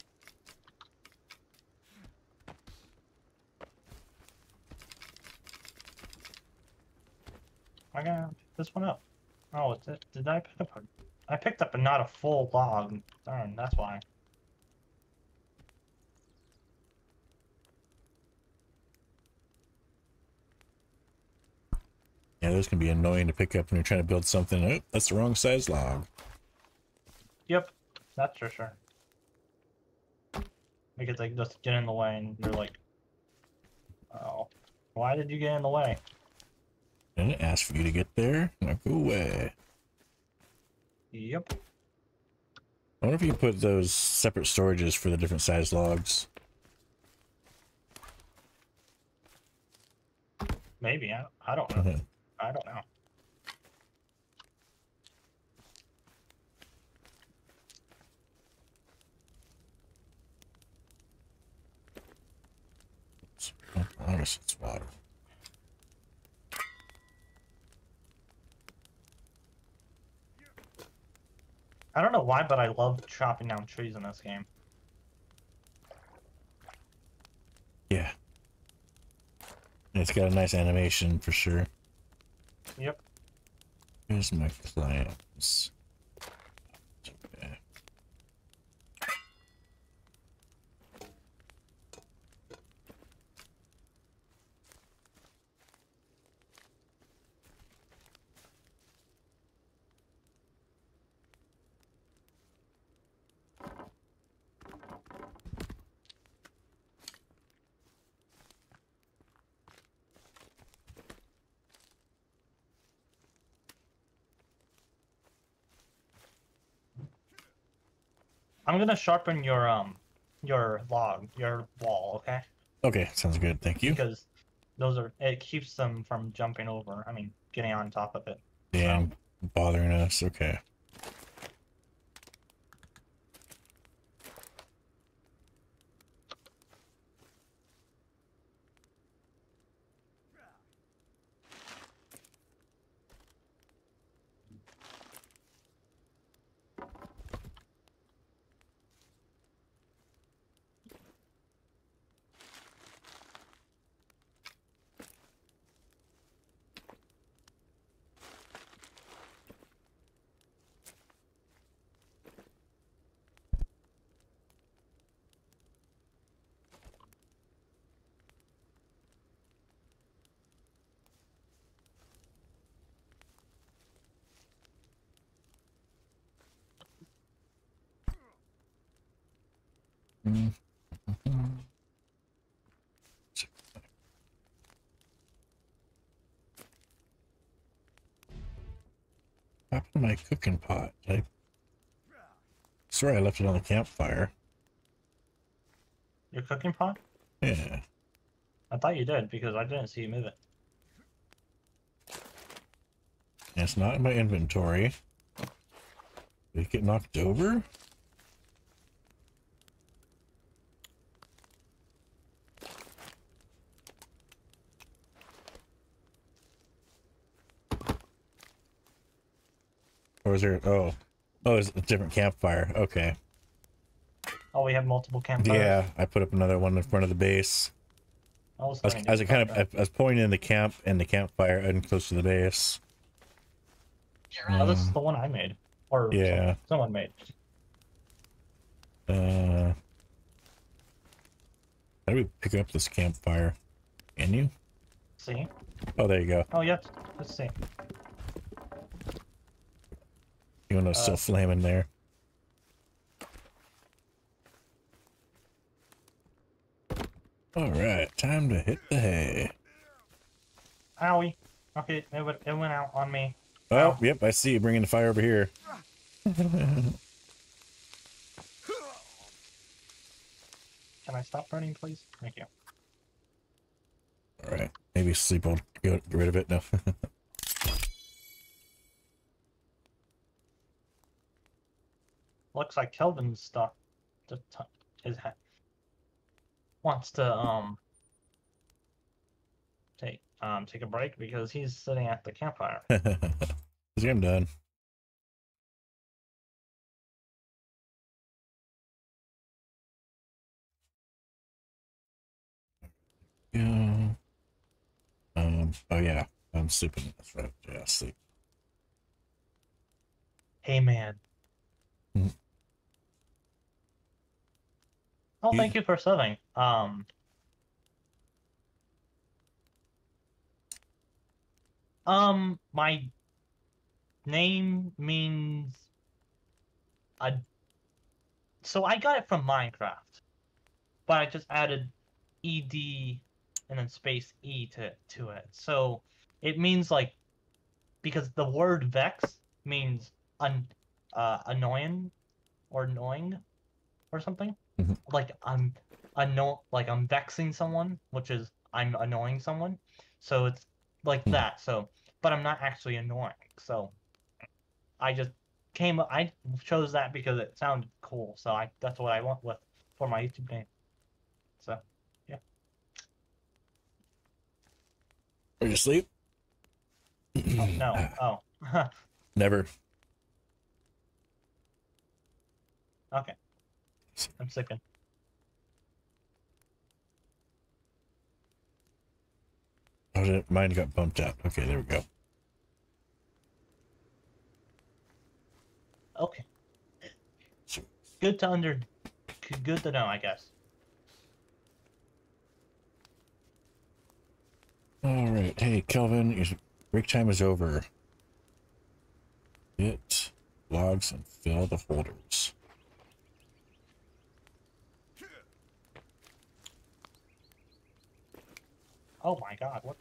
I gotta pick this one up. Oh, it's it. Did I pick up a? I picked up a not a full log. Darn, that's why. Yeah, those can be annoying to pick up when you're trying to build something. Oh, that's the wrong size log. Yep, that's for sure. Because they just get in the way and you're like, oh, why did you get in the way? I didn't ask for you to get there. Now go away. Yep. I wonder if you put those separate storages for the different size logs. Maybe I, I don't know. Mhm. I don't know. I guess it's water. I don't know why, but I love chopping down trees in this game. Yeah. It's got a nice animation for sure. Yep. Here's my clients. I'm gonna sharpen your um your log, your wall, okay? Okay, sounds good. Thank you. Because those are it keeps them from jumping over. I mean, getting on top of it. Damn, bothering us. Okay. Mm. What happened to my cooking pot? I swear I left it on the campfire. Your cooking pot? Yeah. I thought you did because I didn't see you move it. it's not in my inventory. Did it get knocked over? Or is there? Oh, oh, it's a different campfire. Okay. Oh, we have multiple campfires. Yeah, I put up another one in front of the base. I was, I was, I was kind of. I, I was pointing in the camp and the campfire and close to the base. Oh, this is the one I made, or. Yeah. someone, someone made. Uh, how do we pick up this campfire? Can you? See? Oh, there you go. Oh, yes. Let's see. You want to Uh, still flaming there? All right, time to hit the hay. Owie. Okay, it went, it went out on me. Oh, Ow. yep, I see you bringing the fire over here. Can I stop burning, please? Thank you. All right, maybe sleep will get rid of it. No. Looks like Kelvin's stuff just t- is ha- wants to um take um take a break because he's sitting at the campfire. I'm done. Yeah. Um. Oh yeah. I'm sleeping. That's right. Yeah. Sleep. hey man. Mhm. You- thank you for serving. Um. Um, my name means a. So I got it from Minecraft, but I just added ed and then space e to to it. So it means like because the word vex means un uh annoying or annoying or something. Mhm. Like I'm anno like I'm vexing someone, which is I'm annoying someone. So it's like Hmm. that. So but I'm not actually annoying. So I just came I chose that because it sounded cool. So I that's what I went with for my YouTube name. So yeah. Are you asleep? oh, no. Oh. Never. okay. I'm sipping. Oh, did it- mine got bumped out. Okay, there we go. Okay. Good to under good to know, I guess. All right. Hey, Kelvin, your break time is over. Get logs and fill the holders. Oh my god, what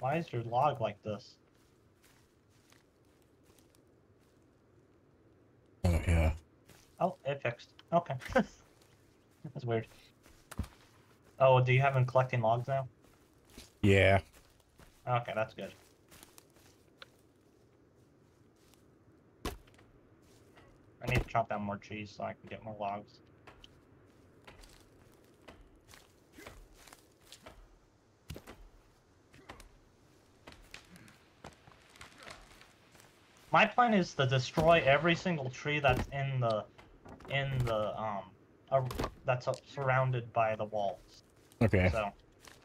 why is your log like this? Oh yeah. Oh, it fixed. Okay. That's weird. Oh, do you have him collecting logs now? Yeah. Okay, that's good. I need to chop down more trees so I can get more logs. My plan is to destroy every single tree that's in the in the um ar- that's surrounded by the walls. Okay. So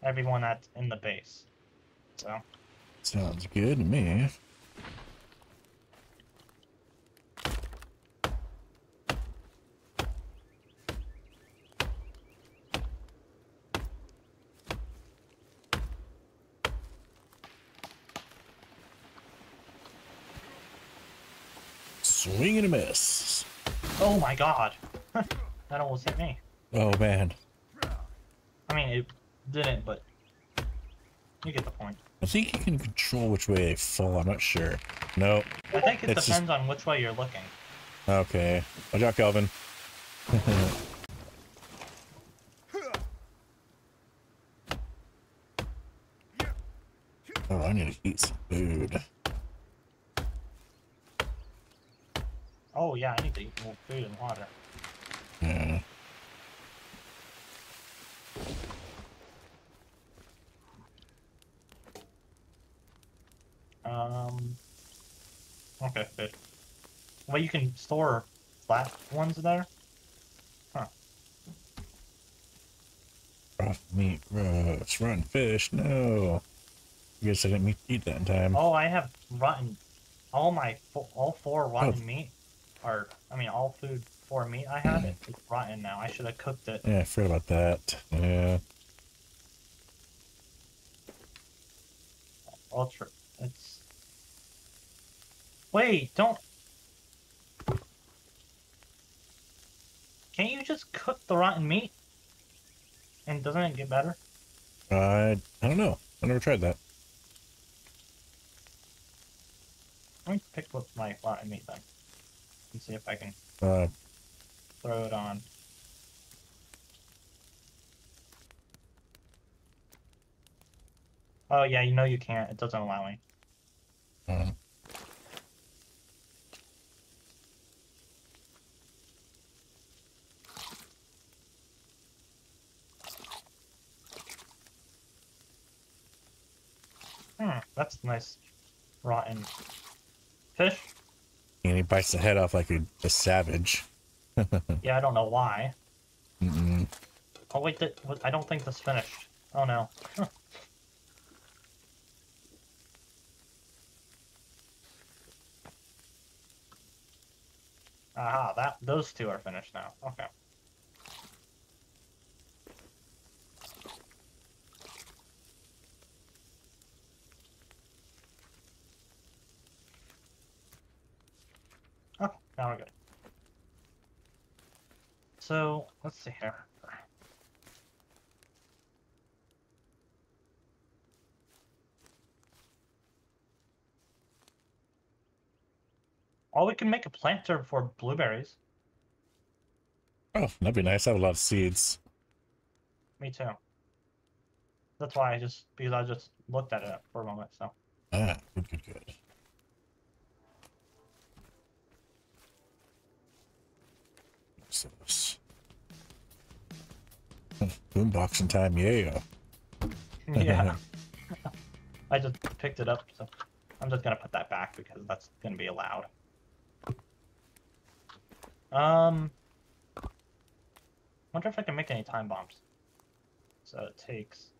everyone that's in the base. So Sounds good to me. Miss. Oh my god. that almost hit me. Oh man. I mean, it didn't, but you get the point. I think you can control which way they fall. I'm not sure. No. I think it It's just- depends on which way you're looking. Okay. Watch out, Kelvin. oh, I need to eat some food. Yeah, I need to eat more food and water. Yeah. Um. Okay, fish. Well, you can store flat ones there. Raw meat, roast, rotten fish. No. I guess I didn't eat that in time. Oh, I have rotten. All my all four rotten Oh. meat, or I mean, all food for meat I had it, it's rotten now. I should have cooked it. Yeah, I forgot about that. Yeah. Ultra. It's. Wait, don't. Can't you just cook the rotten meat? And doesn't it get better? I I don't know. I never tried that. Let me pick up my rotten meat then. And see if I can Uh, throw it on. Oh yeah, you know you can't. It doesn't allow me. uh, Hmm, that's nice. Rotten fish. And he bites the head off like a, a savage. Yeah, I don't know why. Mm-mm. Oh wait, th- what- I don't think this finished. Oh no. Huh. Aha, that those two are finished now. Okay. Oh, now we're good. So let's see here. Oh, we can make a planter for blueberries. Oh, that'd be nice. I have a lot of seeds. Me too. That's why I just because I just looked at it for a moment. So Ah, good, good, good. This? Boomboxing time, yeah. yeah, I just picked it up. So I'm just gonna put that back because that's gonna be allowed. Um, wonder if I can make any time bombs. So it takes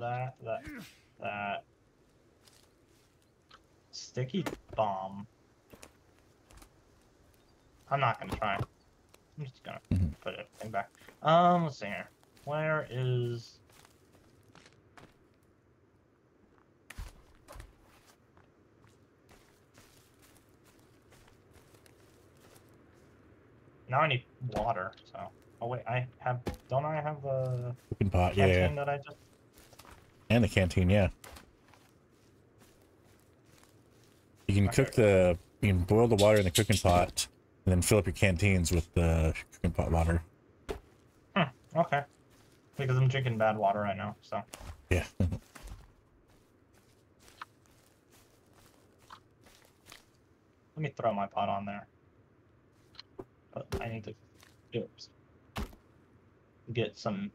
that, that, that. Sticky bomb. I'm not gonna try. I'm just gonna Mhm. put everything back. Um, let's see here. Where is? Now I need water. So, oh wait, I have. Don't I have the Cooking pot, canteen yeah. that I just? And the canteen, yeah. You can cook the, you can boil the water in the cooking pot, and then fill up your canteens with the cooking pot water. Hmm, Okay. Because I'm drinking bad water right now. So. Yeah. Let me throw my pot on there. But I need to oops, get some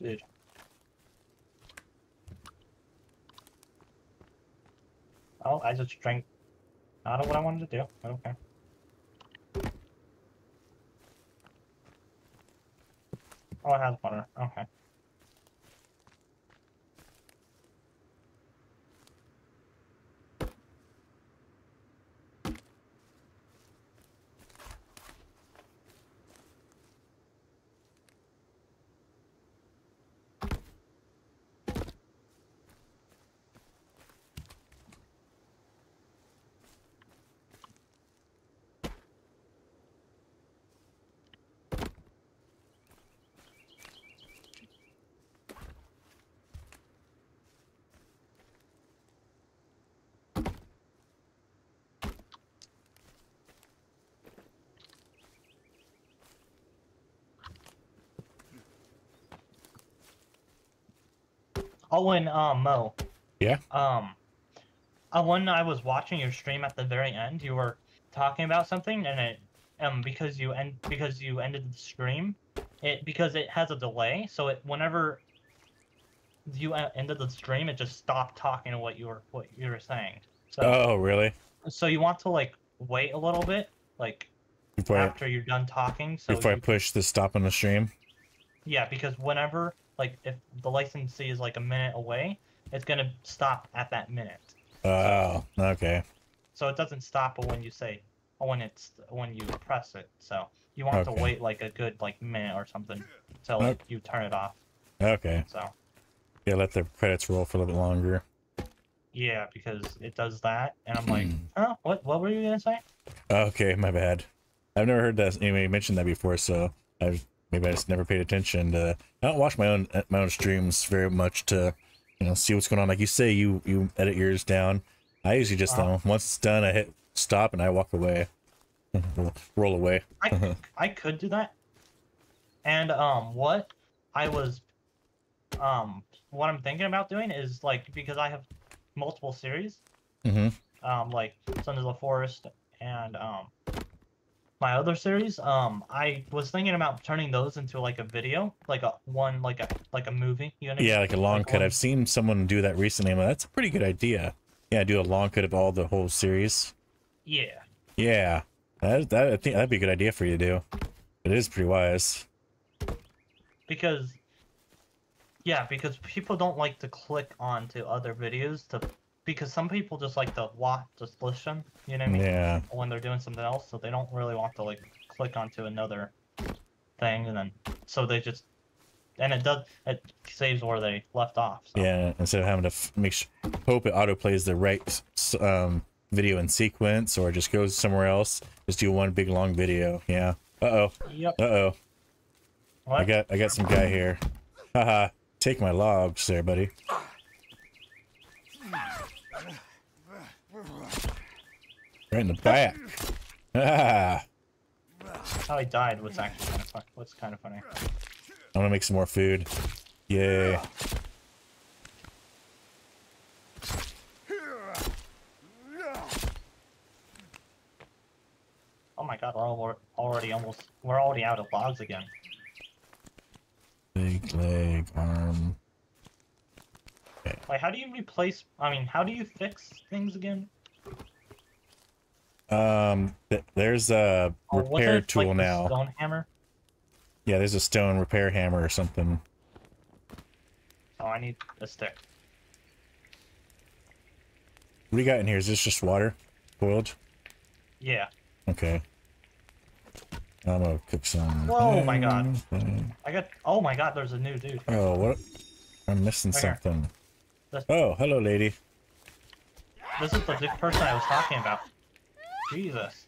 food. Oh, I just drank not what I wanted to do. but Okay. Oh, it has water. Okay. Oh, and um, Mo. Yeah? Um, uh, when I was watching your stream at the very end, you were talking about something, and it um because you end because you ended the stream, it because it has a delay, so it whenever you uh, ended the stream, it just stopped talking to what you were what you were saying. So Oh, really? so you want to like wait a little bit, like Before I, after you're done talking. So before I push the stop on the stream. yeah, because whenever like if the latency is like a minute away, it's gonna stop at that minute. Oh, okay. So it doesn't stop when you say oh, when it's when you press it. So you want Okay. to wait like a good like minute or something till like, you turn it off. Okay. So Yeah, let the credits roll for a little bit longer. yeah, because it does that, and I'm like, huh? What what were you gonna say? Okay, my bad. I've never heard that anybody mention that before, so I've maybe I just never paid attention. To, I don't watch my own my own streams very much to, you know, see what's going on. Like you say, you you edit yours down. I usually just Uh-huh. uh, once it's done, I hit stop and I walk away, roll, away. I I could do that. And um, what I was, um, what I'm thinking about doing is like because I have multiple series, hmm um, like Sons of the Forest and um, my other series. Um, I was thinking about turning those into like a video, like a one, like a like a movie. You know? what I mean? Yeah, like a long Like cut. one- I've seen someone do that recently. I'm like, that's a pretty good idea. Yeah, do a long cut of all the whole series. Yeah. Yeah, that that I think that'd be a good idea for you to do. It is pretty wise. because yeah because people don't like to click onto other videos to because some people just like to watch just listen you know what i mean Yeah, when they're doing something else so they don't really want to like click onto another thing and then so they just and it does it saves where they left off so. yeah. Instead of having to f- make sh- hope it auto plays the right um, video in sequence or just goes somewhere else, just do one big long video. Yeah. Uh oh. yep Uh oh. what I got I got some guy here. Haha. Take my logs there, buddy. Right in the back. Ah. how he died was actually kind of fun was kind of funny I'm gonna make some more food. Yay. oh my god we're al- already almost we're already out of logs again Big leg, arm. like how do you replace i mean how do you fix things again Um, th- there's a Oh, repair tool like, now. Stone hammer. Yeah, there's a stone repair hammer or something. Oh, I need a stick. What do you got in here? Is this just water? Boiled? Yeah. Okay. I'm gonna cook some. Oh my God. I got. Oh my God, there's a new dude. Oh, what? I'm missing Right something. This- Oh, hello, lady. This is the person I was talking about. Jesus.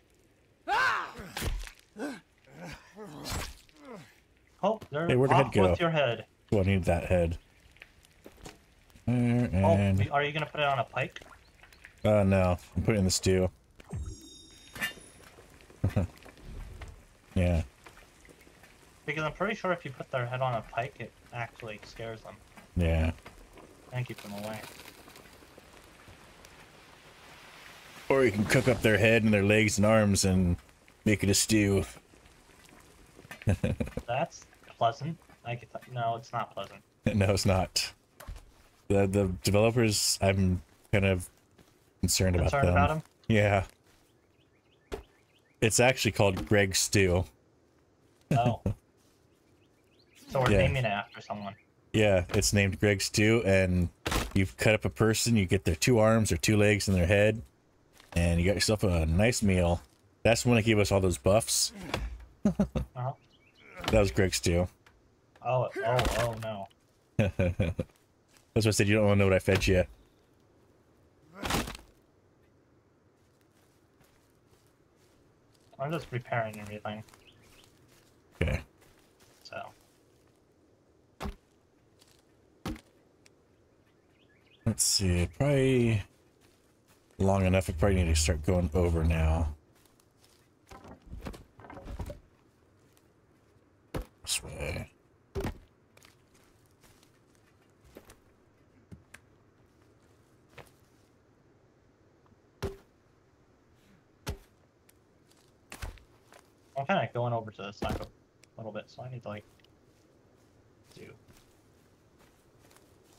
Oh, there. Hey, where'd the head go? with your head. Oh, I need that head. There, Oh, are you gonna put it on a pike? uh, no, I'm putting it in the stew. yeah. Because I'm pretty sure if you put their head on a pike, it actually scares them Yeah. and keeps them away. Or you can cook up their head and their legs and arms and make it a stew. That's pleasant. I. No, it's not pleasant. no, it's not. The the developers, I'm kind of concerned, Concerned about about them. Yeah. It's actually called Greg Stew. Oh. so we're Yeah. naming it after someone. Yeah, it's named Greg Stew, and you cut up a person, you get their two arms or two legs and their head, and you got yourself a nice meal. That's when it gave us all those buffs. Uh-huh. That was Greg's Stew. Oh, oh, oh no. That's why I said you don't want to know what I fed you. I'm just repairing everything. Okay. So Let's see. Probably long enough. I probably need to start going over now. This way. I'm kind of going over to the side a little bit, so I need to like do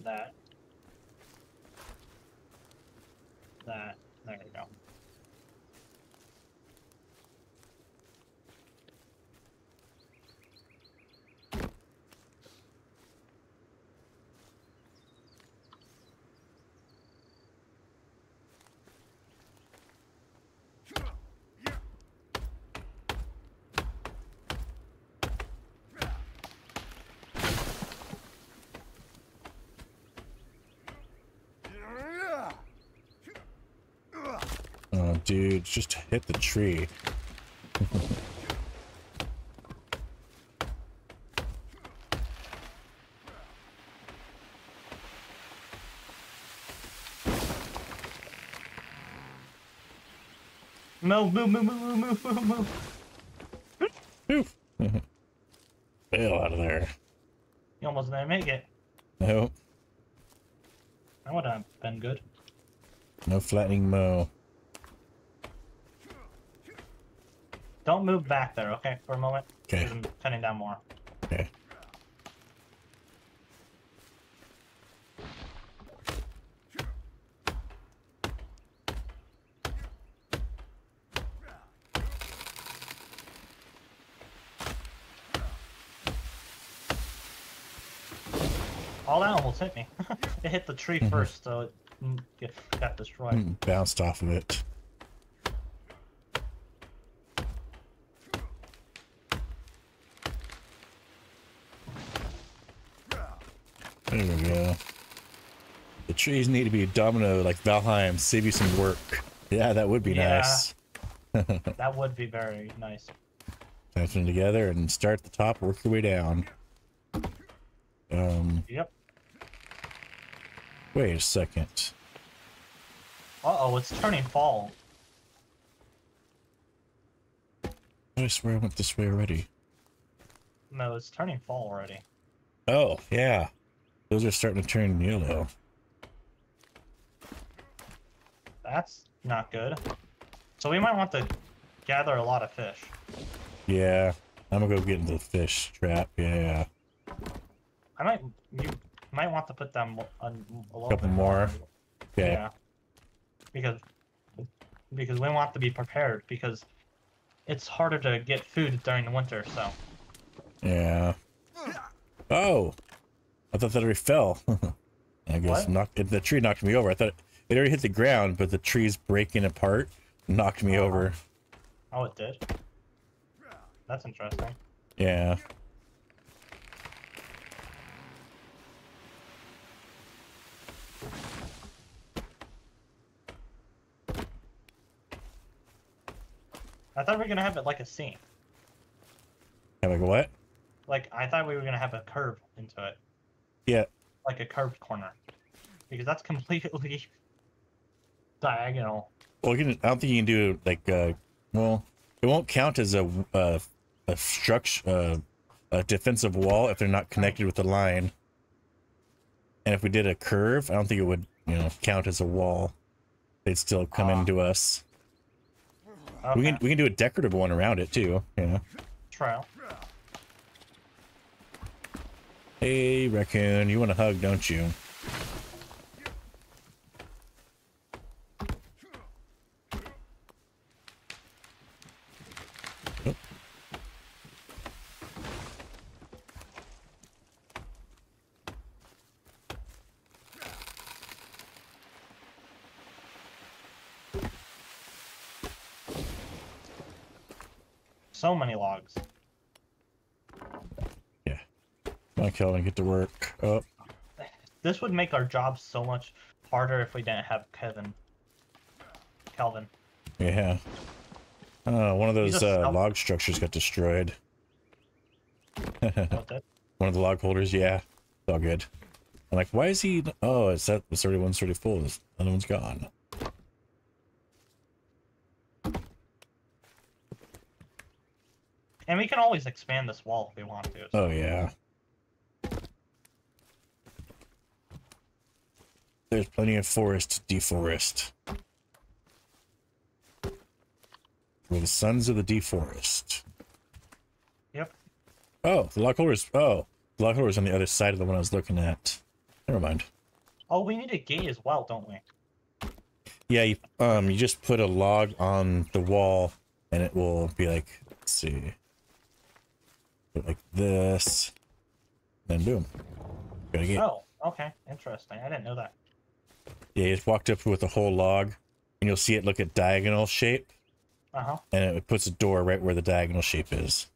that. That. There we go. Oh, dude, just hit the tree. Move, move, move, move, move, move, move. Oof. Bail out of there. You almost didn't make it. Nope. That would have been good. No flattening mow. Don't move back there, okay, for a moment. Okay. I'm cutting down more. Okay. All that almost hit me. it hit the tree first, so it mm, got destroyed. Mm, Bounced off of it. There we go. The trees need to be a domino like Valheim, save you some work. Yeah, that would be Yeah. nice. That would be very nice. Touch them together and start at the top, work your way down. Um, Yep. wait a second. Uh oh, it's turning fall. I swear I went this way already. No, it's turning fall already. Oh, yeah. Those are starting to turn yellow. That's not good. So we might want to gather a lot of fish. Yeah. I'm gonna go get into the fish trap. Yeah. I might you might want to put them a, a little Couple bit more. Okay. Yeah. Because because we want to be prepared because it's harder to get food during the winter, so Yeah. Oh! I thought that already fell. I guess What? knocked the tree knocked me over. I thought it, it already hit the ground, but the tree's breaking apart knocked me Uh-huh. over. oh it did. That's interesting. Yeah. I thought we were gonna have it like a scene. I'm like, what? Like I thought we were gonna have a curve into it. Yeah. Like a curved corner. Because that's completely diagonal. Well, you can, I don't think you can do like, uh, well, it won't count as a, uh, a structure, uh, a defensive wall if they're not connected with the line. And if we did a curve, I don't think it would, you know, count as a wall. They'd still come Ah. into us. Okay. We can we can do a decorative one around it too. Yeah. Trial. Hey, raccoon, you want a hug, don't you? Oh. So many logs. Yeah. On, Kelvin, get to work. Oh, This would make our job so much harder if we didn't have Kevin. Kelvin. yeah. Oh, one of those uh, log structures got destroyed. One of the log holders, yeah. It's all good. I'm like, why is he? Oh, it's that. It's already one's already full. This other one's gone. And we can always expand this wall if we want to. so- Oh yeah. There's plenty of forest to deforest. We're the sons of the deforest. Yep. Oh, the log holder's. Oh, the log holder's on the other side of the one I was looking at. Never mind. Oh, we need a gate as well, don't we? Yeah, you, um, you just put a log on the wall, and it will be like, let's see, like this, then boom, got a gate. Oh, okay. Interesting. I didn't know that. Yeah, you just walked up with a whole log, and you'll see it look at diagonal shape, Uh huh. and it puts a door right where the diagonal shape is.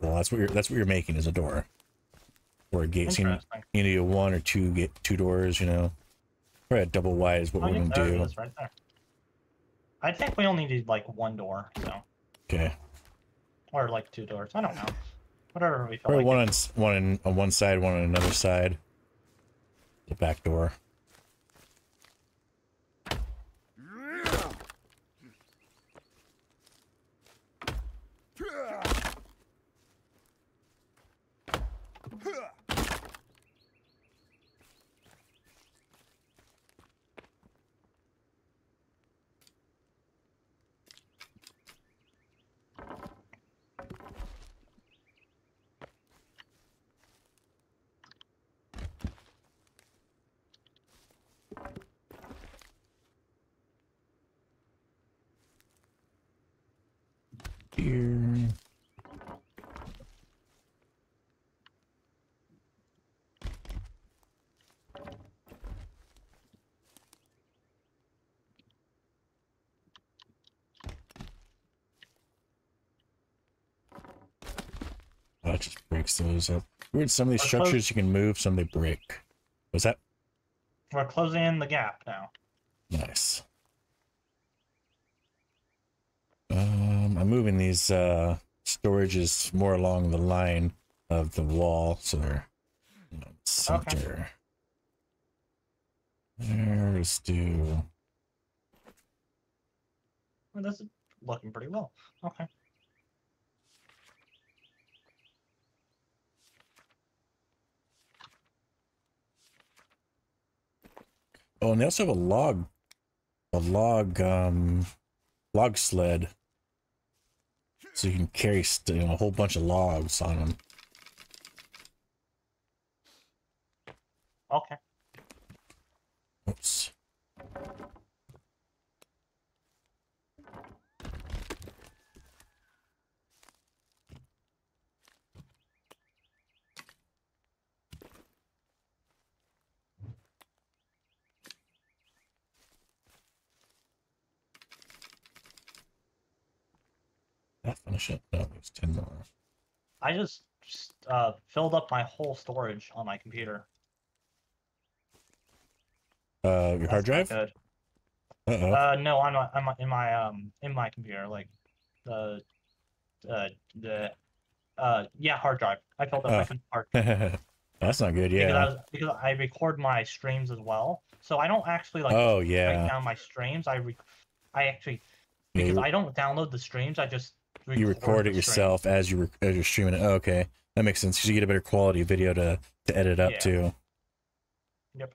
Well, that's what you're that's what you're making is a door or a gate. So you, need- Interesting. you need a one or two get two doors. You know, or a double wide is what Oh, we're yeah, gonna do. right there. I think we only need like one door, so Okay, or like two doors. I don't know. Whatever we feel probably like. one on one on, on one side, one on another side. The back door. Here. Oh, That just breaks those up. Weird, some of these close- structures you can move, some they break. Was that We're closing in the gap now. nice? Um, I'm moving these uh storages more along the line of the wall, so they're you know, center. There's do Well, this is looking pretty well. Okay. Oh, and they also have a log, a log, um, log sled, so you can carry you know, a whole bunch of logs on them. Okay. Oops. That finish? No, there's ten. I just just, uh, filled up my whole storage on my computer. Uh, your hard drive? Uh Good. Uh, no, I'm not, I'm in my um in my computer, like the uh the uh yeah hard drive. I filled up Oh. my hard oh. That's not good. because I Yeah. was, because I record my streams as well, so I don't actually like Oh write yeah. down my streams. I rec- I actually because you- I don't download the streams. I just you record it yourself as you rec- as you're streaming it. Oh, okay, that makes sense. 'cause you get a better quality video to to edit up Yeah. too. Yep.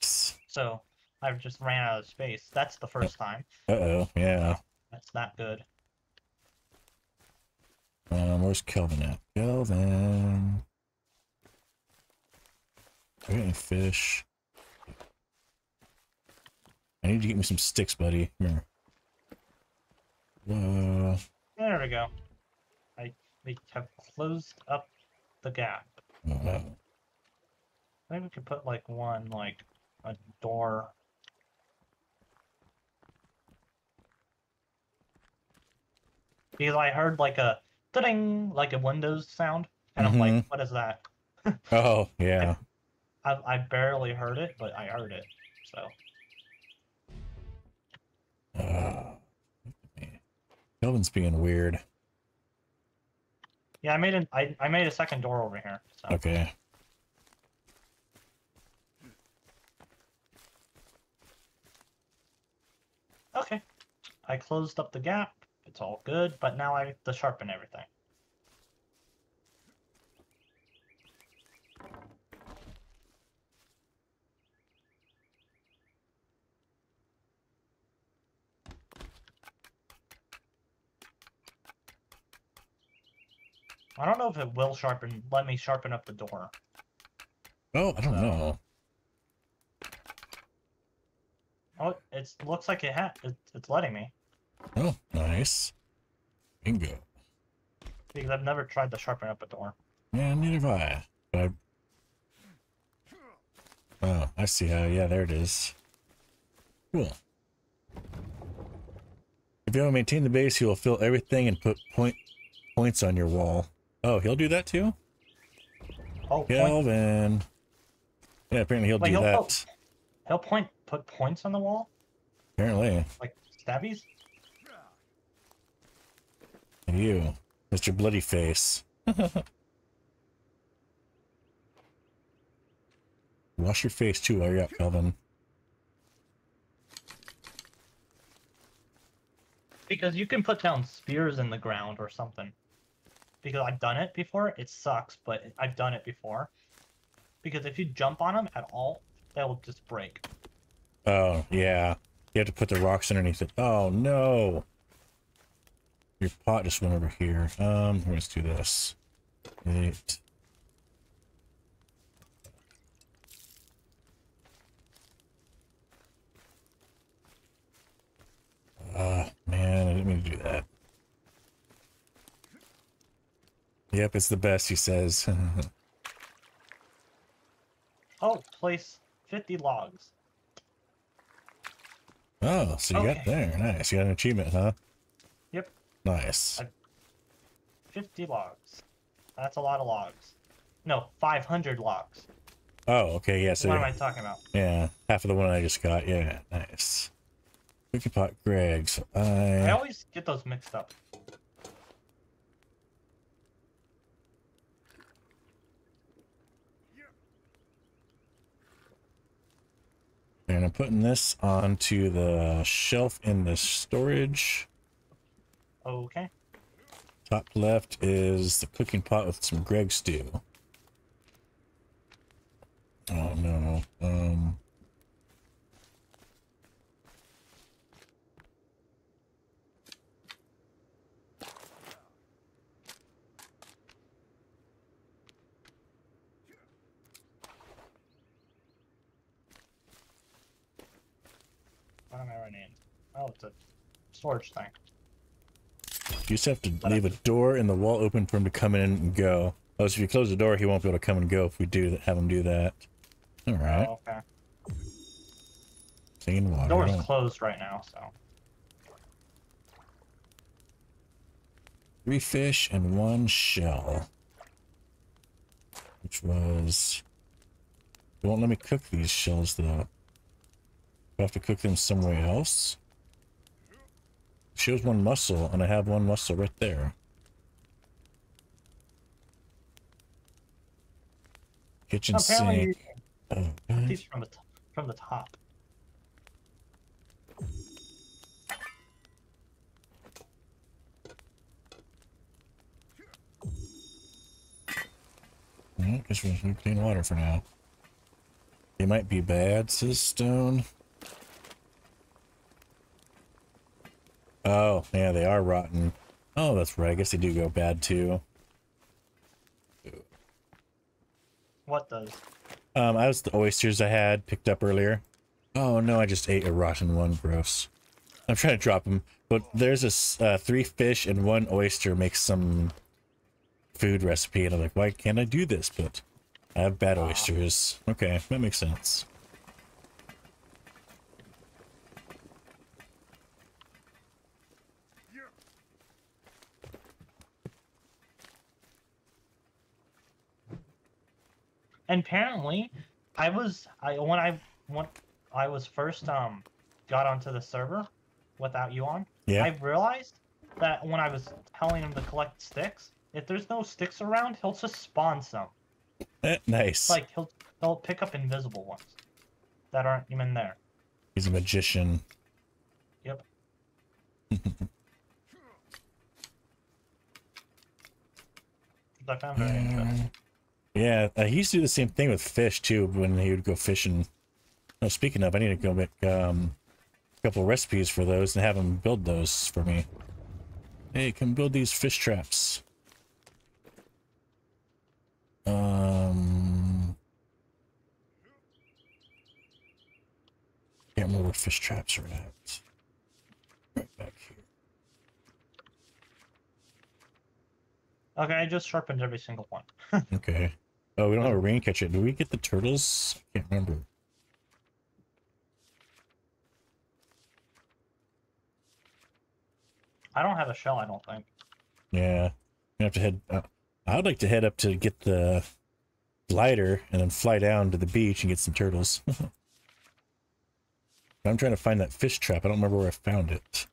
So I just ran out of space. That's the first time. Uh oh, yeah. That's not good. Um, where's Kelvin at? Kelvin. Do I got any fish? I need to get me some sticks, buddy. Here. Uh, There we go. I we have closed up the gap. oh, no. Maybe we could put like one like a door. Because I heard like a ding like a Windows sound, and I'm like, Mhm. what is that? Oh, yeah. I I barely heard it, but I heard it. So Uh, Kelvin's being weird. yeah, I made an I, I made a second door over here. So Okay. okay. I closed up the gap. It's all good, but now I have to sharpen everything. I don't know if it will sharpen. Let me sharpen up the door. Oh, I don't So- know. Oh, it looks like it ha it, It's letting me Oh, nice. Bingo. because I've never tried to sharpen up a door. Yeah, neither have I. But I... Oh, I see how. Yeah, there it is. Cool. If you want to maintain the base, you will fill everything and put point points on your wall. Oh, he'll do that too? Oh, point, Kelvin. Yeah, apparently he'll do he'll that. put- he'll point put points on the wall Apparently. like stabbies. You, Mr. Bloody Face. Wash your face too while you're up, Kelvin. Because you can put down spears in the ground or something. Because I've done it before. It sucks, but I've done it before. Because if you jump on them at all, they'll just break. Oh, yeah. You have to put the rocks underneath it. Oh, no. Your pot just went over here. Um, let's do this. Eight. Ah, man, I didn't mean to do that. Yep, it's the best, he says. Oh, place 50 logs. oh, so you got there. Nice. You got an achievement, huh? Yep. Nice. I- 50 logs. That's a lot of logs. No, 500 logs. Oh, okay, yeah, So what am I talking about? Yeah, half of the one I just got. Yeah, nice. Cookie Pot Greg's. I I always get those mixed up. And I'm putting this onto the shelf in the storage. Okay. Top left is the cooking pot with some Greg stew. Oh no. Um What am I running? Oh, it's a storage thing. you just have to leave a door in the wall open for him to come in and go. Oh, so if you close the door, he won't be able to come and go if we do that, have him do that. All right. Oh, okay. Clean water. Door's closed right now, so. Three fish and one shell. Which was... It won't let me cook these shells, though. I have to cook them somewhere else. Shows one muscle, and I have one muscle right there. Kitchen Apparently, sink. Oh, from the from the top. Well, guess we're clean water for now. It might be bad, says Stone. Oh, yeah, they are rotten. Oh, that's right. I guess they do go bad too. What does? Um, I was the oysters I had picked up earlier. Oh no, I just ate a rotten one. Gross. I'm trying to drop them, but there's a uh, three fish and one oyster makes some food recipe, and I'm like, why can't I do this? But I have bad oysters. Okay, that makes sense. And apparently, I was I when I when I was first um got onto the server without you on, Yeah. I realized that when I was telling him to collect sticks, if there's no sticks around, he'll just spawn some. Eh, nice. Like he'll he'll pick up invisible ones that aren't even there. He's a magician. Yep. I found very interesting. Yeah, uh, he used to do the same thing with fish too when he would go fishing. Oh, speaking of, I need to go make um, a couple recipes for those and have him build those for me. Hey, come build these fish traps. Um, can't remember where fish traps are at. Right back here. Okay, I just sharpened every single one. Okay. Oh, we don't have a rain catcher. Do we get the turtles? I can't remember. I don't have a shell, I don't think. Yeah, we have to head. Uh, I would like to head up to get the glider and then fly down to the beach and get some turtles. I'm trying to find that fish trap. I don't remember where I found it.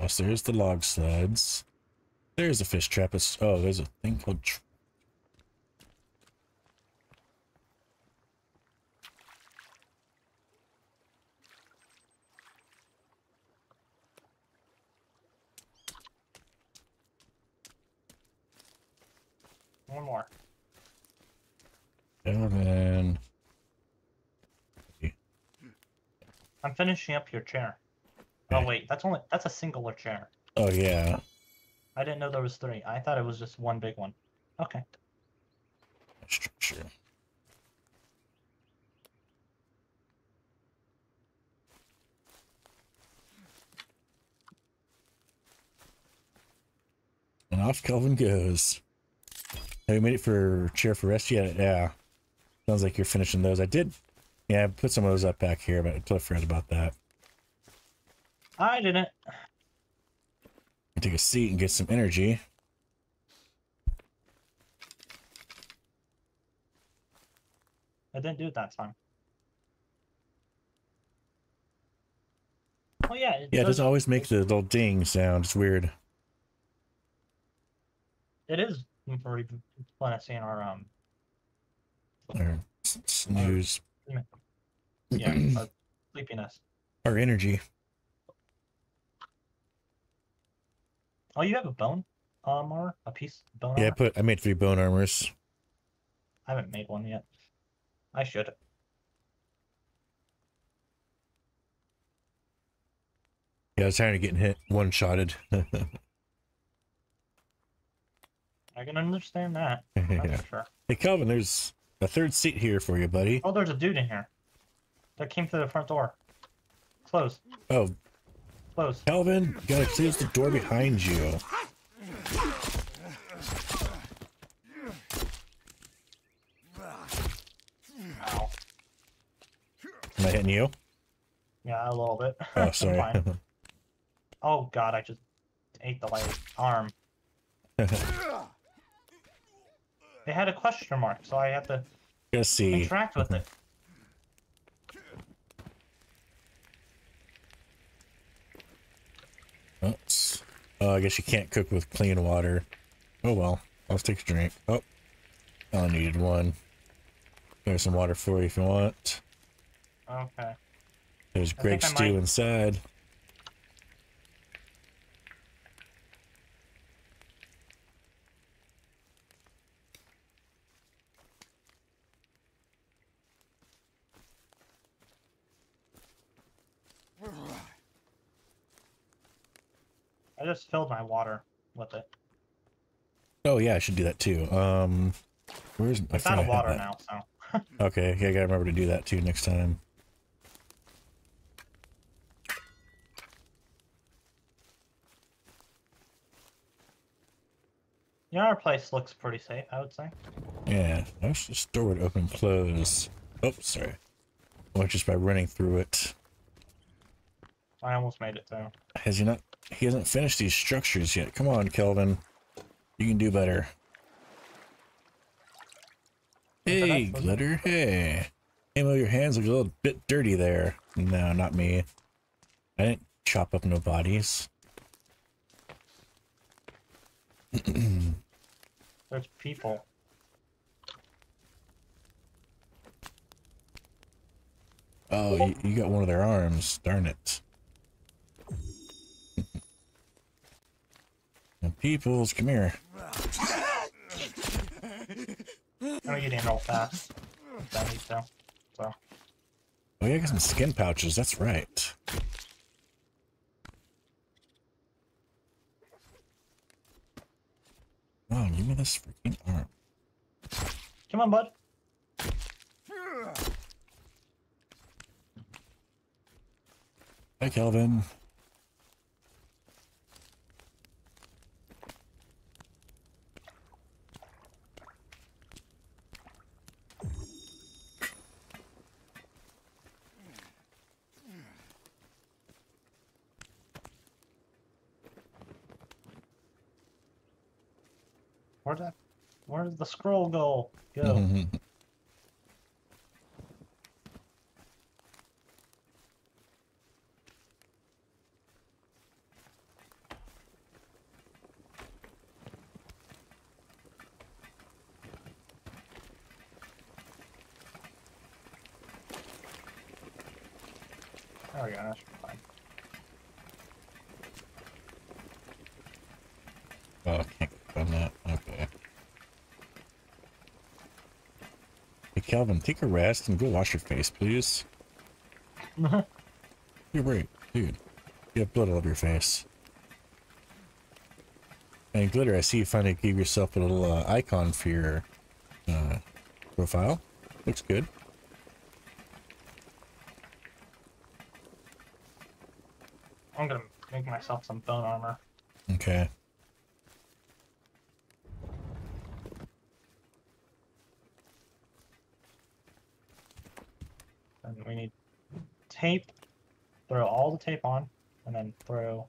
Yes, there's the log sleds. There's a fish trap. It's, oh, there's a thing called. One more. Evan. I'm finishing up your chair. Oh wait, that's only that's a singular chair. Oh yeah. I didn't know there was three. I thought it was just one big one. Okay. Structure. And off Kelvin goes. Have you made it for chair for rest yet? Yeah. Sounds like you're finishing those. I did. Yeah, I put some of those up back here, but I totally forgot about that. I didn't. Take a seat and get some energy. I didn't do it that time. Oh yeah. It Yeah, it does, always make the little ding sound. It's weird. It is pretty fun at seeing our um Or s- snooze. yeah our sleepiness. Our energy. Oh, you have a bone um armor, a piece of bone Yeah, I put I made three bone armors. I haven't made one yet. I should. Yeah, I was tired of getting hit one shotted. I can understand that. Yeah. sure. Hey Kelvin, there's a third seat here for you, buddy. Oh, there's a dude in here. That came through the front door. Close. Oh, Close. Kelvin, you gotta close the door behind you. Ow. Am I hitting you? Yeah, a little bit. Oh, sorry. oh god, I just ate the like arm. It had a question mark, so I had to see. interact with it. Oops. Oh, I guess you can't cook with clean water. Oh well. I'll take a drink. Oh. I needed one. There's some water for you if you want. Okay. There's I Greg stew might- inside. I just filled my water with it. Oh yeah, I should do that too. Um, where's I It's out of water now, so. Okay, yeah, I gotta remember to do that too next time. Yeah, our place looks pretty safe, I would say. Yeah, that's the store would open and close. Oh, sorry. Or just by running through it. I almost made it through. Has he not? He hasn't finished these structures yet. Come on, Kelvin. You can do better. Hey, glitter. Hey. Hey, Mo, your hands look a little bit dirty there. No, not me. I didn't chop up no bodies. There's people. Oh, you, you got one of their arms. Darn it. And peoples, come here. I'm getting real fast. If I need to. So. Oh yeah, I got some skin pouches. That's right. Come on, give me this freaking arm. Come on, bud. Hi, Kelvin. Where'd that? Where did the scroll go? Go. That should be fine. Oh, I can't click on that. Okay. Hey, Kelvin, take a rest and go wash your face, please. You're right, dude. You have blood all over your face. And Glitter, I see you finally gave yourself a little uh, icon for your uh, profile. Looks good. I'm gonna make myself some bone armor. Okay. And we need tape. Throw all the tape on, and then throw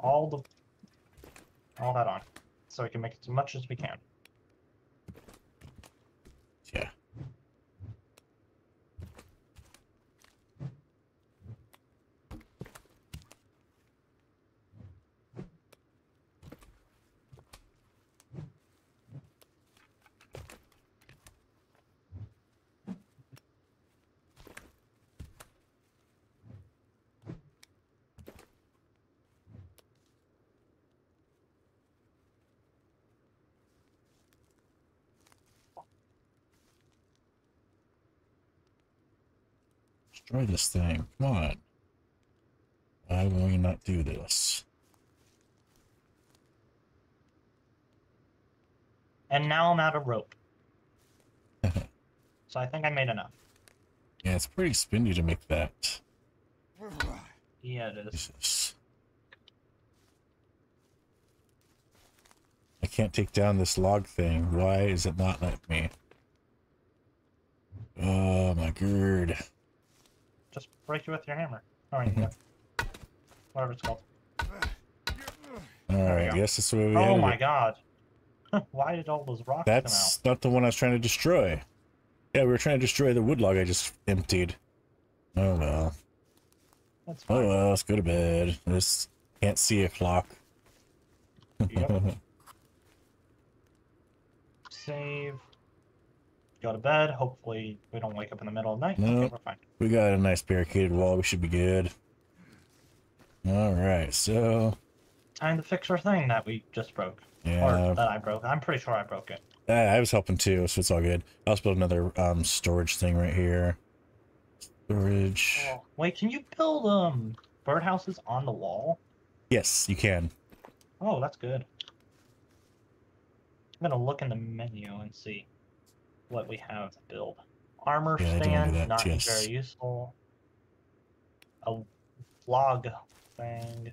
all the all that on, so we can make as much as we can. Yeah. Destroy this thing. Come on. Why will you not do this? And now I'm out of rope. so I think I made enough. Yeah, it's pretty spinny to make that. Yeah, it is. Jesus. I can't take down this log thing. Why is it not letting me? Oh my god. Just break it with your hammer. Oh, mhm. Or anything. Whatever it's called. Uh, Alright, go. yes, that's what we Oh my god. Why did all those rocks That's not the one I was trying to destroy. Yeah, we were trying to destroy the wood log I just emptied. Oh well. come out? That's Oh well, let's go to bed. I just can't see a clock. Yep. Save. Go to bed. Hopefully we don't wake up in the middle of the night. No. Okay, we're fine. We got a nice barricaded wall. We should be good. All right, so Time to fix our thing that we just broke. yeah, Or that I broke. I'm pretty sure I broke it. I was helping too, so it's all good. I'll build another um storage thing right here. Storage. Oh, wait, can you build um birdhouses on the wall? Yes, you can. Oh, that's good. I'm gonna look in the menu and see what we have to build. Armor Yeah, I didn't do stand, not yes. very useful. A log thing.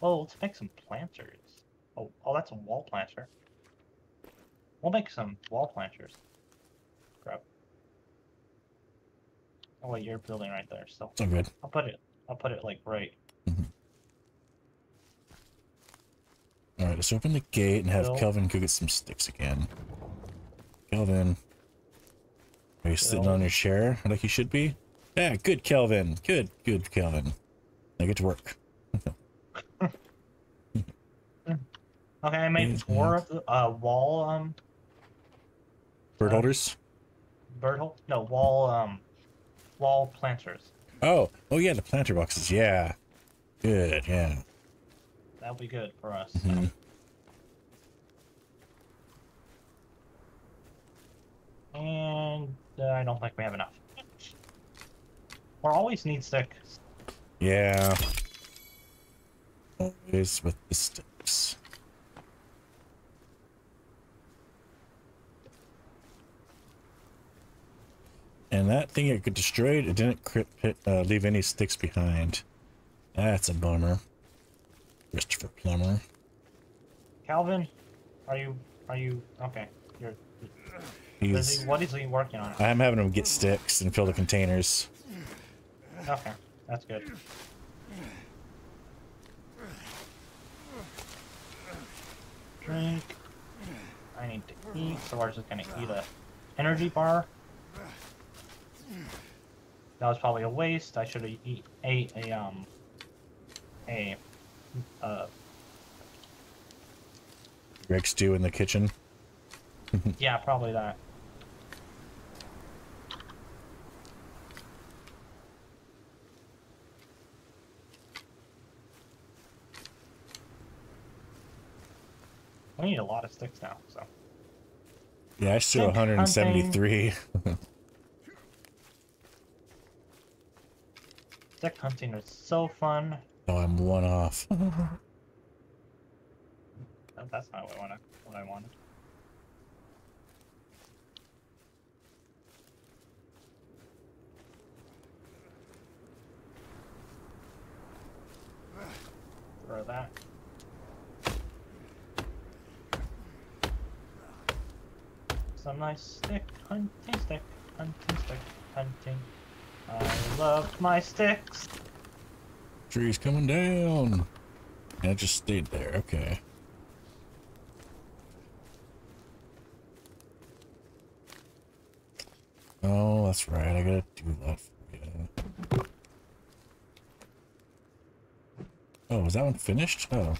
Oh, let's make some planters. Oh, oh, that's a wall planter. We'll make some wall planters. Grab. Oh wait, you're building right there. So good. I'll put it. I'll put it like right. Mhm. All right, let's open the gate and have. Kelvin go get some sticks again. Kelvin, are you sitting on your chair like you should be? Yeah, good, Kelvin. Good, good, Kelvin. Now get to work. Okay, I made four of the uh, wall um Bird Uh, holders. bird hole. No wall um wall planters. Oh, oh yeah, the planter boxes. Yeah, good. Yeah. That'll be good for us. Mhm. And uh, I don't think we have enough. Or always need sticks. Yeah. Always with the sticks. And that thing it got destroyed, it didn't crit, hit, uh, leave any sticks behind. That's a bummer. Christopher Plummer. Kelvin, are you are you okay? He's. What is he working on? I'm having him get sticks and fill the containers. Okay, that's good. Drink. I need to eat, so we're just gonna eat a energy bar. That was probably a waste. I should have eat ate a um a uh Greg stew in the kitchen. yeah probably that. We need a lot of sticks now, so. Yeah, I still Stick 173. Stick hunting is so fun. oh, I'm one off. That- That's not what I wanted. What I wanted. Throw that. Some nice stick hunting stick hunting stick hunting. I love my sticks. Tree's coming down. It just stayed there. Okay. Oh, that's right. I gotta do that for you. Oh, is that one finished? Oh.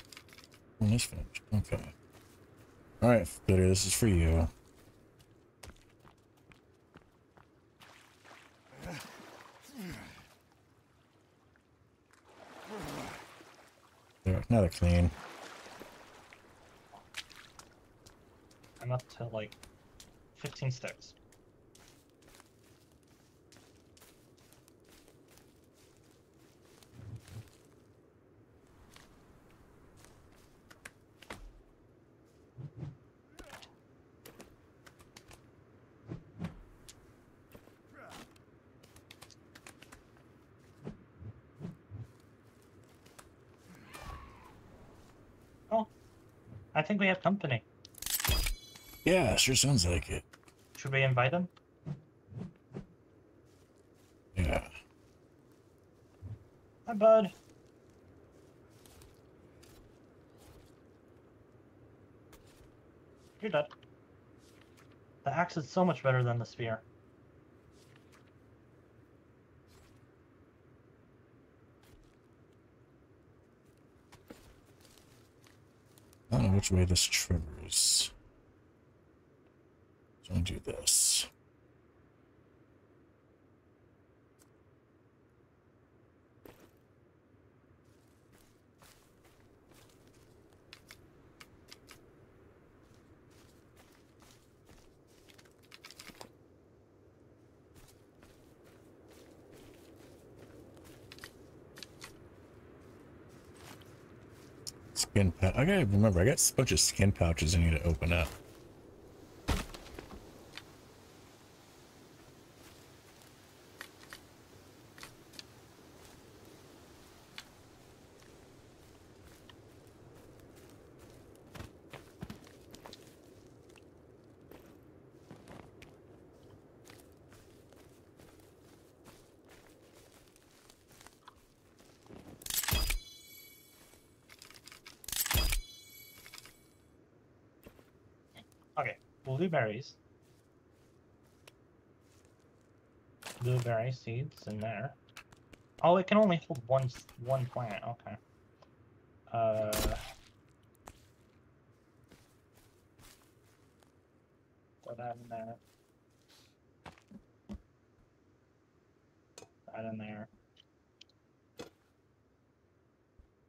One is finished. Okay. Alright, Glitter, this is for you. They're clean. I'm up to like 15 sticks. Think we have company. Yeah, sure sounds like it. Should we invite them? Yeah. Hi, bud. You're dead. The axe is so much better than the spear. I don't know which way this triggers. So I'm do this. Skin pouch. I gotta remember, I got a bunch of skin pouches I need to open up. Okay, blueberries. Blueberry seeds in there. Oh, it can only hold one one plant. Okay. Uh. Throw that in there. That in there.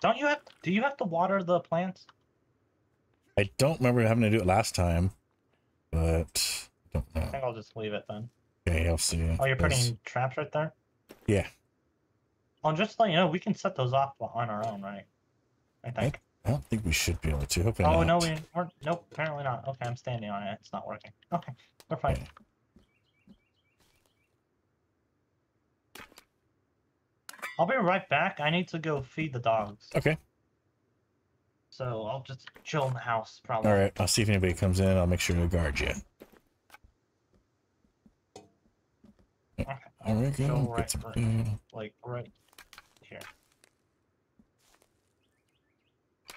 Don't you have? Do you have to water the plants? I don't remember having to do it last time, but I don't I know. think I'll just leave it then. Okay, I'll see. Oh, you're putting traps right there. Yeah, I'll just let you know we can set those off on our own, right? I think. I don't think we should be able to. Oh no, we weren't. Nope, apparently not. Okay, I'm standing on it. It's not working. Okay, we're fine. Okay. I'll be right back. I need to go feed the dogs. Okay. So I'll just chill in the house probably. All right. I'll see if anybody comes in. I'll make sure to guard you. Okay. Chill go. right, right, like right here.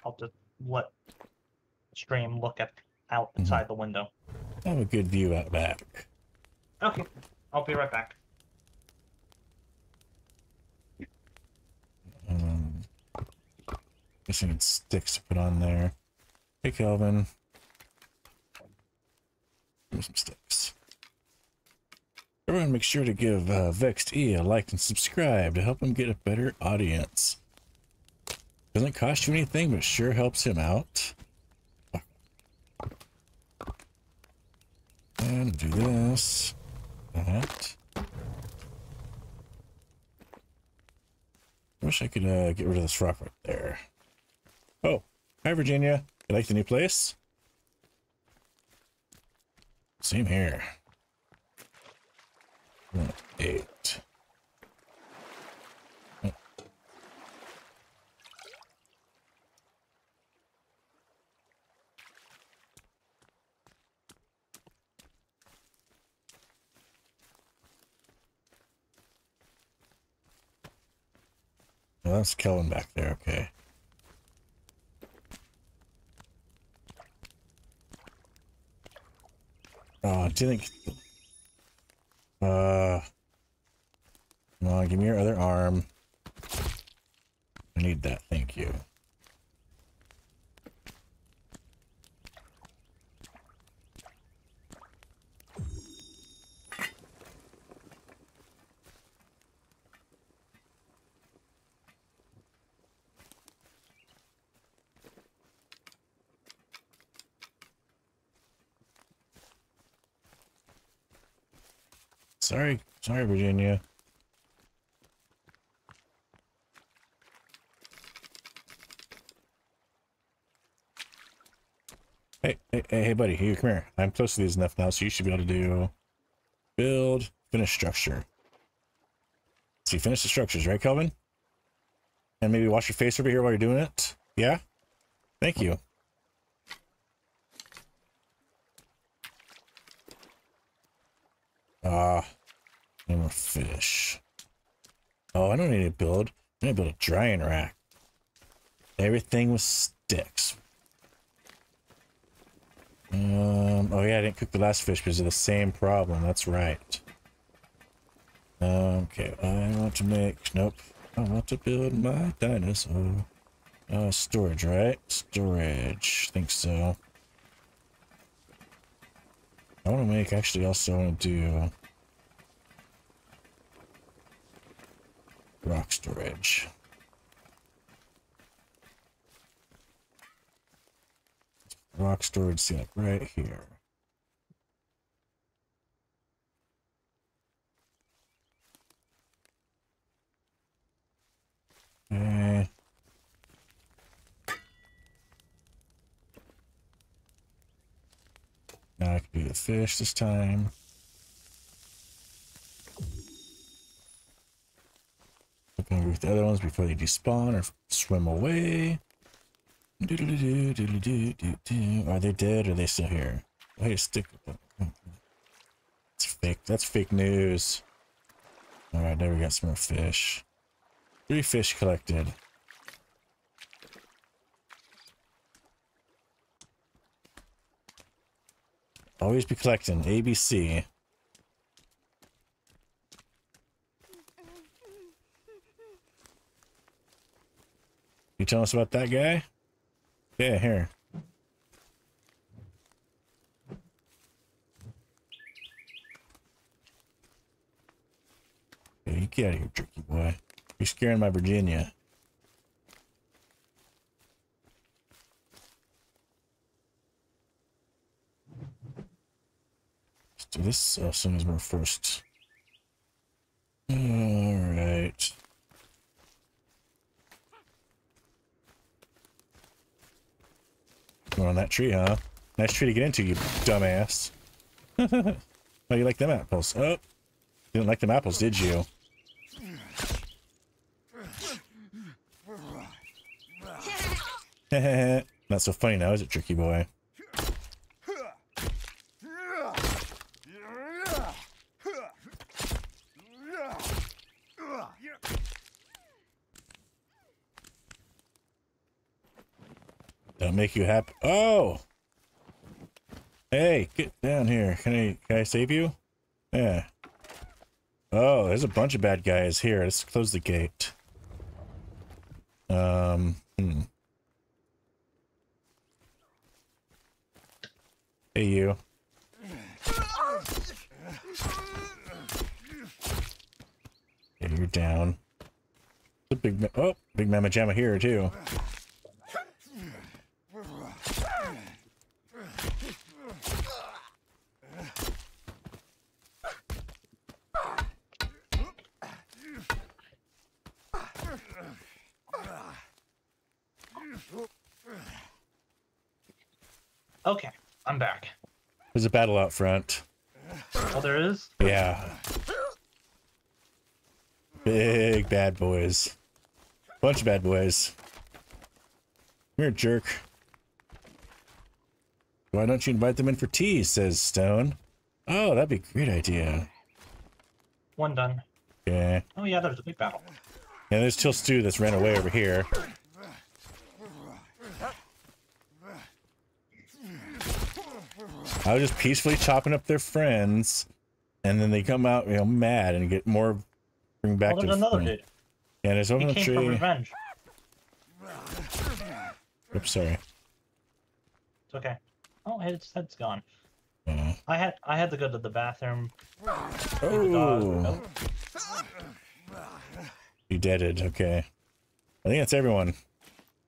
I'll just let stream look at out Mm-hmm. inside the window. I Have a good view out back. Okay, I'll be right back. Guess I need sticks to put on there. Hey, Kelvin. Give me some sticks. Everyone, make sure to give uh, Vexed E a like and subscribe to help him get a better audience. Doesn't cost you anything, but sure helps him out. And do this. That. I wish I could uh, get rid of this rock right there. Oh, hi Virginia. You like the new place? Same here. Eight. Oh. Well, that's Kellen back there, okay. Oh, I didn't. Uh. Come on, give me your other arm. I need that, thank you. Sorry, sorry, Virginia. Hey, hey, hey, buddy, here, come here. I'm close to these enough now, so you should be able to do build, finish structure. See, finish the structures, right, Kelvin? And maybe wash your face over here while you're doing it. Yeah? Thank you. Ah, more fish. Oh, I don't need to build. I need to build a drying rack. Everything with sticks. Um, oh yeah, I didn't cook the last fish because of the same problem. That's right. Okay, I want to make, nope. I want to build my dinosaur. Uh, storage, right? Storage, think so. I want to make, actually also want to do rock storage. Rock storage, set right here. Okay. Now I can do the fish this time. With the other ones before they despawn or swim away. Doodle-doo, doodle-doo, doo-doo. Are they dead or are they still here? Wait, stick with them. It's fake. That's fake news. Alright, there we got some more fish. Three fish collected. Always be collecting. ABC. You tell us about that guy? Yeah, here. You get out of here, tricky boy. You're scaring my Virginia. Let's do this as soon as we're first. Alright. On that tree, huh? Nice tree to get into, you dumbass. oh, you like them apples? Oh, you didn't like them apples, did you? Not so funny now, is it, tricky boy? Make you happy. Oh! Hey, get down here. Can I can I save you? Yeah. Oh, there's a bunch of bad guys here. Let's close the gate. Um, hmm. Hey, you. Okay, you're down. The big, oh, big mama jamma here too. Okay, I'm back. There's a battle out front. Oh, there is? Yeah. Big bad boys. Bunch of bad boys. Come here, jerk. Why don't you invite them in for tea, says Stone. Oh, that'd be a great idea. One done. Yeah. Oh yeah, there's a big battle. And there's Till Stew that's ran away over here. I was just peacefully chopping up their friends, and then they come out, you know, mad and get more. Bring back to there's the another dude. Yeah, there's one He the came for tree. revenge. Oops, sorry. It's okay. Oh, his head's gone. Yeah. I had I had to go to the bathroom. feed the dog. Oh, you deaded. Okay. I think that's everyone.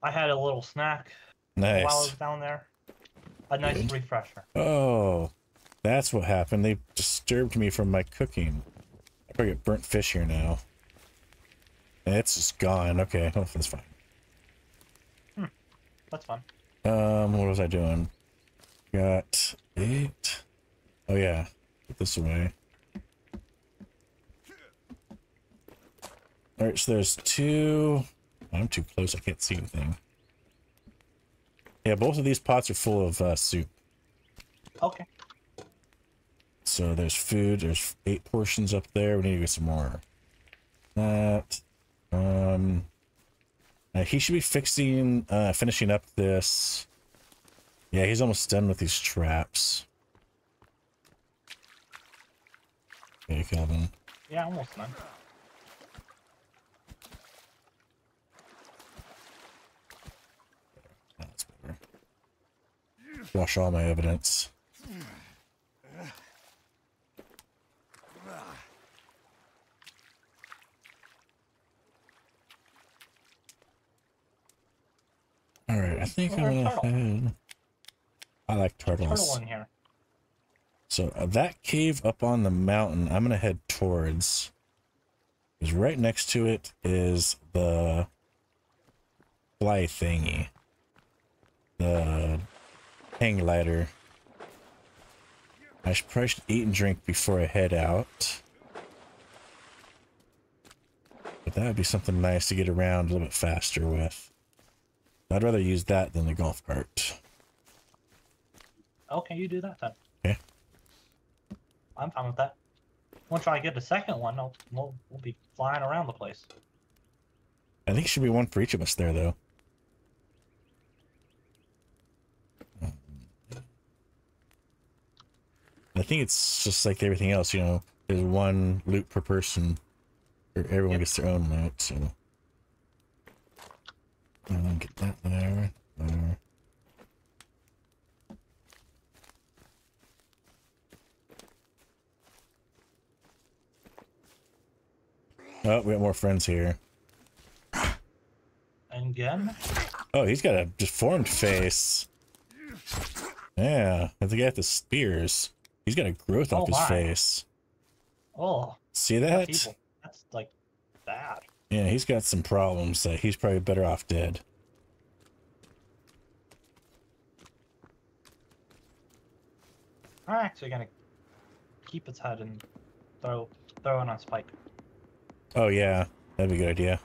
I had a little snack nice. while I was down there. A nice refresher. Oh, that's what happened. They disturbed me from my cooking. I probably get burnt fish here now. It's just gone. Okay, oh, that's fine. Hmm. That's fun. Um, what was I doing? Got eight. Oh yeah, put this away. All right, so there's two. I'm too close. I can't see anything. Yeah, both of these pots are full of uh, soup. Okay. So there's food. There's eight portions up there. We need to get some more. That. Um. uh, he should be fixing, uh, finishing up this. Yeah, he's almost done with these traps. Okay, Kelvin. Yeah, almost done. Wash all my evidence. All right, I think I'm gonna head. I like turtles. Turtle in here. So uh, that cave up on the mountain, I'm gonna head towards. Because right next to it is the fly thingy, the hang glider. I should probably should eat and drink before I head out. But that would be something nice to get around a little bit faster with. I'd rather use that than the golf cart. Okay, you do that then. Okay. I'm fine with that. Once I get the second one, I'll, we'll, we'll be flying around the place. I think it should be one for each of us there, though. I think it's just like everything else, you know. There's one loot per person, or everyone Yep. gets their own loot. So, and then get that there. there. Oh, we got more friends here. And again, Oh, he's got a deformed face. Yeah, I think I have the spears. He's got a growth Oh off his my. face. oh, See that? people, that's like bad. Yeah, he's got some problems that he's probably better off dead. I'm actually gonna keep its head and throw throw it a Spike. Oh yeah, that'd be a good idea.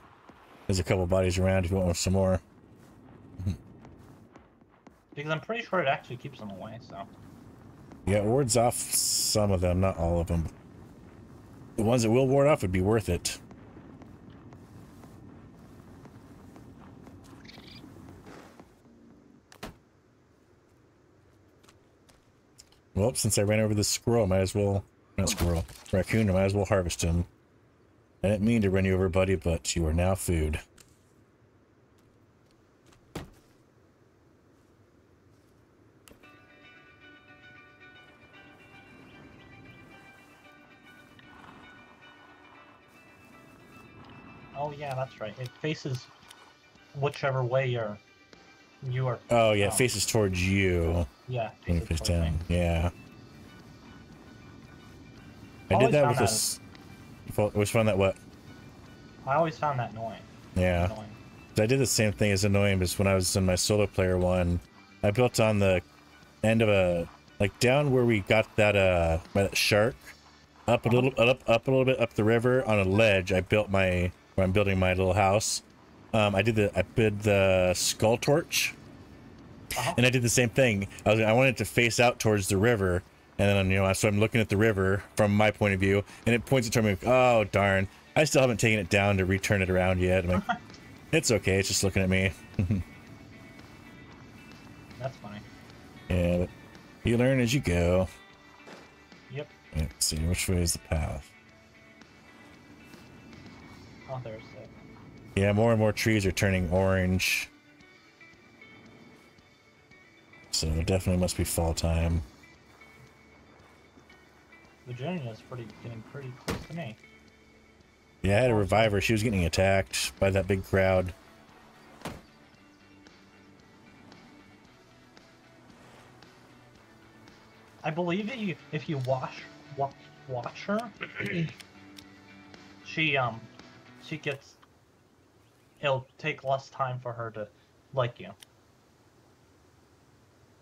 There's a couple bodies around if you want some more. Because I'm pretty sure it actually keeps them away, so. Yeah, it wards off some of them, not all of them. The ones that will ward off would be worth it. Well, since I ran over the squirrel, I might as well, not squirrel, raccoon, I might as well harvest him. I didn't mean to run you over, buddy, but you are now food. Yeah, that's right. It faces whichever way you're you are. Oh yeah, it Oh. faces towards you. Yeah. When you faces face towards me. down, yeah. I did that with this. I always found that what? I always found that annoying. Yeah. Annoying. I did the same thing as annoying because when I was in my solo player one, I built on the end of a like down where we got that uh that shark, up a little up up a little bit up the river on a ledge. I built my I'm building my little house. Um, I did the I did the skull torch, Uh-huh. and I did the same thing. I was I wanted it to face out towards the river, and then you know so I'm looking at the river from my point of view, and it points it toward me. Oh darn! I still haven't taken it down to return it around yet. I'm like, it's okay. It's just looking at me. That's funny. Yeah, but you learn as you go. Yep. Let's see, which way is the path? Yeah, more and more trees are turning orange. So it definitely must be fall time. Virginia's pretty getting pretty close to me. Yeah, I had a reviver. She was getting attacked by that big crowd. I believe that you, if you wash, wa- watch her, she um, she gets. It'll take less time for her to like you.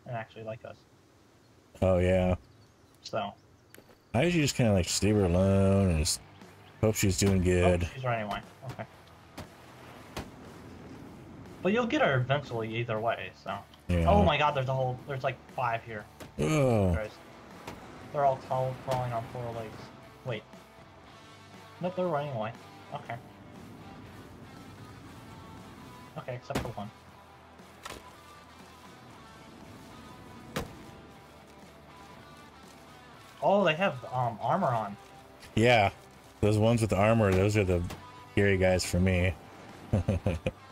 And actually like us. Oh yeah. So. I usually just kind of like just leave her alone and just hope she's doing Oh, good. she's right anyway. Okay. But you'll get her eventually either way. So. Yeah. Oh my God! There's a whole. There's like five here. Oh. They're all tall, crawling on four legs. Wait. Nope, they're running away. Okay. Okay, except for one. Oh, they have um armor on. Yeah. Those ones with armor, those are the scary guys for me.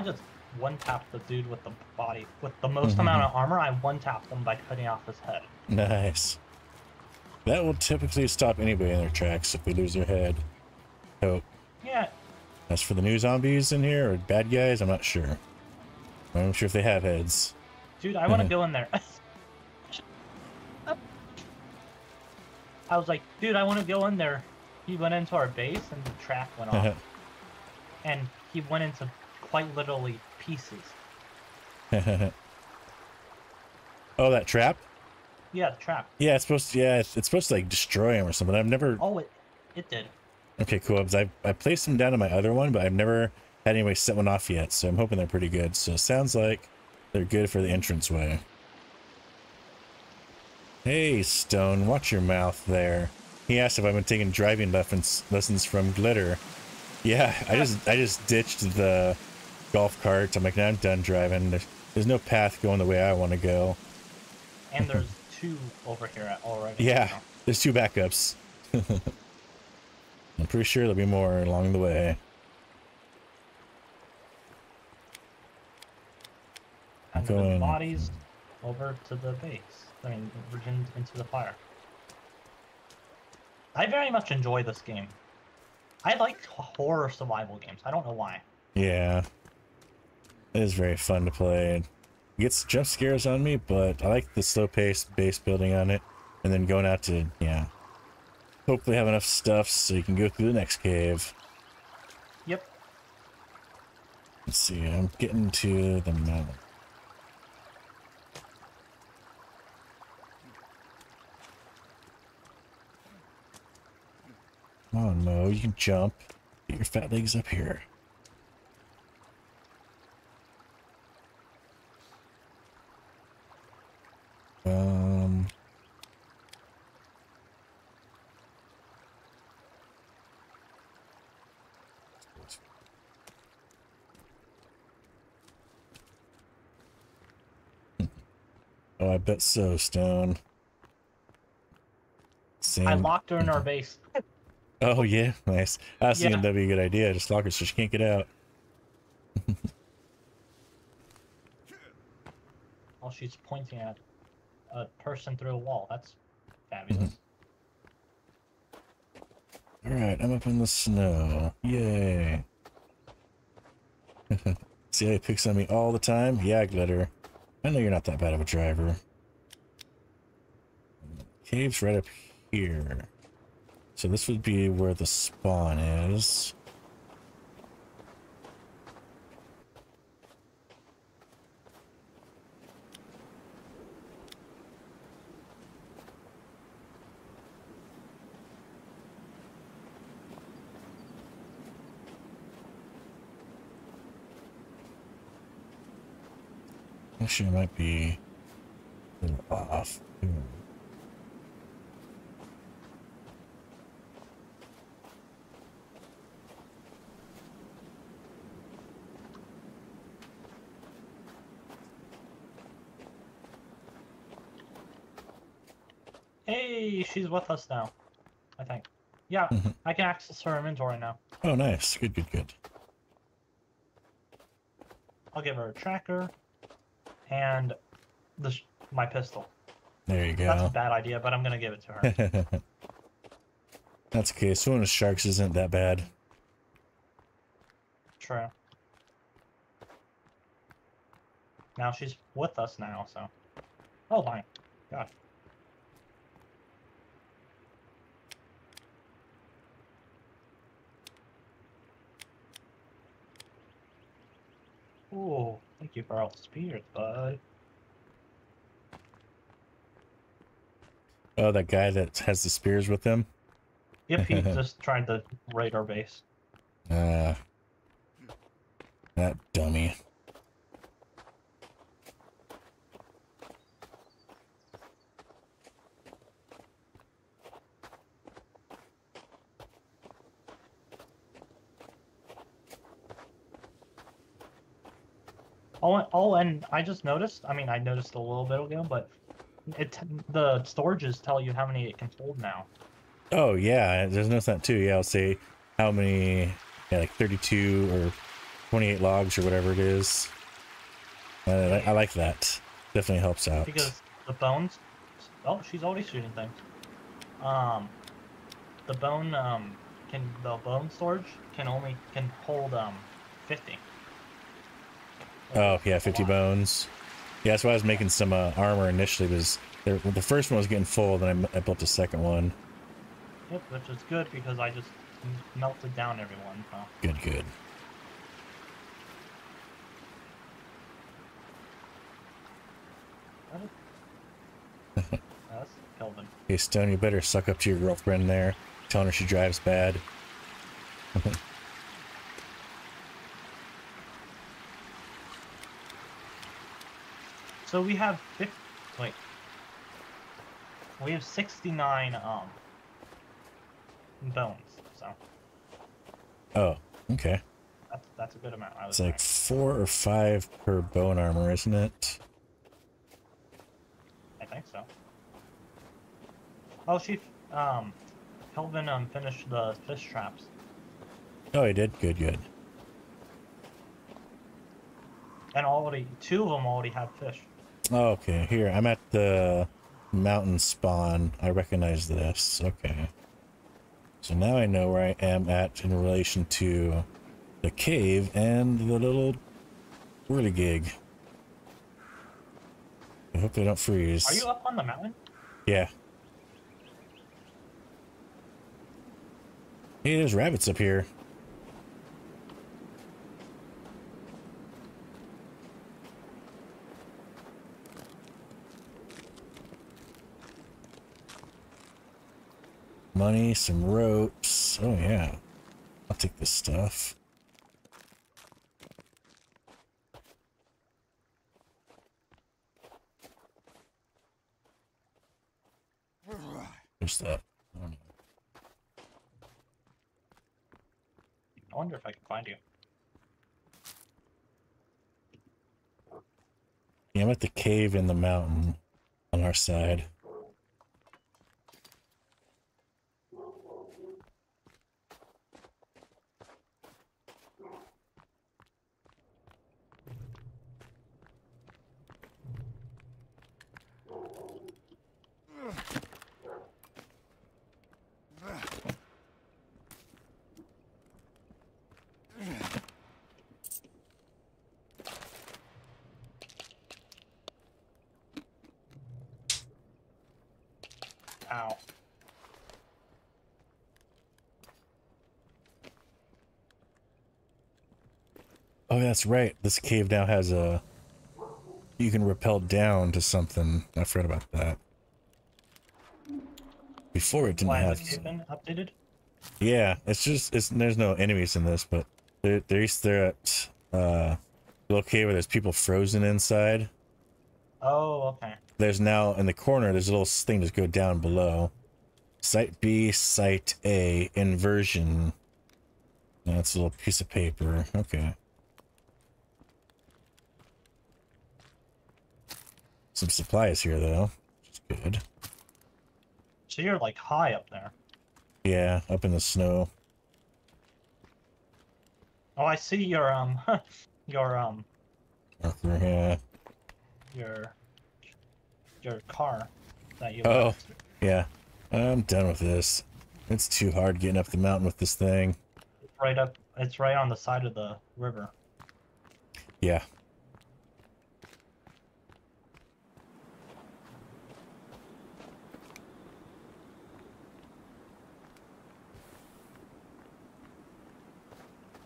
I just one tapped the dude with the body with the most mm-hmm. amount of armor. I one tapped them by cutting off his head. Nice. That will typically stop anybody in their tracks if they lose their head. Hope. Yeah, As for the new zombies in here or bad guys, I'm not sure. I'm not sure if they have heads. Dude, I want to mm-hmm. go in there. I was like, dude, I want to go in there. He went into our base and the track went off. Uh-huh. and he went into quite literally pieces. oh, that trap? Yeah, the trap. Yeah, it's supposed to. Yeah, it's, it's supposed to like destroy him or something. I've never. Oh, it, it did. Okay, cool. I I placed them down in my other one, but I've never had anybody set one off yet. So I'm hoping they're pretty good. So it sounds like they're good for the entranceway. Hey, Stone, watch your mouth there. He asked if I've been taking driving lessons lessons from Glitter. Yeah, I just I just ditched the golf carts. I'm like, now I'm done driving. There's, there's no path going the way I want to go. And there's two over here already. Yeah, there's two backups. I'm pretty sure there'll be more along the way. And Going- the bodies. over to the base. I mean, in- into the fire. I very much enjoy this game. I like horror survival games. I don't know why. Yeah. It is very fun to play. It gets jump scares on me, but I like the slow pace base building on it. And then going out to, yeah. Hopefully have enough stuff so you can go through the next cave. Yep. Let's see, I'm getting to the mountain. Come on, Mo, you can jump. Get your fat legs up here. Um. Oh, I bet so, Stone. Same. I locked her in our base. Oh yeah, nice. I thinking Yeah. that'd be a good idea. Just lock her so she can't get out. While she's pointing at a person through a wall. That's mm-hmm. fabulous. All right, I'm up in the snow. Yay! See how he picks on me all the time? Yeah, Glitter. I know you're not that bad of a driver. Cave's right up here. So this would be where the spawn is. Actually, it might be a little off. Hey, she's with us now. I think. Yeah, Mhm. I can access her inventory now. Oh, nice. Good, good, good. I'll give her a tracker and the sh- my pistol. There you go. That's a bad idea, but I'm gonna give it to her. That's okay. Swimming with sharks isn't that bad. True. Now she's with us now, so. Oh my god. Ooh, thank you for all the spears, bud. Oh, that guy that has the spears with him? Yep, he just tried to raid our base. Uh, that dummy. Oh, and- oh, and I just noticed. I mean, I noticed a little bit ago, but it the storages tell you how many it can hold now. Oh, yeah. There's no that too. Yeah, I'll say how many, yeah, like 32 or 28 logs or whatever it is. Uh, I, I like that. Definitely helps out. because the bones. Oh, she's already shooting things. Um, the bone um can the bone storage can only can hold um fifty. Oh, yeah, 50 bones. Yeah, that's why I was making some uh, armor initially. Was there, the first one was getting full, then I built the second one. Yep, which is good because I just melted down everyone. So. Good, good. That's Kelvin. Hey, Stone, you better suck up to your girlfriend there, telling her she drives bad. So we have 50, wait. We have 69 um bones. So Oh, okay. that's that's a good amount. It's like four or five per bone armor, isn't it? I think so. Oh, she um Kelvin um finished the fish traps. Oh, he did. Good, good. And already two of them already have fish. Oh, okay, here. I'm at the mountain spawn. I recognize this. Okay. So now I know where I am at in relation to the cave and the little whirly gig. I hope they don't freeze. Are you up on the mountain? Yeah. Hey, there's rabbits up here. Money, some ropes. Oh, yeah. I'll take this stuff. There's that. I don't know. I wonder if I can find you. Yeah, I'm at the cave in the mountain on our side. That's right. This cave now has a. You can rappel down to something. I forgot about that. Before it didn't Why have. has it been updated? Yeah, it's just it's there's no enemies in this, but there there's there at uh little cave where there's people frozen inside. Oh, okay. There's now in the corner there's a little thing to go down below. Site B, Site A, inversion. That's a little piece of paper. Okay. Some supplies here though, which is good. So you're like high up there. Yeah, up in the snow. Oh, I see your um, your um, yeah. your your car that you. Oh. left. Yeah. I'm done with this. It's too hard getting up the mountain with this thing. It's right up. It's right on the side of the river. Yeah.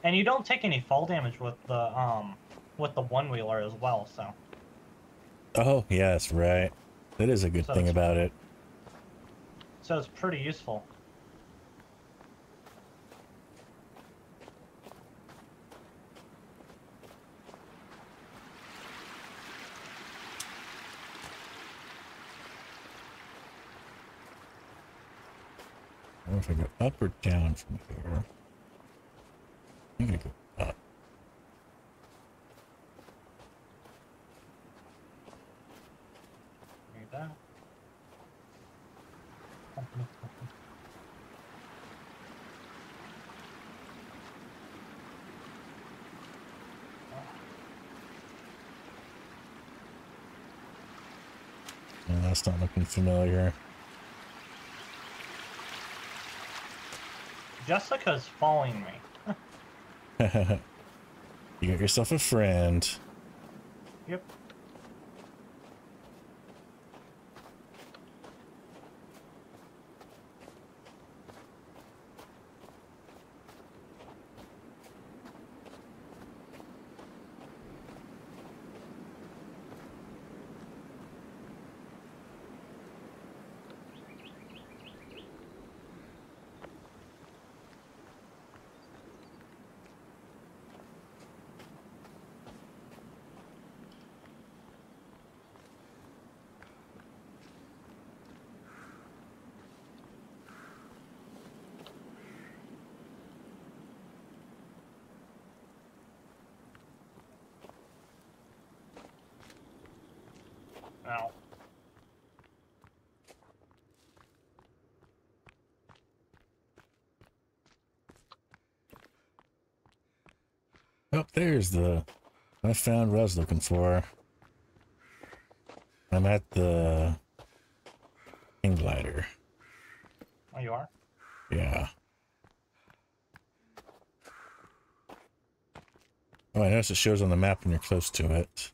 And you don't take any fall damage with the um, with the one wheeler as well. So Oh, yes, right. That is a good So thing about it. so it's pretty useful. I don't know if I go up or down from here. I'm gonna go up. Read that. No, that's not looking familiar. Jessica's following me. you got yourself a friend. Yep. Ow. Oh, there's the. I found what I was looking for. I'm at the hang glider. Oh, you are? Yeah. Oh, I notice it shows on the map when you're close to it.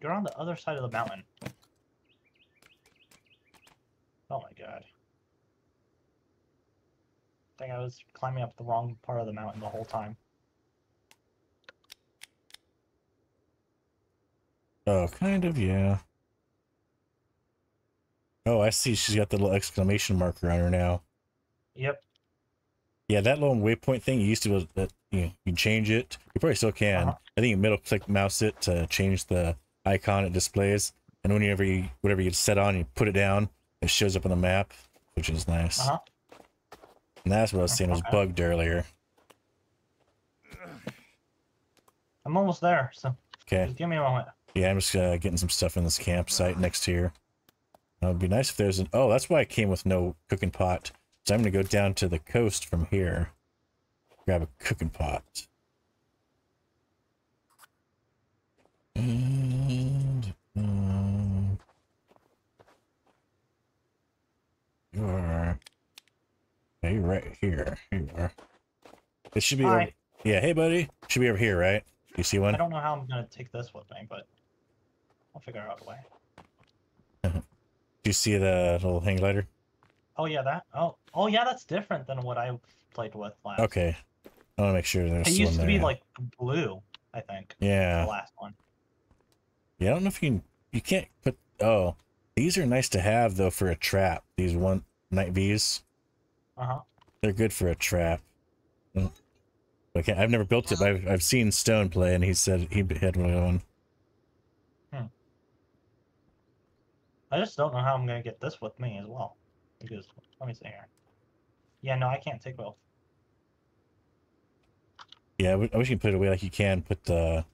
You're on the other side of the mountain. Oh my god. I think I was climbing up the wrong part of the mountain the whole time. Oh, kind of, yeah. Oh, I see. She's got the little exclamation marker on her now. Yep. Yeah, that little waypoint thing you used to was that you know, you change it. You probably still can. Uh-huh. I think you middle click mouse it to change the icon it displays. And whenever you whatever you set on, you put it down, it shows up on the map, which is nice. Uh huh. And that's what I was saying was bugged earlier. I'm almost there, so Okay. give me a moment. Yeah, I'm just uh, getting some stuff in this campsite next here. Uh, it'd be nice if there's an. Oh, that's why I came with no cooking pot. So I'm gonna go down to the coast from here. Grab a cooking pot. And um, you are. Right here. Here you are. It should be. Over, yeah, hey, buddy. Should be over here, right? You see one? I don't know how I'm gonna take this with me, but I'll figure out a way. Do you see the little hang glider? Oh yeah, that. Oh, oh yeah, that's different than what I played with last. Okay. I want to make sure there's It one used to there. be like blue, I think. yeah. The last one. Yeah, I don't know if you can, you can't put, oh, these are nice to have though for a trap. These one Knight V's, Uh huh. they're good for a trap. Okay, I've never built it, but I've, I've seen Stone play and he said he had one. I just don't know how I'm gonna get this with me as well. Because let me see here. Yeah, no, I can't take both. Yeah, I wish you could put it away like you can put the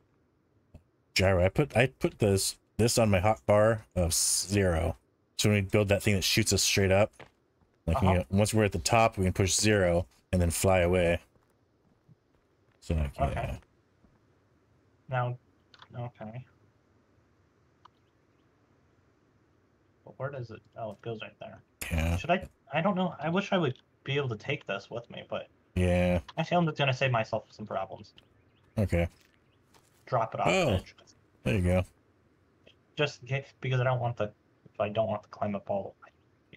gyro. I put, I put this, this on my hot bar of zero. So when we build that thing that shoots us straight up, like you Uh-huh. know, once we're at the top, we can push zero and then fly away. So like, Okay. yeah. Now, okay. But where does it? Oh, it goes right there. Yeah. Should I? I don't know. I wish I would be able to take this with me, but Yeah. actually, I'm just gonna save myself some problems. Okay. Drop it off Oh. the. There you go. Just in case, because I don't want the. If I don't want to climb up all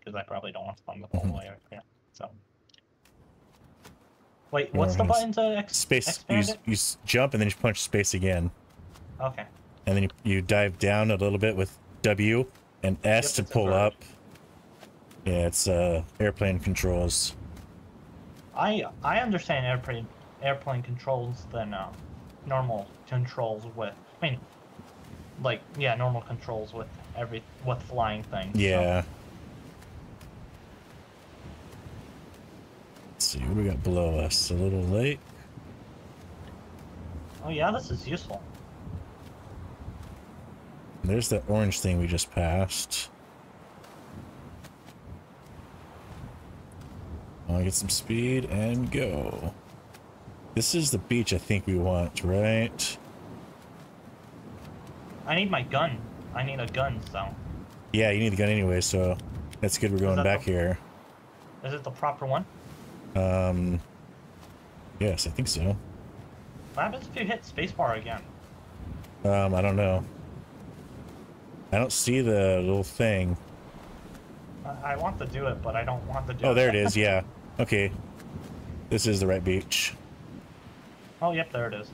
because I probably don't want to up the Mhm. way. Yeah. So. Wait, what's the button to ex- Space. You, you jump and then you punch space again, Okay. and then you, you dive down a little bit with W and S Yep, to pull up. Yeah, it's uh airplane controls. I I understand airplane airplane controls than uh, normal controls with. I mean, like yeah, normal controls with every with flying things. Yeah. Let's see what do we got below us. A little lake. Oh yeah, this is useful. There's that orange thing we just passed. I'll get some speed and go. This is the beach I think we want, right? I need my gun. I need a gun. So Yeah, you need the gun anyway, so that's good we're going back the- here. is it the proper one? Um, yes, I think so. What happens if you hit spacebar again? Um, I don't know. I don't see the little thing. I, want to do it, but I don't want to do it. Oh, there it is. Yeah. Okay. This is the right beach. oh, yep, there it is.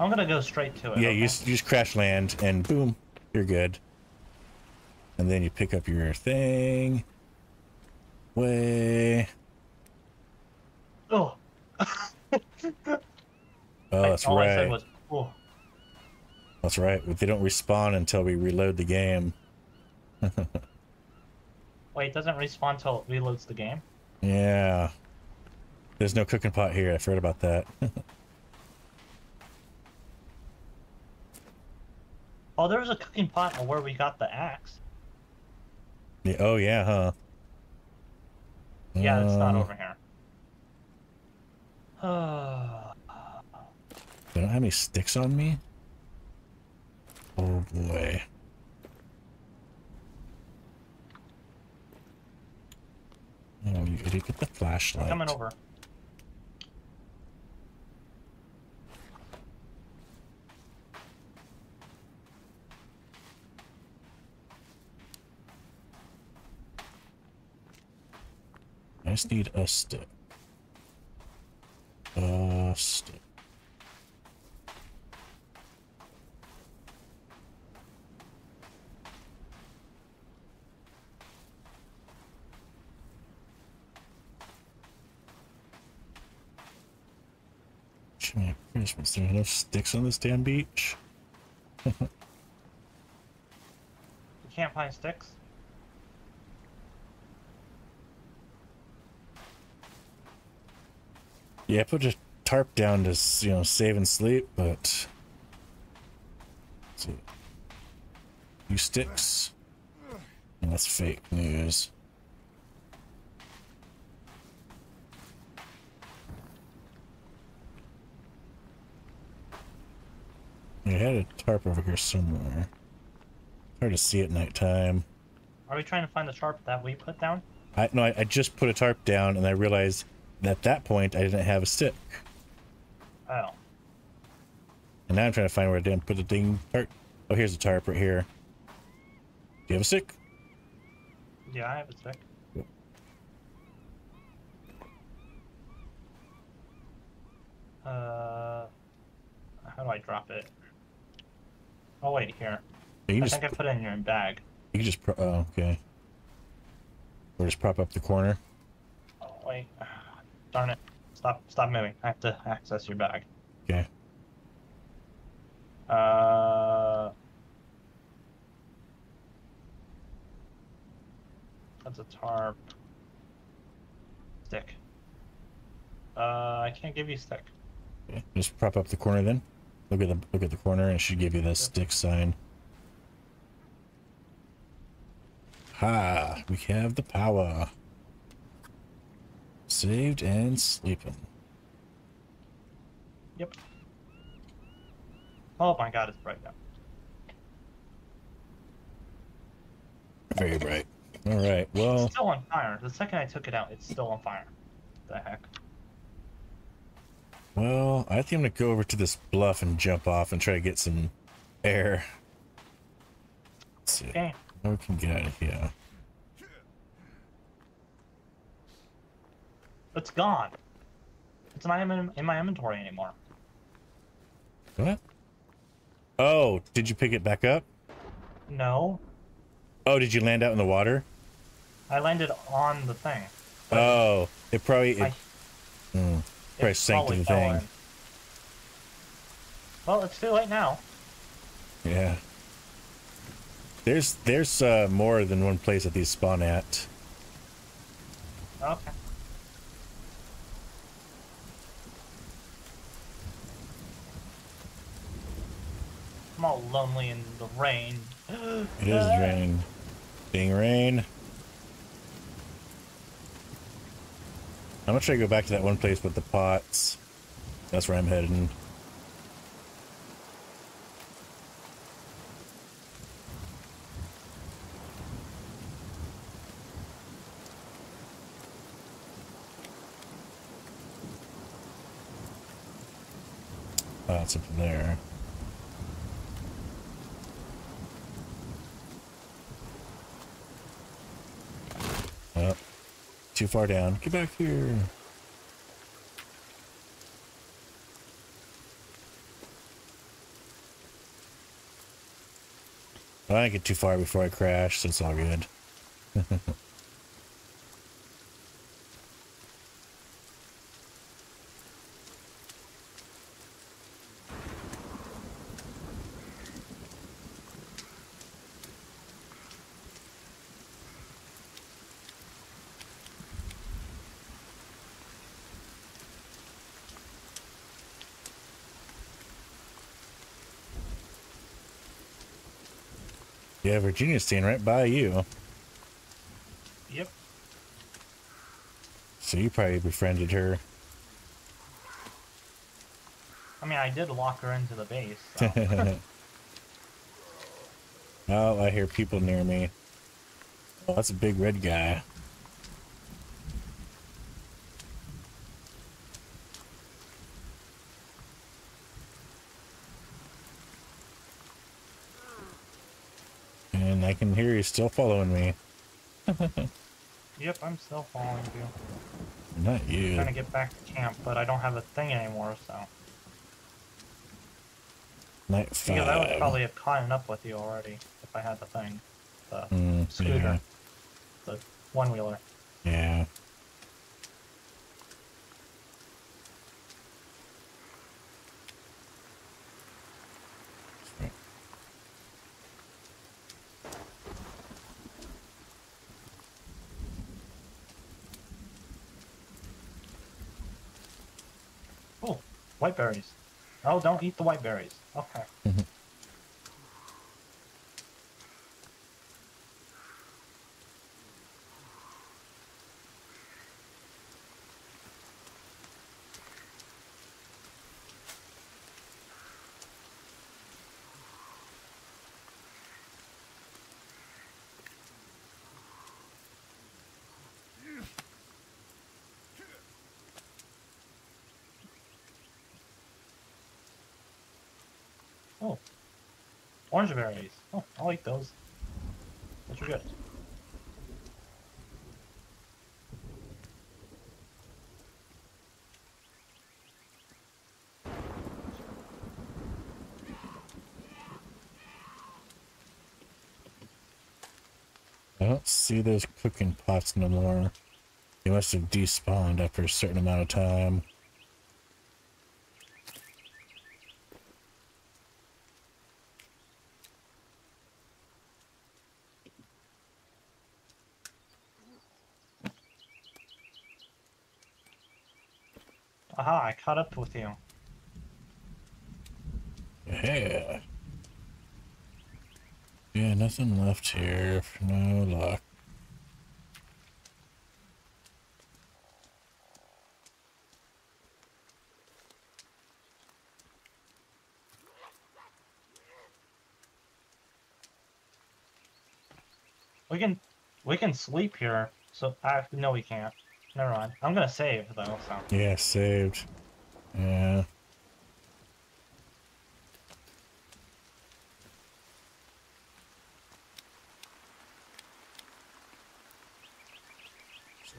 I'm gonna go straight to it. Yeah, okay? you just, you just crash land and boom, you're good. And then you pick up your thing. Way. Oh. Oh, that's all I right. said was, oh. That's right. They don't respawn until we reload the game. Wait, it doesn't respawn until it reloads the game. Yeah. There's no cooking pot here. I forgot about that. Oh, there was a cooking pot where we got the axe. Yeah, oh, yeah, huh? Yeah, it's not Uh, over here. I don't have any sticks on me. Oh boy. Oh, you idiot, get the flashlight. Coming over. I just need a stick. A stick. Christmas, there enough sticks on this damn beach. You can't find sticks. Yeah, I put a tarp down to you know save and sleep, but let's see. You sticks. And that's fake news. I had a tarp over here somewhere. Hard to see at nighttime. Are we trying to find the tarp that we put down? I no, I, I just put a tarp down and I realized at that point I didn't have a stick. Oh. And now I'm trying to find where I didn't put the ding tarp. Oh, here's a tarp right here. Do you have a stick? Yeah, I have a stick. Uh, how do I drop it? Oh wait, here. You I just, think I put it in your bag. you can just, pro- oh, okay. Or just prop up the corner. Oh wait, darn it! Stop, stop moving. I have to access your bag. Okay. Uh, that's a tarp. Stick. Uh, I can't give you stick. okay. Just prop up the corner then. Look at the look at the corner and it should give you the stick sign. Ha! We have the power. Saved and sleeping. Yep. Oh my god, it's bright now. Very bright. All right. Well, It's still on fire. The second I took it out, it's still on fire. The heck? well, I think I'm gonna go over to this bluff and jump off and try to get some air. Let's see. Okay. How we can get out of here. It's gone. It's not even in my inventory anymore. What? Oh, did you pick it back up? No. Oh, did you land out in the water? I landed on the thing. Oh, it probably it, I- probably It sank probably the thing. in. Well, it's too late now. Yeah. There's there's uh, more than one place that these spawn at. Okay. I'm all lonely in the rain. It is raining. Being rain. I'm gonna try to go back to that one place with the pots. That's where I'm heading. It's up there. Too far down. Get back here. I didn't get too far before I crashed, so it's all good. Yeah, Virginia's staying right by you. Yep. So you probably befriended her. I mean, I did lock her into the base. So. oh, I hear people near me. Oh, that's a big red guy. And I can hear you still following me. yep, I'm still following you. Not you. trying to get back to camp, but I don't have a thing anymore, so. Night five. Because I would probably have caught up with you already if I had the thing. The Mm, scooter. yeah. The one wheeler. Yeah. Oh, white berries. Oh, don't eat the white berries. Okay. Oh. Orange berries. Oh, I'll eat those. Those are good. I don't see those cooking pots no more. They must have despawned after a certain amount of time. Aha, I caught up with you. Yeah. Yeah, nothing left here. No luck. We can we can sleep here. So I no we can't. Never mind. I'm gonna save though, so Yeah, saved. Yeah.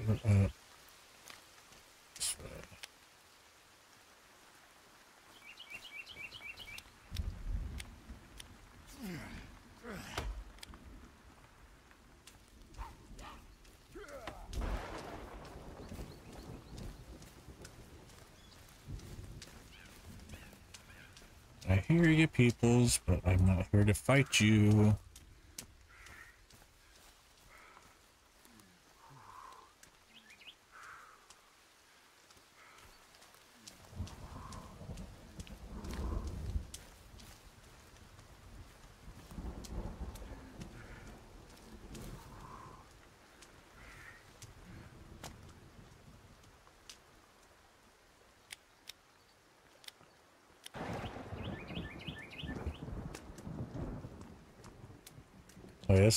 Uh, this way. I hear you, peoples, but I'm not here to fight you.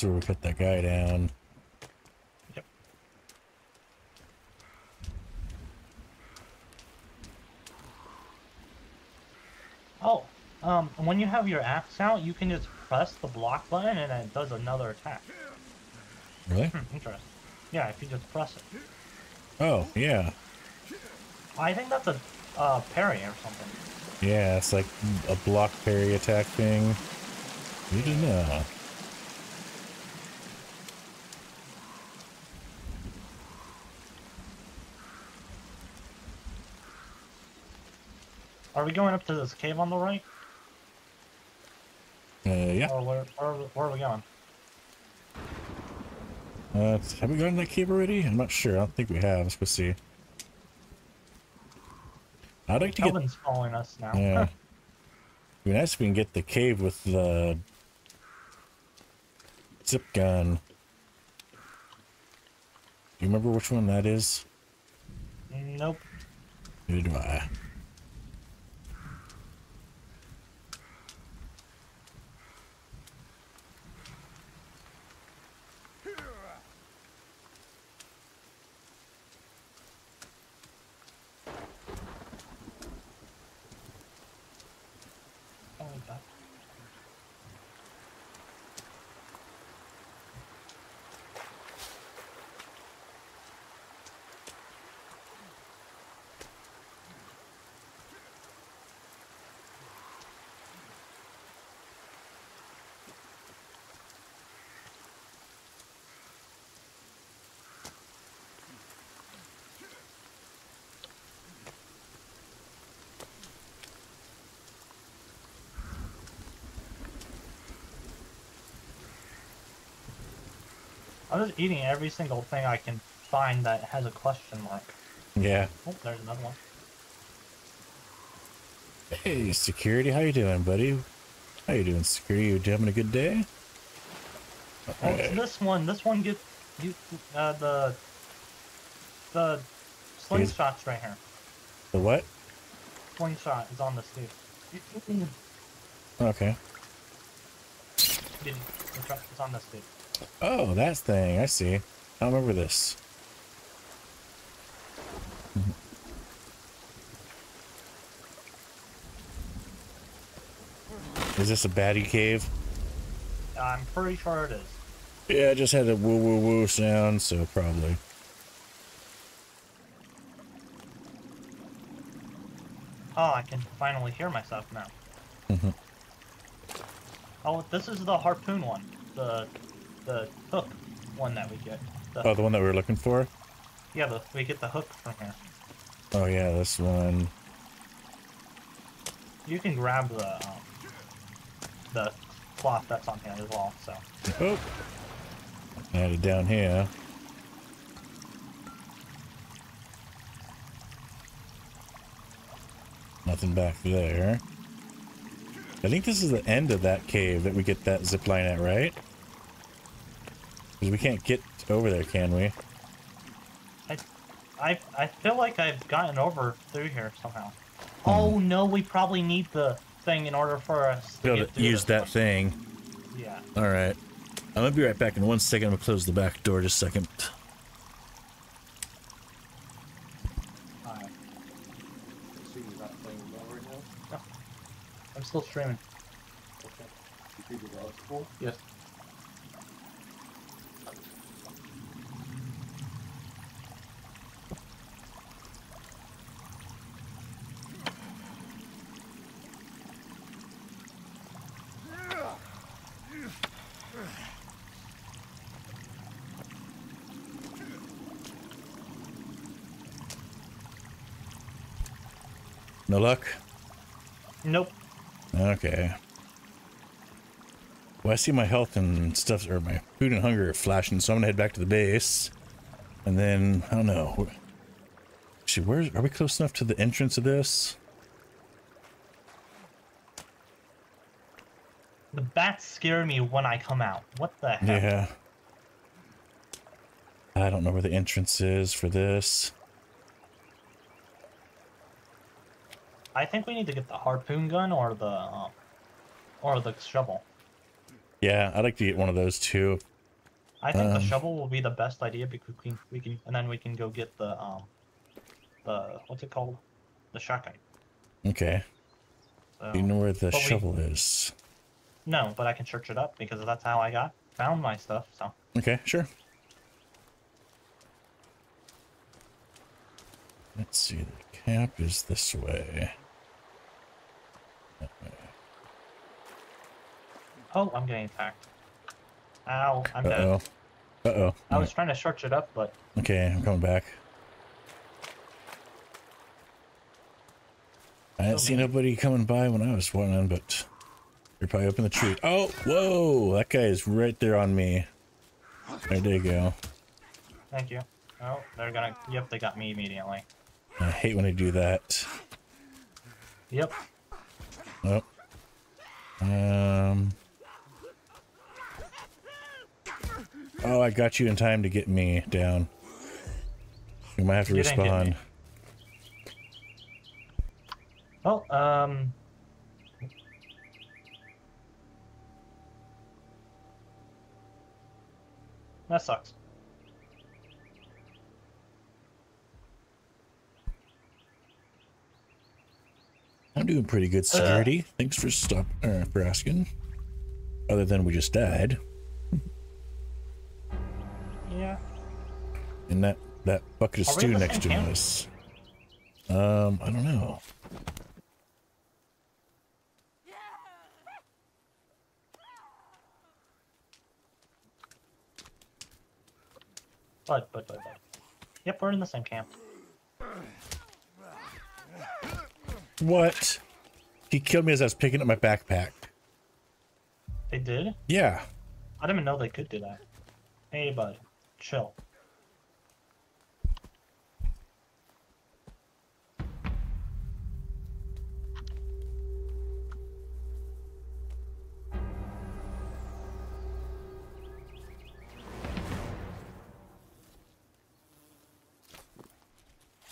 Oh, where we put that guy down. Yep. Oh, um, when you have your axe out, you can just press the block button and it does another attack. Really? Hmm, interesting. Yeah, if you just press it. Oh, yeah. I think that's a uh, parry or something. Yeah, it's like a block parry attack thing. You didn't we going up to this cave on the right? Uh, yeah. Or where, where, where are we going? Uh, have we gotten that cave already? I'm not sure. I don't think we have. Let's go see. I'd like to get. Kelvin's following us now. Yeah. It'd be nice if we can get the cave with the zip gun. Do you remember which one that is? nope. Neither do I. I'm just eating every single thing I can find that has a question mark. Yeah. Oh, there's another one. Hey, security, how you doing, buddy? How you doing, security? You having a good day? Oh, it's this one. This one gets you uh, the the slingshots right here. The what? Slingshot is on this dude. Okay. Dude, It's on- it's on this dude. Oh, that thing. I see. I remember this. Is this a baddie cave? I'm pretty sure it is. Yeah, it just had a woo woo woo sound, so probably. Oh, I can finally hear myself now. Mhm. Oh, this is the harpoon one. The the hook one that we get. The, Oh, the one that we were looking for? Yeah, the, we get the hook from here. Oh, yeah, this one. You can grab the um, the cloth that's on here as well. So Oh! Added down here. Nothing back there. I think this is the end of that cave that we get that zip line at, right? Because we can't get over there, can we? I I I feel like I've gotten over through here somehow. Hmm. Oh no, we probably need the thing in order for us to Be able get to use that one. thing. Yeah. Alright. I'm gonna be right back in one second. I'm gonna close the back door just a second. Alright. See, you're not playing well right now? I'm still streaming. Okay. You figured that was? Yes. Luck? Nope. Okay. Well, I see my health and stuff, or my food and hunger are flashing, so I'm gonna head back to the base. And then, I don't know. Actually, where are we close enough to the entrance of this? The bats scare me when I come out. What the heck? Yeah. I don't know where the entrance is for this. I think we need to get the harpoon gun or the um, or the shovel. Yeah, I'd like to get one of those too. I think Um. the shovel will be the best idea because we can, we can and then we can go get the um the what's it called the shotgun. Okay. So, you know where the but we- shovel is? No, but I can search it up because that's how I got found my stuff. So Okay, sure. Let's see, the camp is this way. Oh, I'm getting attacked. Ow, I'm Uh dead. oh. Uh oh. I was trying to search it up, but Okay, I'm coming back. I didn't see nobody coming by when I was running, but you're probably up in the tree. Oh, whoa! That guy is right there on me. There you go. thank you. Oh, they're gonna. Yep, they got me immediately. I hate when I do that. Yep. Oh. Um. Oh, I got you in time to get me down. You might have to You respawn. me. Oh, um. That sucks. I'm doing pretty good security. Thanks for stop uh, for asking. Other than we just died, and that that bucket of Are stew next to camp? us. Um, I don't know. But, but, but, but. Yep, we're in the same camp. What? He killed me as I was picking up my backpack. They did? Yeah. I didn't even know they could do that. Hey, bud. Chill.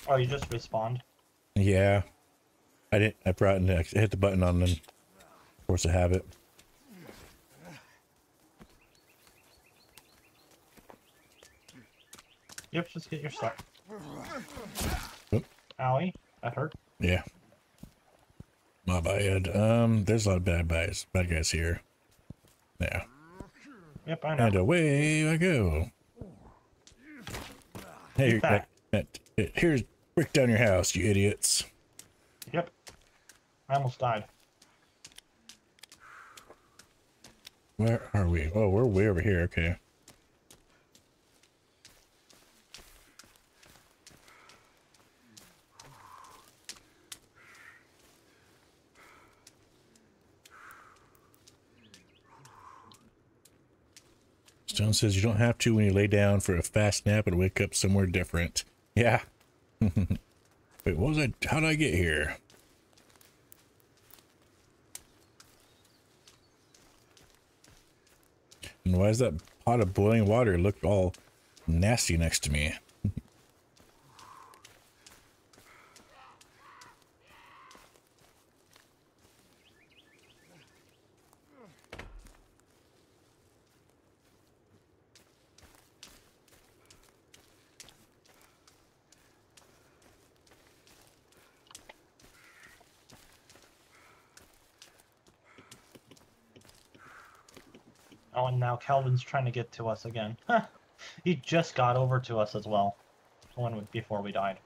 Oh, you just respawned? Yeah. I didn't. I brought in. I hit the button on and force a habit. Yep, just get your stuff. Oop. Owie, that hurt. Yeah. My bad. Um, there's a lot of bad guys. Bad guys here. Yeah. Yep, I know. And away I go. Hey, here's break down your house, you idiots. Yep. I almost died. Where are we? Oh, we're way over here. Okay. Stone says you don't have to when you lay down for a fast nap and wake up somewhere different. Yeah. Wait, what was I? How did I get here? And why does that pot of boiling water look all nasty next to me? Oh, and now Kelvin's trying to get to us again. he just got over to us as well. When we, before we died.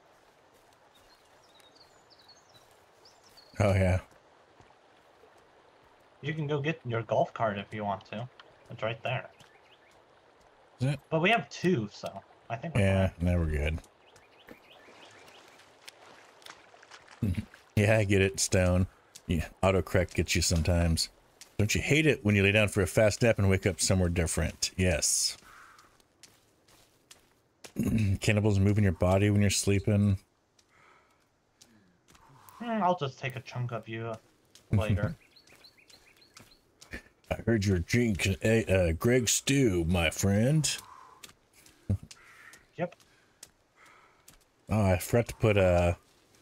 Oh yeah. You can go get your golf cart if you want to. It's right there. Is it? But we have two, so I think we're Yeah, fine. now we're good. yeah, I get it, Stone. Yeah, autocorrect gets you sometimes. Don't you hate it when you lay down for a fast nap and wake up somewhere different? Yes. Cannibals moving your body when you're sleeping. Hmm, I'll just take a chunk of you later. I heard you're drinking a uh, Greg Stew, my friend. yep. Oh, I forgot to put uh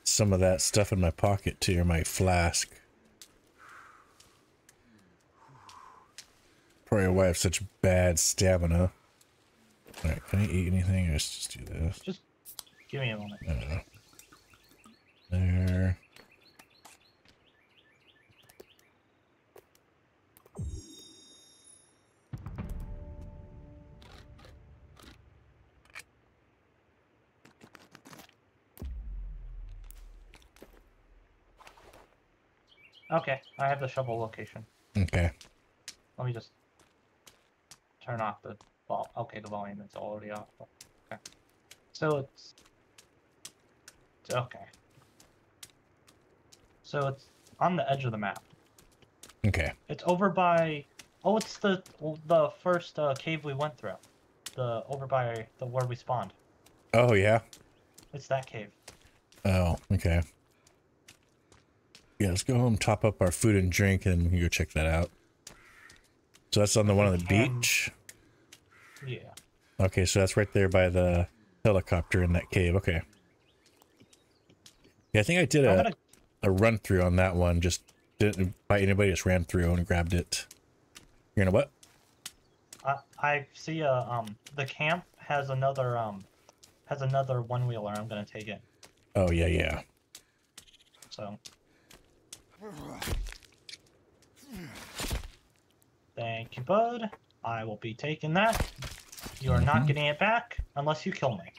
some of that stuff in my pocket too, or my flask. Probably why I have such bad stamina. Alright, can I eat anything? Let's just do this. Just give me a moment. Uh, there. Okay, I have the shovel location. Okay. Let me just turn off the vol. Okay, the volume is already off. Okay. So it's it's okay. So it's on the edge of the map. Okay. It's over by. Oh, it's the the first uh, cave we went through. The over by the where we spawned. Oh yeah. It's that cave. Oh, okay. Yeah, let's go home, top up our food and drink, and we can go check that out. So that's on the one on the Um, beach. Yeah. Okay, so that's right there by the helicopter in that cave. Okay. Yeah, I think I did a, gonna a run through on that one. Just didn't fight anybody. Just ran through and grabbed it. You know what? I, I see a um the camp has another um has another one wheeler. I'm gonna take it. Oh yeah, yeah. So. Thank you, bud. I will be taking that. You are not Mhm. getting it back unless you kill me.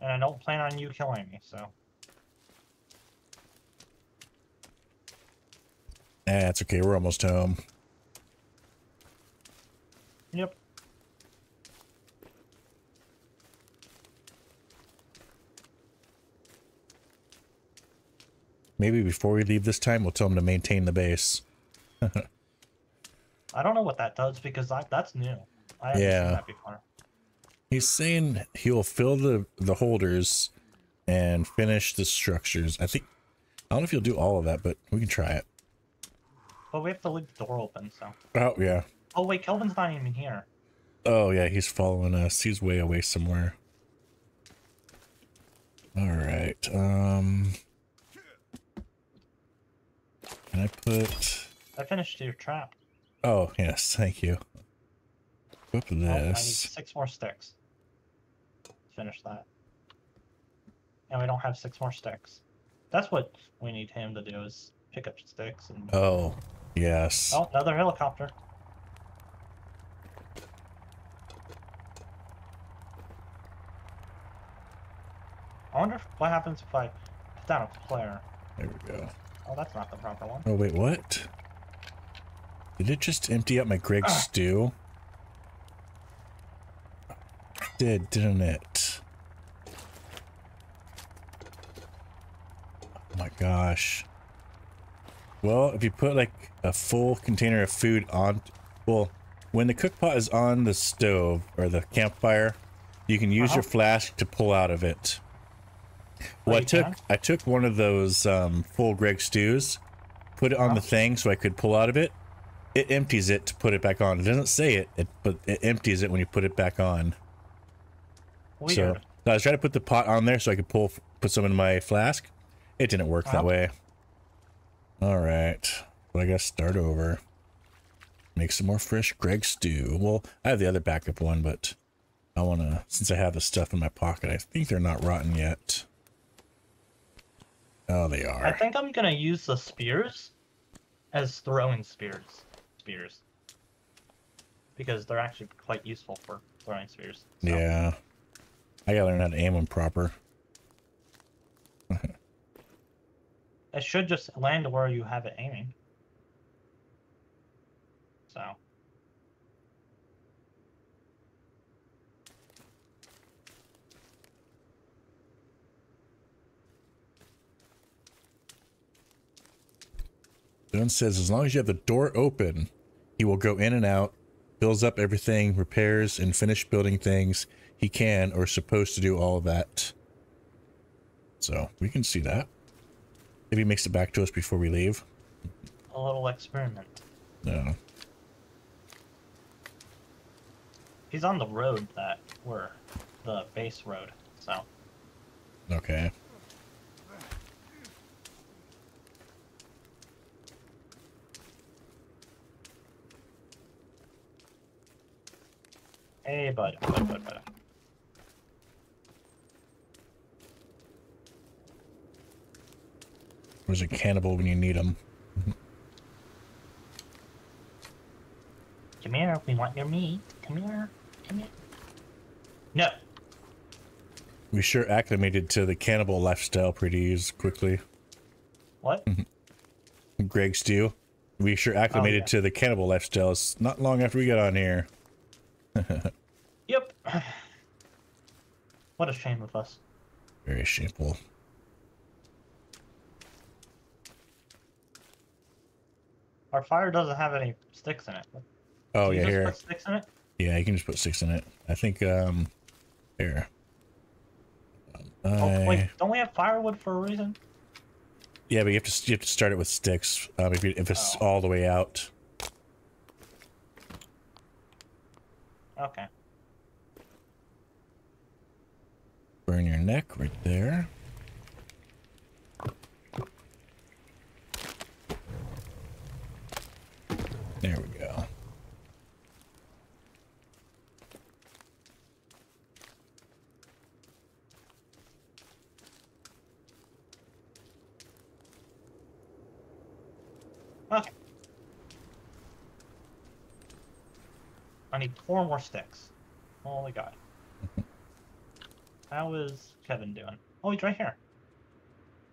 And I don't plan on you killing me, so. That's okay. We're almost home. Yep. Maybe before we leave this time, we'll tell them to maintain the base. I don't know what that does because I, that's new. I haven't Yeah. seen that before. He's saying he'll fill the the holders and finish the structures. I think I don't know if he'll do all of that, but we can try it. But we have to leave the door open, so. Oh yeah. Oh wait, Kelvin's not even here. Oh yeah, he's following us. He's way away somewhere. All right. Um Can I put I finished your trap. Oh, yes, thank you. Equip Oh, I need six more sticks. Finish that. And we don't have six more sticks. That's what we need him to do is pick up sticks and Oh, yes. Oh, another helicopter. I wonder if, what happens if I put down a flare. There we go. Oh, that's not the proper one. Oh, wait, what? Did it just empty out my Greg Ah. stew? Did, didn't it? Oh my gosh. Well, if you put like a full container of food on, well, when the cook pot is on the stove or the campfire, you can use Uh-huh. your flask to pull out of it. Well, Oh, I took? I took one of those um, full Greg stews, put it on the Uh-huh. thing so I could pull out of it. It empties it to put it back on. It doesn't say it, it but it empties it when you put it back on. Weird. So, I was trying to put the pot on there so I could pull put some in my flask. It didn't work that way. All right, well I gotta start over. Make some more fresh Greg stew. Well, I have the other backup one, but I wanna since I have the stuff in my pocket. I think they're not rotten yet. Oh, they are. I think I'm gonna use the spears as throwing spears. Spears. Because they're actually quite useful for throwing spears. so. Yeah, I gotta learn how to aim them proper. It should just land where you have it aiming. So. Dylan says as long as you have the door open, he will go in and out, builds up everything, repairs, and finish building things he can or is supposed to do all of that. So we can see that. Maybe he makes it back to us before we leave. A little experiment. No. He's on the road that we're the base road, so Okay. Hey bud, bud, bud, bud. Where's a cannibal when you need him? Come here, we want your meat. Come here, come here. No, We sure acclimated to the cannibal lifestyle pretty quickly. what? Greg Stew. We sure oh, acclimated yeah. to the cannibal lifestyles not long after we got on here. what a shame of us. Very shameful. Our fire doesn't have any sticks in it. Oh Can you yeah, just here. Put sticks in it. Yeah, you can just put six in it. I think um here. Oh I- wait, don't we have firewood for a reason? yeah, but you have to you have to start it with sticks. Um, if you, if it's Oh. all the way out. Okay. Burn your neck right there. There we go. Okay. I need four more sticks. Holy god. How is Kelvin doing? Oh, he's right here.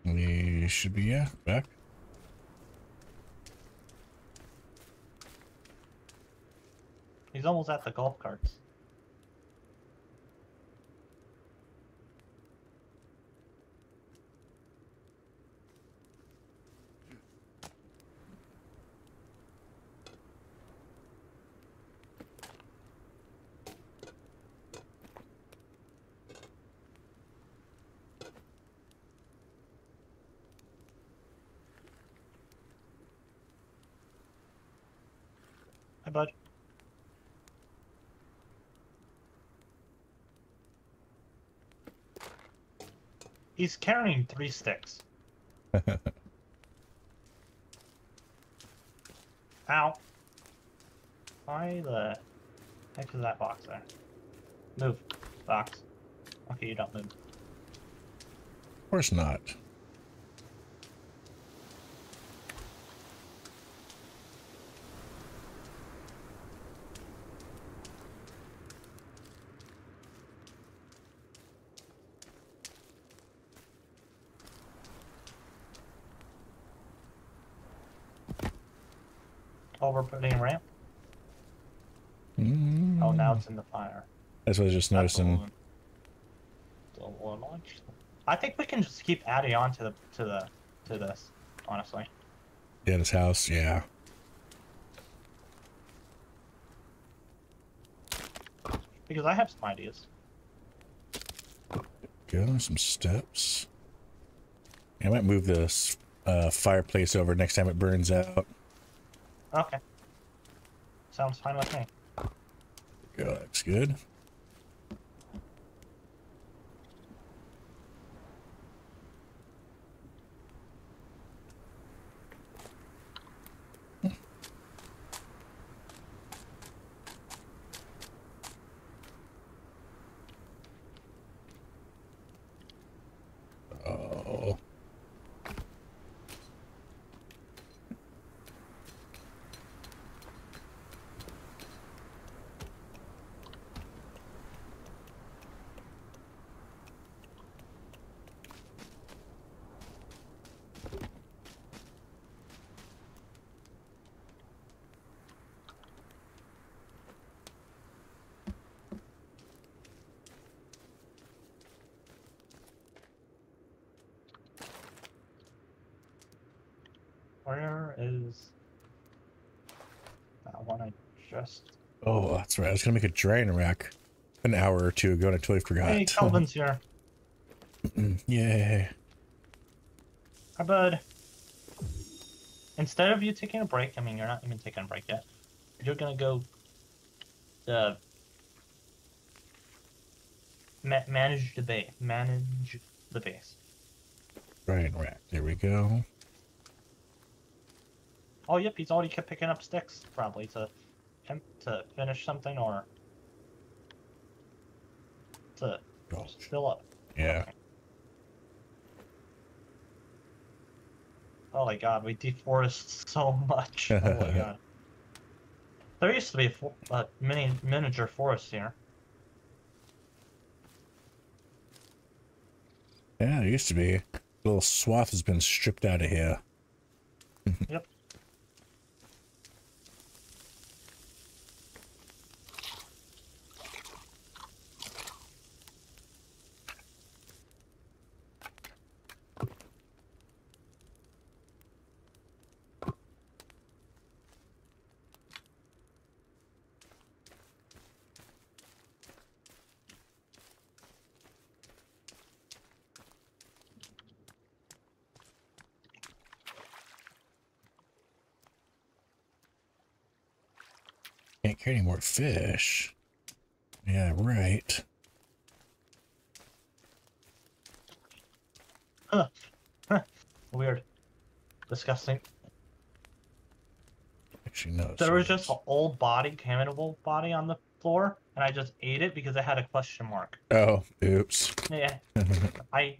He should be yeah back. He's almost at the golf carts. He's carrying three sticks. Ow. Why the heck is that box there? Move, box. Okay, you don't move. Of course not. Oh, we're putting a ramp? Mm, Oh, now it's in the fire. That's what I was just That's noticing. little- it's a little much. I think we can just keep adding on to the to the to this, honestly. Yeah, this house. Yeah. Because I have some ideas. Go some steps. I might move this uh, fireplace over next time it burns out. Okay. Sounds fine with me. Go, looks good. Oh. Where is that one I just Oh, that's right. I was gonna make a drying rack an hour or two ago, and I totally forgot. Hey Kelvin's here. Yay! Hi bud. Instead of you taking a break, I mean you're not even taking a break yet. You're gonna go uh ma- manage the base. Manage the base. Drying rack. There we go. Oh yep, he's already kept picking up sticks probably to to finish something or to Oh, fill up. yeah. Oh my god, we deforest so much. Oh my god. There used to be a, fo- a mini miniature forest here. Yeah, it used to be. A little swath has been stripped out of here. Yep. Any more fish. Yeah, right. Huh. Weird. Disgusting. Actually, no. There was just an old body, cannibal body on the floor, and I just ate it because it had a question mark. Oh, oops. Yeah, I.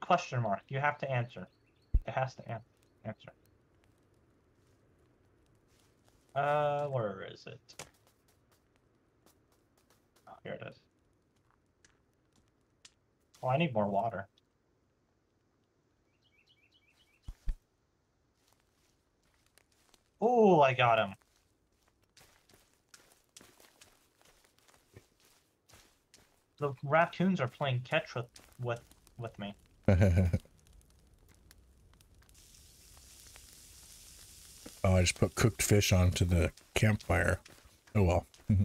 Question mark. You have to answer. It has to an- answer. Uh, where is it? Oh, here it is. Oh, I need more water. Oh, I got him. The raccoons are playing catch with with with me. oh, I just put cooked fish onto the campfire. Oh well. Do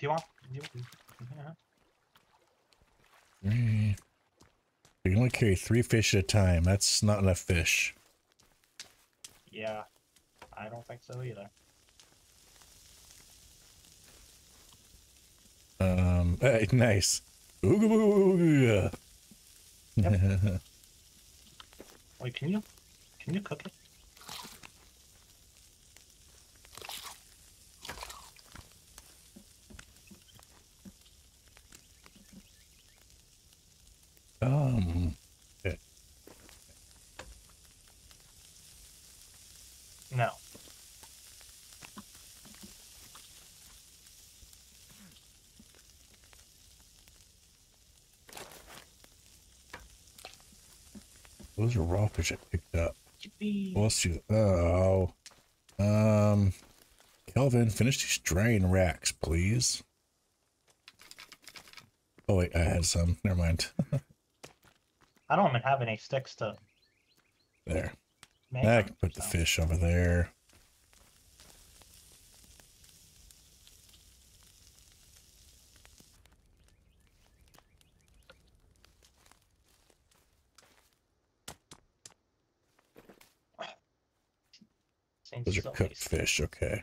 you want? Do you, yeah. Three. You can only carry three fish at a time. That's not enough fish. yeah, I don't think so either. Um, hey, nice. Ooga booga. Wait, can you can you cook it? um, No. Those are raw fish I picked up. Yippee. Well, let's do. Oh, um, Kelvin, finish these drying racks, please. Oh wait, I had some. Never mind. I don't even have any sticks to there. I can put the fish over there. Those are so cooked fish. Okay.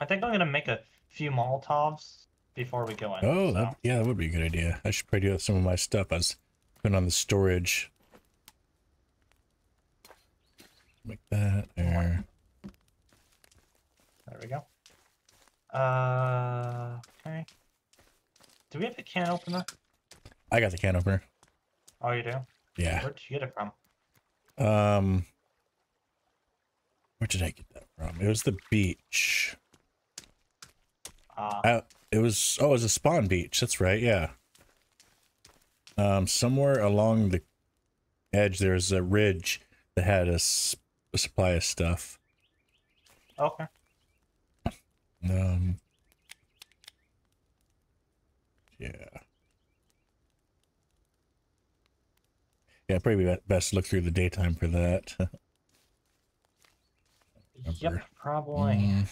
I think I'm gonna make a few Molotovs before we go in. Oh, so. that, yeah, that would be a good idea. I should probably do some of my stuff. I was putting on the storage. Make that there. There we go. Uh, okay. Do we have a can opener? I got the can opener. Oh, you do? Yeah. Where'd you get it from? Um, where did I get that from? It was the beach. Uh, Uh, it was oh, it was a spawn beach. That's right. Yeah. Um, somewhere along the edge, there's a ridge that had a supply of stuff. okay. Um. Yeah. Yeah, probably best look through the daytime for that. Yep, probably. Mm.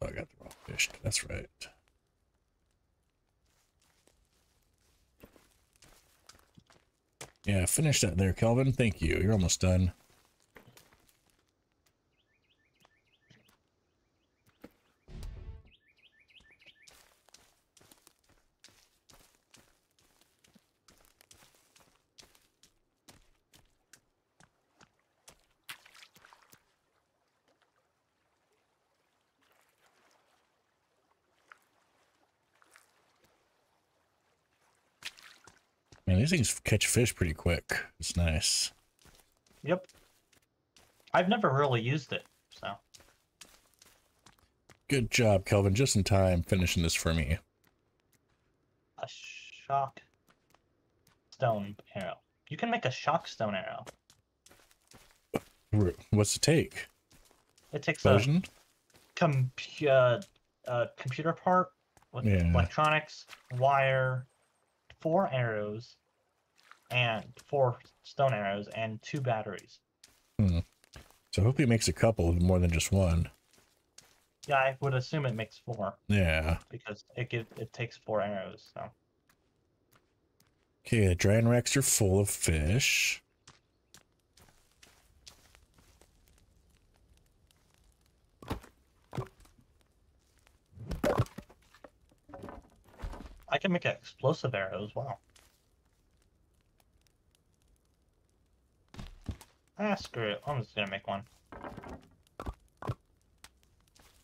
Oh, I got the wrong fish. That's right. Yeah, finish that there, Kelvin. Thank you. You're almost done. These things catch fish pretty quick. It's nice. Yep. I've never really used it, so. Good job, Kelvin. Just in time finishing this for me. A shock stone arrow. You can make a shock stone arrow. What's it take? It takes a compu- uh, uh, computer part with Yeah. electronics, wire, four arrows, and four stone arrows, and two batteries. Hmm. So I hope he makes a couple more than just one. Yeah, I would assume it makes four Yeah. because it give, it takes four arrows. So Okay, the drying racks are full of fish. I can make an explosive arrow as well. Ah, screw it. I'm just gonna make one.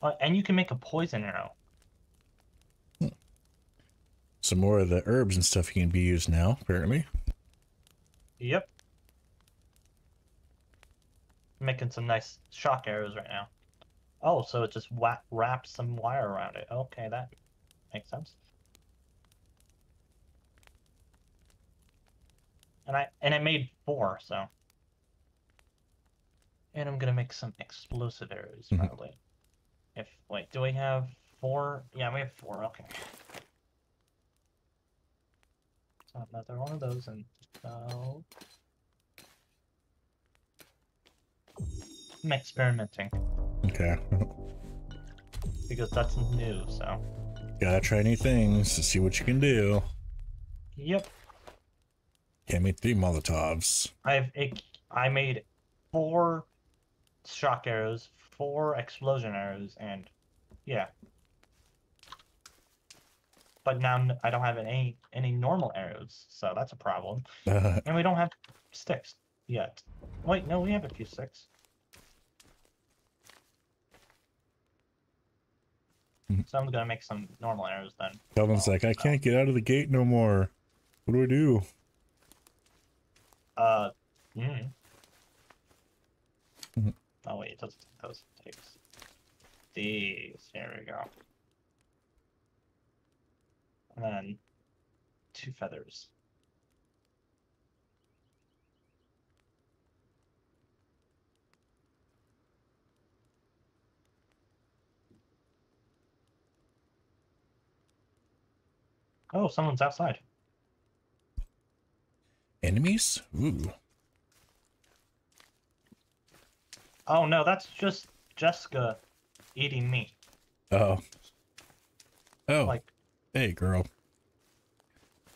Uh, and you can make a poison arrow. Some more of the herbs and stuff can be used now, apparently. Yep. Making some nice shock arrows right now. Oh, so it just wraps some wire around it. Okay, that makes sense. And I and I made four, so. And I'm gonna make some explosive arrows Mhm. probably. If wait, do we have four? Yeah, we have four. Okay. So another one of those, and so I'm experimenting Okay. because that's new. So Gotta try new things to see what you can do. yep. I made three Molotovs. I've I made four shock arrows, four explosion arrows, and yeah. But now I don't have any any normal arrows, so that's a problem. And we don't have sticks yet. Wait, no, we have a few sticks. Mhm. So I'm gonna make some normal arrows then. Kelvin's like, I can't get out of the gate no more. What do I do? Uh, mm. Oh wait, it doesn't take those. It takes these. There we go. And then two feathers. Oh, someone's outside. Enemies? Ooh. Oh no, that's just Jessica eating meat. Oh. Oh, Like, hey, girl.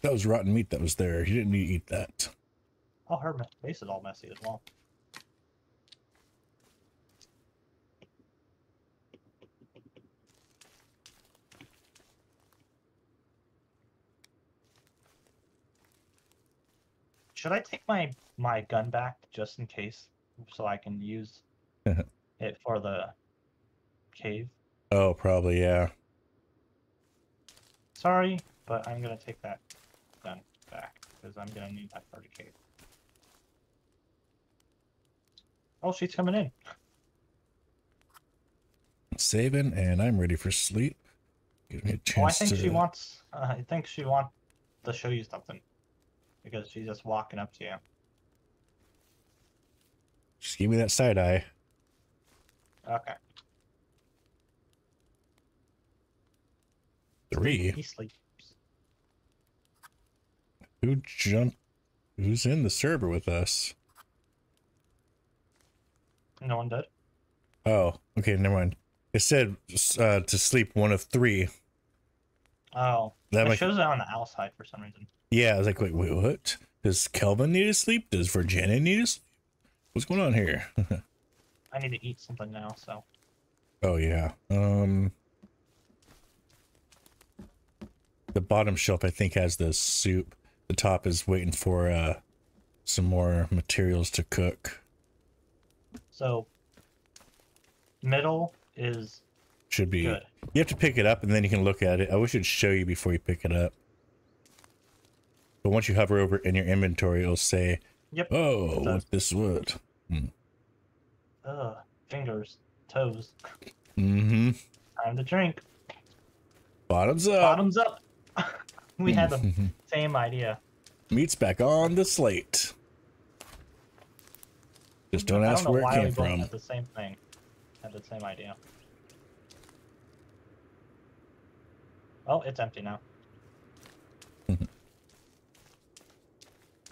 That was rotten meat that was there. You didn't need to eat that. oh, her me- face is all messy as well. Should I take my my gun back just in case, so I can use it for the cave? Oh, probably, yeah. Sorry, but I'm gonna take that gun back because I'm gonna need that for the cave. Oh, she's coming in. Saving, and I'm ready for sleep. Give me a Oh, I think to. she wants. Uh, I think she wants to show you something because she's just walking up to you. Just give me that side eye. Okay. Three. He sleeps. Who jumped? Who's in the server with us? No one did. Oh, okay, never mind. It said uh, to sleep one of three. Oh, That it might, shows it on the outside for some reason. yeah, I was like, wait, wait, what? Does Kelvin need to sleep? Does Virginia need to sleep? What's going on here? I need to eat something now, so oh yeah. Um, the bottom shelf I think has the soup. The top is waiting for uh some more materials to cook. so middle is Should be. good. You have to pick it up and then you can look at it. I wish it'd show you before you pick it up. But once you hover over in your inventory, it'll say, Yep. "Oh, what this what?" Ugh, fingers, toes. Mm-hmm. Time to drink. Bottoms up. Bottoms up. we had the same idea. Meat's back on the slate. Just don't ask don't where it came from. Had the same thing. Had the same idea. Oh, it's empty now.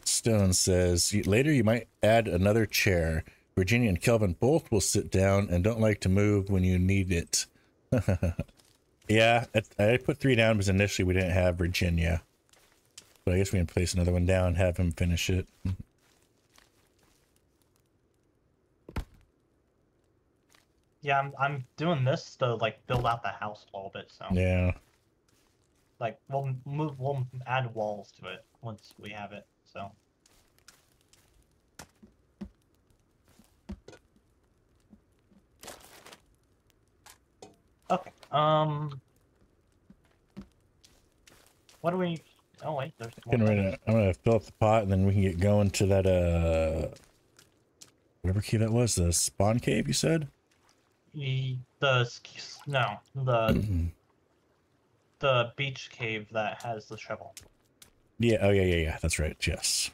Stone says later you might add another chair. Virginia and Kelvin both will sit down and don't like to move when you need it. yeah, I put three down because initially we didn't have Virginia. But I guess we can place another one down and have him finish it. Yeah, I'm I'm doing this to like build out the house a little bit. So Yeah. like we'll move we'll add walls to it once we have it. So okay. Um. What do we? Oh wait, there's. Getting ready to, I'm gonna fill up the pot and then we can get going to that uh whatever key that was, the spawn cave you said? The the no the the beach cave that has the shovel. Yeah, oh yeah, yeah, yeah. That's right. Yes.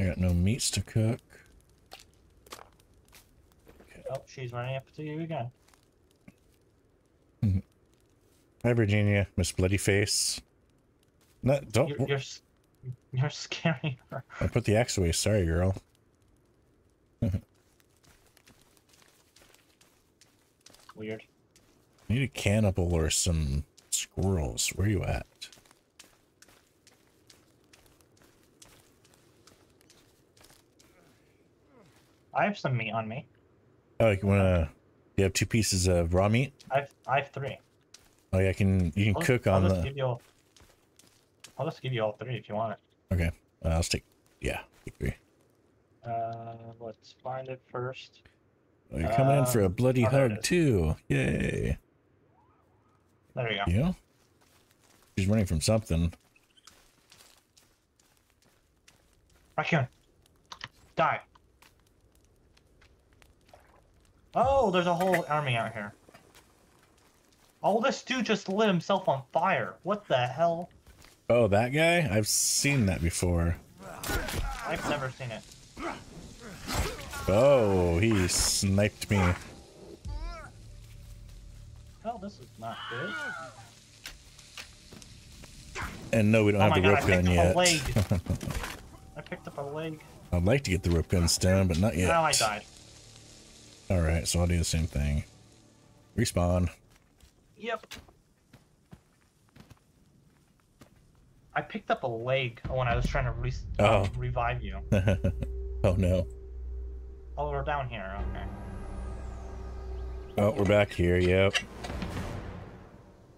I got no meats to cook. Oh, she's running up to you again. Mm-hmm. Hi, Virginia, Miss Bloody Face. No, don't. You're you're, you're scaring her. I put the axe away. Sorry, girl. weird. Need a cannibal or some squirrels. Where you at? I have some meat on me. Oh, you wanna? You have two pieces of raw meat. I've I have three. Oh yeah, I can. You can I'll, cook I'll on just the. Give you all, I'll just give you all three if you want it. Okay, uh, I'll stick. Yeah, take three. Uh, let's find it first. Oh, you're coming in for a Uh, bloody oh, hug too. Yay! There you go. You? She's running from something. Raccoon. Die. Oh, there's a whole army out here. Oh, this dude just lit himself on fire. What the hell? Oh, that guy? I've seen that before. I've never seen it. Oh, he sniped me. Oh, this is not good. And no, we don't Oh have the rope I gun picked yet. up a leg. I picked up a leg. I'd like to get the rope gun stone, but not yet. Now I died. Alright, so I'll do the same thing. Respawn. Yep. I picked up a leg when I was trying to re- Oh. um, revive you. oh no. Oh, we're down here. Okay. Oh, we're back here. Yep.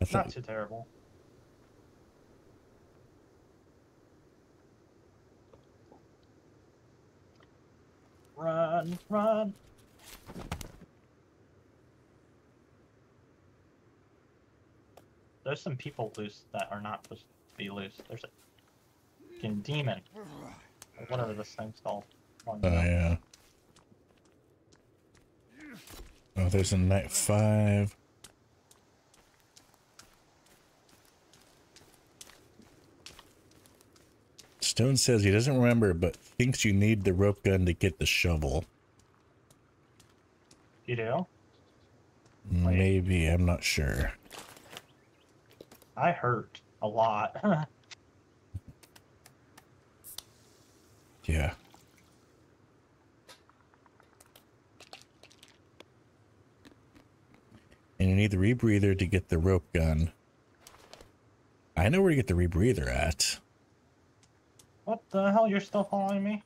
I Not too terrible. Run, run. There's some people loose that are not supposed to be loose. There's a demon. Whatever this thing's called. Oh, oh yeah. Oh, there's a Knight V. Stone says he doesn't remember, but thinks you need the rope gun to get the shovel. You do? Maybe, I'm not sure. I hurt a lot. Yeah. And you need the rebreather to get the rope gun. I know where to get the rebreather at. what the hell? You're still following me?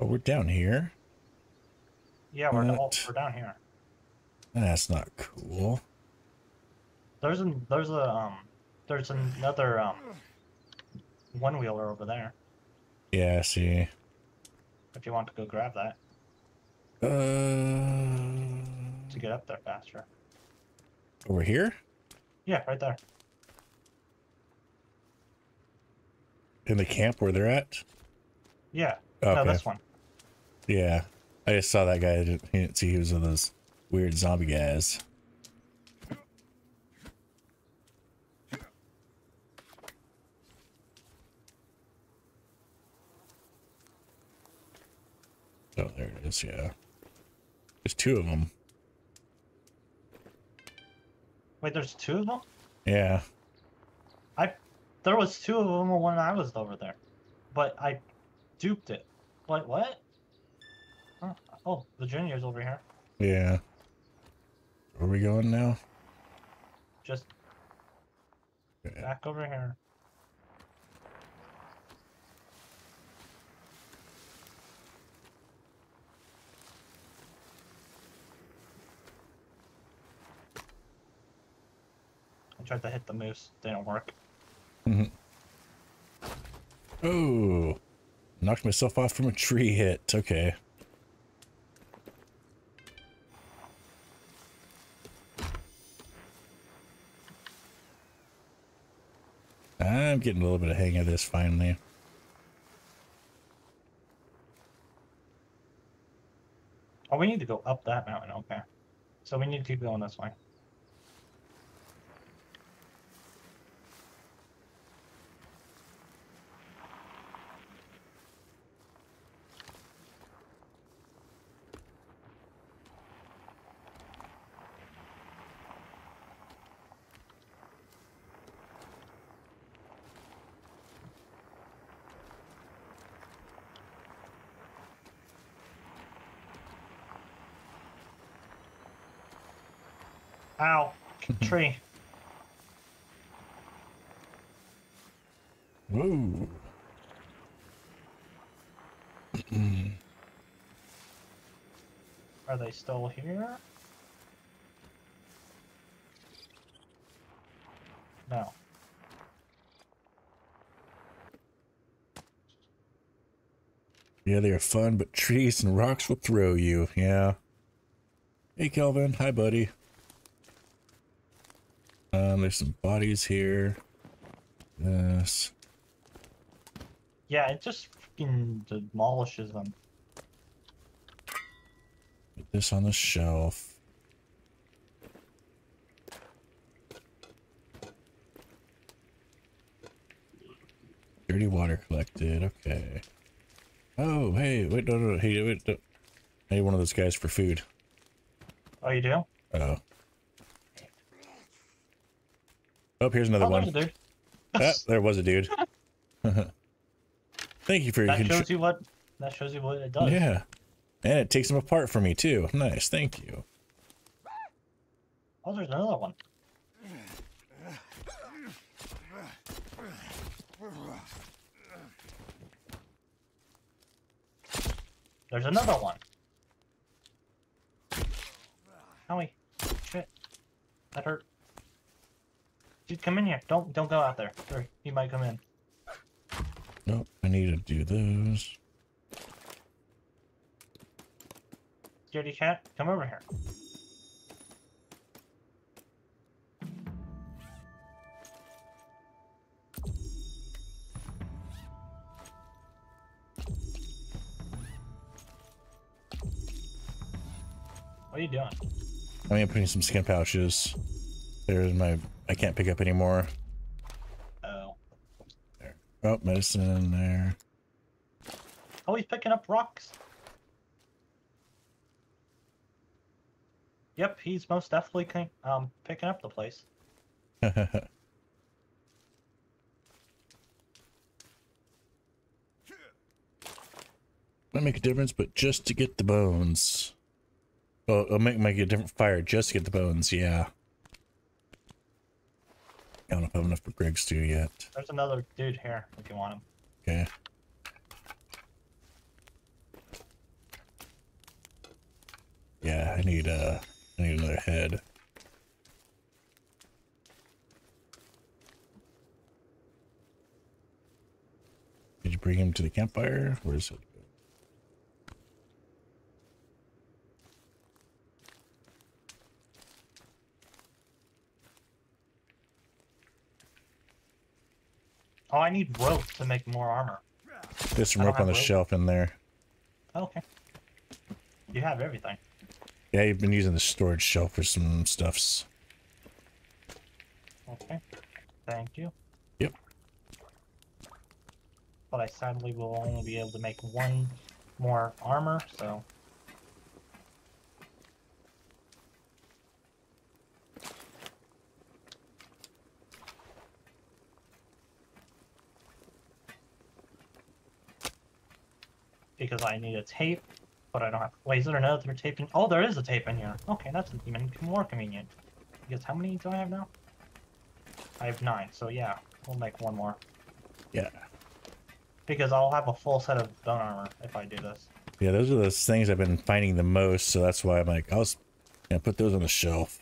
Oh, we're down here. Yeah, we're, all, we're down here. That's not cool. There's an there's a um there's another um one wheeler over there Yeah, I see. if you want to go grab that Uh, to get up there faster. over here? Yeah, right there. In the camp where they're at? Yeah. Okay. No, this one. Yeah. I just saw that guy. I didn't, he didn't see he was one of those weird zombie guys. Oh, there it is. Yeah. There's two of them. Wait, there's two of them. Yeah. I there was two of them when I was over there, but I duped it. What? What? Oh, the junior's over here. Yeah. Where are we going now? Just Okay. back over here. I tried to hit the moose, didn't work. mhm Oh. Knocked myself off from a tree hit. Okay. Getting a little bit of hang of this finally. Oh, we need to go up that mountain. Okay, so we need to keep going this way. Tree. Whoa. Are they still here? No. Yeah, they are fun, but trees and rocks will throw you. Yeah. Hey, Kelvin. Hi, buddy. Um, there's some bodies here. Yes. Yeah, it just freaking demolishes them. Put this on the shelf. Dirty water collected. Okay. Oh, hey, wait, no, no, no, hey, wait, no. I need one of those guys for food. Oh, you do? Oh. Oh, here's another oh, one. there's a. Ah, there was a dude. Thank you for your That shows you what. That shows you what it does. Yeah. And it takes them apart for me too. Nice, thank you. Oh, there's another one. There's another one. Howie. Shit. That hurt. Dude, come in here. Don't don't go out there. Or he might come in. Nope, I need to do those. Dirty cat, come over here. What are you doing? I mean, putting some skin pouches. There's my. I can't pick up anymore. Oh. There. Oh, medicine in there. Oh, he's picking up rocks. Yep, he's most definitely um picking up the place. Might make a difference, but just to get the bones. Oh, it'll make make a different fire just to get the bones. Yeah. I don't know if I have enough for Greg's stew yet. There's another dude here if you want him. Okay. Yeah, I need uh, I need another head. Did you bring him to the campfire? Where is it? Oh, I need rope to make more armor. There's some rope on the rope. shelf in there. Oh, okay. You have everything. Yeah, you've been using the storage shelf for some stuffs. Okay. Thank you. Yep. But I sadly will only be able to make one more armor, so. Because I need a tape, but I don't have. Wait, is there another tape in? Oh, there is a tape in here. Okay, that's even more convenient. Because how many do I have now? I have nine, so yeah, we'll make one more. Yeah. Because I'll have a full set of bone armor if I do this. Yeah, those are those things I've been finding the most, so that's why I'm like, I'll s- yeah, put those on the shelf.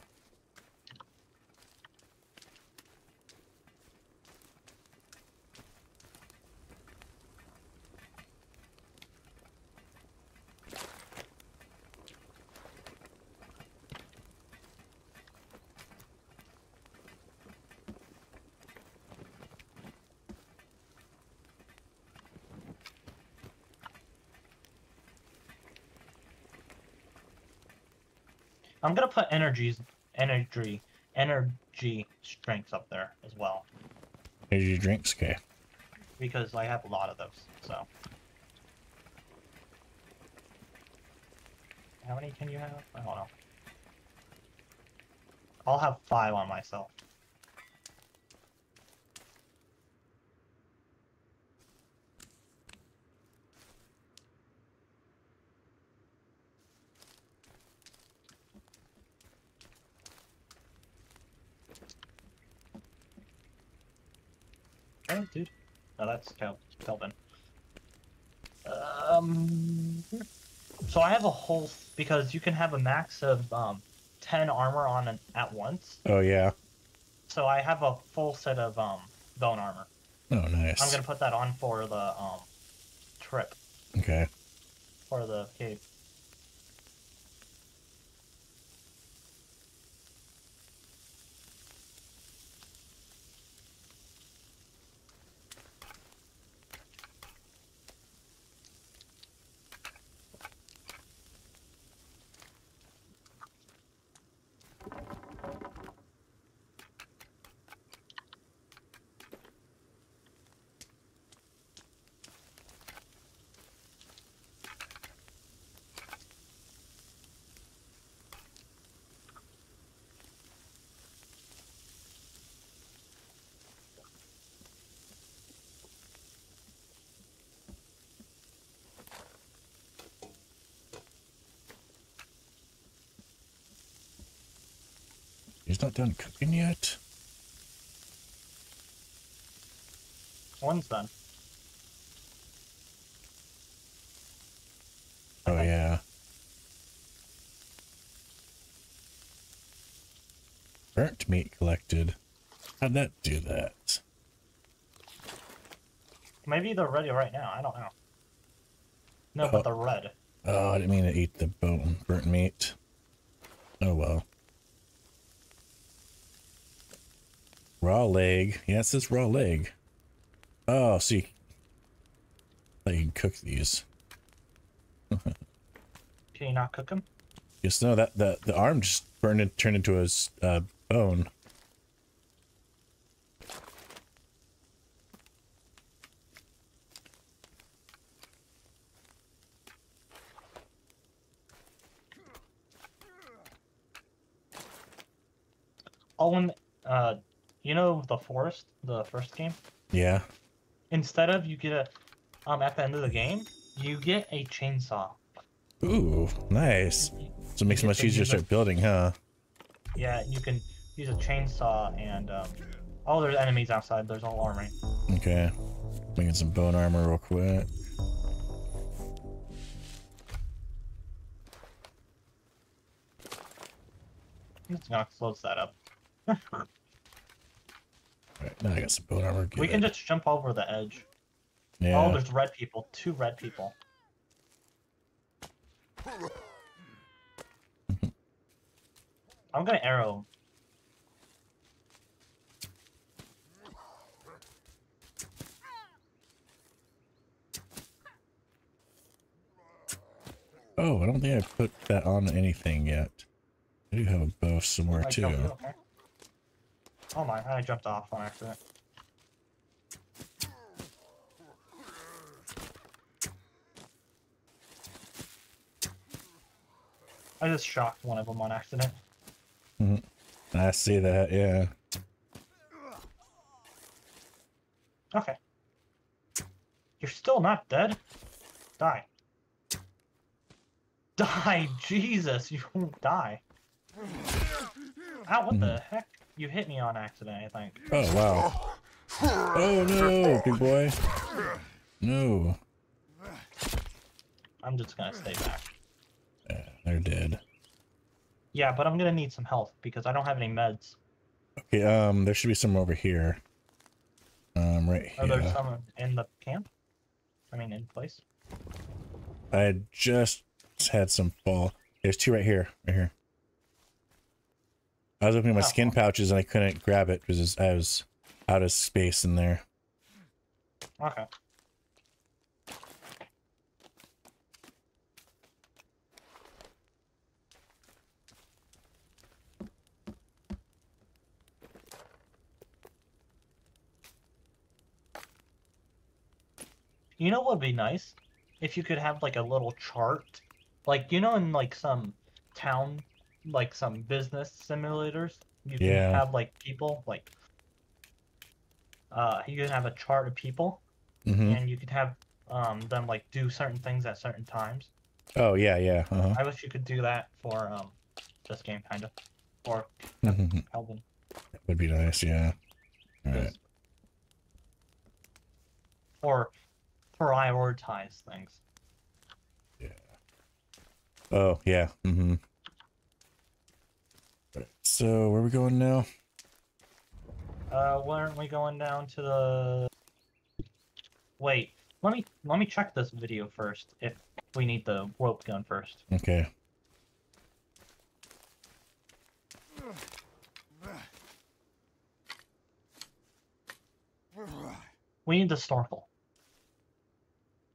I'm gonna put energies, energy, energy strengths up there as well Energy drinks, okay. because I have a lot of those. So. How many can you have? I don't know. I'll have five on myself. Right, dude? No, that's Kel- Kelvin. Um. So I have a whole because you can have a max of um, ten armor on an, at once. Oh yeah. So I have a full set of um bone armor. Oh nice. I'm gonna put that on for the um trip Okay. for the cave. Done cooking yet. One's done. Oh yeah. Burnt meat collected. How'd that do that? Maybe they're ready right now. I don't know. No, Oh. but they're red. Oh, I didn't mean to eat the bone burnt meat. Oh well. Raw leg. Yeah, it says raw leg. Oh, see. I you can cook these. Can you not cook them? Yes, no, that the the arm just burned and turned into a uh, bone. And uh, you know the forest, the first game. Yeah. Instead of you get a, um, at the end of the game, you get a chainsaw. Ooh, nice. So it makes it much easier to start building, huh? Yeah, you can use a chainsaw and um, oh, there's enemies outside. There's all army. Okay. Making some bone armor real quick. Just gonna close that up. Now I got some bone armor. We can good. just jump over the edge. Yeah. Oh, there's red people. Two red people. I'm gonna arrow. Oh, I don't think I put that on anything yet. I do have a bow somewhere I too. Oh my! I jumped off on accident. I just shocked one of them on accident. Mm-hmm. I see that, yeah. Okay. You're still not dead? Die. Die! Jesus, you won't die. Ow, what the mm-hmm. heck? You hit me on accident, I think. Oh, wow. Oh, no, big boy. No. I'm just gonna stay back. Yeah, they're dead. Yeah, but I'm gonna need some health because I don't have any meds. Okay, um, there should be some over here. Um, right Are there here. some in the camp? I mean, in place? I just had some fall. There's two right here, right here. I was opening my Oh. skin pouches and I couldn't grab it because I was out of space in there. Okay. You know what would be nice? If you could have like a little chart. Like you know in like some town like some business simulators, you can Yeah. have like people like uh you can have a chart of people hmm and you could have um them like do certain things at certain times. Oh yeah, yeah. Uh-huh. I wish you could do that for um this game kind of. Or Mhm. Kelvin. Would be nice, yeah. All right. or prioritize things. Yeah. Oh, yeah. Mm-hmm. So, where are we going now? Uh, weren't we going down to the? Wait, let me let me check this video first. If we need the rope gun first. Okay. We need the snorkel.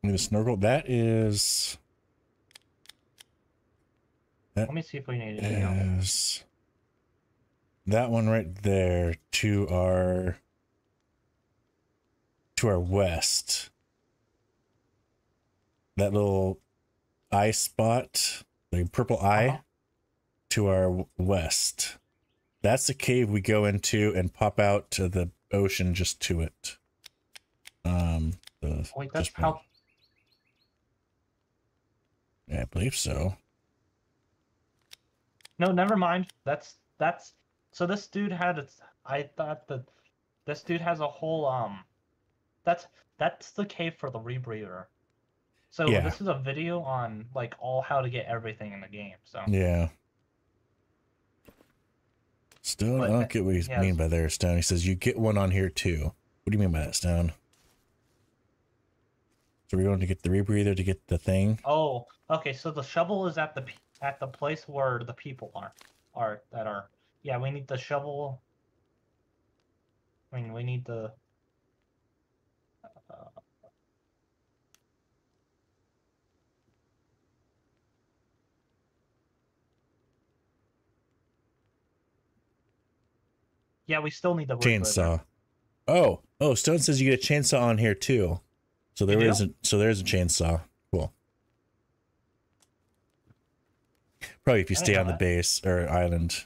Need a snorkel. That is Let me see if we need anything else. is that one right there to our to our west. That little eye spot, the purple eye Uh-huh. to our west. That's the cave we go into and pop out to the ocean just to it. Um, the, Wait, that's how. Yeah, I believe so. No, never mind. That's that's. So this dude had its. I thought that this dude has a whole um. That's that's the cave for the rebreather. So Yeah. this is a video on like all how to get everything in the game. So Yeah. Stone, But, I don't get what you mean by there, Stone. He says you get one on here too. What do you mean by that, Stone? So we're going to get the rebreather to get the thing. oh, okay. So the shovel is at the at the place where the people are are that are. Yeah, we need the shovel. I mean, we need the. Uh, Yeah, we still need the. Chainsaw. Oh, oh, Stone says you get a chainsaw on here too. So there do? a so there's a chainsaw. Cool. Probably if you stay on the base or island.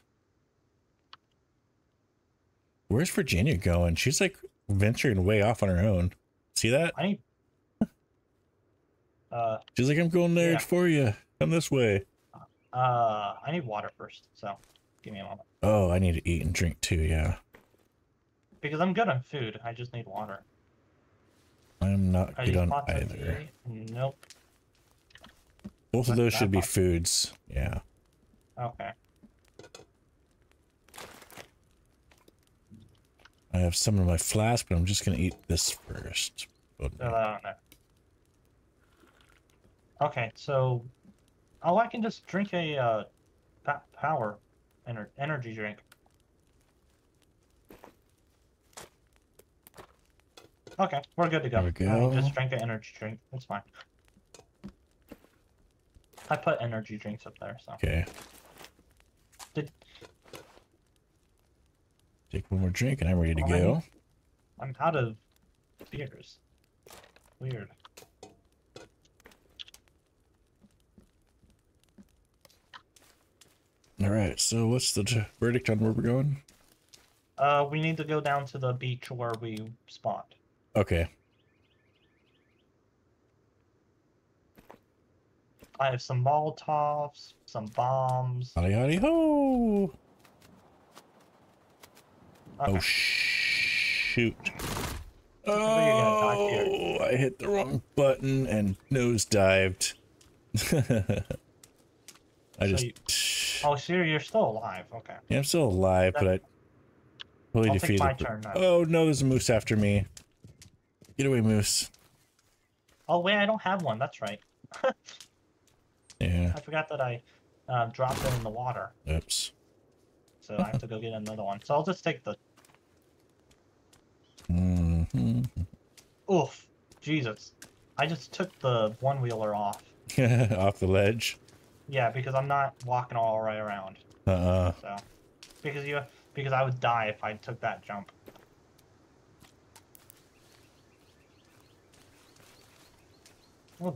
Where's Virginia going? She's like venturing way off on her own. See that? I need. Uh, She's like, I'm going there Yeah. for you. Come this way. uh, I need water first. So, give me a moment. Oh, I need to eat and drink too. Yeah, Because I'm good on food. I just need water. I'm not Are good on either. Nope. Both of those should be foods. Yeah. Okay. I have some in my flask, but I'm just gonna eat this first. On there. Okay, so. Oh, I can just drink a uh, power ener- energy drink. Okay, we're good to go. There we I just go. drank an energy drink. It's fine. I put energy drinks up there, so. Okay. Take one more drink and I'm ready to go. I'm out of beers. Weird. All right. So what's the verdict on where we're going? Uh, we need to go down to the beach where we spawned. Okay. I have some Molotovs, some bombs. Howdy, howdy, ho! Oh shoot! you're gonna die here. Oh, I hit the wrong button and nose dived. I So just. Oh, Siri, you're still alive. Okay. Yeah, I'm still alive, but I totally I'll take defeated. my turn now. Oh no, there's a moose after me. Get away, moose. Oh wait, I don't have one. That's right. Yeah. I forgot that I uh, dropped it in the water, Oops. so I have to go get another one. So I'll just take the. Hmm Oof, Jesus! I just took the one wheeler off. Off the ledge. Yeah, because I'm not walking all the way around. Uh. uh So, because you, because I would die if I took that jump. Oh,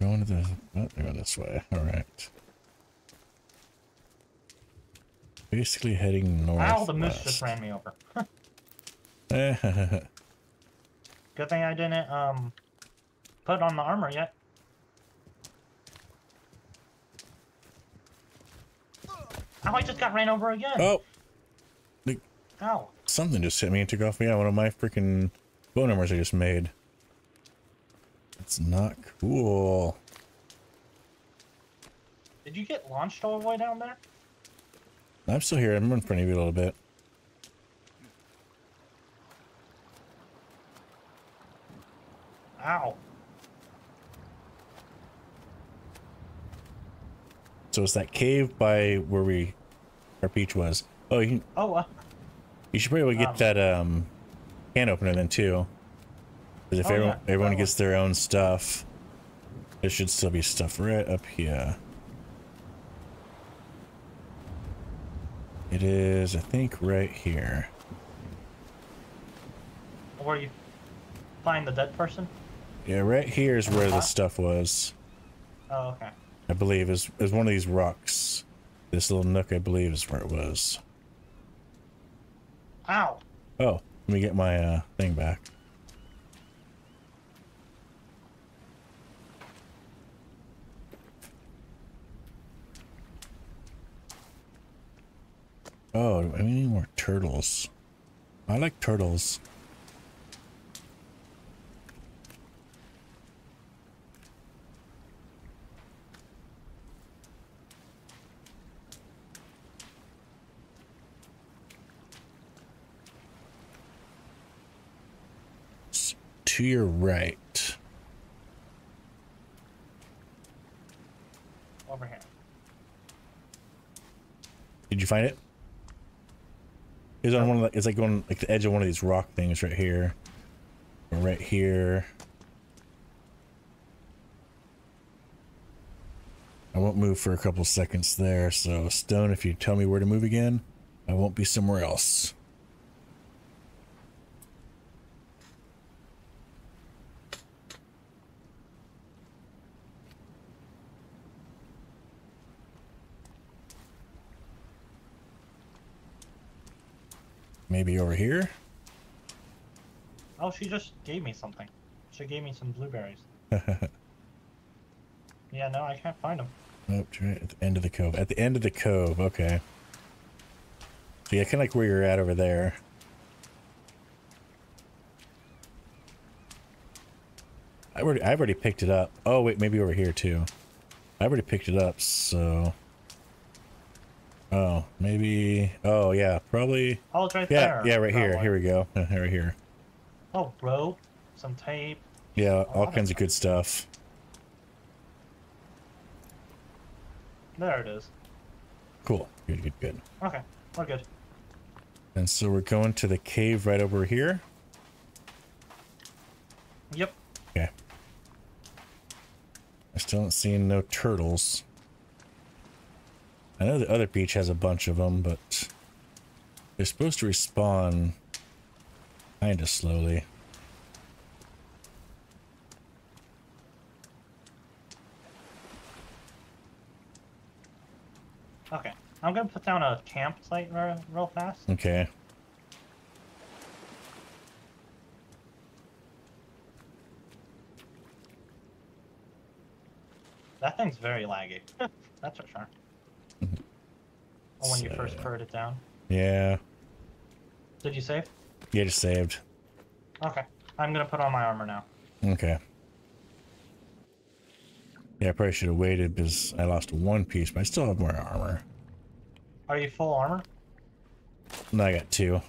Going to the. Oh, they're going this way. All right. Basically heading north. ow! The moose just ran me over. Good thing I didn't um put on the armor yet. Ow! I just got ran over again. oh, Ow! something just hit me and took off. Yeah, one of my freaking bone armors I just made. It's not cool. Did you get launched all the way down there? I'm still here. I'm in front of you a little bit. Ow. So it's that cave by where we, our beach was. Oh, you, can- Oh, uh, you should probably get Um. that um, can opener then too. Because if Oh, everyone, yeah, everyone gets their own stuff, there should still be stuff right up here. It is, I think, right here. where you find the dead person? Yeah, right here is where the Uh-huh. stuff was. Oh, okay. I believe is is one of these rocks. This little nook, I believe, is where it was. Ow. Oh, let me get my uh, thing back. Oh, I need more turtles. I like turtles. S- To your right. Over here. Did you find it? It's on one of the, it's like on like the edge of one of these rock things right here. Right here. I won't move for a couple seconds there, so Stone, if you tell me where to move again, I won't be somewhere else. Maybe over here? Oh, she just gave me something. She gave me some blueberries. Yeah, no, I can't find them. Nope, right at the end of the cove. At the end of the cove, okay. So yeah, kind of like where you're at over there. I already, I've already picked it up. Oh wait, maybe over here too. I've already picked it up, so. Oh, maybe. Oh yeah, probably. Oh, it's right Yeah, there. yeah, right here. Here we go. Right here. Oh, rope, some tape. Yeah, oh, all kinds of good stuff. There it is. Cool. Good, good, good. Okay, we're good. And so we're going to the cave right over here. Yep. Okay. I still don't see no turtles. I know the other beach has a bunch of them, but they're supposed to respawn kind of slowly. Okay. I'm gonna put down a campsite real, real fast. Okay. That thing's very laggy. That's for sure. When you first So- put it down. Yeah. Did you save? Yeah, just saved. Okay. I'm gonna put on my armor now. Okay. Yeah, I probably should have waited because I lost one piece, but I still have more armor. Are you full armor? No, I got two.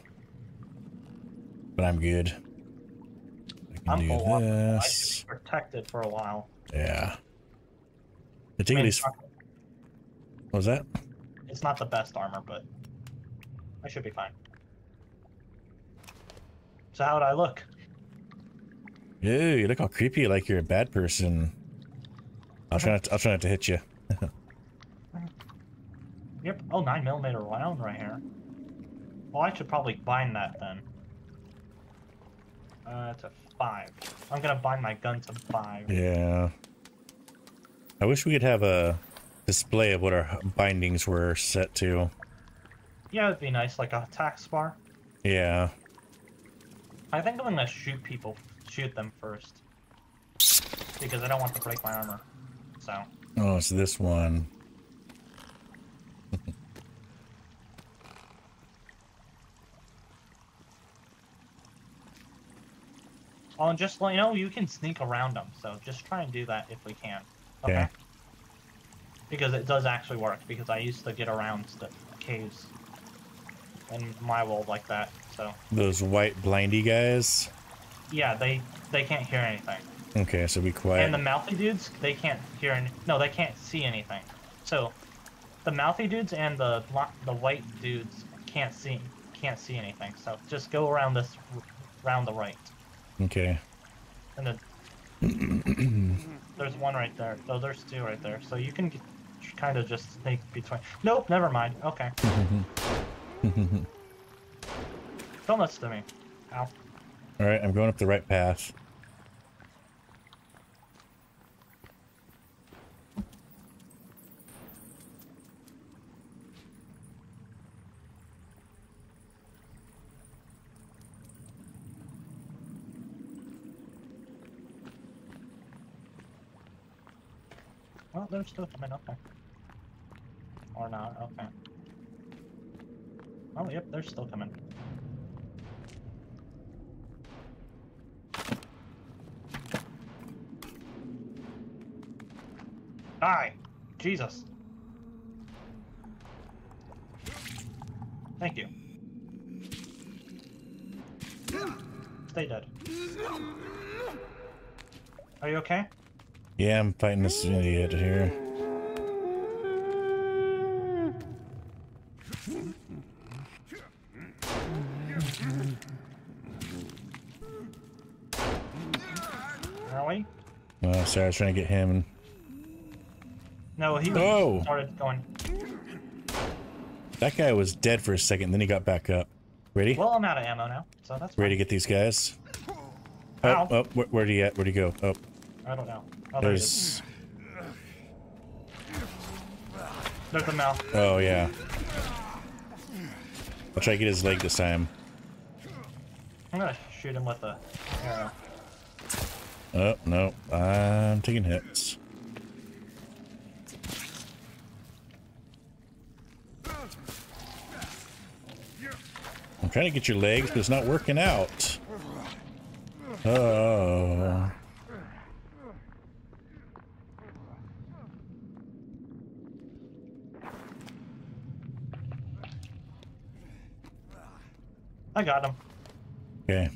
But I'm good. I can I'm do full armor. I this. protected for a while. Yeah. I I think mean, it it's, What was that? It's not the best armor, but I should be fine. So how would I look? Ew, you look all creepy like you're a bad person. I'll try not to, I'll try not to hit you. Yep. Oh, 9 millimeter round right here. Well, I should probably bind that then. Uh, to 5. I'm gonna bind my gun to 5. Yeah. I wish we could have a display of what our bindings were set to. Yeah, it'd be nice, like a tax bar. Yeah. I think I'm gonna shoot people, shoot them first. Because I don't want to break my armor. So, Oh, it's this one. Oh, and just let you know, you can sneak around them. So just try and do that if we can. Okay. Yeah. Because it does actually work. Because I used to get around the caves in my world like that. So Those white blindy guys. yeah, they they can't hear anything. Okay, so be quiet. And the mouthy dudes, they can't hear any. No, they can't see anything. So, the mouthy dudes and the the white dudes can't see can't see anything. So just go around this round the right, Okay. and then there's one right there. Oh, there's two right there. So you can kind of just sneak between. Nope, never mind. Okay, don't listen to me. Ow. All right, I'm going up the right path. They're still coming. Okay. Or not. Okay. Oh, yep, they're still coming. Die! Jesus. Thank you. Stay dead. Are you okay? Yeah, I'm fighting this idiot here. Oh, sorry, I was trying to get him. No, he was Oh. started going. That guy was dead for a second, then he got back up. Ready? Well, I'm out of ammo now, so that's Ready to get these guys? Oh, Ow. oh, where, where'd he at? Where'd he go? Oh, I don't know. Oh, there he is. there's. There's a mouth. Oh, yeah. I'll try to get his leg this time. I'm gonna shoot him with a arrow. Oh, no. I'm taking hits. I'm trying to get your legs, but it's not working out. Oh. I got him. Okay.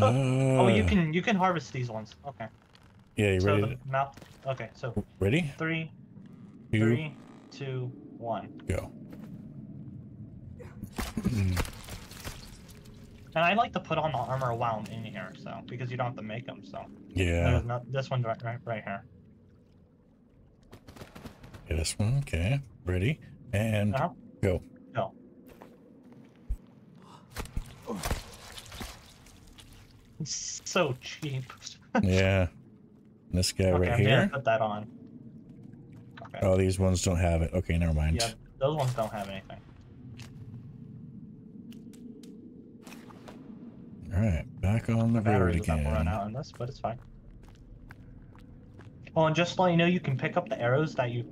Oh, you Uh, can you can harvest these ones. Okay. Yeah, you So ready? the mouth. Okay, so to- ready? three, Two, three, two, one. go. And I like to put on the armor while I'm in here, so because you don't have to make them. So Yeah. Not this one right, right right here. yeah. This one. Okay. Ready? And Uh-huh. go. Go. So cheap. Yeah. This guy okay, right I'm here. put that on. Okay. Oh, these ones don't have it. Okay, never mind. Yeah, those ones don't have anything. All right, back on the road Batteries about to run again. out on this, but it's fine. Oh, and just to let you know, you can pick up the arrows that you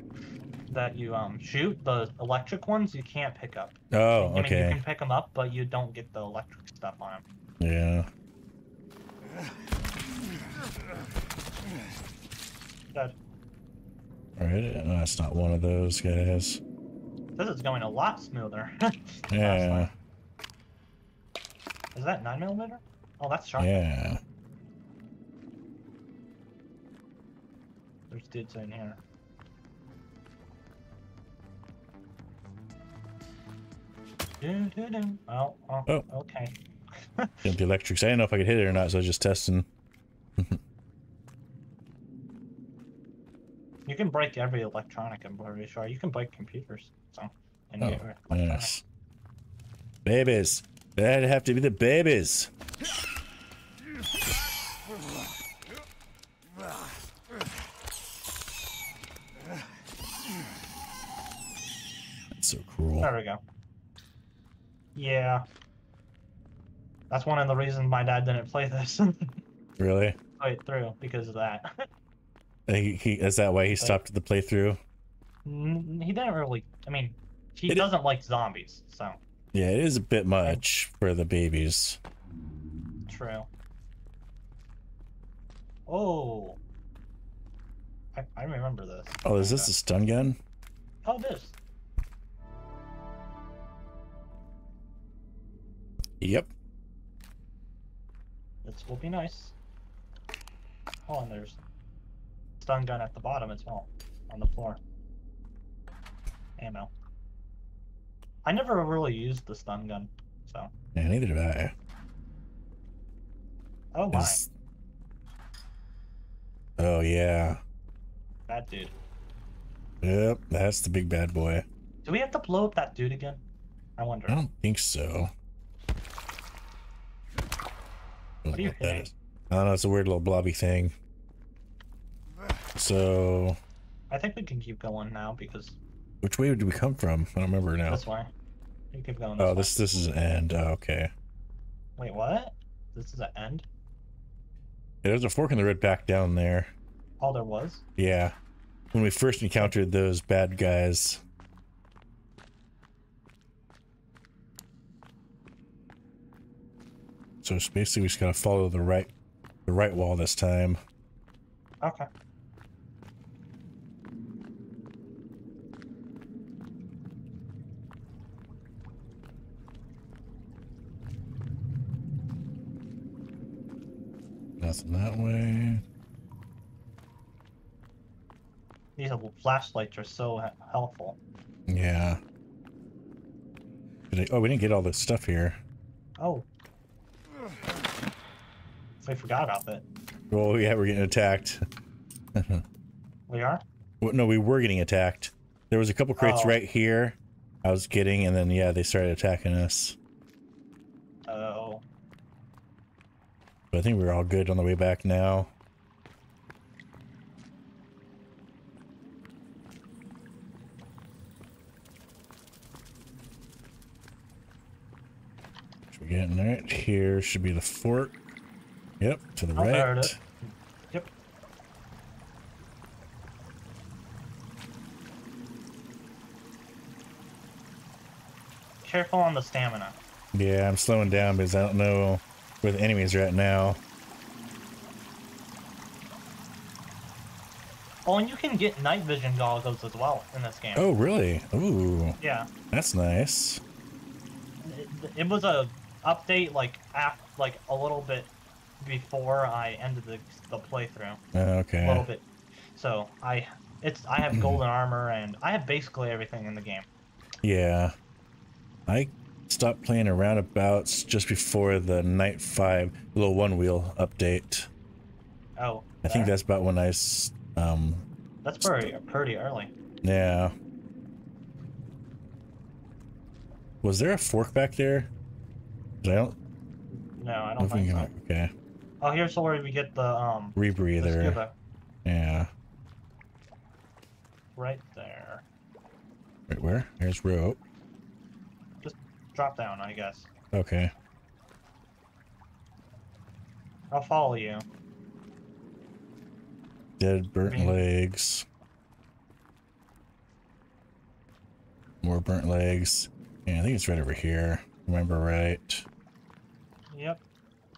that you um shoot. The electric ones you can't pick up. Oh, okay. I mean, you can pick them up, but you don't get the electric stuff on them. Yeah. Good. All right. No, that's not one of those guys. This is going a lot smoother. Yeah. Is that nine millimeter? Oh, that's sharp. Yeah. There's dudes in here. Do, do, do. Oh, oh, Oh. okay. The electrics. I didn't know if I could hit it or not, so I was just testing. You can break every electronic, I'm pretty sure. You can break computers, so. And Oh, yes. Babies. That'd have to be the babies. That's so cruel. There we go. Yeah. That's one of the reasons my dad didn't play this. Really? play it through because of that. He, he, is that why he stopped the playthrough? He didn't really. I mean, he It- doesn't like zombies, so. Yeah, it is a bit much for the babies. true. Oh. I, I remember this. Oh, is this a stun gun? Oh, it is. Yep. This will be nice. Oh, and there's stun gun at the bottom as well, on the floor. Ammo. I never really used the stun gun, so. Yeah, neither did I. Oh my, Oh yeah. that dude. Yep, that's the big bad boy. Do we have to blow up that dude again? I wonder. I don't think so. What are you What that hitting? is. I don't know, it's a weird little blobby thing. So I think we can keep going now because which way did we come from? I don't remember now. this way. You keep going. Oh, this Oh, way. this this is an end. Oh, okay. Wait, what? This is an end? Yeah, there's a fork in the road back down there. All there was? Yeah. When we first encountered those bad guys. So it's basically we just gotta follow the right the right wall this time. Okay. Nothing that way. These little flashlights are so helpful. Yeah. I- oh, we didn't get all this stuff here. Oh. We forgot about it. Well, yeah, we're getting attacked. We are? Well, no, we were getting attacked. There was a couple crates Oh. right here. I was getting, and then yeah, they started attacking us. Oh. But I think we're all good on the way back now. Should we get in right here? Should be the fort. Yep, to the I right. Yep. Careful on the stamina. Yeah, I'm slowing down because I don't know where the enemies are at now. Oh, and you can get night vision goggles as well in this game. Oh, really? Ooh, Yeah. that's nice. It, it was a update like af like a little bit before I ended the, the playthrough. Uh, A little okay. bit. So I it's I have golden armor and I have basically everything in the game. Yeah. I stopped playing around abouts just before the Knight V little one wheel update. Oh. I think that's about when I. Um, that's pretty pretty early. yeah. Was there a fork back there? I don't. No, I don't think so. can- Okay. Oh, here's where we get the um Rebreather. scuba Yeah. right there. Right where? There's rope. Just drop down, I guess. Okay. I'll follow you. Dead burnt Green. legs. More burnt legs. Yeah, I think it's right over here. Remember right. Yep.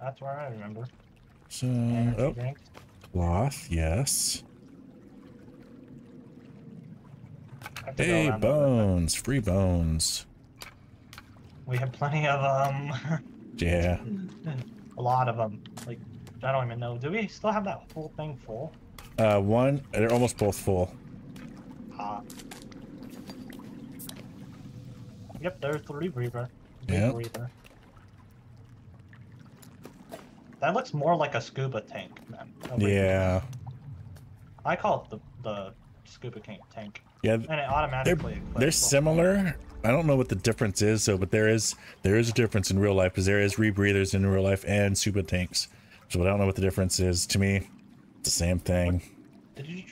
That's where I remember. So, oh, cloth, yes. I have to go Hey, around a little bit. bones, free bones. We have plenty of um Yeah. a lot of them. Like I don't even know. Do we still have that whole thing full? Uh, one, they're almost both full. Ah. Yep, there's the rebreather. Big Yep. breather. That looks more like a scuba tank. Yeah. I call it the the scuba tank tank, Yeah, and it automatically. equips they're similar. I don't know what the difference is, so but there is there is a difference in real life because there is rebreathers in real life and scuba tanks. So I don't know what the difference is. To me, it's the same thing. Did you?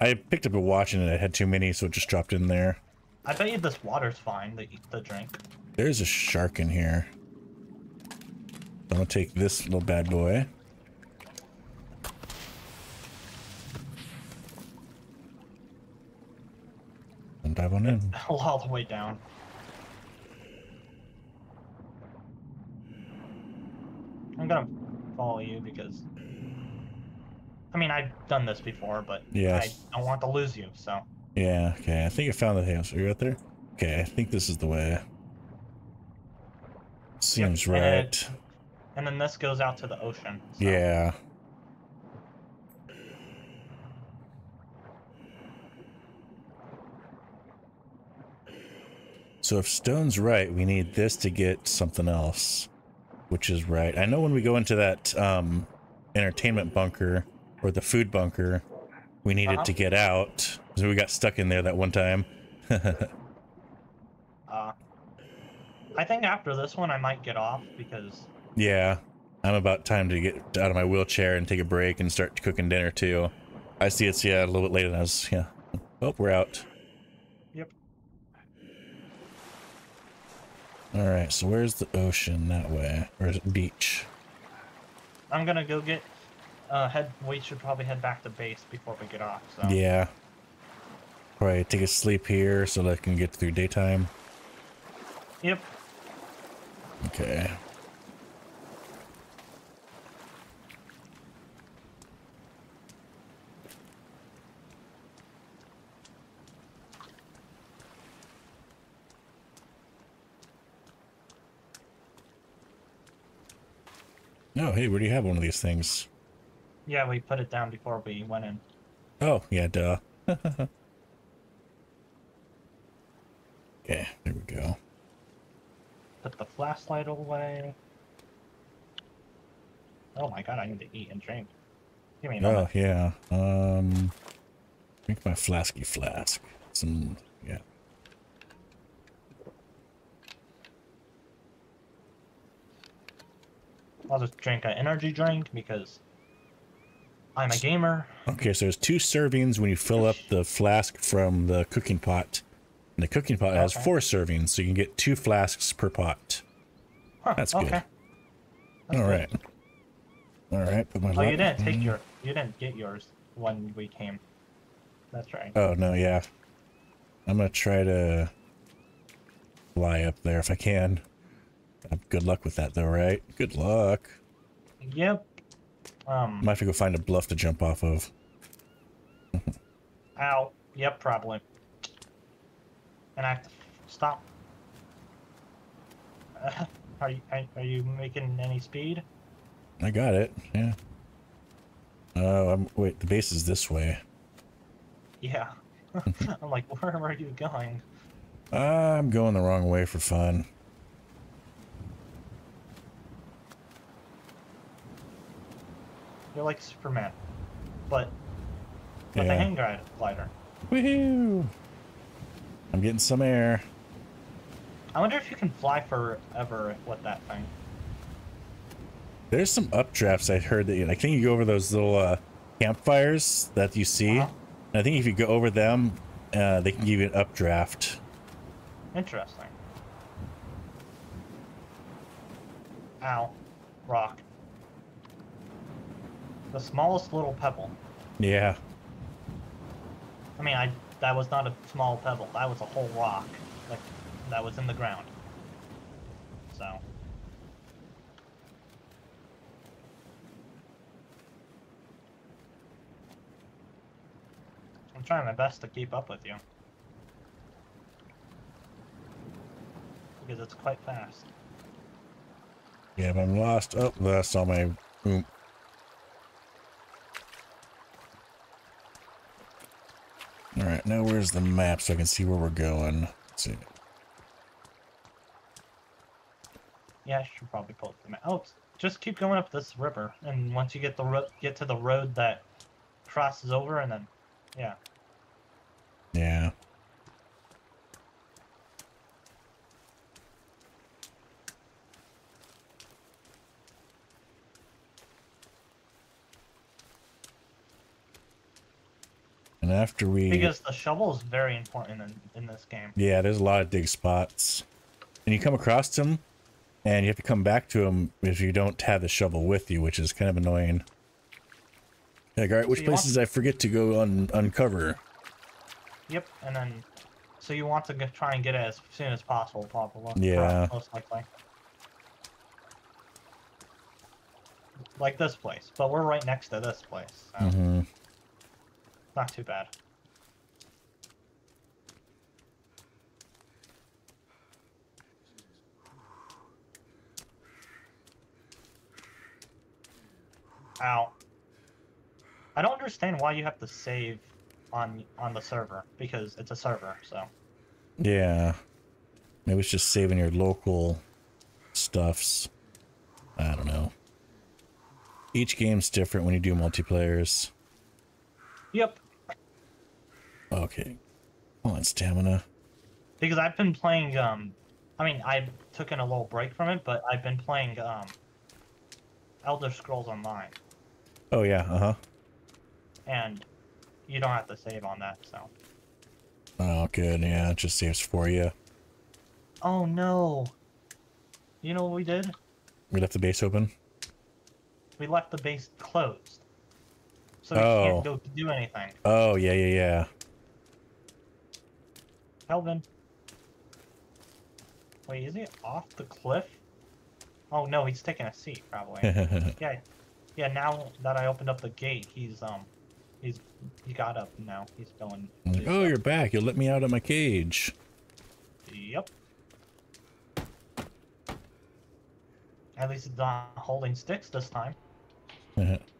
I picked up a watch and it had too many, so it just dropped in there. I bet you this water's fine. The the drink. There's a shark in here. I'm gonna take this little bad boy. And dive on in. all the way down. I'm gonna follow you because. I mean, I've done this before, but Yes. I don't want to lose you. So Yeah, okay. I think I found the house. Are you out there? Okay, I think this is the way. Seems and right. And then this goes out to the ocean. so- Yeah. So if stone's right, we need this to get something else, which is right. I know when we go into that um, entertainment bunker or the food bunker, we needed Uh-huh. to get out. So we got stuck in there that one time. Uh, I think after this one, I might get off because Yeah, I'm about time to get out of my wheelchair and take a break and start cooking dinner too. I see it's yeah a little bit later than I was. Yeah. Oh, we're out. Yep. All right. So where's the ocean that way, or is it beach? I'm gonna go get. Uh, head. We should probably head back to base before we get off. So. Yeah. Probably take a sleep here so that I can get through daytime. Yep. Okay. Oh, hey, where do you have one of these things? Yeah, we put it down before we went in. Oh, yeah, duh. okay, there we go. Put the flashlight away. Oh my god, I need to eat and drink. Give me a Oh, yeah. Um, drink my flasky flask. Some, yeah. I'll just drink an energy drink because I'm a gamer. Okay, so there's two servings when you fill up the flask from the cooking pot. And the cooking pot has four servings, so you can get two flasks per pot. Huh, That's good. okay. That's All good. right. All right, put my Oh, you didn't take your. You didn't get yours when we came. That's right. Oh, no, yeah. I'm going to try to fly up there if I can. Uh, Good luck with that, though, right? Good luck. Yep. Um. Might have to go find a bluff to jump off of. Ow. Yep. Probably. And I have to stop. are you are, are you making any speed? I got it, yeah. Oh, I'm, wait, the base is this way. Yeah. I'm like, where are you going? I'm going the wrong way for fun. You're like Superman, but with a Yeah. hang glider. Woohoo! I'm getting some air. I wonder if you can fly forever with that thing. There's some updrafts I heard that you I think you go over those little uh, campfires that you see. Uh-huh. And I think if you go over them, uh, they can give you an updraft. Interesting. Ow. Rock. The smallest little pebble. Yeah. I mean, I that was not a small pebble. That was a whole rock. Like, that was in the ground. So. I'm trying my best to keep up with you. Because it's quite fast. Yeah, but I'm lost. Oh, that's all my. Oom. All right, now where's the map so I can see where we're going? Let's see. Yeah, I should probably pull it from it. Oh, just keep going up this river, and once you get the ro- get to the road that crosses over, and then, yeah. Yeah. After we Because the shovel is very important in, in this game. Yeah, there's a lot of dig spots. And you come across them, and you have to come back to them if you don't have the shovel with you, which is kind of annoying. Like, all right, which So you want- places I forget to go un- uncover? Yep, and then, so you want to get, try and get it as soon as possible, probably. Yeah. Most likely. like this place, but we're right next to this place, so hmm not too bad. Ow. I don't understand why you have to save on on the server because it's a server, so Yeah. Maybe it's just saving your local stuffs. I don't know. Each game's different when you do multiplayers. Yep. Okay. Come on, stamina. Because I've been playing um I mean I took in a little break from it, but I've been playing um Elder Scrolls Online Oh yeah, uh-huh. and you don't have to save on that, so Oh good, yeah, it just saves for you. Oh no. You know what we did? We left the base open. We left the base closed. So Oh. can't go to do anything. Oh yeah, yeah, yeah. Kelvin. Wait, is he off the cliff? Oh no, he's taking a seat probably. yeah. yeah. Now that I opened up the gate, he's um he's he got up now. He's going like, oh, you're back. You'll let me out of my cage. Yep. At least it's not holding sticks this time.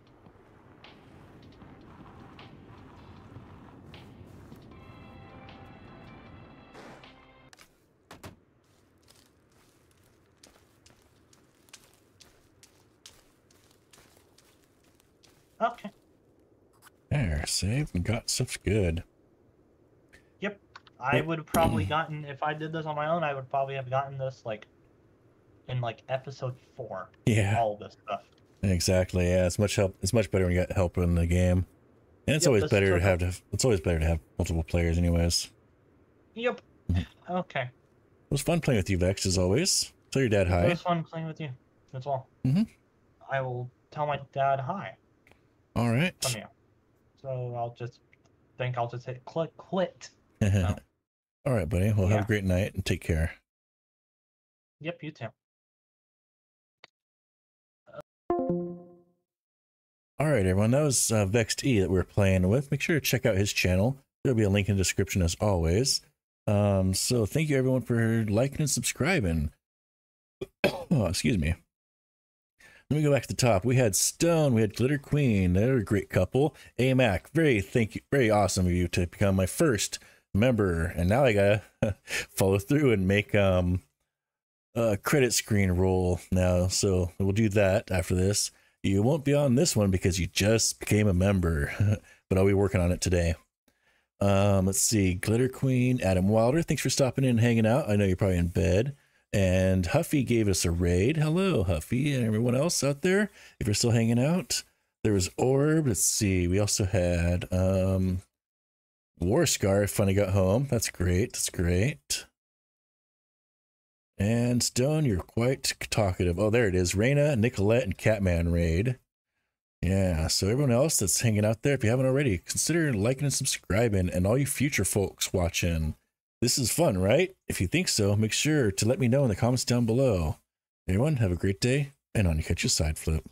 and got stuff's good. Yep. I would have probably gotten if I did this on my own. I would probably have gotten this like in like episode four. Yeah, All this stuff. exactly. Yeah, it's much help. It's much better when you got help in the game, and it's Yep, always better to have to. It's always better to have multiple players, anyways. Yep. Mhm. Okay. It was fun playing with you, Vex, as always. Tell your dad hi. It was fun playing with you. That's all. Mm-hmm. I will tell my dad hi All right. from you. So I'll just think I'll just hit click quit. All right, buddy. Well, have a great night and take care. Yep, you too. All right, everyone. That was uh, Vexed E that we were playing with. Make sure to check out his channel. There'll be a link in the description as always. Um, so thank you everyone for liking and subscribing. oh, excuse me. Let me go back to the top. We had Stone, we had Glitter Queen. They're a great couple. AMAC, very thank you, very awesome of you to become my first member. And now I gotta follow through and make um a credit screen roll now. So we'll do that after this. You won't be on this one because you just became a member, but I'll be working on it today. Um, let's see. Glitter Queen, Adam Wilder, thanks for stopping in and hanging out. I know you're probably in bed. And Huffy gave us a raid. Hello, Huffy, and everyone else out there. If you're still hanging out, there was Orb. Let's see. We also had um, War Scar. Finally got home. That's great. That's great. And Stone, you're quite talkative. Oh, there it is. Raina, Nicolette, and Catman raid. Yeah, so everyone else that's hanging out there, if you haven't already, consider liking and subscribing. And all you future folks watching, this is fun, right? If you think so, make sure to let me know in the comments down below. Everyone, have a great day, and on you catch your side flip.